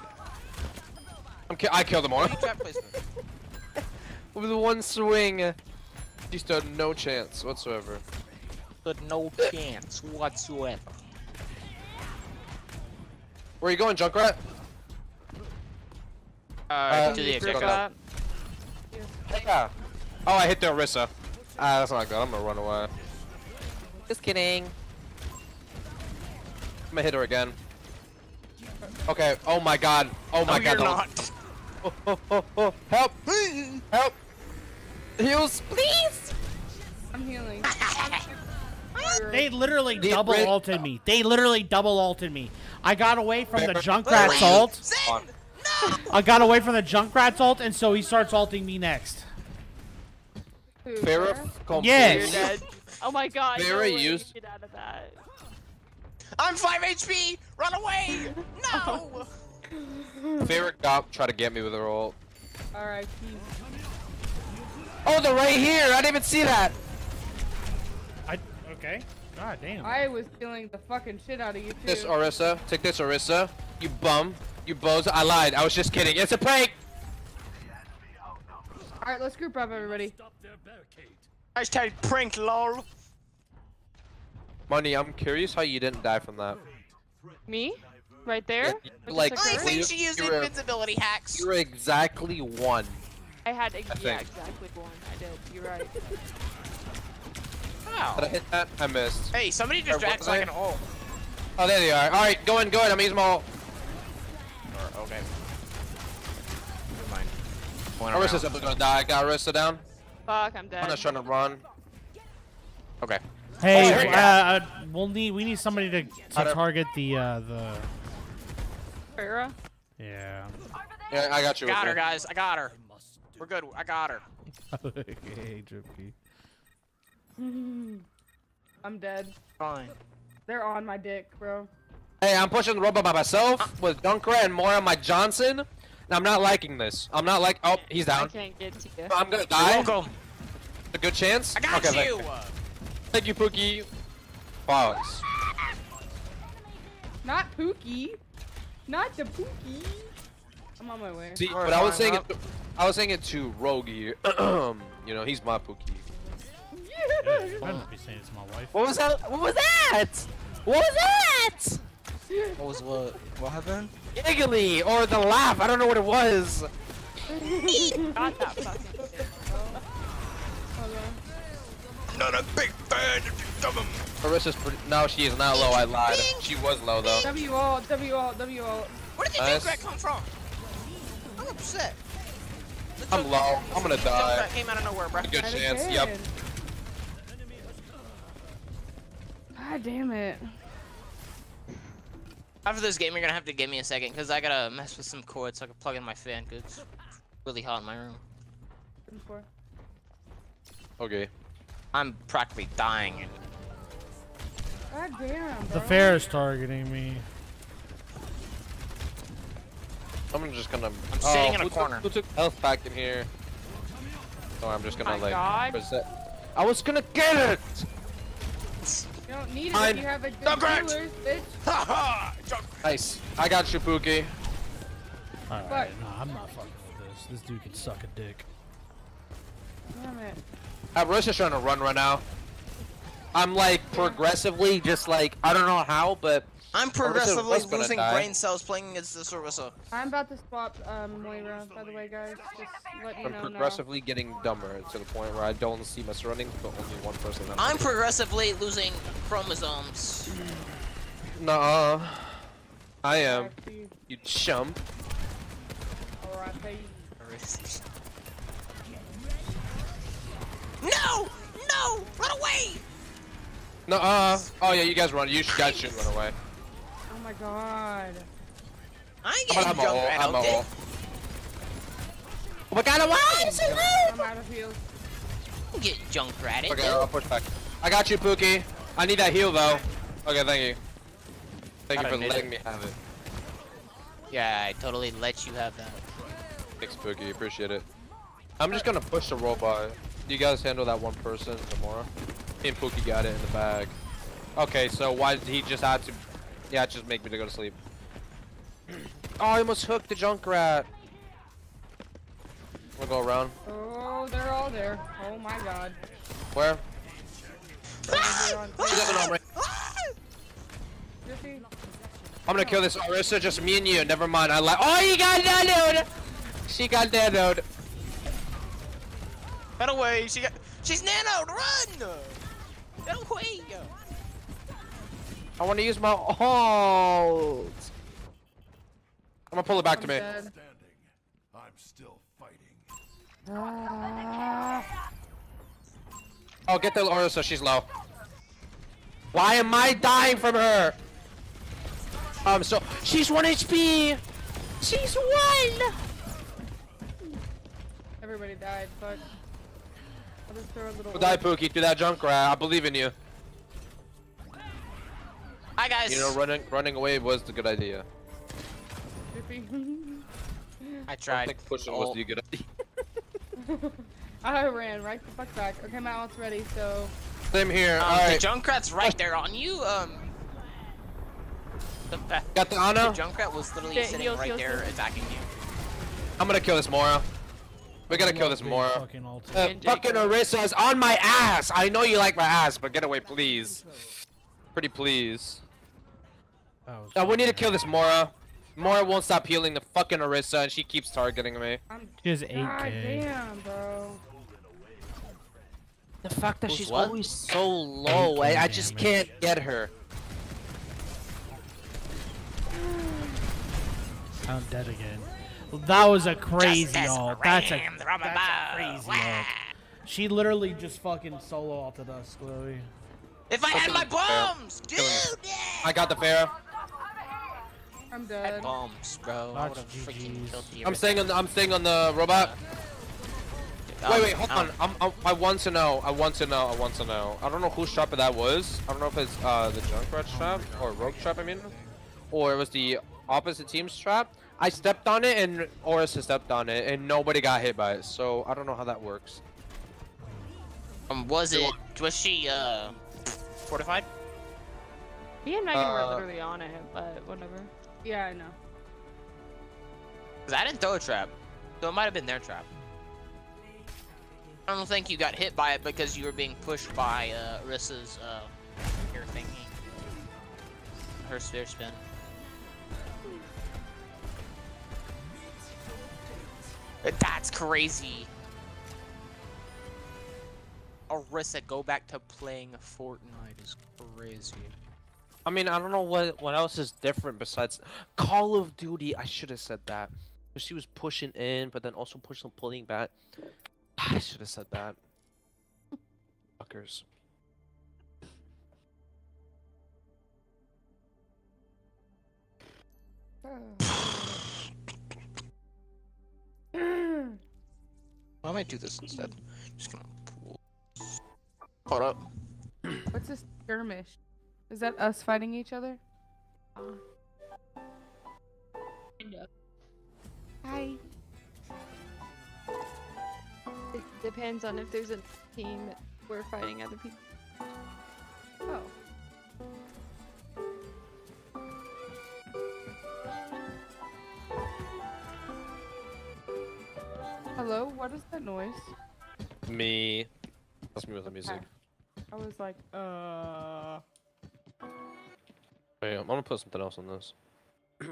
I'm ki I killed them all. Trap placement. With one swing. She stood no chance whatsoever. But no chance whatsoever. Where are you going, Junkrat? Uh, to the go, Yeah. Oh, I hit the Orisa. Ah, that's not good. I'm gonna run away. Just kidding. I'm gonna hit her again. Okay. Oh my god. Oh my No, god. you're don't- Oh, oh, oh, oh. Help! Help! Heals, please! I'm healing. They literally The double bridge- ulted me. They literally double ulted me. I got away from the Wait, Junkrat's wait. ult. On. I got away from the Junkrat's ult, and so he starts ulting me next. Who, Pharah Pharah? complete. Yes. You're. Oh my god. no Pharah way used- Get out of that. I'm 5 HP! Run away! No! Favorite cop try to get me with her ult. Alright, Oh, they're right here! I didn't even see that! I okay. God damn. I was killing the fucking shit out of you too. This Orisa. Take this Orisa. You bum. You bozo. I lied. I was just kidding. It's a prank! Alright, let's group up everybody. Hashtag prank lol. Money, I'm curious how you didn't die from that. Me? Right there? With like, the I think she used you were- invincibility hacks. You were exactly one. I had ex- I yeah, think. exactly one. I did. You're right. Wow. Did I hit that? I missed. Hey, somebody just what acts was like I? an ult. Oh, there they are. Alright, go in, go in. I'm using my ult. Or, okay. Never mind. Going Orisa's around. gonna die. Got Orisa down. Fuck, I'm dead. I'm dead. just trying to run. Okay. Hey, Oh, uh, uh, we'll need we need somebody to, to target the uh the Pharah? yeah. Yeah, I got you. Got her, Ricky. guys. I got her. We're good. I got her. okay, Drippy. I'm dead. Fine. They're on my dick, bro. Hey, I'm pushing the robot by myself with Junkrat and more on my Johnson. And I'm not liking this. I'm not like. Oh, he's down. I can't get to you. I'm gonna You're die. welcome. A good chance. I got okay, you. Thank, thank you, Pookie. Fox. Not Pookie. Not the Pookie. I'm on my way. See, but I was saying well- it. I was saying it to Rogue you know, he's my Pookie. I shouldn't be saying it's my wife. What was that? What was that? What was that? What was what? What happened? giggly or the laugh. I don't know what it was. Not a big fan of them. Carissa's pretty. No, she is not low. I lied. She was low though. W-O, W-O, W-O. ult, W ult, W ult. Where did the Nice. Junkrat come from? I'm upset. The I'm low. I'm gonna die. Junkrat came out of nowhere, bro. A good That chance. is Yep. God ah, damn it. After this game, you're gonna have to give me a second, cause I gotta mess with some cords so I can plug in my fan, cause it's really hot in my room. Okay. I'm practically dying. God damn, The fair is targeting me. I'm just gonna. I'm oh, sitting in a who took- corner. Who took health back in here? Oh, I'm just gonna My like. God. reset- I was gonna get it. You don't need it Fine. if you have a good Junkrat. healers, bitch. Haha! Nice. I got you, Pookie. Alright, no, I'm not fucking with this. This dude can suck a dick. Damn it. Uh, Marissa's trying to run right now. I'm like progressively, just like I don't know how, but I'm progressively was losing brain cells playing against this Orisa. I'm about to swap um, Moira, by the way, guys. Just let you I'm know progressively getting dumber to the point where I don't see my surroundings, but only one person. that I'm progressively losing chromosomes. Nuh-uh. I am. You chump. now. Alright, hey. No! No! Run away! Nuh-uh. Oh yeah, you guys run. You guys should run away. Oh my god. I ain't I'm gonna getting have my ult. Junkrat, I have my okay? ult. Oh my god, why is it I'm out of heals. You Get Junkrat. Okay, I'll push back. I got you, Pookie. I need that heal though. Okay, thank you. Thank I you for letting it. me have it. Yeah, I totally let you have that. Thanks, Pookie. Appreciate it. I'm just gonna push the robot. You guys handle that one person. Me and Pookie got it in the bag. Okay, so why did he just have to? Yeah, just make me to go to sleep. Oh, I almost hooked the Junkrat. We'll go around. Oh, they're all there. Oh my god. Where? They're on- He doesn't know, right? Jiffy. I'm gonna kill this Orisa, just me and you. Never mind. I like. Oh, you got nanoed. She got nanoed. Get away! She got. She's nanoed! Run! Get away! I want to use my ult. I'm gonna pull it back to me. Dead. I'm still fighting. Ah. Oh, get the Orisa. She's low. Why am I dying from her? Um, so she's one HP. She's one. Everybody died, but I'll just throw a little. Die, Pookie. Do that jump Junkrat. I believe in you. Hi guys. You know, running running away was the good idea. Jiffy. I I tried. think pushing was Oh. the good idea. I ran right the fuck back. Okay, my ult's ready, so. Same here. Um, All right. The Junkrat's right there on you. Um. The, fa- Got the Ana. the Junkrat was literally Okay, sitting heals, right heals, there heals. attacking you. I'm gonna kill this Moira. We gotta kill this Moira. Fucking ult. Uh, fucking Jacob. Orisa's on my ass. I know you like my ass, but get away, please. Pretty please. That was Uh, we need to kill this Moira. Moira won't stop healing the fucking Orisa, and she keeps targeting me. I'm. She has 8k. damn, bro. The fact that Who's she's what? always so low, I, I just damage. can't get her. I'm dead again. Well, that was a crazy Justice ult. That's a, Ram, that's a crazy Wah. ult. She literally just fucking solo ulted us, Chloe. If I had my bombs, dude. I got the fair. I'm I dead. had bombs, bro. I would have freaking killed the. I'm staying on. The, I'm staying on the robot. Um, Wait, wait, hold um, on. I'm, I'm, I want to know. I want to know. I want to know. I don't know whose trap that was. I don't know if it's uh, the Junkrat trap or Rogue trap. I mean, or it was the opposite team's trap. I stepped on it and Orisa stepped on it, and nobody got hit by it. So I don't know how that works. Um, was it? Was she uh fortified? Me and Megan were Uh, literally on it, but whatever. Yeah, I know. Cause I didn't throw a trap, so it might have been their trap. I don't think you got hit by it because you were being pushed by uh, Orisa's uh, your thingy, her sphere spin. That's crazy. Arissa, go back to playing Fortnite is crazy. I mean, I don't know what what else is different besides Call of Duty. I should have said that. She was pushing in, but then also pushing pulling back. I should have said that. Fuckers. I might do this instead. Just gonna pull. Hold up. What's this skirmish? Is that us fighting each other? Hi. It depends on if there's a team that we're fighting other people. Hello, what is that noise? Me. That's me with the music. I was like, uh. Wait, I'm gonna put something else on this. Is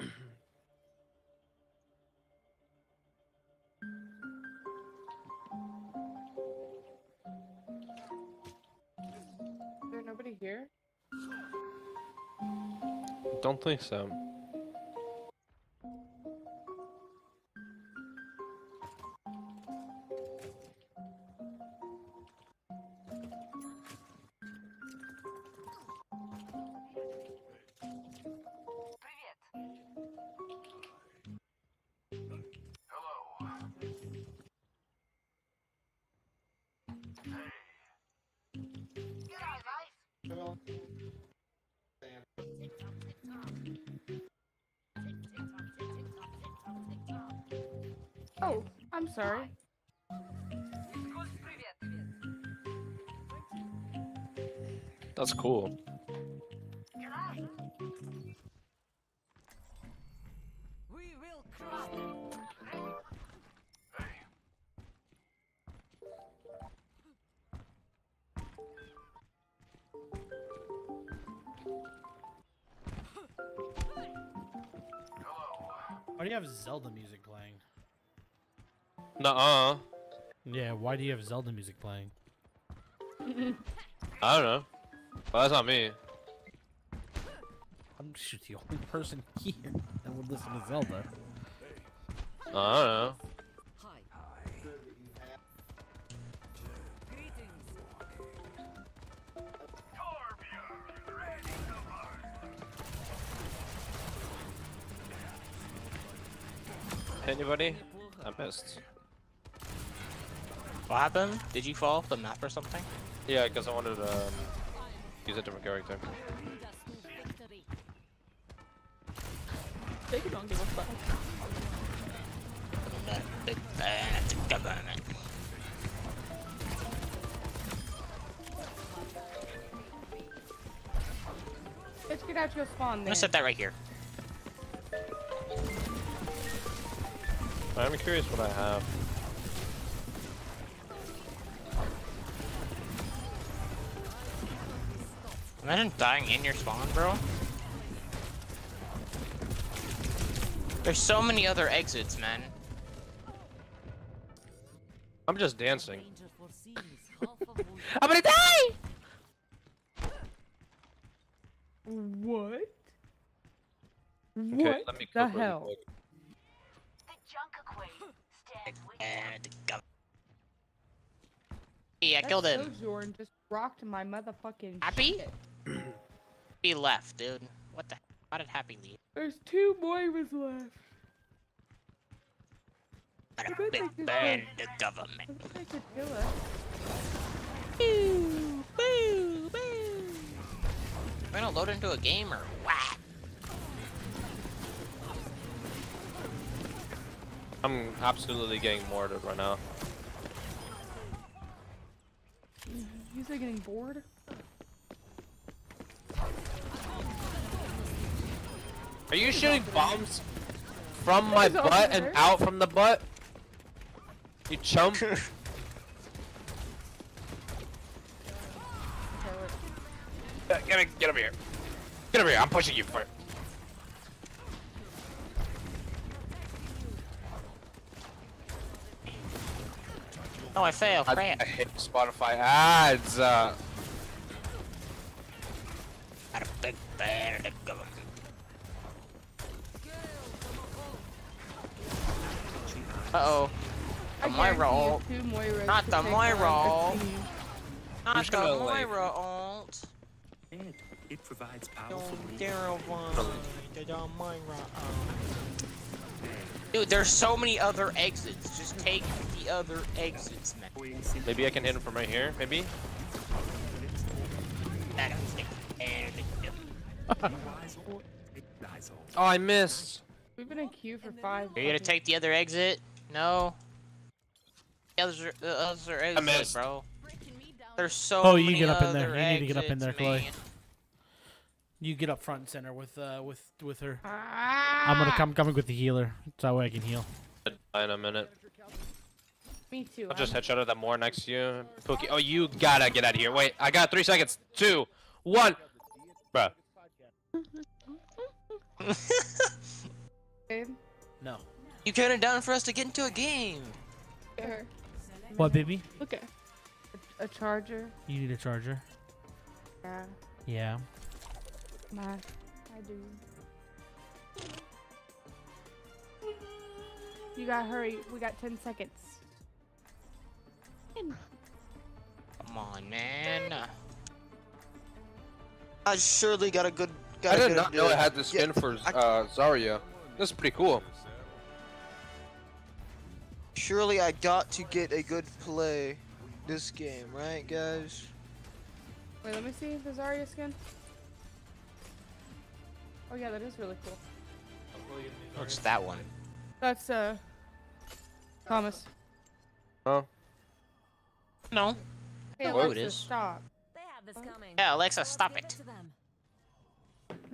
there nobody here? Don't think so. That's cool. We will crush. Why do you have Zelda music playing? Nuh-uh. Yeah, why do you have Zelda music playing? I don't know. Well, that's not me. I'm just the only person here that would listen to Zelda. I don't know. Anybody? I missed. What happened? Did you fall off the map or something? Yeah, because I wanted to um, use a different character. They don't give a fuck. Big bad government. Let's get out your spawn I'm then. gonna set that right here. I'm curious what I have. Imagine dying in your spawn, bro. There's so many other exits, man. I'm just dancing. I'm gonna die! What? Okay, what let the cook really hell? quick. And. Yeah, I killed him. Sojourn just rocked my motherfucking Happy? shit. He left, dude. What the? How did Happy leave? There's two Moiras left. What I a bet big they could band kill- the government. I bet they could us. Boo, boo, boo. We're gonna load into a game or what? I'm absolutely getting mortared right now. You say getting bored? Are you shooting bombs from my butt and out from the butt? You chump. Uh, Get, get over here. Get over here. I'm pushing you for. Oh, I failed. I, Crap. I hate Spotify ads. Uh, Got a big bad to go. Uh oh. The I Moira ult. Not the Moira ult. Not the like- Moira ult. And it provides powerful dare one. The Moira ult. Dude, there's so many other exits. Just take the other exits, man. maybe I can hit him from right here. Maybe. Oh, I missed. We've been in queue for five. Are you gonna take the other exit? No. The other, the other exit, missed. bro. There's so Oh, you get up in there. You need to get up in there, Chloe. man. You get up front and center with uh with with her. Ah! I'm gonna come coming with the healer. So that way I can heal. Die in a minute. Me too. I'll just headshot at that more next to you. Pookie. Oh, you gotta get out of here. Wait, I got three seconds. Two, one. Bruh. No. You counted down for us to get into a game. look. What, baby? Okay. A, a charger. You need a charger. Yeah. Yeah. My, I do. You gotta hurry. We got 10 seconds. Come on, man. I surely got a good. Got I a did good not know idea. it had the skin Yeah, for I- uh, Zarya. This is pretty cool. Surely I got to get a good play this game, right, guys? Wait, let me see the Zarya skin. Oh yeah, that is really cool. What's that one? That's uh Thomas. Oh. No. Hey, No, it Alexa, stop. They have this coming. Yeah, Alexa, stop it. To them.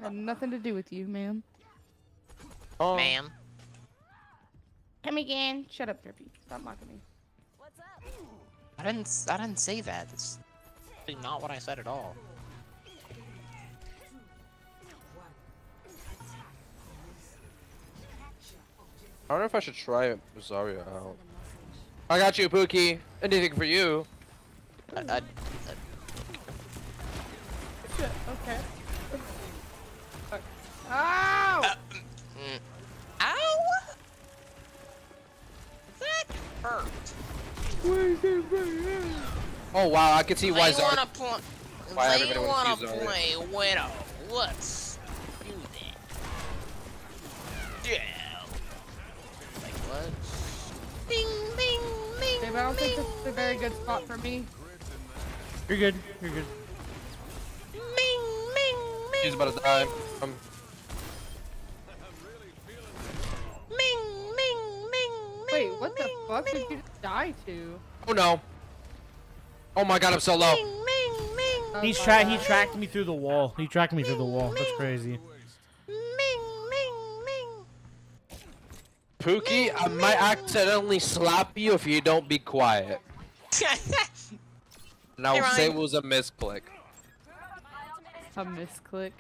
Had nothing to do with you, ma'am. Oh. Ma'am. Come again. Shut up, Drippy. Stop mocking me. What's up? I didn't. s- I didn't say that. That's really not what I said at all. I wonder if I should try Zarya out. I got you, Pookie. Anything for you. I, I, Shit, okay. Ow! mm. Hurt. Oh wow, I can see why they Zarya. wanna play. why they everybody wanna wants to play Widow. Let's do that. Yeah. Like what? Bing, bing, bing. Babe, I don't think this is a very good spot for me. You're good. You're good. Bing, bing, bing. He's about to die. Um, Wait, what the fuck did you die to? oh no. Oh my god, I'm so low. Ming, ming, ming. Oh, He's tra- he tracked me through the wall. He tracked me through the wall. That's crazy. Ming ming ming. Pookie, I might accidentally slap you if you don't be quiet. And I'll Hey, say it was a misclick. A misclick.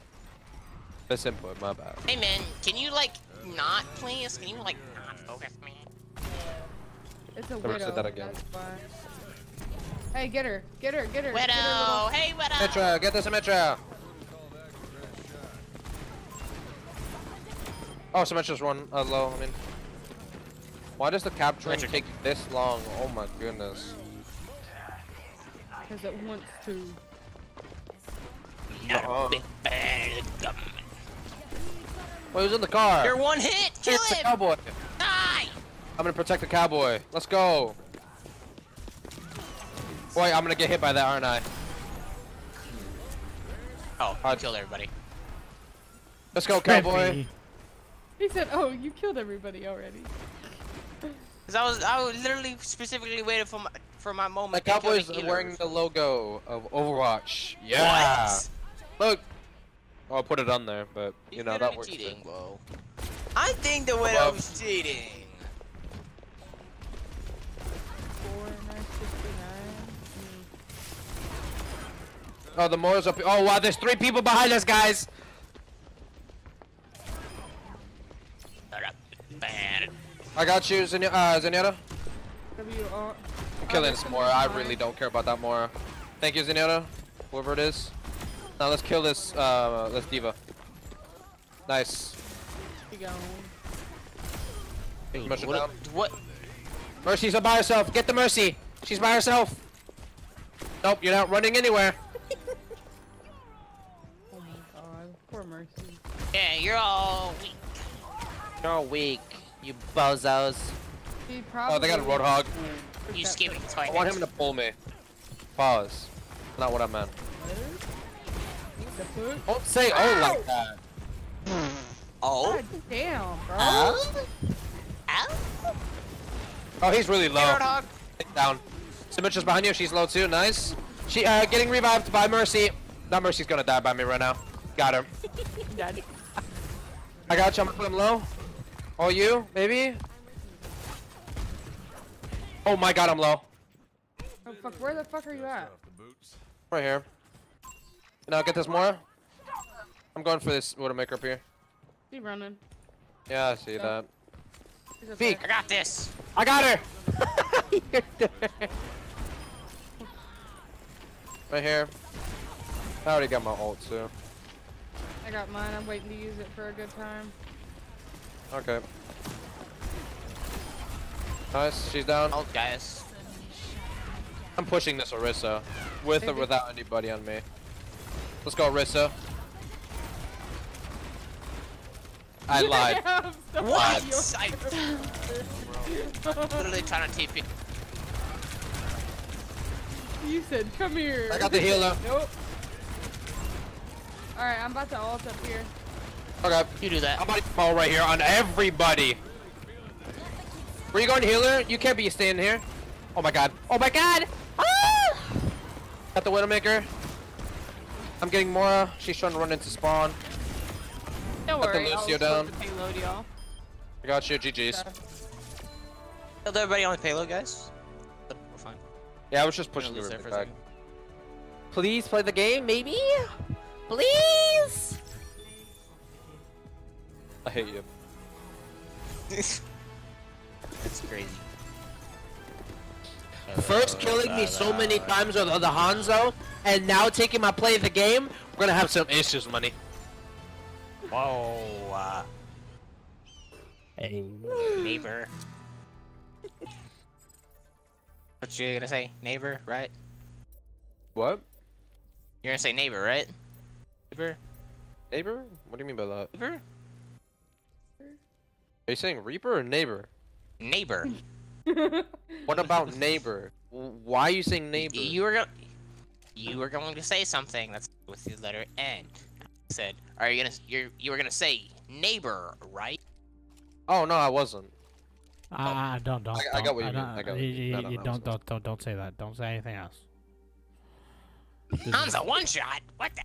Misinput, my bad. Hey man, can you like not please? Can you like not focus me? It's a Never widow. said that again. Hey, get her, get her, get her. get her Widow, little- hey Widow. Symmetra, get the Symmetra! Oh, so Symmetra's run uh, low, I mean. Why does the capturing Symmetra. take this long? Oh my goodness. Because it wants to. Big bad gum. Oh, he was in the car! You're one hit. Kill It's the him. cowboy! Die. I'm gonna protect the cowboy. Let's go! Boy, I'm gonna get hit by that, aren't I? Oh, uh, I killed everybody. Let's go, cowboy! He said, "Oh, you killed everybody already." Cause I was I was literally specifically waiting for my for my The moment. to kill cowboy's the wearing the logo of Overwatch. Yeah! What? Look! Oh, I'll put it on there, but, you He's know, that works. cheating, too. whoa. I think the widow's cheating. Oh, the Moira's up. Oh, wow, there's three people behind us, guys! I got you, Zen uh, Zenyatta. You killing this Moira. I really don't care about that Moira. Thank you, Zenyatta. Whoever it is. Now let's kill this, uh, this D.Va. Nice. Wait, Mercy what, what? Mercy's by herself. Get the Mercy. She's by herself. Nope, you're not running anywhere. Yeah, you're all weak. You're all weak, you bozos. Oh, they got a probably- Roadhog. You skipping I want him to pull me. Pause. Not what I meant. Don't say oh like that. Oh? God damn, bro. Oh? Oh, oh, he's really low. Roadhog. Take Down. Symmetra's behind you. She's low too. Nice. She uh getting revived by Mercy. That Mercy's gonna die by me right now. Got her. Dead. I got you. I'm gonna put him low. Oh, you, baby. Oh my God, I'm low. Oh fuck, where the fuck are you at? Right here. Now get this more. I'm going for this Widowmaker up here. Keep running. Yeah, I see that. He's up Feek. I got this. I got her. right here. I already got my ult too. There. I got mine. I'm waiting to use it for a good time. Okay. Nice, she's down. Oh, guys. I'm pushing this Orisa. With or without anybody on me. Let's go, Orisa. I lied. Damn, stop What? your- I literally trying to TP. You said, come here. I got the healer. Nope. Alright, I'm about to ult up here. Okay. You do that. I'm about to fall right here on everybody. Where you going, healer? You can't be staying here. Oh my god. Oh my god! Ah! Got the Widowmaker. I'm getting Moira. She's trying to run into spawn. Don't Got the worry, I'll Lucio down. the payload, y'all. I got you, GG's. Killed everybody on the payload, guys. We're fine. Yeah, I was just pushing the lose for a back. second. Please play the game, maybe? Please? I hate you. It's crazy. First killing me so many times with the Hanzo, and now taking my play of the game, we're gonna have some issues, money. Whoa. Hey. neighbor. What you gonna say? Neighbor, right? What? You're gonna say neighbor, right? Neighbor? Neighbor? What do you mean by that? Neighbor? Are you saying Reaper or neighbor? Neighbor. What about neighbor? Why are you saying neighbor? You were going. You were going to say something that's with the letter N. I said, "Are you gonna? You're you were gonna say neighbor, right?" Oh no, I wasn't. Ah, don't, don't. I- I got don't, what you mean, don't- I got what you- you mean. you- No, no, you no, don't, don't, don't, don't say that. Don't say anything else. Hanzo one shot. What the?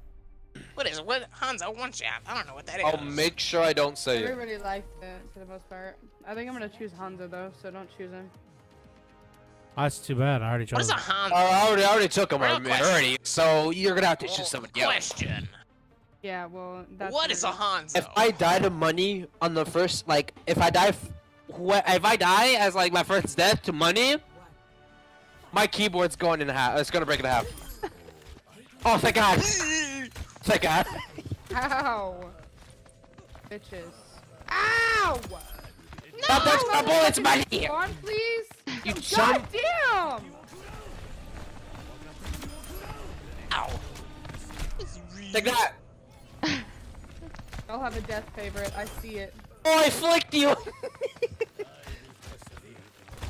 What is what? Hanzo one shot. I don't know what that is. I'll make sure I don't say it. Everybody liked it for the most part. I think I'm gonna choose Hanzo though, so don't choose him. Oh, that's too bad. I already What chose. is a it. Hanzo? Oh, I already, I already took him Real already, so you're gonna have to choose someone else. Question. Yeah, well, that's What is a weird. Hanzo? If I die to money on the first, like, if I die, f- wh- if I die as like my first death to money, my keyboard's going in half. It's gonna break in half. Oh, thank God! thank God! Ow! Bitches. Ow! Stop touching my bullets, money! Spawn, please. You God chump! damn! Ow. Take that! I'll have a death favorite. I see it. Oh, I flicked you!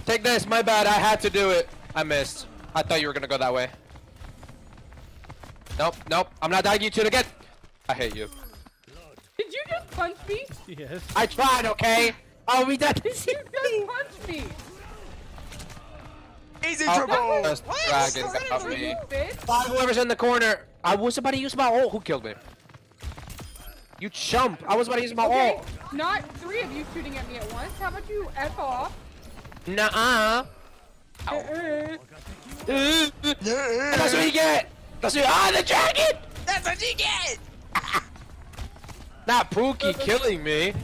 Take this, my bad, I had to do it. I missed. I thought you were gonna go that way. Nope, nope, I'm not dying you two again! I hate you. Did you just punch me? Yes. I tried, okay? Oh, I'll be done this You just punched me. Easy Oh, trouble. this dragon got me. Five whoever's in the corner. I was about to use my ult. Who killed me? You chump. I was about to use my Okay, ult. not three of you shooting at me at once. How about you F off? Nuh-uh. Uh-uh. That's what you get. That's what Ah, the dragon. That's what you get. Not Pookie killing me.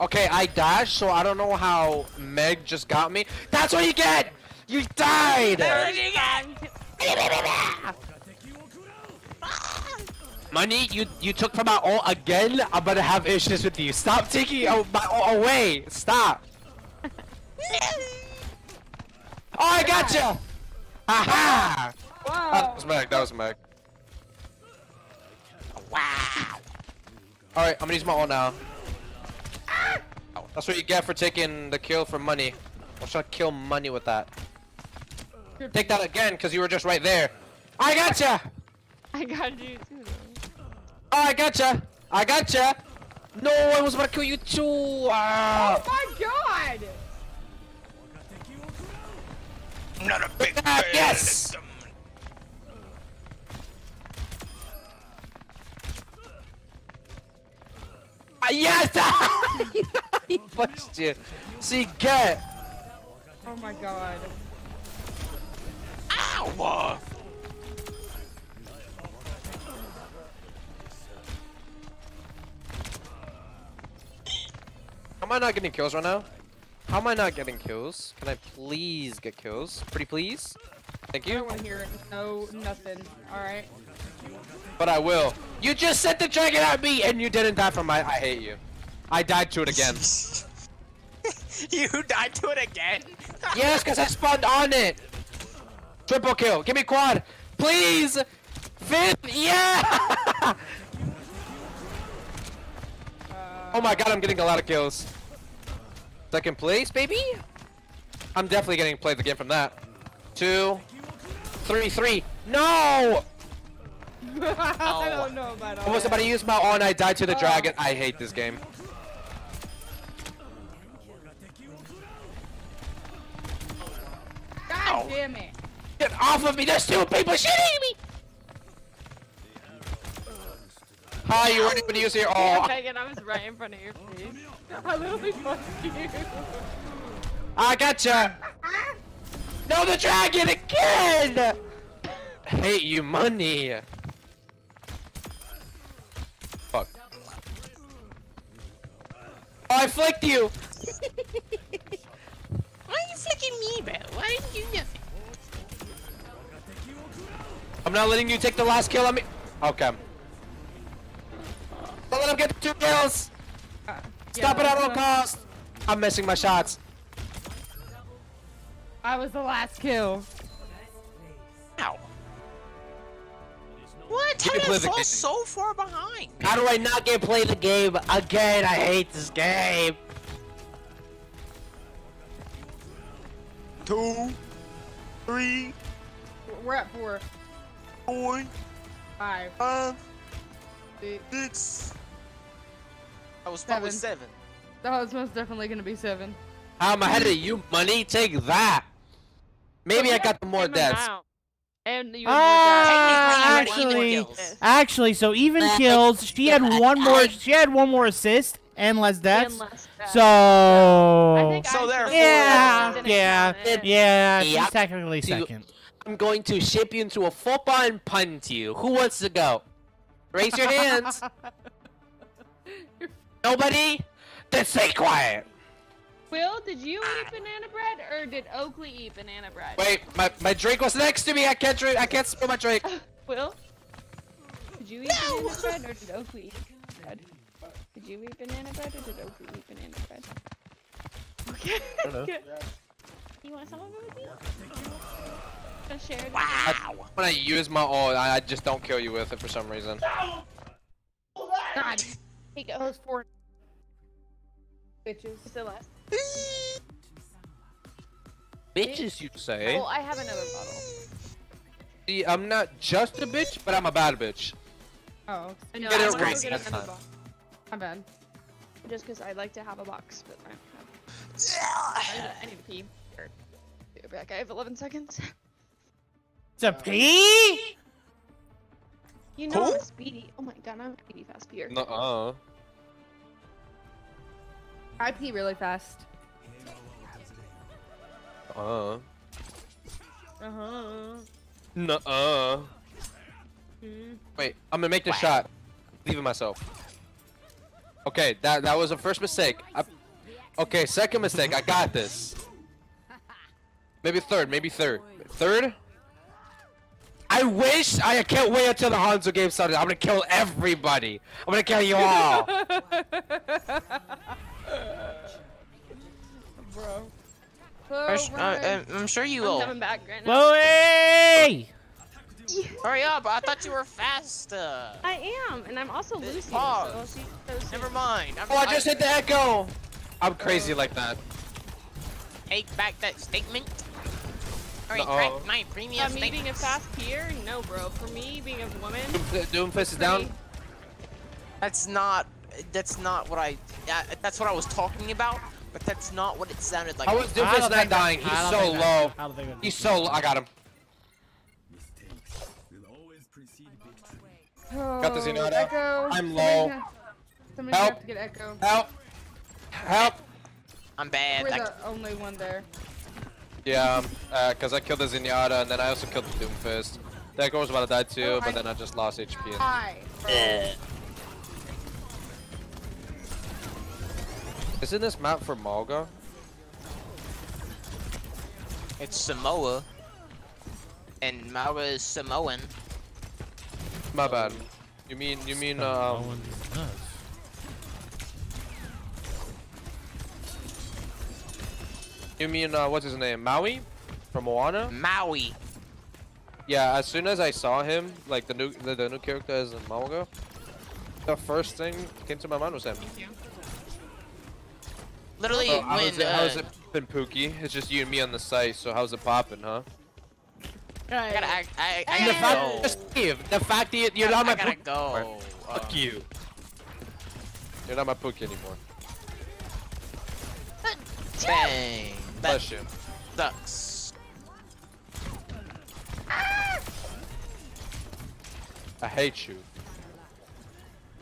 Okay, I dashed, so I don't know how Meg just got me. That's what you get! You died! Money, you you took from my ult again. I'm gonna have issues with you. Stop taking my ult away. Stop. Oh, I gotcha! Aha! That was Meg. That was Meg. Wow. All right, I'm gonna use my ult now. That's what you get for taking the kill for money. I'm trying to kill money with that. Take that again, cause you were just right there. I got gotcha! I got you too. Oh, I gotcha! I got gotcha! No, I was about to kill you too! Ah. Oh my god! I'm not a big Ah, fan. yes! Ah, yes! he punched you. See, get. Oh my god. Ow! Am I not getting kills right now? How am I not getting kills? Can I please get kills? Pretty please? Thank you. I you. don't want to hear it. No, nothing. Alright. But I will. You just sent the dragon at me and you didn't die from my- I hate you. I died to it again. you died to it again? yes, because I spawned on it! Triple kill. Give me quad. Please! Fifth! Yeah! Uh, oh my god, I'm getting a lot of kills. Second place, baby? I'm definitely getting played the game from that. Two, three, three. No! I don't oh. know about all I was about to use my and I died to the oh. dragon. I hate this game. God damn it. Get off of me! There's two people shooting me! Hi, you weren't even use your Yeah, oh Megan, I was right in front of your face. I literally fucked you. I gotcha! No the dragon again! Hate you money. Fuck. Oh, I flicked you! Why are you flicking me, bro? Why didn't you nothing? I'm not letting you take the last kill on me. Okay. Don't let him get two kills! Stop it at all costs! I'm missing my shots. I was the last kill. Ow. What? How did I the fall so far behind? How do I not get play the game again? I hate this game. Two, three, We're at four. four, Five. five, Six. six. That was probably Seven. seven. That was most definitely gonna be seven. I'm ahead of you, money. Take that. Maybe I got the more deaths. And you Ah, had more deaths. actually, kills. actually, so even kills. She had one more. She had one more assist and less deaths. less deaths. So I think So I therefore- yeah, didn't yeah, yeah. She's Yep. technically second. I'm going to ship you into a football and punt you. Who wants to go? Raise your hands. Nobody? Then stay quiet. Will, did you eat ah. banana bread or did Oakley eat banana bread? Wait, my, my drink was next to me. I can't drink. I can't spill my drink. Will, did you eat banana bread or did Oakley eat bread? Did you eat banana bread or did Oakley eat banana bread? Okay. I don't know. You want some of it with me? Gonna share it? I, when I use my ult, I, I just don't kill you with it for some reason. God. Here you go. Those four bitches. It's the last. Bitches, you say? Oh, I have another bottle. See, I'm not just a bitch, but I'm a bad bitch. Oh, I know. Get I'm it gonna right go get next another time. box. my bad. Just because I like to have a box, but I don't have. I need to- I need to pee. Be right back. I have 11 seconds. It's a oh, pee. You know Who? I'm a speedy. Oh my god, I'm a speedy fast peer. Nuh-uh. I pee really fast. Uh. Uh huh. Nuh-uh. Hmm. Wait, I'm gonna make the shot. Leaving myself. Okay, that that was a first mistake. I, okay, second mistake. I got this. Maybe third. Maybe third. Third. I wish I can't wait until the Hanzo game started. I'm gonna kill everybody. I'm gonna kill you all. Bro. I'm sh- uh, um, I'm sure you I'm will. coming back right now. Chloe! Hurry up! I thought you were faster. I am, and I'm also Lucy. Pause. So she, so she, Never mind. I'm, Oh, I just hit the echo. I'm crazy like that. Take back that statement. Alright, Uh-oh. my previous yeah, me statement. being a fast peer? No, bro. For me, being a woman. Doom- Doomfist is down. That's not. That's not what I. Uh, that's what I was talking about. But that's not what it sounded like. How is I Doomfist don't not that- dying? He's so low. I don't think that- He's so low. I got him. Got the Oh, Zenyatta. Echo. I'm low. ha- Somebody Help. have to get Echo. Help. Help. I'm bad. We're I- the only one there. Yeah, um, uh, cause I killed the Zenyatta and then I also killed the Doomfist. The Echo was about to die too, Oh, but I- then I just lost HP. Hi. Isn't this map for Mauga? It's Samoa. And Maura is Samoan. My bad. You mean you mean um? You mean uh, what's his name? Maui, from Moana? Maui. Yeah. As soon as I saw him, like the new the, the new character as in Mauga, the first thing came to my mind was him. Literally, So how when is it? How's uh, it been, Pookie? It's just you and me on the site. So how's it popping, huh? I gotta, I, I, I And the gotta fact, go. just leave. The fact that you're I- not my I gotta Pookie go. anymore. Fuck you. You're not my Pookie anymore. Bang. That Bless you. sucks. I hate you.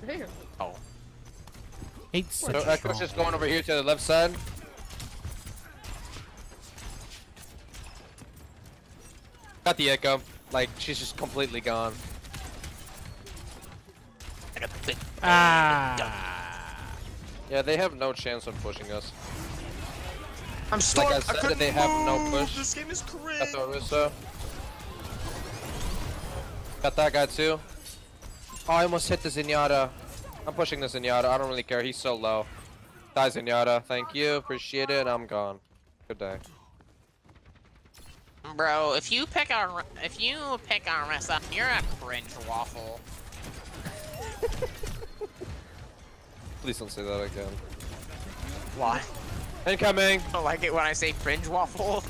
There. Oh. Hate So such Echo's just going over here to the left side. Got the Echo. Like, she's just completely gone. Ah. Yeah, they have no chance of pushing us. I'm Like stuck. I I said, couldn't they have no move. push. This game is crazy. Got the Orisa. Got that guy too. Oh, I almost hit the Zenyatta. I'm pushing the Zenyatta. I don't really care. He's so low. Die Zenyatta. Thank you. Appreciate it. I'm gone. Good day. Bro, if you pick on if you pick on Ressa, you're a cringe waffle. Please don't say that again. Why? Incoming. I don't like it when I say cringe waffle.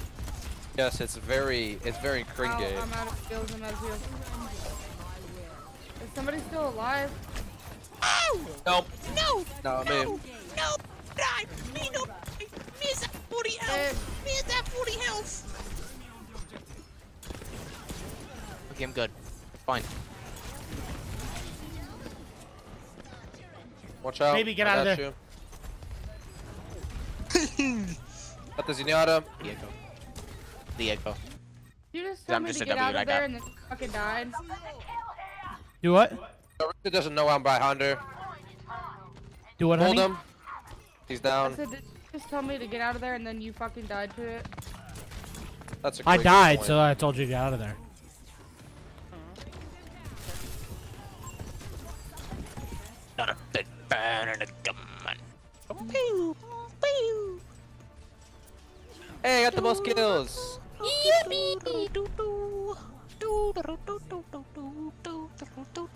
Yes, it's very, it's very Oh, cringy. I'm out of heals. I'm out of heals. Is somebody still alive? Nope. No. No, no, No. No. Die. Me no. Me is at 40 health. Eh. Me is at 40 health. Okay, I'm good. Fine. Watch out. Baby, get I out of got there. you. Got the Zenyatta. The echo. The echo. You just I'm told me just to a get W, out I of got- there and then you fucking died. Do what? Orisa doesn't know I'm by Hunter. Do what, Hold honey? him. He's down. said, did you just tell me to get out of there and then you fucking died to it? That's a I died, point. so I told you to get out of there. Not a big fan and a gunman. Pew, pew. Hey, I got the most kills.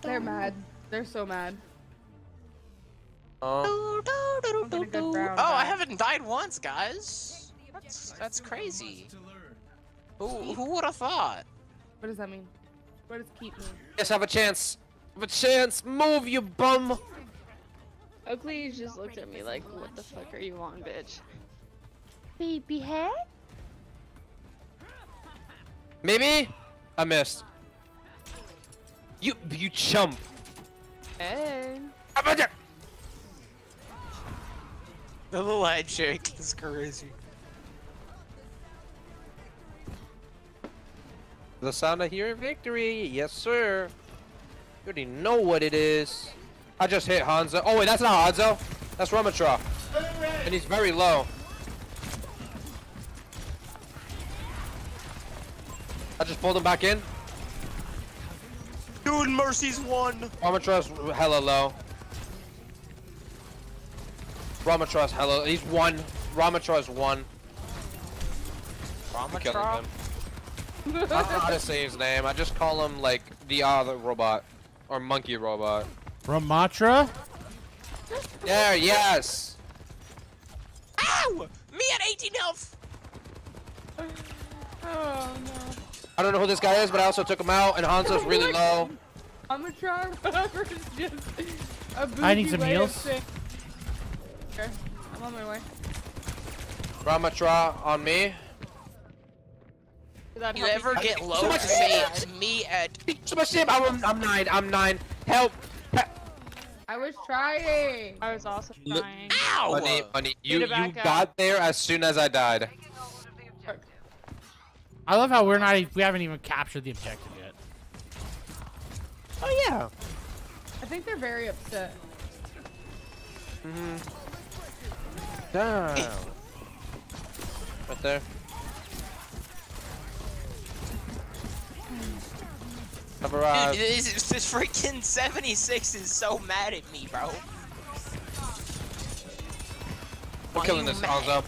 They're mad. They're so mad. Oh. I'll get a good round Oh, I haven't died once, guys. That's that's crazy. Who who would have thought? What does that mean? What does keep mean? Yes, have a chance. Have a chance. Move, you bum. Oakley just looked at me like, what the fuck are you on, bitch? Baby head? Maybe? I missed. You, you chump. Hey. The little head shake is crazy. The sound I hear victory. Yes, sir. You already know what it is. I just hit Hanzo. Oh wait, that's not Hanzo. That's Ramattra. And he's very low. I just pulled him back in. Dude, Mercy's one. Ramattra's hella low. Ramattra's hella. He's one. Ramattra's one. I'm killing him. I don't know how to say his name. I just call him like the other robot or monkey robot. Ramattra? There, yes. Ow! Me at 18 health. Oh no. I don't know who this guy is, but I also took him out, and Hanzo's really low. I'm a try whatever. It's just a I need some way heals. Okay, I'm on my way. Ramattra on me. Did that You ever you? get low So much say me at So much shit. I'm, I'm nine. I'm nine. Help. I was trying. I was also trying. Ow! Money, money. You, you to back up. got there as soon as I died. I love how we're not. e- We haven't even captured the objective yet. Oh yeah. I think they're very upset. Mm-hmm. Down. Right there. I've Dude, this, this freaking 76 is so mad at me, bro. We're Why killing you this, mad? Hanzo.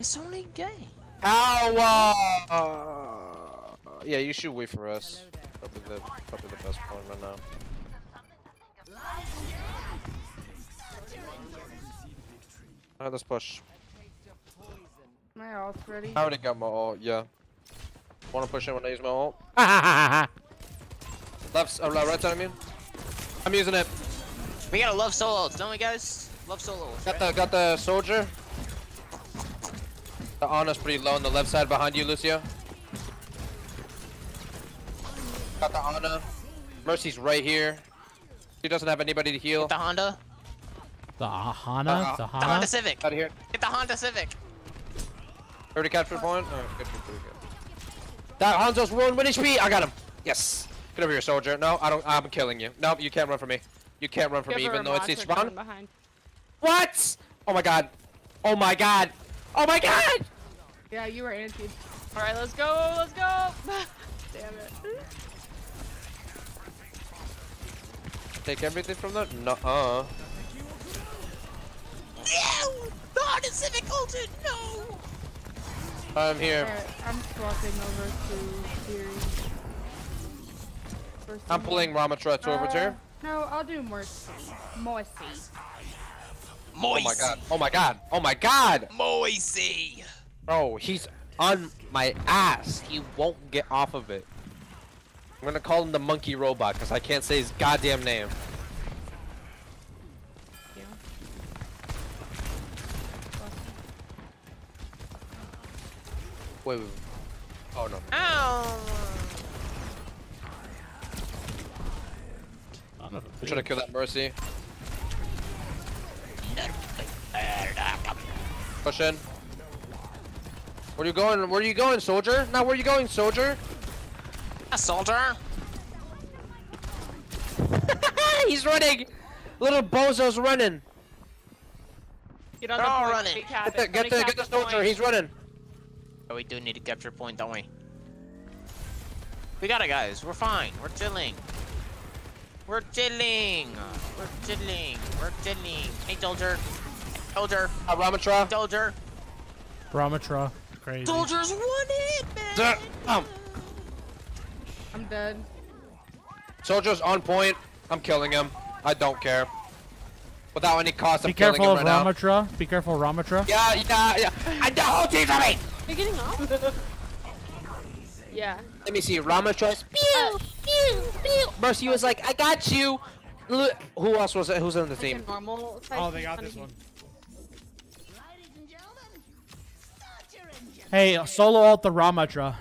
It's only a game. Ow! Uh, yeah, you should wait for us. Probably the, probably the best point right now. Alright, let's push. My ult's ready. I already got my ult, yeah. Wanna push in when I use my ult? Left, uh, right side, I mean. I'm using it. We gotta love solos, don't we, guys? Love solos. Got the, got the soldier. The Ana's pretty low on the left side behind you, Lucio. Got the Ana. Mercy's right here. He doesn't have anybody to heal. Get the Honda. The Hana? Uh, the The Honda Civic. Out of here. Get the Honda Civic. Already captured point? Oh, good, good, good, good. That Hanzo's ruined with HP! I got him! Yes! Get over here, soldier. No, I don't I'm killing you. No, you can't run from me. You can't run from Give me even though it's Matra each coming behind. What? Oh my god. Oh my god. Oh my god! Yeah, you were anti. All right, let's go. Let's go. Damn it. Take everything from that? No, uh. No! The Honda Civic ulted! No! I'm here. Alright, I'm swapping over to Fury. First I'm pulling all- Ramattra to over Uh, here. No, I'll do Mercy. Mercy. Moissy. Oh my god. Oh my god. Oh my god! Moisey! Bro, he's on my ass. He won't get off of it. I'm gonna call him the monkey robot because I can't say his goddamn name. Wait, wait, wait. Oh no. Ow! I'm trying to kill that Mercy. Push in. Where are you going? Where are you going, soldier? Now where are you going, soldier? A soldier? He's running! Little bozo's running. Get on They're the all point. running. Get, cap Get the, get the, get the soldier. point. He's running. Oh, we do need to capture point, don't we? We got it, guys. We're fine. We're chilling. We're chilling. We're chilling. We're chilling. Hey, soldier. Soldier. Uh, Ramattra. Soldier. Ramattra. Crazy. Soldiers won it, man. Duh, Um, I'm dead. soldier's on point. I'm killing him. I don't care. Without any cost, I'm Be killing him of right now. Ramattra. Be careful of Ramattra. Yeah, yeah, yeah. I the whole team's on me. You're getting off? yeah. Let me see. Ramattra's. Pew, pew, pew. Mercy was like, I got you. Look, who else was it? Who's on the team? normal Oh, they got this one. Hey, solo alt the Ramattra.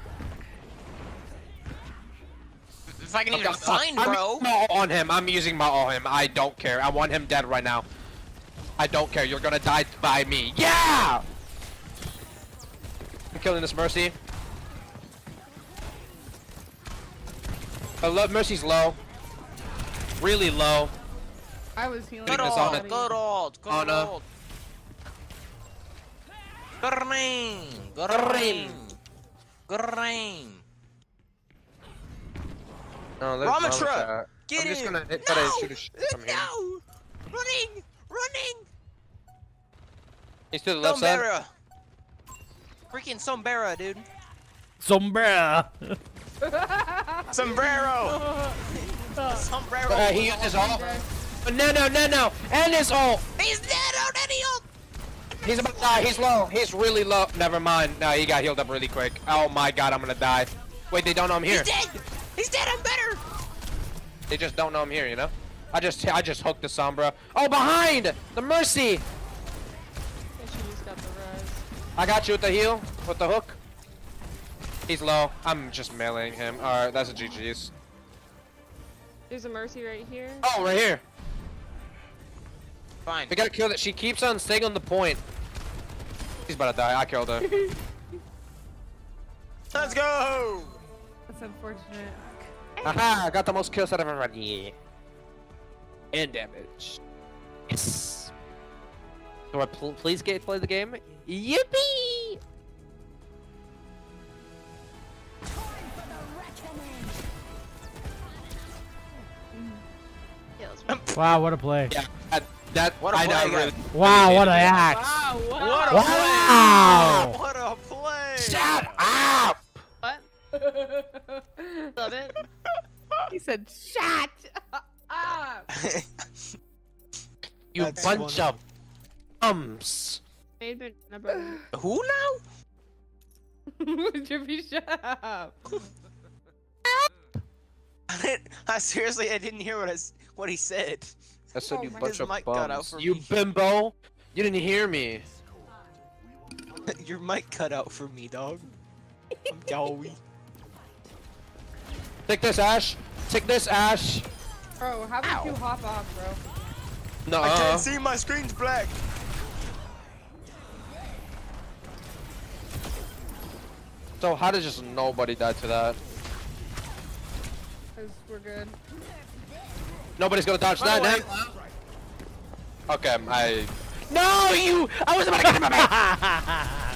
If I can even Okay, find, I'm bro. using my on him. I'm using my ult on him. I don't care. I want him dead right now. I don't care. You're gonna die by me. Yeah! I'm killing this Mercy. I love Mercy's low. really low. I was healing. Good This old, on it. good old, good Ana. old. Green, Green. green, green. No, there's Ramattra, Ramattra. get I'm just him. gonna hit, No, shoot a sh from here. No! Running! Running! He's to the left side. Sombra! Freaking Sombra, dude. Sombrero. Sombrero! Sombrero! Uh, he used his ult. No, no, no, no. And his ult. He's dead on any ult! He's about to die. He's low. He's really low. Never mind. No, he got healed up really quick. Oh my god, I'm gonna die. Wait, they don't know I'm here. He's dead! He's dead, I'm better! They just don't know I'm here, you know? I just I just hooked the Sombra. Oh, behind! The Mercy! Yeah, got the. I got you with the heal, with the hook. He's low. I'm just meleeing him. Alright, that's a GG's. There's a mercy right here. Oh, right here. Fine. We gotta kill that. She keeps on staying on the point. She's about to die. I killed her. Let's go! That's unfortunate. Aha! I got the most kills out of everybody. And damage. Yes. Do I pl please get to play the game? Yippee! Wow, what a play. Yeah, that, that What a I play, Really, Wow, what a axe. Wow, What what? a Wow. play! What a play! Shut up! What? Love it. He said, "Shut up." You That's bunch of ums. Made me number. Who now? Drippy, shut up. I, didn't- I seriously, I didn't hear what I, s- what he said. I said Oh you my bunch of His mic cut out bums. for You me. bimbo! You didn't hear me. Your mic cut out for me, dog. I'm doughy. Take this, Ash. Take this, Ash. Bro, how about Ow. you hop off, bro? No. I can't see, my screen's black. So how did just nobody die to that? Cause we're good. Nobody's gonna dodge that now. Uh, okay, um, I. No, you! I was about to get him back.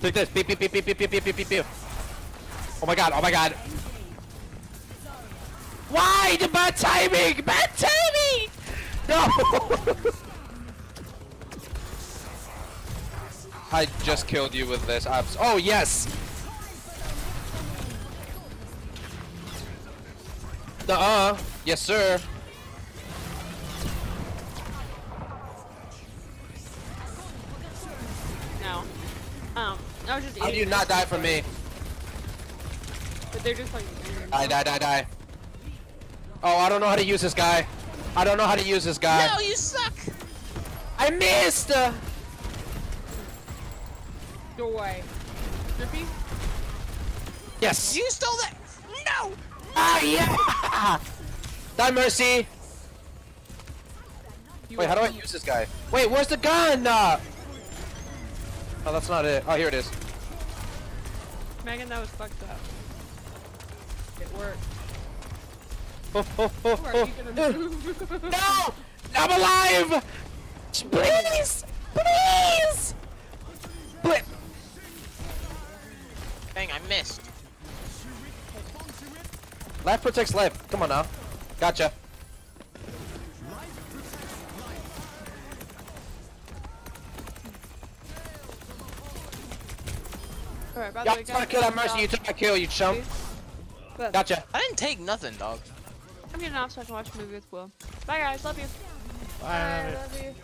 Take this. Beep beep beep beep beep beep beep beep beep beep. Oh my god! Oh my god! Why the bad timing? Bad timing! No! I just killed you with this. Abs oh yes! Uh-uh. Yes, sir. No. Um, I was just How do you not die from me? But they're just like. Die, die, die, die. Oh, I don't know how to use this guy. I don't know how to use this guy. No, you suck. I missed! Go away. Drippy? yes! You stole that. No. Ah, yeah! Die, Mercy! Wait, how do I use this guy? Wait, where's the gun? Uh... Oh, that's not it. Oh, here it is. Megan, that was fucked up. It worked. Oh, oh, oh, Are oh. you gonna? No! I'm alive! Please! Please! Please! Dang, I missed. Life protects life. Come on now. Gotcha. Alright, by the Y'all way, trying guys. to kill that I'm mercy, you off. took my kill, you chump. But Gotcha. I didn't take nothing, dog. I'm getting off so I can watch a movie with Will. Bye, guys. Love you. Bye. I love you.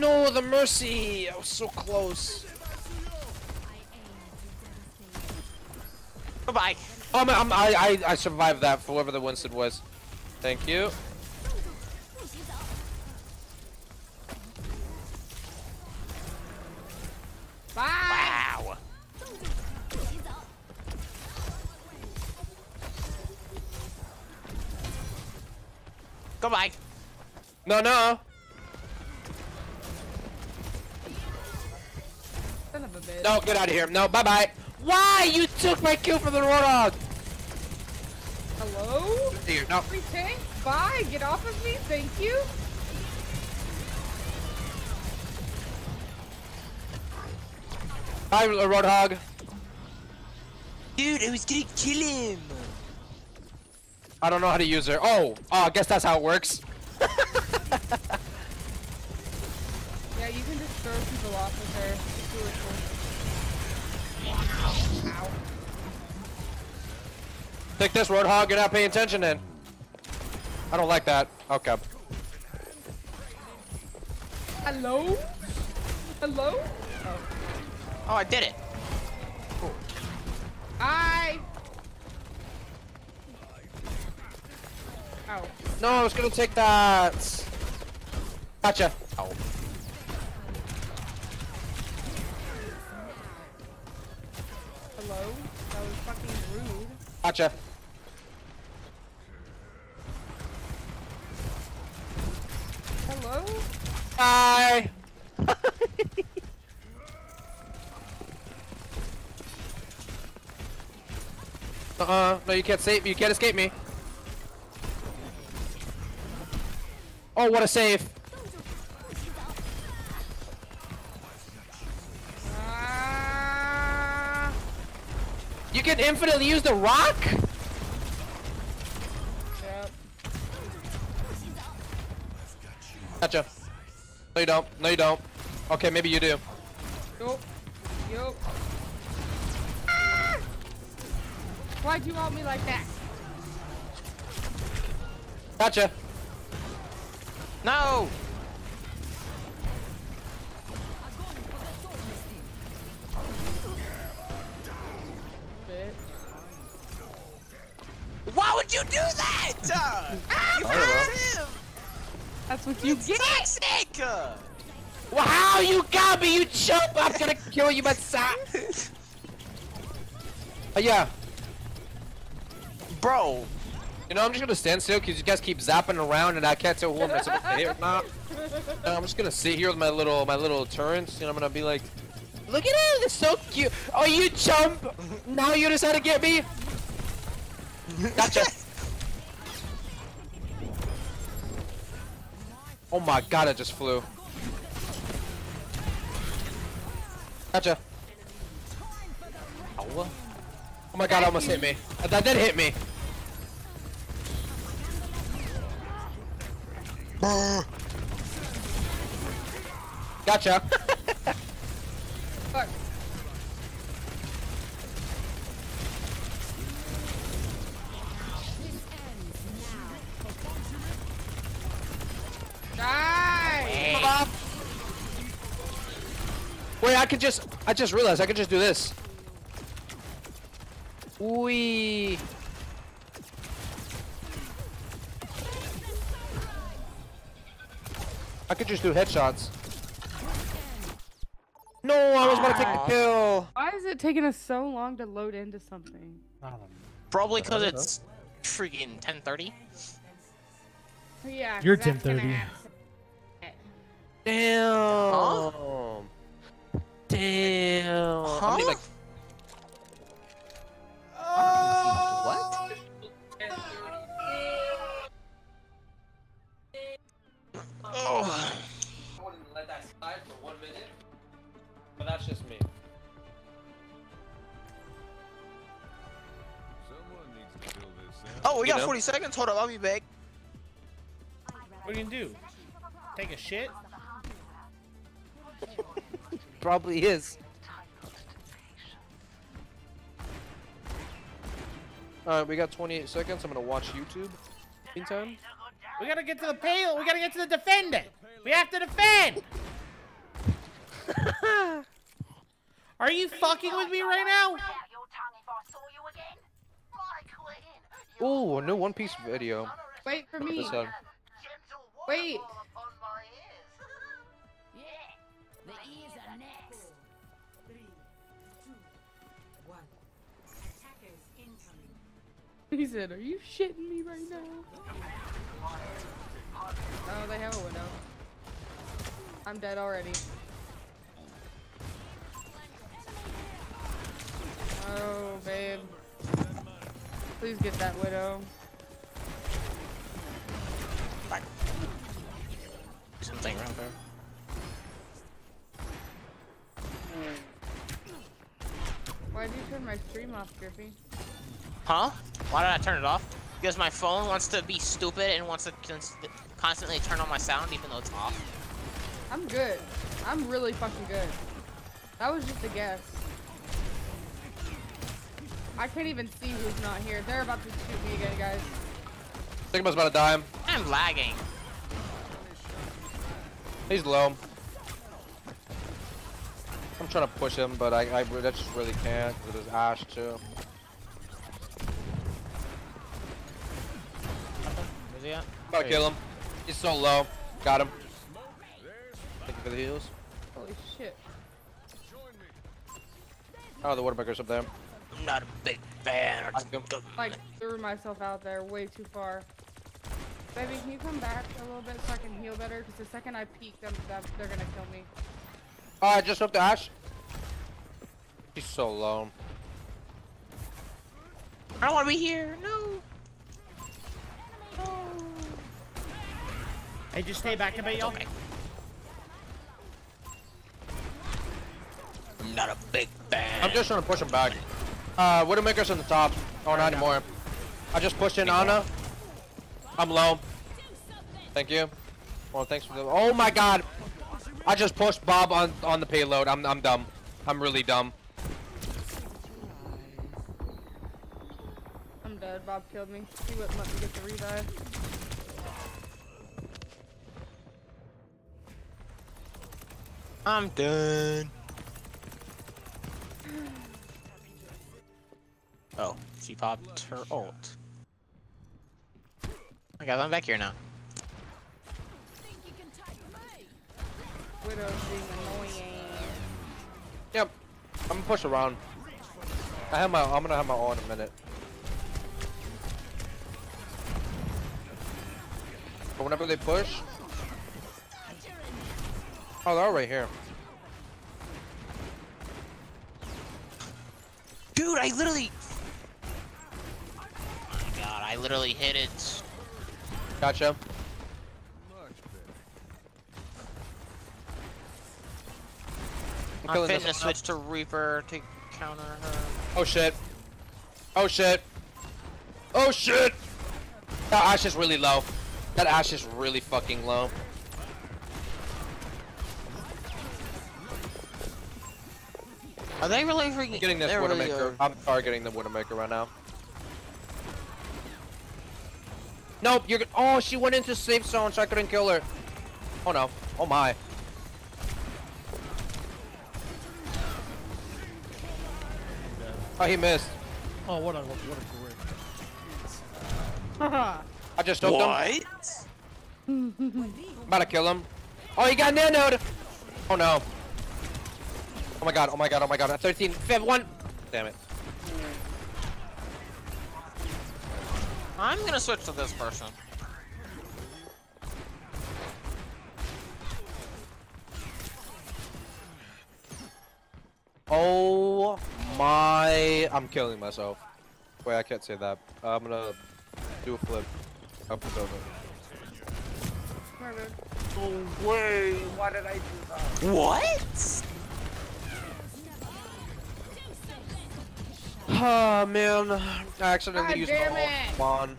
No, the mercy! I was so close. Goodbye. Oh, man, I'm, I, I, I survived that for whoever the Winston was. Thank you. Bye. Wow. Goodbye. No, no. Son of a bitch. No, get out of here. No, bye bye. Why? You took my kill from the Roadhog! Hello? Here, no. Free tank? Bye. Get off of me. Thank you. Hi, Roadhog. Dude, I was gonna kill him. I don't know how to use her. Oh, oh, I guess that's how it works. Yeah, you can just throw people off with her. Take this, Roadhog. You're not paying attention then. I don't like that. Okay. Hello? Hello? Oh, I did it. I. Ow. No, I was gonna take that. Gotcha. Ow. Hello? That was fucking rude. Gotcha. Hello? Bye. Uh-uh. No, you can't save. You can't escape me. Oh, what a save. Ah. You can infinitely use the rock? Gotcha. No, you don't. No, you don't. Okay, maybe you do. Yup. Yup. Ah! Why'd you hold me like that? Gotcha. No. Why would you do that? Uh, you I don't him. That's what you get. Toxic. Well, how you got me, you chump? I'm gonna kill you, but stop. Uh, yeah. Bro. You know, I'm just gonna stand still because you guys keep zapping around and I can't tell who I'm supposed to hit or not. And I'm just gonna sit here with my little my little turrets and I'm gonna be like, look at him, it's so cute. Oh, you chump! Now you decide to get me? Gotcha. Oh my god, I just flew. Gotcha. Ow. Oh my god, almost hit me. That did hit me. Gotcha. Could just I just realized I could just do this. Wee. I could just do headshots. No, I was about to take the kill. Why is it taking us so long to load into something? Probably because it's freaking 10:30. Yeah. 'cause You're that's gonna 10:30. Happen. Damn. Damn. I mean, like, What? Oh. I wouldn't let that slide for one minute, but that's just me. Oh, we You got know? 40 seconds. Hold up, I'll be back. What are you gonna do? Take a shit? Probably is. Alright, we got 28 seconds. I'm gonna watch YouTube. Meantime. We gotta get to the payload. We gotta get to the defender. We have to defend. Are you fucking with me right now? Ooh, a new One Piece video. Wait for me. this on. Wait. He said, "Are you shitting me right now?" Oh, they have a widow. I'm dead already. Oh, babe. Please get that widow. Something around there. Why did you turn my stream off, Griffy? Huh? Why did I turn it off? Because my phone wants to be stupid and wants to const constantly turn on my sound even though it's off. I'm good. I'm really fucking good. That was just a guess. I can't even see who's not here. They're about to shoot me again, guys. Sigma's about to die. I'm lagging. He's low. I'm trying to push him, but I, I, I just really can't with his Ashe too. Where's he at? Gotta kill him. He's so low. Got him. Thank you for the heals. Holy shit. Oh, the Widowmaker's up there. I'm not a big fan. Like, threw myself out there way too far. Baby, can you come back a little bit so I can heal better? Because the second I peek them, they're gonna kill me. Oh, I just hooked the Ashe. He's so low. I don't want to be here. No. Hey, just stay back a bit, y'all. Okay. I'm not a big fan. I'm just trying to push him back. Uh, Widowmaker's on the top. Oh, not anymore. I just pushed in Ana. I'm low. Thank you. Well, thanks for the. Oh my God! I just pushed Bob on on the payload. I'm I'm dumb. I'm really dumb. I'm. Bob killed me. He wouldn't let me get the revive. I'm done. Oh, she popped her ult. I guess I'm back here now. Widow's being annoying. Yep. I'm gonna push around. I have my. I'm gonna have my all in a minute. But whenever they push. Oh, they're right here. Dude, I literally. Oh my god, I literally hit it. Gotcha. I'm I'm killing fitting to switch to Reaper to counter her. Oh shit. Oh shit. Oh shit! That Ashe is really low. That Ashe is really fucking low. Are they really freaking Getting this they're really, I'm targeting the Widowmaker right now. Nope, you're. Oh, she went into safe zone, so I couldn't kill her. Oh no. Oh my. Oh, he missed. Oh, what a what a career. I just hooked him. About to kill him. Oh, he got nanoed. Oh no. Oh my god. Oh my god. Oh my god. 13. Fifth one. Damn it. I'm gonna switch to this person. Oh my. I'm killing myself. Wait, I can't say that. I'm gonna do a flip up the building. No way! Why did I do that? What? Oh man. I accidentally God used damn the it. spawn.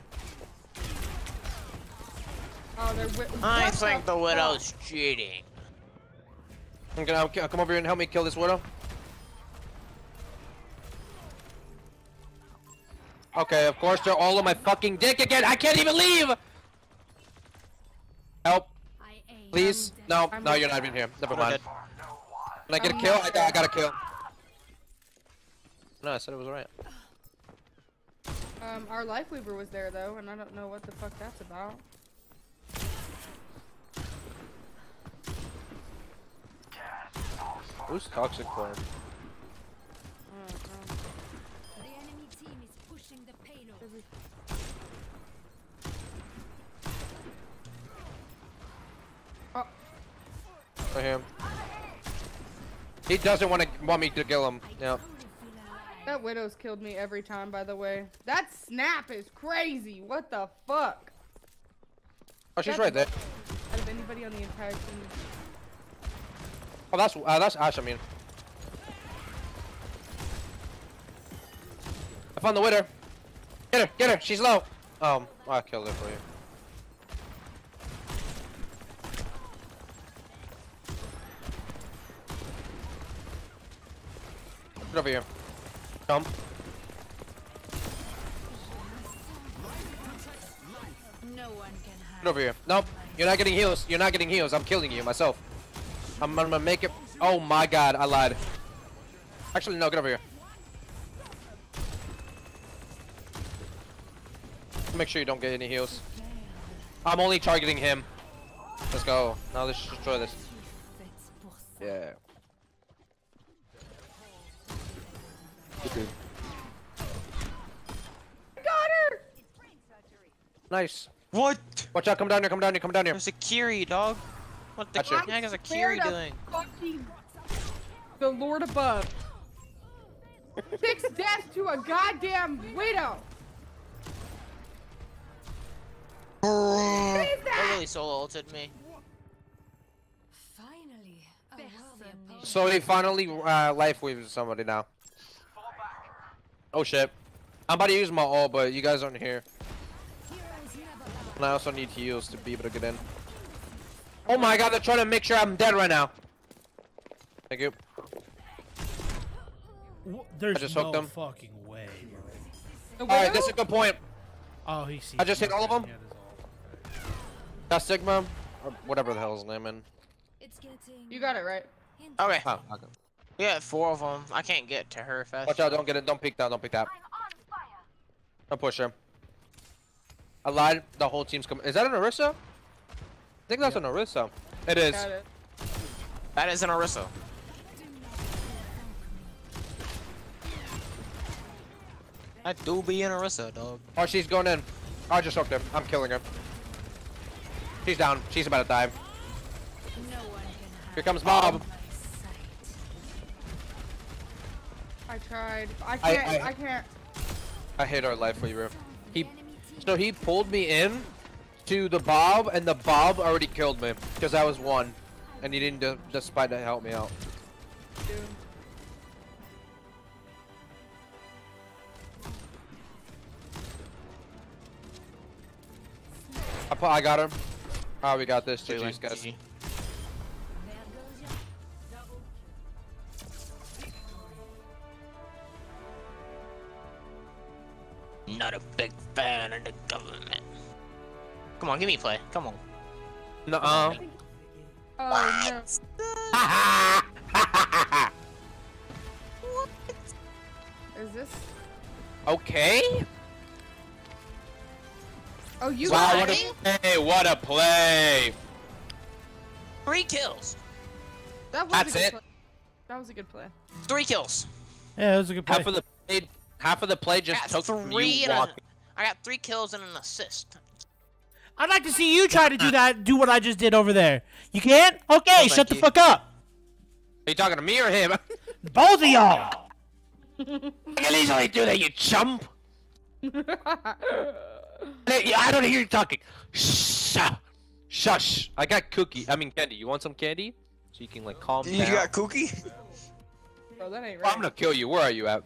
Oh, they're wi- I what think the fuck? widow's cheating. I'm gonna I'll come over here and help me kill this widow. Okay, of course they're all on my fucking dick again. I can't even leave. Help, please. No, no, you're not even here. Never mind. Can I get a kill? I got, I got a kill. No, I said it was alright. Um, our Lifeweaver was there though, and I don't know what the fuck that's about. Who's toxic form? I don't know. The enemy team is pushing the payload. For him. He doesn't want to want me to kill him. Yeah. That widow's killed me every time, by the way. That snap is crazy. What the fuck? Oh, she's That's right there. Out of anybody on the entire team. Oh, that's uh, that's Ashe. I mean, I found the widow. Get her, get her. She's low. Um, I killed her for you. Get over here. Jump. No one can Get over here. Nope. You're not getting heals. You're not getting heals. I'm killing you myself. I'm, I'm gonna make it. Oh my god, I lied. Actually, no. Get over here. Make sure you don't get any heals. I'm only targeting him. Let's go. Now let's destroy this. Yeah. Okay. Got her! Nice. What? Watch out! Come down here! Come down here! Come down here! There's a Kiri, dog. What the Gotcha. heck is a Kiri doing? fucking The Lord above. Six deaths to a goddamn widow. What is They that? really solo ulted me. Finally, a. So he finally uh, life weaves somebody now. Oh shit. I'm about to use my ult, but you guys aren't here. And I also need heals to be able to get in. Oh my god, they're trying to make sure I'm dead right now. Thank you. Wh- There's just no hooked him. fucking way. The Alright, widow? that's a good point. Oh, he sees. I just hit all of them? Yeah, there's all- That's Sigma, or whatever the hell his name is. It's getting You got it right. Okay. Oh, okay. We got four of them. I can't get to her fast. Watch out, don't get it, don't peek that, don't peek that. Don't push him. I lied, the whole team's coming. Is that an Orisa? I think that's an Orisa. It is. It. That is an Orisa. That do be an Orisa, dog. Oh, she's going in. Oh, I just hooked her. I'm killing her. She's down. She's about to die. no one can Here comes Bob. I tried. I I- can't. I, I- can't. I hate our Lifeweaver. He, so he pulled me in to the Bob, and the Bob already killed me because I was one, and he didn't de- despite to help me out. Dude. I put, I got him. Oh, we got this. We win. GG's, guys. Not a big fan of the government. Come on, give me a play. Come on. Nuh-uh. Um, oh no. Is this? okay. Oh, you wow, got what a play! What a play! Three kills. That was That's a good it. Play. That was a good play. Three kills. Yeah, that was a good play. Half of the play, half of the play just took three. you walking. I got three kills and an assist. I'd like to see you try to do that. Do what I just did over there. You can't? Okay, Oh, shut thank the fuck up. Are you talking to me or him? Both of y'all. I can easily do that, you chump. Hey, I don't hear you talking. Shh. Shush. I got cookie. I mean candy. You want some candy? So you can like calm down. You got cookie? Bro, that ain't right. I'm gonna kill you. Where are you at?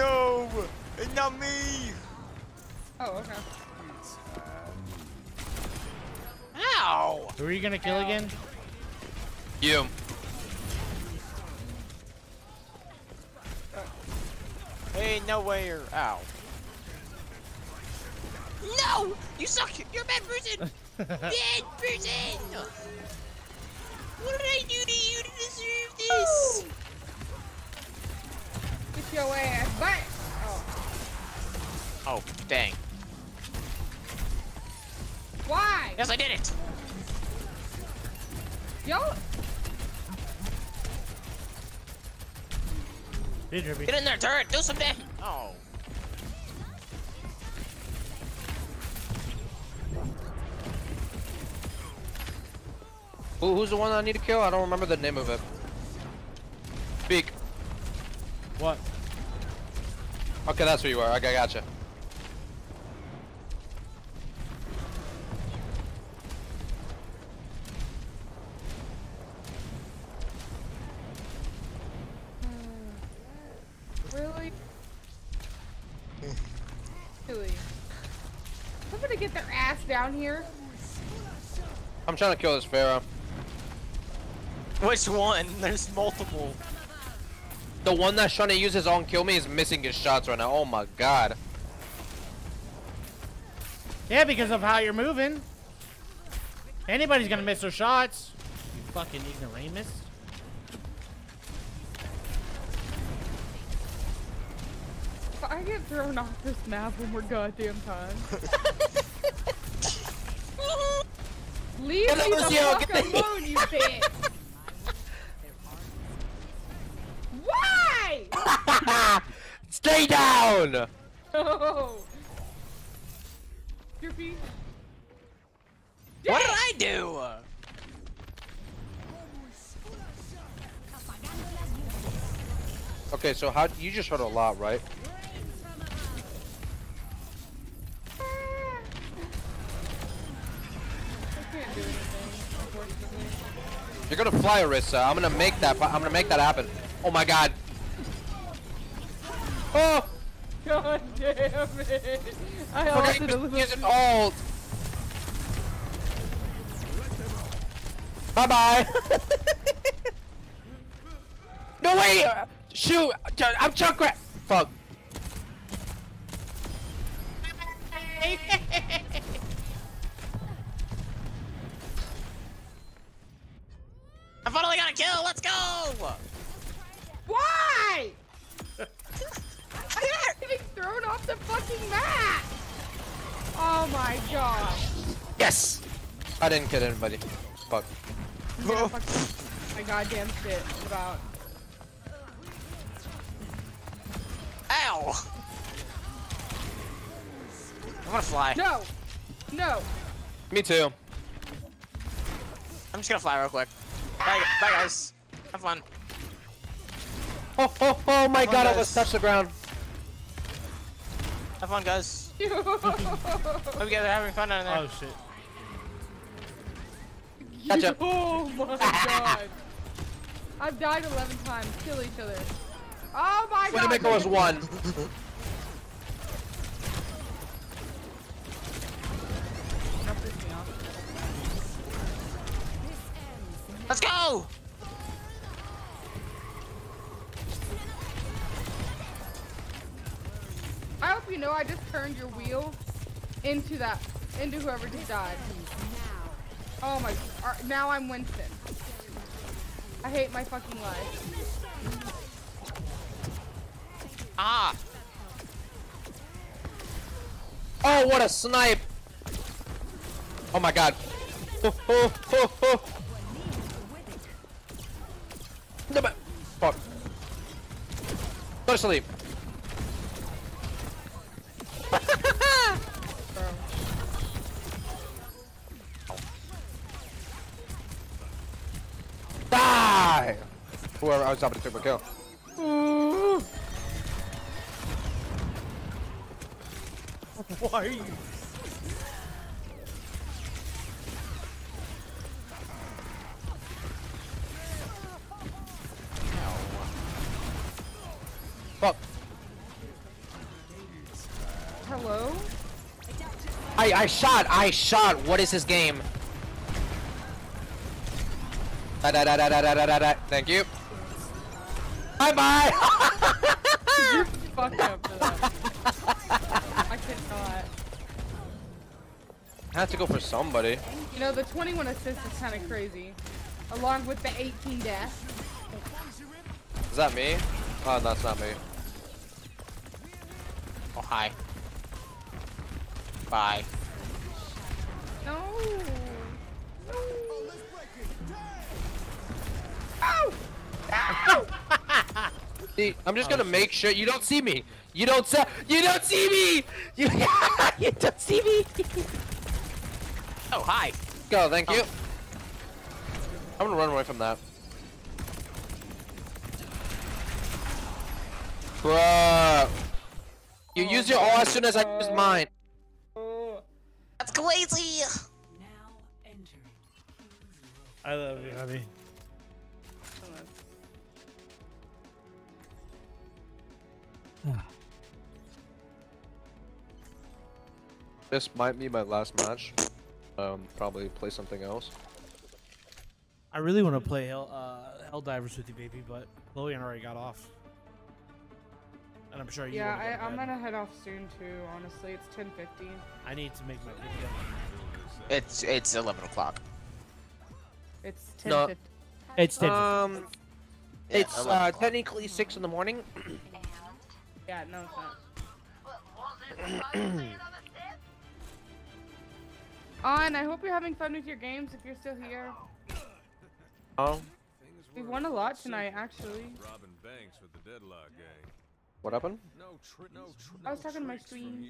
No, it's not me. Oh, okay. Ow! Who are you gonna kill again? You. Hey, nowhere. Ow. No! You suck! You're a bad person! bad person! What did I do to you to deserve this? Oh! Get your ass back. Oh. Oh, dang. Why? Yes, I did it! Yo. Get in there, turret! Do something! Oh. Who, who's the one I need to kill? I don't remember the name of it. Speak. What? Okay, that's where you are. Okay, I gotcha. Hmm, really? Really? Somebody get their ass down here. I'm trying to kill this Pharah. Which one? There's multiple. The one that's trying to use his own kill me is missing his shots right now. Oh my god. Yeah, because of how you're moving. Anybody's gonna miss their shots. You fucking ignoramus. I get thrown off this map one more goddamn time. Leave Get me over the here, fuck get the- alone, you bitch! Why? Stay down! No. Droopy. What did I do? Okay, so how you just heard a lot, right? I can't do anything, unfortunately. You're gonna fly, Orisa. I'm gonna make that. I'm gonna make that happen. Oh my god. Oh! God damn it! I Forgot also he a was little using ult. Bye bye. no way! Shoot! I'm Junkrat. Fuck. I finally got a kill. Let's go. Why? I'm getting thrown off the fucking map! Oh my god. Yes. I didn't kill anybody. Fuck. I'm gonna my goddamn shit about. Ow. I'm gonna fly. No! No! Me too. I'm just gonna fly real quick. Bye, bye guys. Have fun. Oh, oh, oh, oh my Come on, god, I guys. almost touched the ground. Have fun, guys. Hope you guys are having fun down there. Oh shit. Gotcha. Oh my god. I've died 11 times. Kill each other. Oh my god. Widowmaker was one. Don't piss. Let's go. You know I just turned your wheel into that, into whoever just died. Oh my, now I'm Winston. I hate my fucking life. Ah. Oh, what a snipe! Oh my god. Oh, oh, oh, oh. No, but- Fuck. Go to sleep. I was hoping to take my kill. Why are you? Fuck. Hello? I I shot. I shot. What is this game? Da da da da da da da da. Thank you. Bye bye. You're fucked up for that. I cannot. I have to go for somebody. You know, the 21 assists is kind of crazy. Along with the 18 deaths. Is that me? Oh, that's not me. Oh hi. Bye. I'm just gonna make sure you don't see me. You don't see. You don't see me. You, you don't see me. Oh hi. Go. Thank you. Oh. I'm gonna run away from that. Bruh. You use your all as soon as I use mine. That's crazy. I love you, honey. This might be my last match. Um, probably play something else. I really want to play Hell, uh, Helldivers with you, baby, but Lillian already got off. And I'm sure you Yeah, wanna go I, I'm gonna head off soon too. Honestly, it's 10:50. I need to make my video. It's it's 11 o'clock. It's No. It's 10. Um, it's I uh, technically six in the morning. Yeah, no, it's not. On, I hope you're having fun with your games if you're still here. oh, We won a lot tonight, actually. Robbing banks with the deadlock gang. what happened? No trick, no trick. I was talking to my stream.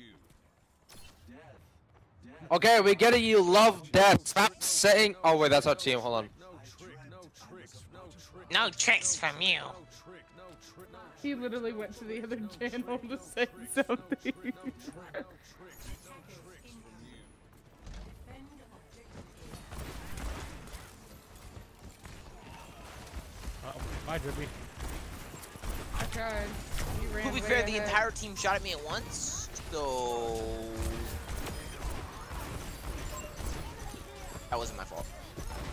Okay, we get it. You love death. Stop saying. Oh wait, that's our team. Hold on. No tricks from you. He literally went to the other channel to say something. Uh-oh. Bye, Drippy. I tried. You ran To be way fair, the entire team shot at me at once, so that wasn't my fault.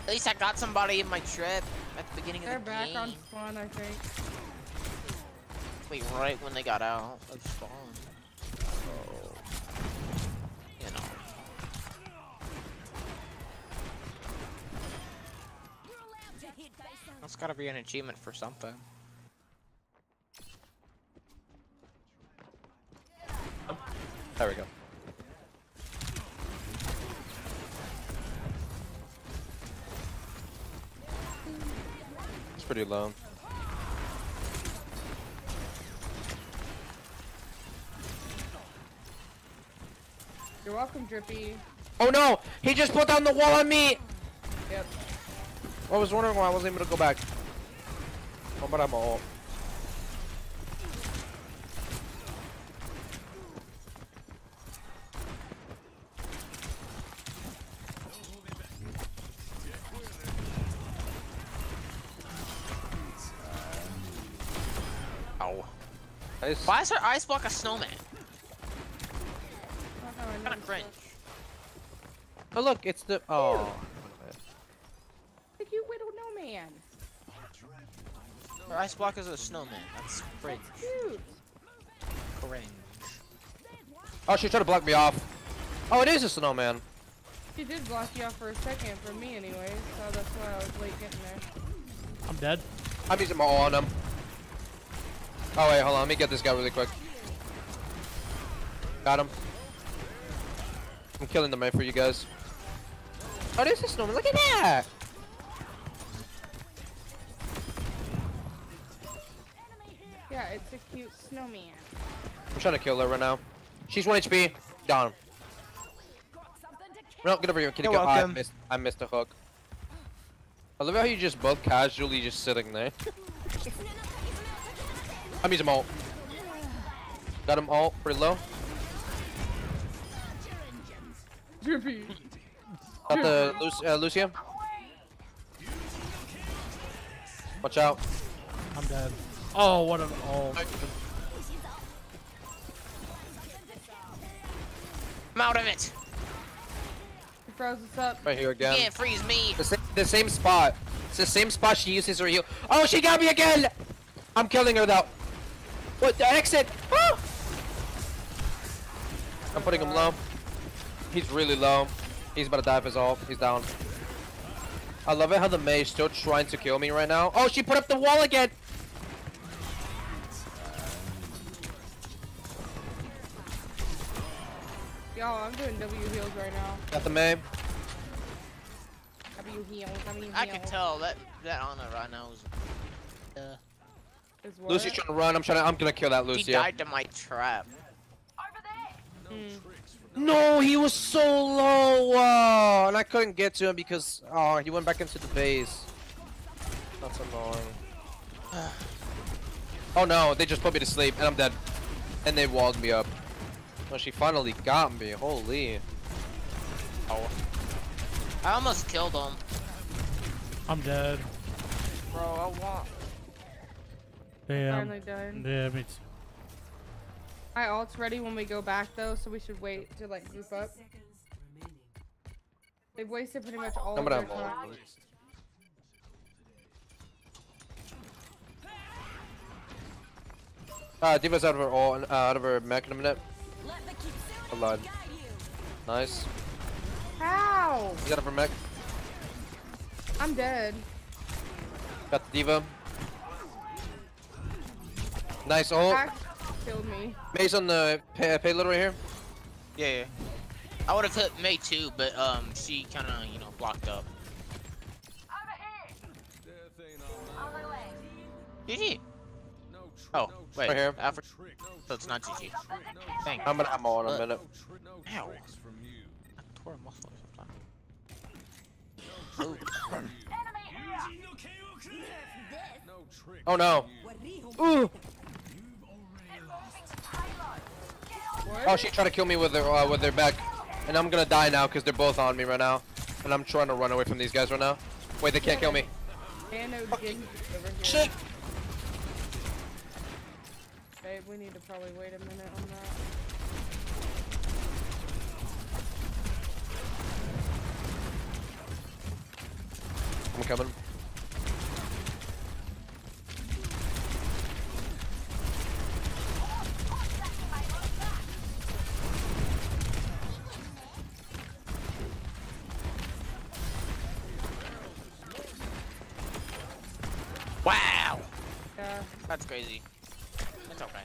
At least I got somebody in my trip at the beginning They're of the game. They're back on spawn, I think. Wait, right when they got out of spawn. So, you know. That's gotta be an achievement for something. There we go. It's pretty low. You're welcome, Drippy. Oh no! He just put down the wall on me! Yep. I was wondering why I wasn't able to go back. Oh, but I'm all. Ow. Nice. Why is her ice block a snowman? Oh, I Kinda noticed cringe. Oh look, it's the. Oh. that. Like you widow no man. Her ice block is a snowman. That's cringe. Cute. Cringe. Oh, she tried to block me off. Oh, it is a snowman. She did block you off for a second, for me anyway, so that's why I was late getting there. I'm dead. I'm using my all on him. Oh wait, hold on. Let me get this guy really quick. Got him. I'm killing the man for you guys. Oh, there's a snowman. Look at that. Yeah, it's a cute snowman. I'm trying to kill her right now. She's 1 HP. Down. No, get over here. Can you You're go? I missed. I missed the hook. I love how you just both casually just sitting there. I'm using ult. Got him ult pretty low. Drippy. Got the Luc uh, Lucia. Watch out. I'm dead. Oh, what an oh. I'm out of it. He froze us up. Right here again. You can't freeze me. The, sa the same spot. It's the same spot she uses her heal. Oh, she got me again! I'm killing her though. What? The exit! Ah! I'm putting him low. He's really low. He's about to dive his ult. He's down. I love it how the Mei is still trying to kill me right now. Oh, she put up the wall again! Yo, I'm doing W heals right now. Got the Mei. W heals, W heals. I can tell that that Ana right now is. Uh, Lucy's trying to run. I'm trying to. I'm gonna kill that he Lucia. died to my trap. over Mm. No, he was so low, uh, and I couldn't get to him because oh, he went back into the base. That's annoying. Oh no, they just put me to sleep and I'm dead. And they walled me up. Well, she finally got me. Holy. Oh. I almost killed him. I'm dead. Bro, I want. Damn. Finally died. Yeah, me too. My ult's ready when we go back though, so we should wait to like group up. They've wasted pretty much all I'm of their time. ult. Uh, D.Va's out of her ult, uh, out of her mech in a minute. Alive. Nice. How? He's out of her mech. I'm dead. Got the Diva. Nice ult. Axe killed me. Mei's on the pay payload right here. Yeah, yeah. I would have clipped Mei too, but um, she kind of you know blocked up. GG. Oh, wait. Right here. After, so it's not GG. Thank I'm gonna have more in a Uh, minute. Ow. I tore a muscle or something. Oh no. Ooh. Oh, she tried to kill me with her uh, with their back, and I'm gonna die now because they're both on me right now, and I'm trying to run away from these guys right now. Wait, they can't kill me. Nano Genji over here. Shit. Babe, we need to probably wait a minute on that. I'm coming. Wow. Yeah. That's crazy. It's okay.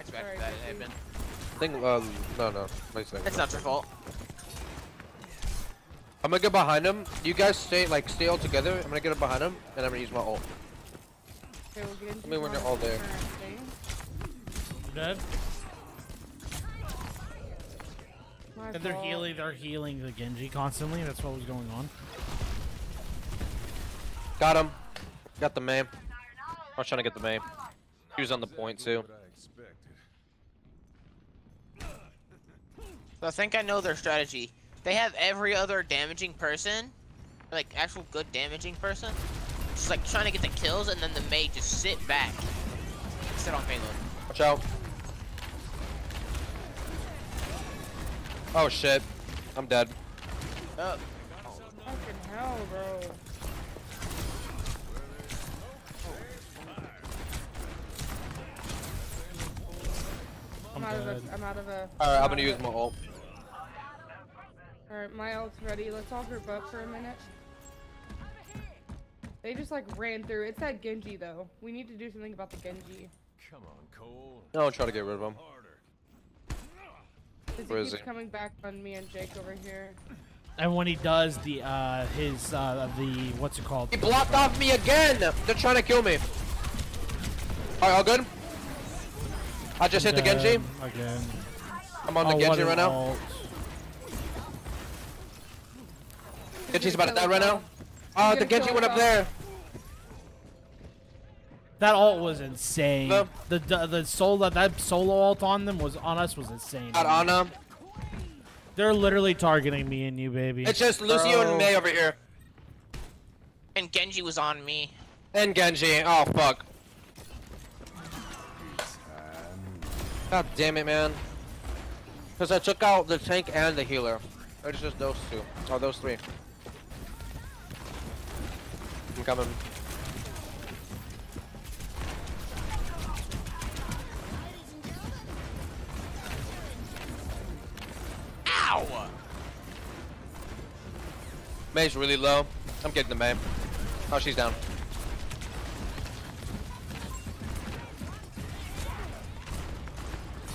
Expect Sorry, that. GG. I've been. I think um no no wait a second. It's not your fault. I'm gonna get behind him. You guys stay like stay all together. I'm gonna get up behind him and I'm gonna use my ult. Okay, we'll get I mean, when the they're all there. currency. Dead. My And they're fault. healing. They're healing the Genji constantly. That's what was going on. Got him. Got the main. I was trying to get the main. He was on the point too. So I think I know their strategy. They have every other damaging person, like actual good damaging person, just like trying to get the kills, and then the mate just sit back, sit on payload. Watch out. Oh shit. I'm dead. Oh. Fucking hell, bro. I'm, I'm out of dead. a, I'm out of a. Alright, I'm gonna use my ult. Alright, my ult's ready. Let's all group up for a minute. They just like ran through. It's that Genji though. We need to do something about the Genji. Come on, Cole. I'll try to get rid of him. Cause Where he is keeps he? coming back on me and Jake over here. And when he does the uh his uh the what's it called? He blocked off me again! They're trying to kill me. Alright, all good? I just hit the Genji. Again. I'm on the Oh, Genji right now. ult. Genji's about to die right now. Ah, oh, He's the Genji went up us there. That ult was insane. The- The the, the solo that solo ult on them was on us was insane. Got Ana. They're literally targeting me and you, baby. It's just Lucio and Mei over here. And Genji was on me. And Genji. Oh, fuck. God damn it, man. Because I took out the tank and the healer. It's just those two. Oh, those three. I'm coming. Ow! Mei's really low. I'm getting the May. Oh, she's down.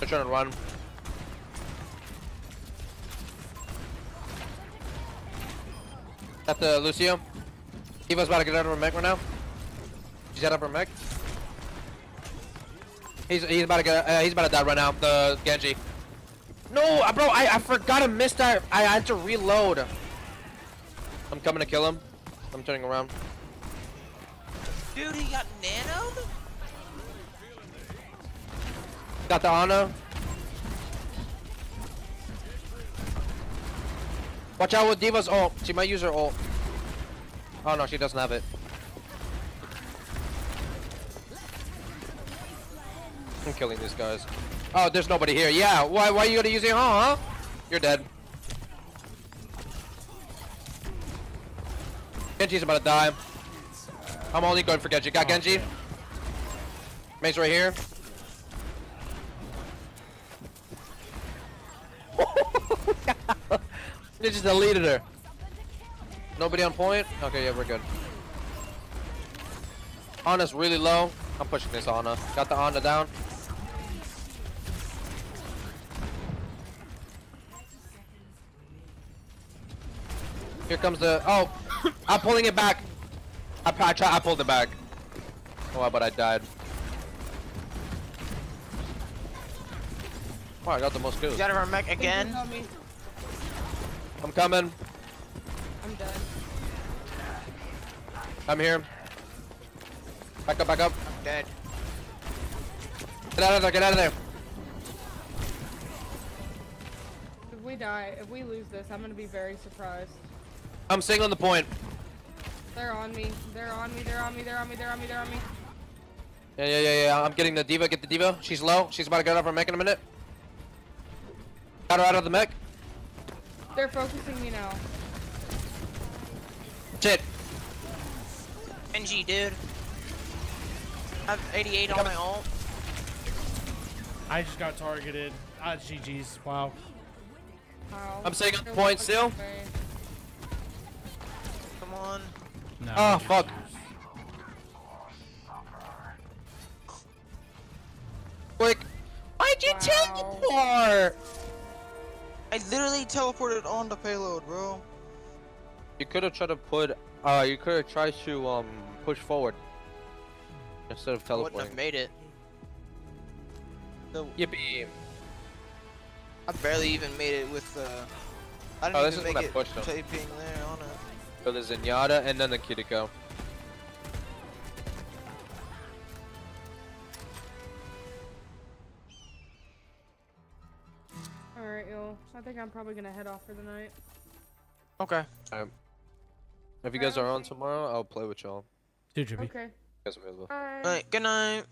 They're trying to run. Got the Lucio. Eva's about to get out of her mech right now. She's out of her mech. He's he's about to get uh, he's about to die right now. The Genji. No, uh, bro, I I forgot to miss that. I had to reload. I'm coming to kill him. I'm turning around. Dude, he got nanoed? Got the Ana. Watch out with D.Va's ult. She might use her ult. Oh no, she doesn't have it. I'm killing these guys. Oh, there's nobody here. Yeah, why why are you gonna use it, huh? You're dead. Genji's about to die. I'm only going for Genji. Got oh, Genji. Mace right here. They just deleted her. Nobody on point? Okay, yeah, we're good. Ana's really low. I'm pushing this Ana. Got the Ana down. Here comes the. Oh, I'm pulling it back. I, I try. I pulled it back. Oh, but I died. Oh, I got the most kills. Got her mech again. I'm coming. I'm done. I'm here. Back up, back up. I'm dead. Get out of there, get out of there. If we die, if we lose this, I'm gonna be very surprised. I'm staying on the point. They're on me. They're on me. They're on me. They're on me. They're on me. They're on me. Yeah, yeah, yeah, yeah. I'm getting the D.Va. Get the D.Va. She's low. She's about to get off her mech in a minute. Got her out of the mech. They're focusing me now. Shit. NG, dude. I have 88 on my ult. I just got targeted. Ah, GG's. Wow. Wow. I'm staying on the point still. Come on. No. Oh, fuck. Quick. Why'd you teleport? I literally teleported on the payload, bro. You could have tried to put. Uh, you could have tried to um push forward instead of I wouldn't have made it. So, Yippee. I barely even made it with uh. I didn't Oh, this even is make when I it pushed him. taping there on it. So there's Zenyatta and then the Kiriko. Alright, yo. I think I'm probably gonna head off for the night. Okay. If you guys are on tomorrow, I'll play with y'all. Too trippy. Okay. You guys available. Bye. Alright, good night.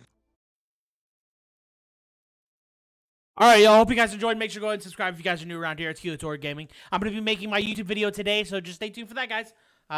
All right, y'all. Hope you guys enjoyed. Make sure to go ahead and subscribe if you guys are new around here. It's Helitor Gaming. I'm going to be making my YouTube video today, so just stay tuned for that, guys. Uh,